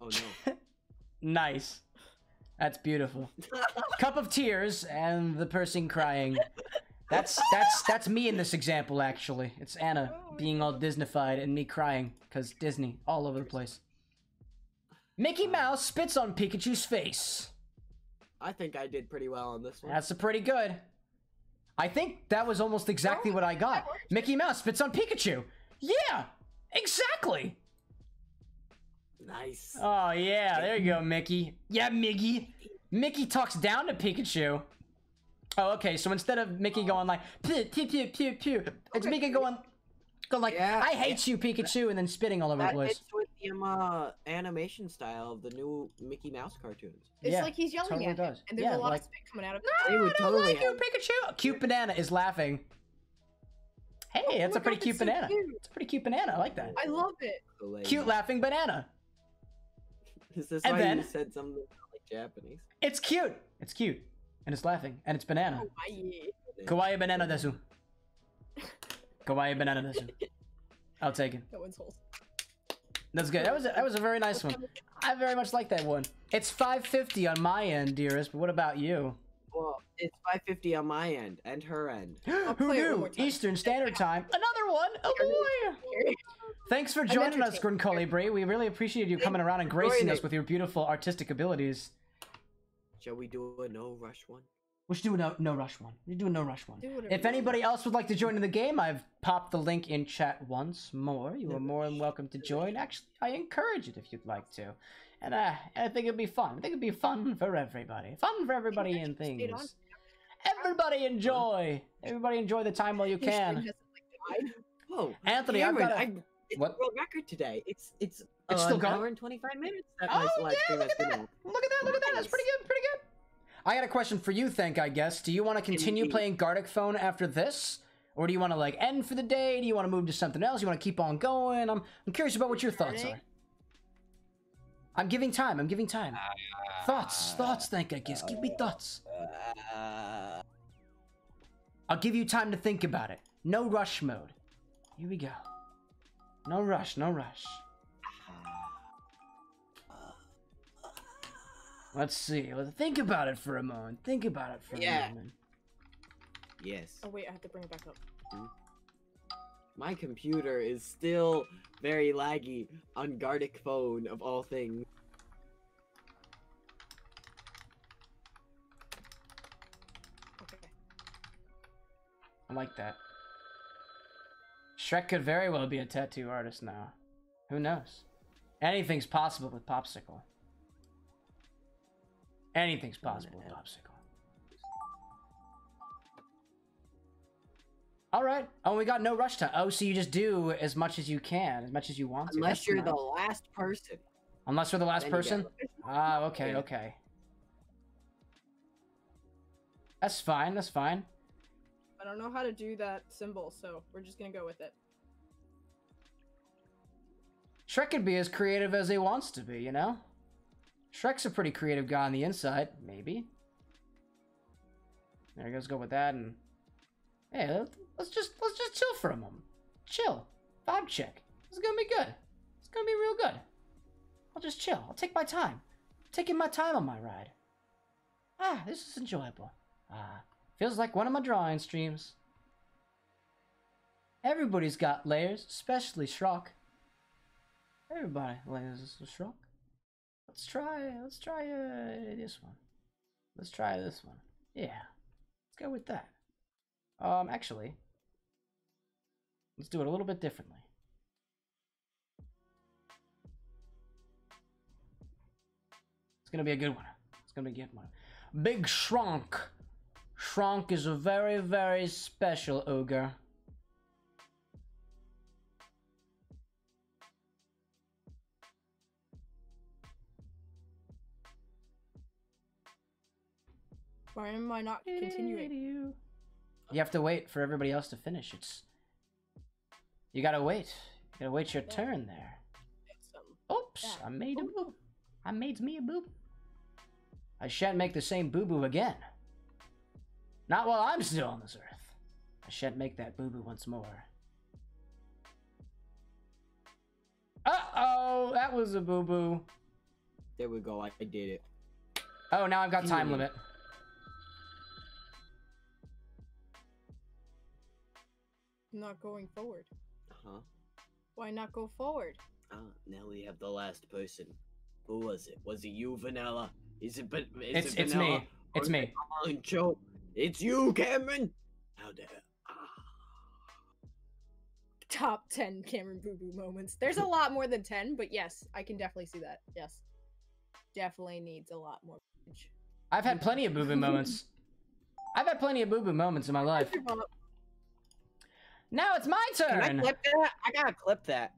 Oh no. Nice. That's beautiful. Cup of tears and the person crying. That's that's that's me in this example actually. It's Anna being all Disneyfied and me crying because Disney all over the place. Mickey uh, Mouse spits on Pikachu's face. I think I did pretty well on this one. That's a pretty good. I think that was almost exactly what I got. Mickey Mouse spits on Pikachu. Yeah, exactly. Nice. Oh yeah, there you go, Mickey. Yeah, Miggy. Mickey talks down to Pikachu. Oh, okay. So instead of Mickey going like pew pew pew pew pew, it's Mickey going, going like Yeah, I hate you, Pikachu, and then spitting all over the That place. Fits with the um, uh, animation style of the new Mickey Mouse cartoons. It's Yeah, like he's yelling totally at him, does. and there's Yeah, a lot like- of spit coming out of They it. I don't totally like you, have- Pikachu. Cute banana is laughing. Hey, Oh that's a pretty God, cute it's so banana. cute. It's a pretty cute banana. I like that. I love it. Cute laughing banana. Is this And why then- you said something like Japanese? It's cute. It's cute, and it's laughing, and it's banana. Oh, I- Kawaii banana desu. Kawaii banana desu. I'll take it. That one's whole. That's good. That was a, that was a very nice one. I very much like that one. It's 550 on my end, dearest. But what about you? Well, it's 550 on my end and her end. Who play it one knew? Eastern Standard Time. Another one. Oh boy. Thanks for joining us, Green Colibri. We really appreciate you coming around and gracing us with your beautiful artistic abilities. Shall we do a no rush one? We should do a no, no rush one. We should do a no rush one. If anybody else would like to join in the game, I've popped the link in chat once more. You are more than welcome to join. Actually, I encourage it if you'd like to. And uh, I think it'd be fun. I think it'd be fun for everybody. Fun for everybody and things. Everybody enjoy. Everybody enjoy the time while you can. hasn't, like. Oh, Anthony, I've got a- I, it's What? a world record today. It's it's, It's uh, still an going? hour and twenty five minutes. That Oh, my live yeah, stream look at that. Look at that, look at that. That's pretty good, pretty good. I got a question for you, Think, I guess. Do you want to continue playing Gartic Phone after this? Or do you want to, like, end for the day? Do you want to move to something else? You want to keep on going? I'm, I'm curious about what your thoughts are. I'm giving time. I'm giving time. Thoughts, thoughts, Think, I guess. Give me thoughts. Uh, I'll give you time to think about it. No rush mode. Here we go. No rush, no rush. Let's see. Let's think about it for a moment. Think about it for Yeah. a moment. yes, Oh wait, I have to bring it back up. Mm-hmm. my computer is still very laggy on Gartic phone of all things. Okay. I like that. Shrek could very well be a tattoo artist now. Who knows? Anything's possible with Popsicle. Anything's possible with Popsicle. All right. Oh, we got no rush time. Oh, so you just do as much as you can, as much as you want. Unless That's you're the last person. Unless you're the last then person. Ah, okay, Yeah. okay. That's fine. That's fine. I don't know how to do that symbol, so we're just gonna go with it. Shrek can be as creative as he wants to be, you know? Shrek's a pretty creative guy on the inside, maybe. There he goes, go with that, and hey, let- let's just let's just chill for a moment. Chill, vibe check. It's gonna be good. It's gonna be real good. I'll just chill. I'll take my time. taking my time on my ride. Ah, this is enjoyable. Ah, feels like one of my drawing streams. Everybody's got layers, especially Shrock. Everybody layers Shrock. Let's try. Let's try uh, this one. Let's try this one. Yeah, let's go with that. Um, actually, let's do it a little bit differently. It's gonna be a good one. It's gonna be a good one. Big Shrunk. Shrunk is a very, very special ogre. Why am I not continuing? You have to wait for everybody else to finish. It's you gotta wait. You gotta wait your turn there. Oops, that. I made a boo. I made me a boo. I shan't make the same boo boo again. Not while I'm still on this earth. I shan't make that boo boo once more. Uh oh, that was a boo boo. There we go. I, I did it. Oh, now I've got time limit. Not going forward. Huh? Why not go forward? Ah, now we have the last person. Who was it? Was it you, Vanilla? Is it? But It's it's me. It's me. Joe. It's you, Cameron. How dare? Ah. Top 10 Cameron Boo Boo moments. There's a lot more than 10, but yes, I can definitely see that. Yes. Definitely needs a lot more. I've had plenty of boo boo moments. I've had plenty of boo boo moments in my life. Give. Now it's my Can I turn. clip that? I gotta clip that.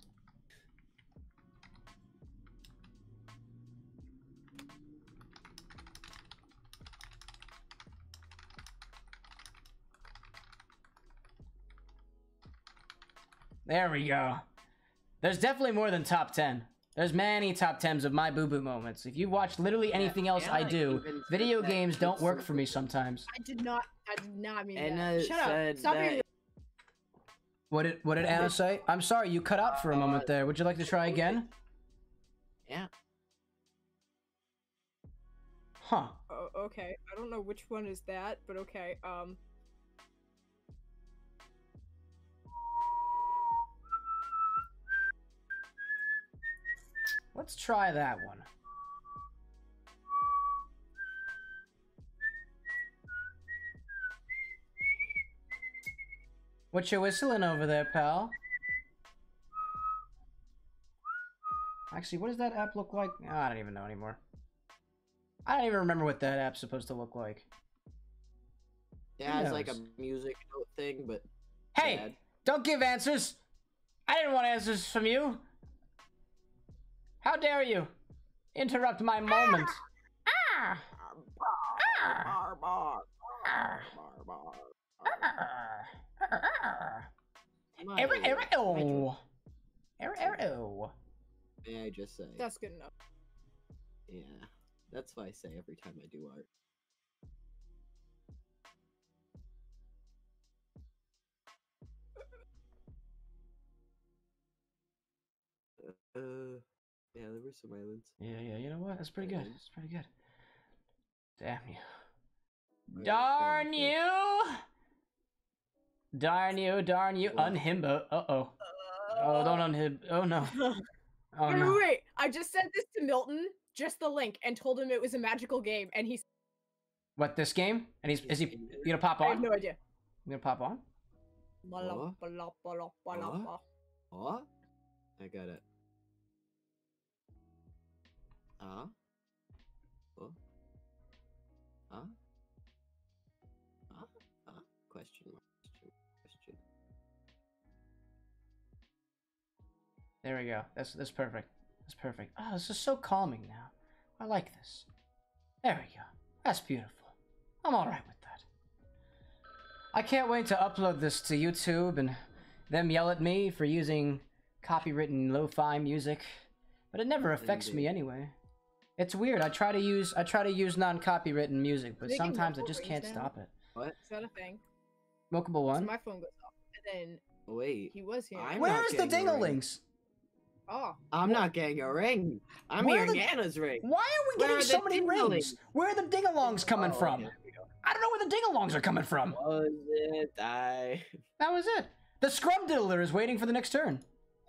There we go. There's definitely more than top 10. There's many top 10s of my boo boo moments. If you watch literally anything else I Anna do, video games don't work for me sometimes. I did not. I did not mean Anna that. Shut up. Stop that- being. What did what did Anna say? I'm sorry, you cut out for a moment Uh, there. Would you like to try again? Yeah. Huh. Oh, okay. I don't know which one is that, but okay. Um. Let's try that one. What you whistling over there, pal? Actually, what does that app look like? Oh, I don't even know anymore. I don't even remember what that app's supposed to look like. It Who has like a music note thing, but Hey, bad. don't give answers. I didn't want answers from you. How dare you interrupt my moment? Ah! Ah! Ah! My- Arrow, my arrow. Arrow, arrow. May I just say? That's good enough. Yeah, that's what I say every time I do art. Uh, yeah, there were some islands. Yeah, yeah, you know what? That's pretty good. That's pretty good. Damn you. Darn you! Darn you, darn you, What? unhimbo. Uh oh. Oh, don't unhib. Oh no. Oh wait, no. wait, wait. I just sent this to Milton, just the link, and told him it was a magical game, and he's. What, this game? And he's, is he, He's in there. you gonna pop on? I have no idea. You gonna pop on? Huh? I got it. Huh? There we go. That's that's perfect. That's perfect. Oh, this is so calming now. I like this. There we go. That's beautiful. I'm alright with that. I can't wait to upload this to YouTube and them yell at me for using copywritten lo-fi music. But it never affects me anyway. It's weird. I try to use I try to use non-copywritten music, but sometimes I just can't now? stop it. What? Is that a thing? Milkable So one. my phone goes off, and then Wait. he was here. I'm Where not is the getting a ring. dinglings? Oh, I'm not getting a ring. I'm Where hearing the- Anna's ring. Why are we Where getting are so the many rings? Where are the dingalongs coming Oh, from? okay, we go. I don't know where the dingalongs are coming from. Was it I? That was it. The Scrumdiddler is waiting for the next turn.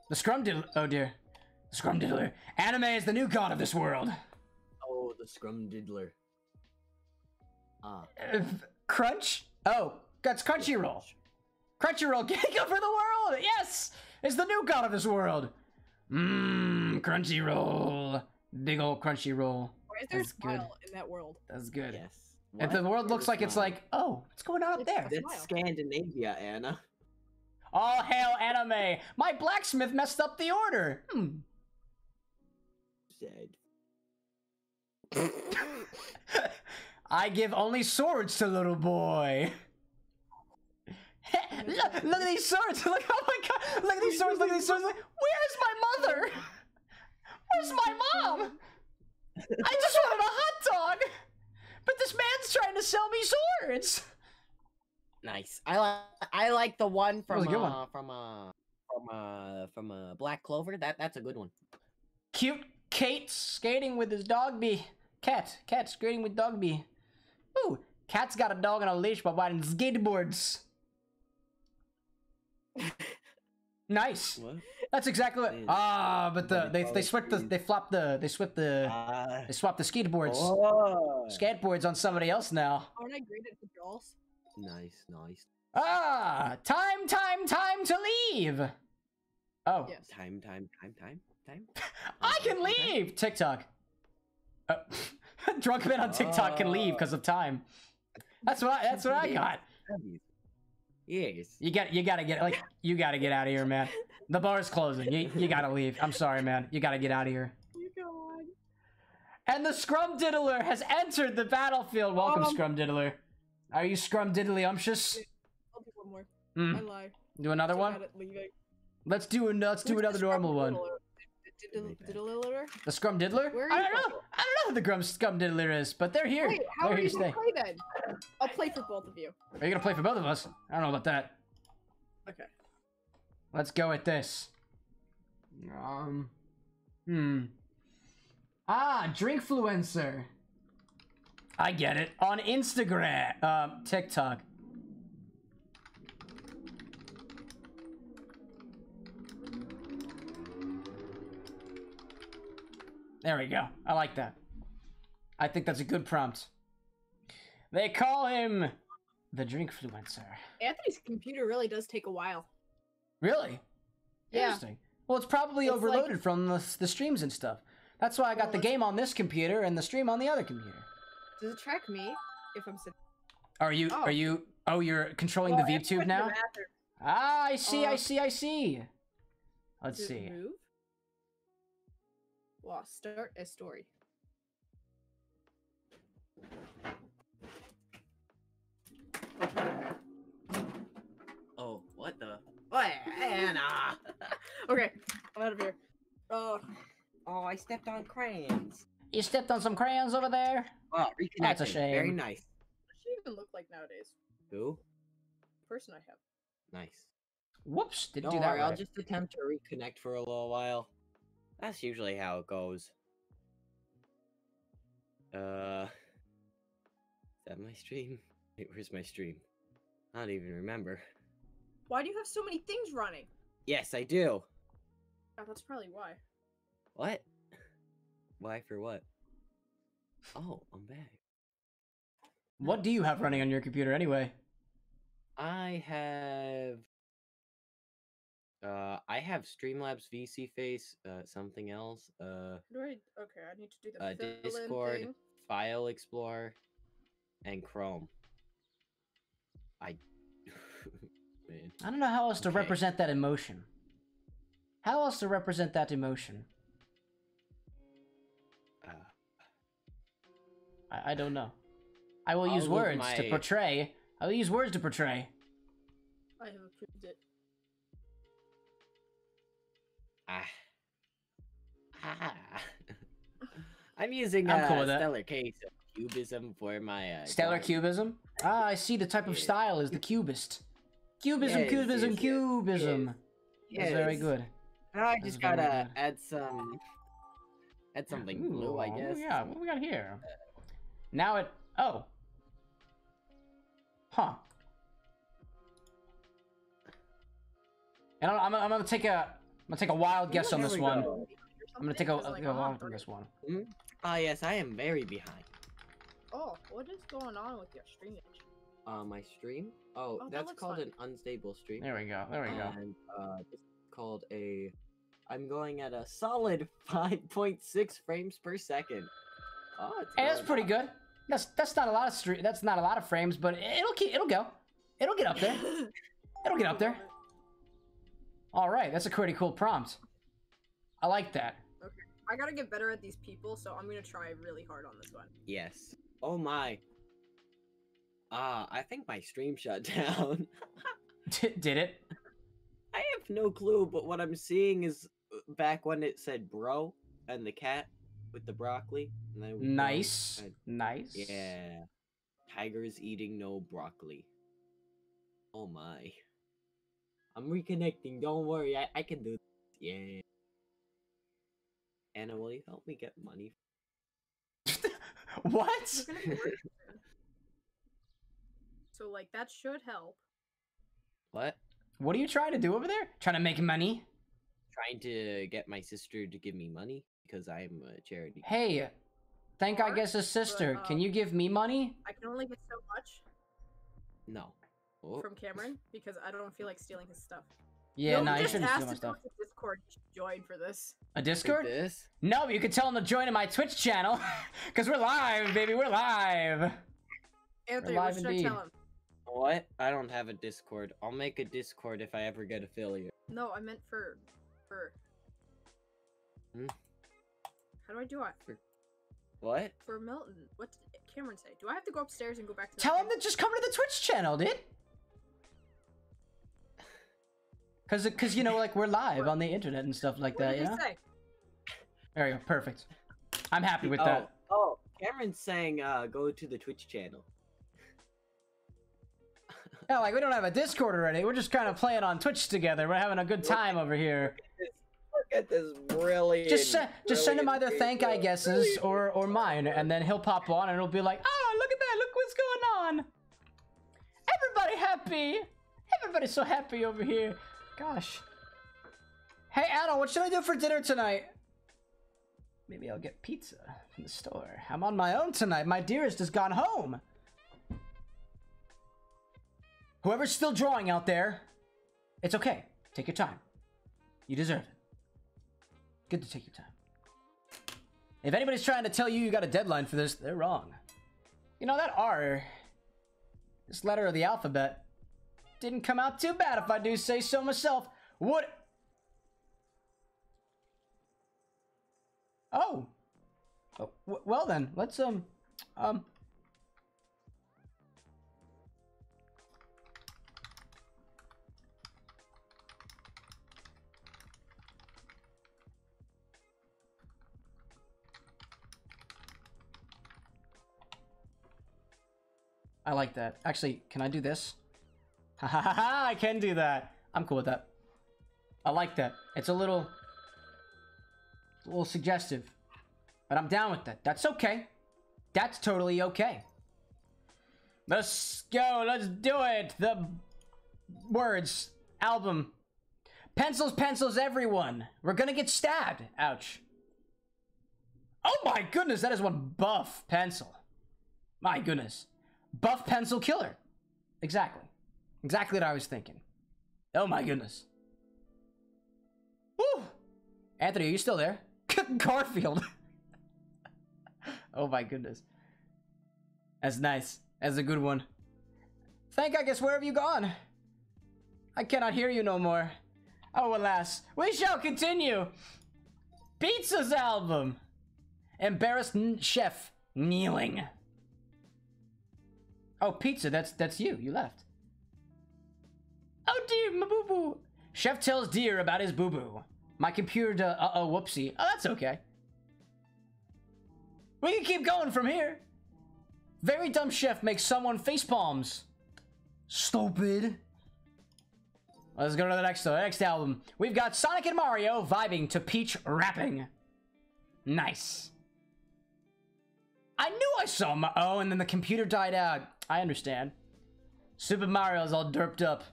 The Scrumdiddler. Oh dear. The Scrumdiddler. Anime is the new god of this world. Oh, the Scrum Diddler. Ah. Uh, Crunch? Oh, that's Crunchyroll. Crunchyroll, king over the world. Yes, is the new god of this world. Mmm, Crunchyroll. Big old Crunchyroll. why is there That's good. smile in that world? That's good. Yes. And the What? world looks Where's like it's like, oh, what's going on up there? That's. Scandinavia, Anna. All hail anime! My blacksmith messed up the order. Hmm. Said. I give only swords to little boy. Look, look at these swords! Look, oh my god! Look at these swords! Look at these swords! Like, Where's my mother? Where's my mom? I just wanted a hot dog, but this man's trying to sell me swords. Nice. I like I like the one from a good uh, one. from uh from uh from uh Black Clover. That that's a good one. Cute Kate skating with his dog bee. Cat, cat skating with dog bee. Ooh, cat's got a dog on a leash but riding skateboards. Nice. What? That's exactly what. Man. Ah, but the they they it, swept the they flopped the they swept the Uh, they swapped the skateboards oh. skateboards on somebody else now. Aren't I great at controls? Nice, nice. Ah, time, time, time to leave. Oh, Yes. Time, time, time, time, time. I can leave. TikTok. Uh, drunk men on TikTok can leave because of time. That's what I, that's what I got. Yes. You got you gotta get like you gotta get out of here, man. The bar's closing. You you gotta leave. I'm sorry, man. You gotta get out of here. You go on. And the Scrum Diddler has entered the battlefield. Welcome, Um, Scrum Diddler. Are you Scrum Diddly umptious? I'll do one more. Hmm. I lie. Do another So one. bad at leaving. Let's do an, let's do Where's another normal one. Scrumdiddler? Diddle- Right back. diddle-diddler? The Scrum Diddler. Where are I don't know. from? I don't know who the Grum Scrum Diddler is, but they're here. Wait, how they're are you gonna play then? I'll play for both of you. Are you gonna play for both of us? I don't know about that. Okay. Let's go with this. Um. Hmm. Ah, Drinkfluencer. I get it. On Instagram, um, TikTok. There we go. I like that. I think that's a good prompt. They call him The drinkfluencer. Anthony's computer really does take a while. Really? Yeah. Interesting. Well, it's probably It's like- overloaded from the, the streams and stuff. That's why I got Well, the game on this computer and the stream on the other computer. Does it track me if I'm sitting? Are you? Oh. Are you? Oh, you're controlling Well, the VTube now. Ah, I see. I Uh, see. I see. Let's Does see. Move. Well, start a story. Oh, what the? What, Anna? Okay, I'm out of here. Oh, oh, I stepped on crayons. You stepped on some crayons over there. Oh, reconnecting. That's a shame. Very nice. what does she even look like nowadays? Who? The person I have. Nice. Whoops! Didn't Don't do that worry, I'll just attempt to reconnect for a little while. That's usually how it goes. Uh, is that my stream? Wait, where's my stream? I don't even remember. Why do you have so many things running? Yes, I do. Oh, that's probably why. What? Why for what? Oh, I'm back. What do you have running on your computer anyway? I have. Uh, I have Streamlabs VSeeFace, uh, something else, uh, Do I? Okay, I need to do the uh, Discord, thing. File Explorer, and Chrome. I. Man. I don't know how else to represent that emotion. How else to represent that emotion? Uh, I, I don't know. I will I'll use leave words to portray. I will use words to portray. I have approved it. Ah. Ah. I'm using I'm uh, cool with. Stellar Case of Cubism for my uh, Stellar guard. cubism. Ah, I see. The type of style is the cubist. Cubism, Yes, cubism, yes, yes, cubism. That's very good. Now I That's just very gotta add some. Add something blue, I guess. Yeah, what we got here? Now it. Oh. Huh. And I'm, I'm, I'm gonna take a. I'm gonna take a wild guess on this one. go. I'm gonna take a, a, a wild on this one. Ah, yes, I am very behind. Oh, what is going on with your streamage? Uh, my stream? Oh, Oh, that's looks called fun. an unstable stream. There we go. There we go. And uh, this is called a. I'm going at a solid 5.6 frames per second. Oh, it's Hey, that's going pretty good. That's that's not a lot of stream. That's not a lot of frames, but it'll keep. It'll go. It'll get up there. It'll get up there. All right, that's a pretty cool prompt. I like that. Okay. I gotta get better at these people, so I'm gonna try really hard on this one. Yes. Oh my. Ah, I think my stream shut down. Did it? I have no clue, but what I'm seeing is uh, back when it said bro and the cat with the broccoli. And then go Nice. and- Nice. Yeah. Tigers eating no broccoli. Oh my. I'm reconnecting. Don't worry. I, I can do this. Yeah. Anna, will you help me get money? What? You're gonna be working soon. So like that should help. What? What are you trying to do over there? Trying to make money? Trying to get my sister to give me money because I'm a charity. Hey, thank I guess a sister. but, Can um, you give me money? I can only get so much No. Oh, from Cameron because I don't feel like stealing his stuff. Yeah, Nope, no, you shouldn't steal asked my to go stuff. to Discord to join for this. A Discord? this? No, you can tell him to join in my Twitch channel, cause we're live, baby. We're live. Anthony, live what should indeed. I tell him? What? I don't have a Discord. I'll make a Discord if I ever get affiliate. No, I meant for for. Hmm? How do I do it? What? For Milton, what did Cameron say? Do I have to go upstairs and go back to? that Tell him thing? to just come to the Twitch channel, dude. Cause, cause you know, like we're live on the internet and stuff like What that. did You know. say? There you go. Perfect. I'm happy with oh, that. Oh, Cameron's saying uh go to the Twitch channel. Yeah, like we don't have a Discord already. We're just kind of playing on Twitch together. We're having a good time over here. Look at this brilliant. Just se- just send him brilliant either thank I video. guesses or or mine, and then he'll pop on and it'll be like, oh look at that, look what's going on. Everybody happy. Everybody's so happy over here. Gosh. Hey Anna, what should I do for dinner tonight? Maybe I'll get pizza from the store. I'm on my own tonight. My dearest has gone home. Whoever's still drawing out there, it's okay. Take your time. You deserve it. Good to take your time. If anybody's trying to tell you you got a deadline for this, they're wrong. You know, that R, this letter of the alphabet, didn't come out too bad if I do say so myself. What? Oh. oh well then, let's, um, um, I like that. Actually, can I do this? Ha ha ha! I can do that. I'm cool with that. I like that. It's a little, a little suggestive, but I'm down with that. That's okay. That's totally okay. Let's go. Let's do it. The words album. Pencils, pencils, everyone. We're gonna get stabbed. Ouch. Oh my goodness, that is one buff pencil. My goodness. Buff pencil killer. Exactly. Exactly what I was thinking. Oh my goodness. Woo! Anthony, are you still there? Garfield. oh my goodness. That's nice. That's a good one. ThankIGuess where have you gone? I cannot hear you no more. Oh alas, we shall continue. Pizza's album. Embarrassed chef kneeling. Oh, pizza, that's that's you. You left. Oh dear, my boo boo. Chef tells dear about his boo boo. My computer, uh oh, whoopsie. Oh, that's okay. We can keep going from here. Very dumb chef makes someone face palms. Stupid. Let's go to the next, uh, next album. We've got Sonic and Mario vibing to Peach rapping. Nice. I knew I saw my. Oh, and then the computer died out. I understand. Super Mario's all derped up.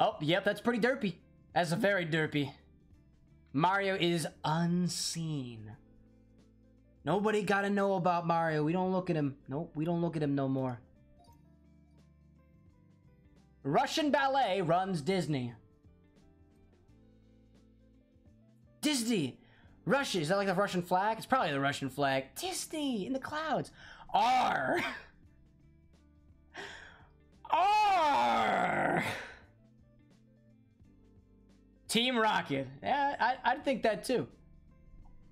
Oh, yep, that's pretty derpy. That's a very derpy. Mario is unseen. Nobody gotta know about Mario. We don't look at him. Nope, we don't look at him no more. Russian ballet runs Disney. Disney! Russia, is that like the Russian flag? It's probably the Russian flag. Disney in the clouds. R. R. Team Rocket. Yeah, I, I'd think that too.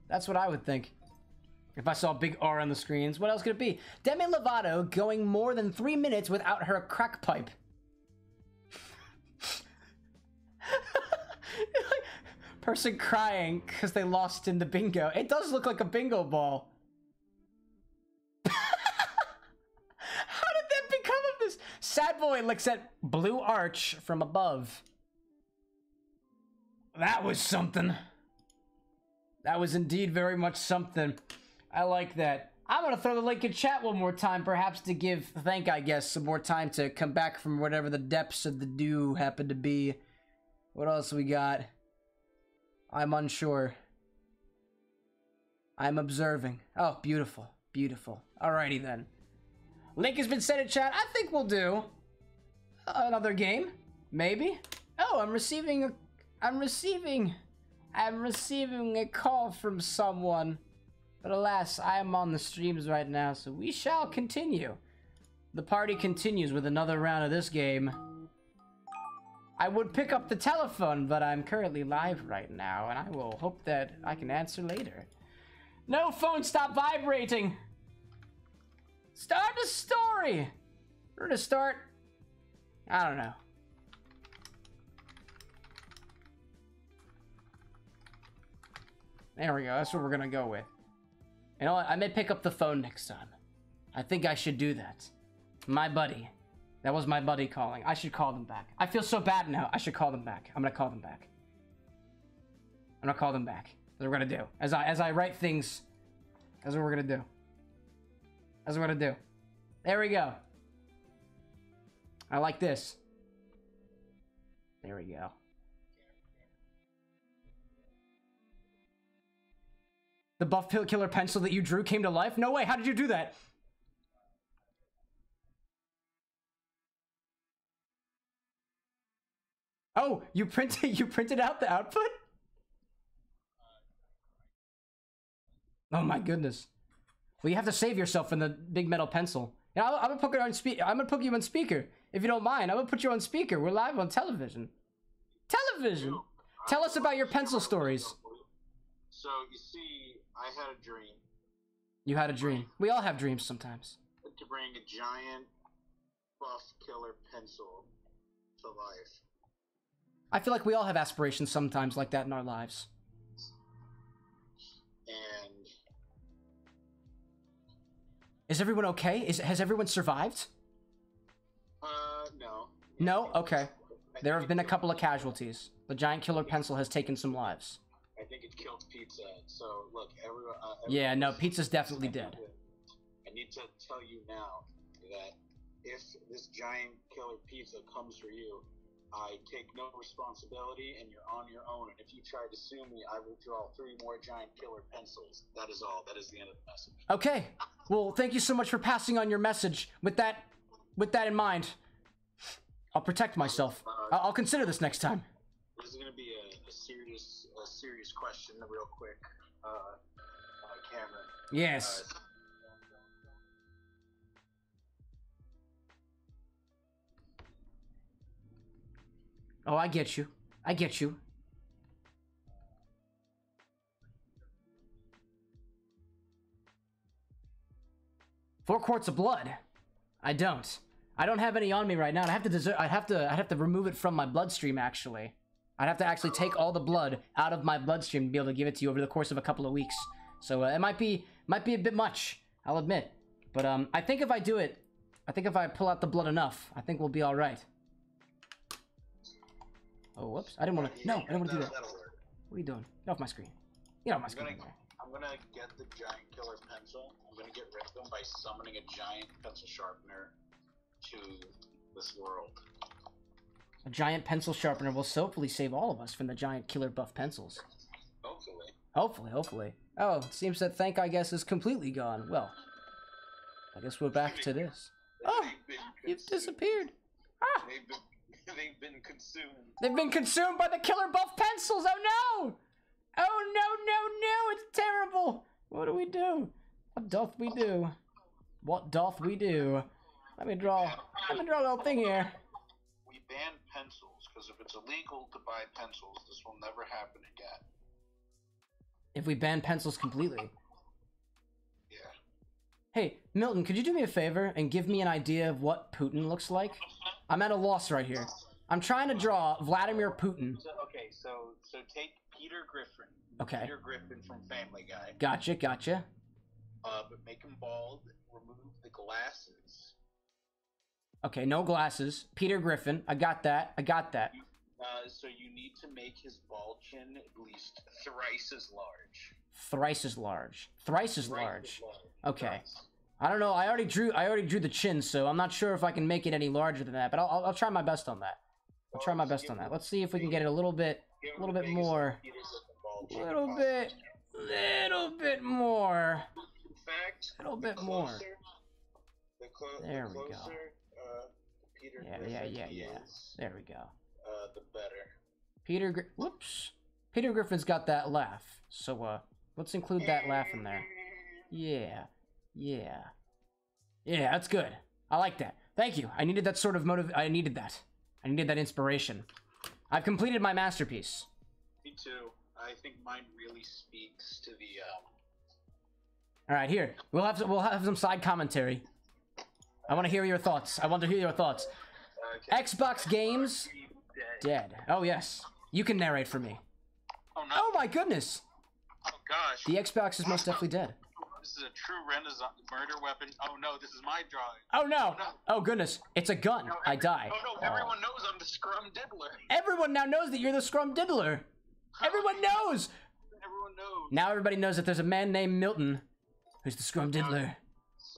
That's what I would think. If I saw big R on the screens, what else could it be? Demi Lovato going more than three minutes without her crack pipe. Person crying because they lost in the bingo. It does look like a bingo ball. How did that become of this? Sad boy looks at blue arch from above. That was something. That was indeed very much something. I like that. I'm gonna throw the link in chat one more time, perhaps to give ThankIGuess, some more time to come back from whatever the depths of the dew happened to be. What else we got? I'm unsure. I'm observing. Oh, beautiful. Beautiful. Alrighty then. Link has been sent in chat. I think we'll do another game. Maybe. Oh, I'm receiving a I'm receiving I'm receiving a call from someone. But alas, I am on the streams right now, so we shall continue. The party continues with another round of this game. I would pick up the telephone, but I'm currently live right now, and I will hope that I can answer later. No phone, stop vibrating! Start a story! We're gonna start. I don't know. There we go. That's what we're gonna go with. You know what? I may pick up the phone next time. I think I should do that. My buddy. That was my buddy calling. I should call them back. I feel so bad now. I should call them back. I'm gonna call them back. I'm gonna call them back. That's what we're gonna do. As I as I write things. That's what we're gonna do. That's what we're gonna do. There we go. I like this. There we go. The buff killer pencil that you drew came to life? No way, how did you do that? Oh, you printed you printed out the output? Oh my goodness. Well, you have to save yourself from the big metal pencil. You I'm gonna put on speaker. I'm gonna put you on speaker if you don't mind. I'm gonna put you on speaker. We're live on television. Television. Tell us about your pencil stories. So you see, I had a dream You had a dream. We all have dreams sometimes. to bring a giant buff killer pencil to life. I feel like we all have aspirations sometimes like that in our lives. And Is everyone okay? Is has everyone survived? uh, no. No. Okay. There have been a couple of casualties. The giant killer pencil has taken some lives. I think it killed pizza. So look, everyone. Uh, Yeah. No. Pizza's definitely dead. I need to tell you now that if this giant killer pizza comes for you, I take no responsibility and you're on your own. And if you try to sue me, I will draw three more giant killer pencils. That is all. That is the end of the message. Okay. Well, thank you so much for passing on your message. With that, with that in mind, I'll protect myself. I- I'll consider this next time. This is going to be a, a serious, a serious question, real quick, uh, Cameron. Yes. Uh, Oh, I get you. I get you. Four quarts of blood. I don't. I don't have any on me right now. I have to desert. I have to. I have to remove it from my bloodstream. Actually, I'd have to actually take all the blood out of my bloodstream to be able to give it to you over the course of a couple of weeks. So uh, it might be might be a bit much. I'll admit. But um, I think if I do it, I think if I pull out the blood enough, I think we'll be all right. Oh, whoops! I didn't want to. No, I didn't want to do that. What are you doing? Get off my screen. Get off my screen. I'm gonna get the giant killer pencil. I'm gonna get rid of them by summoning a giant pencil sharpener to this world. A giant pencil sharpener will hopefully save all of us from the giant killer buff pencils. Hopefully. Hopefully, hopefully. Oh, it seems that ThankIGuess is completely gone. Well, I guess we're back to this. Oh, you've disappeared. Ah, They've been, they've been consumed. they've been consumed by the killer buff pencils. Oh no! Oh no, no, no! It's terrible. What do we do? What doth we do? What doth we do? Let me draw. Let me draw a little thing here. We ban pencils because if it's illegal to buy pencils, this will never happen again. If we ban pencils completely. Yeah. Hey, Milton, could you do me a favor and give me an idea of what Putin looks like? I'm at a loss right here. I'm trying to draw Vladimir Putin. So, okay, so so take Peter Griffin. Okay. Peter Griffin from Family Guy. Gotcha, gotcha. Uh, but make him bald. Remove the glasses. Okay, no glasses. Peter Griffin. I got that. I got that. Uh, so you need to make his bald chin at least thrice as large. Thrice as large. Thrice as large. large. Okay. Thrice. I don't know. I already drew. I already drew the chin, so I'm not sure if I can make it any larger than that. But I'll, I'll, I'll try my best on that. I'll try my best on that. Let's see if we can get it a little bit, a little bit more, Peter Griffin bald chin little bit, little bit more. Little bit more. There the we go. Uh, Peter Yeah, Griffin yeah, yeah, yeah. is, There we go. uh, the better. Peter. Gri- Whoops. Peter Griffin's got that laugh. So uh, let's include that laugh in there. Yeah. Yeah. Yeah, that's good. I like that. Thank you. I needed that sort of motive. I needed that. I needed that inspiration. I've completed my masterpiece. Me too. I think mine really speaks to the um, All right, here we'll have we'll have some side commentary. I want to hear your thoughts. I want to hear your thoughts. Okay. Xbox games Dead. Oh yes, you can narrate for me. Oh no! Oh my goodness, Oh gosh! the Xbox is most definitely dead. This is a true Renaissance murder weapon. Oh no! This is my drawing. Oh no! Oh, oh goodness, it's a gun. No, I die. Oh no! Everyone knows I'm the Scrum Diddler. Everyone now knows that you're the Scrum Diddler. Everyone knows. Everyone knows. Now everybody knows that there's a man named Milton who's the Scrum oh, Diddler.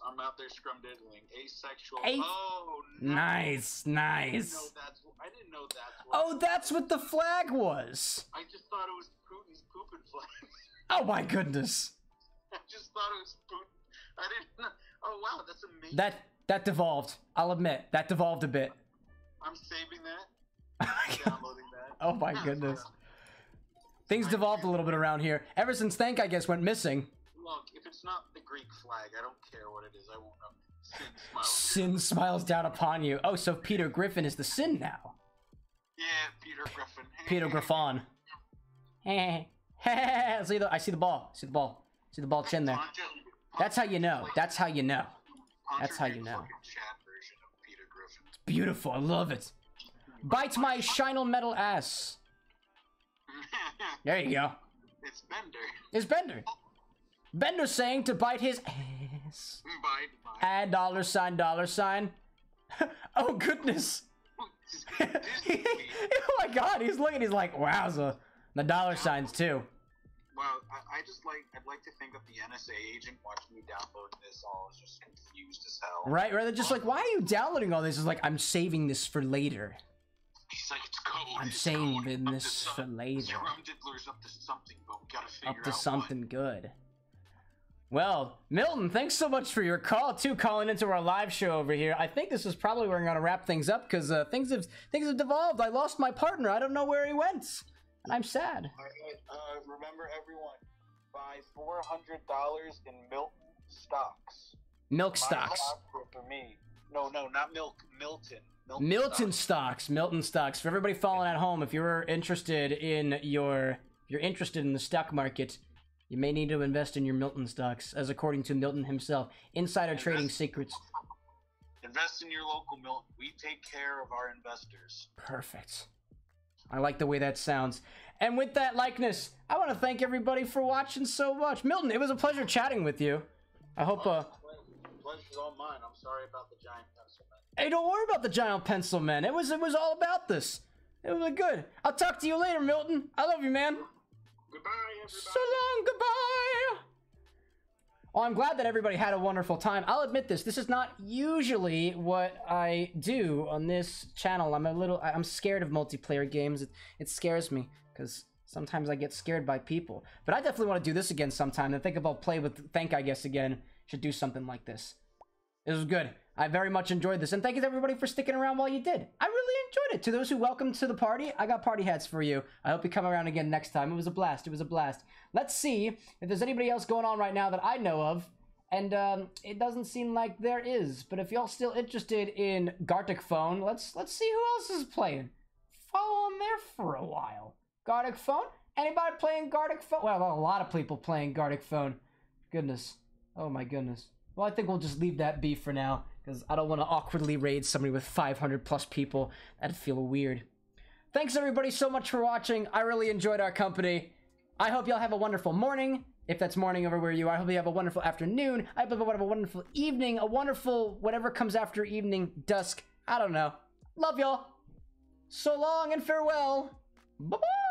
I'm out there scrum diddling, asexual. Ace- Oh no! Nice, I didn't nice. know that's. I didn't know that's. What, Oh, that's what the flag was. I just thought it was Putin's pooping flag. Oh my goodness. I just thought it was Putin. I didn't. know. Oh wow, that's amazing. That that devolved. I'll admit that devolved a bit. I'm saving that. I'm downloading that. oh my goodness. Things devolved a little bit around here. Ever since ThankIGuess, went missing. Look, if it's not the Greek flag, I don't care what it is. I won't know. Sin smiles. Sin smiles down upon you. Oh, so Peter Griffin is the sin now. Yeah, Peter Griffin. Peter Griffin. see the, I see the ball. See the ball. See the ball chin there. That's how you know. That's how you know. That's how you know. Chat version of Peter Griffin. It's beautiful. I love it. Bite my shinal metal ass. There you go. It's Bender. It's Bender. Oh, Bender saying to bite his ass. Bite. Add dollar sign, dollar sign. oh goodness. oh my god, he's looking, he's like, wowza. The dollar signs too. Well, I, I just like I'd like to think of the NSA agent watching me download this all is just confused as hell. Right? Rather just like, why are you downloading all this? It's like I'm saving this for later. He's like, it's code. I'm it's saving code. This for later. Up to something, but we gotta figure Up to something good. Well, Milton, thanks so much for your call too, calling into our live show over here. I think this is probably where I'm gonna wrap things up because uh, things have things have devolved. I lost my partner. I don't know where he went, and I'm sad. All right, uh, remember everyone, buy four hundred dollars in Milton stocks. Milk stocks. for me. No, no, not milk. Milton. Milton. Milton stocks. stocks, Milton stocks. For everybody following at home, if you're interested in your, if you're interested in the stock market, you may need to invest in your Milton stocks, as according to Milton himself, insider trading secrets. Invest in your local Milton. We take care of our investors. Perfect. I like the way that sounds. And with that likeness, I want to thank everybody for watching so much. Milton, it was a pleasure chatting with you. I hope. Uh, Pleasure's all mine. I'm sorry about the giant pencil man. hey, don't worry about the giant pencil man. It was it was all about this. It was good. I'll talk to you later, Milton. I love you, man. So long, goodbye. Well, I'm glad that everybody had a wonderful time. I'll admit this. This is not usually what I do on this channel. I'm a little, I'm scared of multiplayer games. It, it scares me because sometimes I get scared by people. But I definitely want to do this again sometime and think about play with ThankIGuess, again. Should do something like this. It was good. I very much enjoyed this. And thank you to everybody for sticking around while you did. I really enjoyed it. To those who welcome to the party, I got party hats for you. I hope you come around again next time. It was a blast. It was a blast. Let's see if there's anybody else going on right now that I know of. And um, it doesn't seem like there is. But if y'all still interested in Gartic Phone, let's let's see who else is playing. Follow on there for a while. Gartic Phone? Anybody playing Gartic Phone? Well, a lot of people playing Gartic Phone. Goodness. Oh my goodness. Well, I think we'll just leave that be for now because I don't want to awkwardly raid somebody with 500 plus people. That'd feel weird. Thanks everybody so much for watching. I really enjoyed our company. I hope y'all have a wonderful morning. If that's morning over where you are, I hope you have a wonderful afternoon. I hope you have a wonderful evening, a wonderful whatever comes after evening, dusk. I don't know. Love y'all. So long and farewell. Bye bye.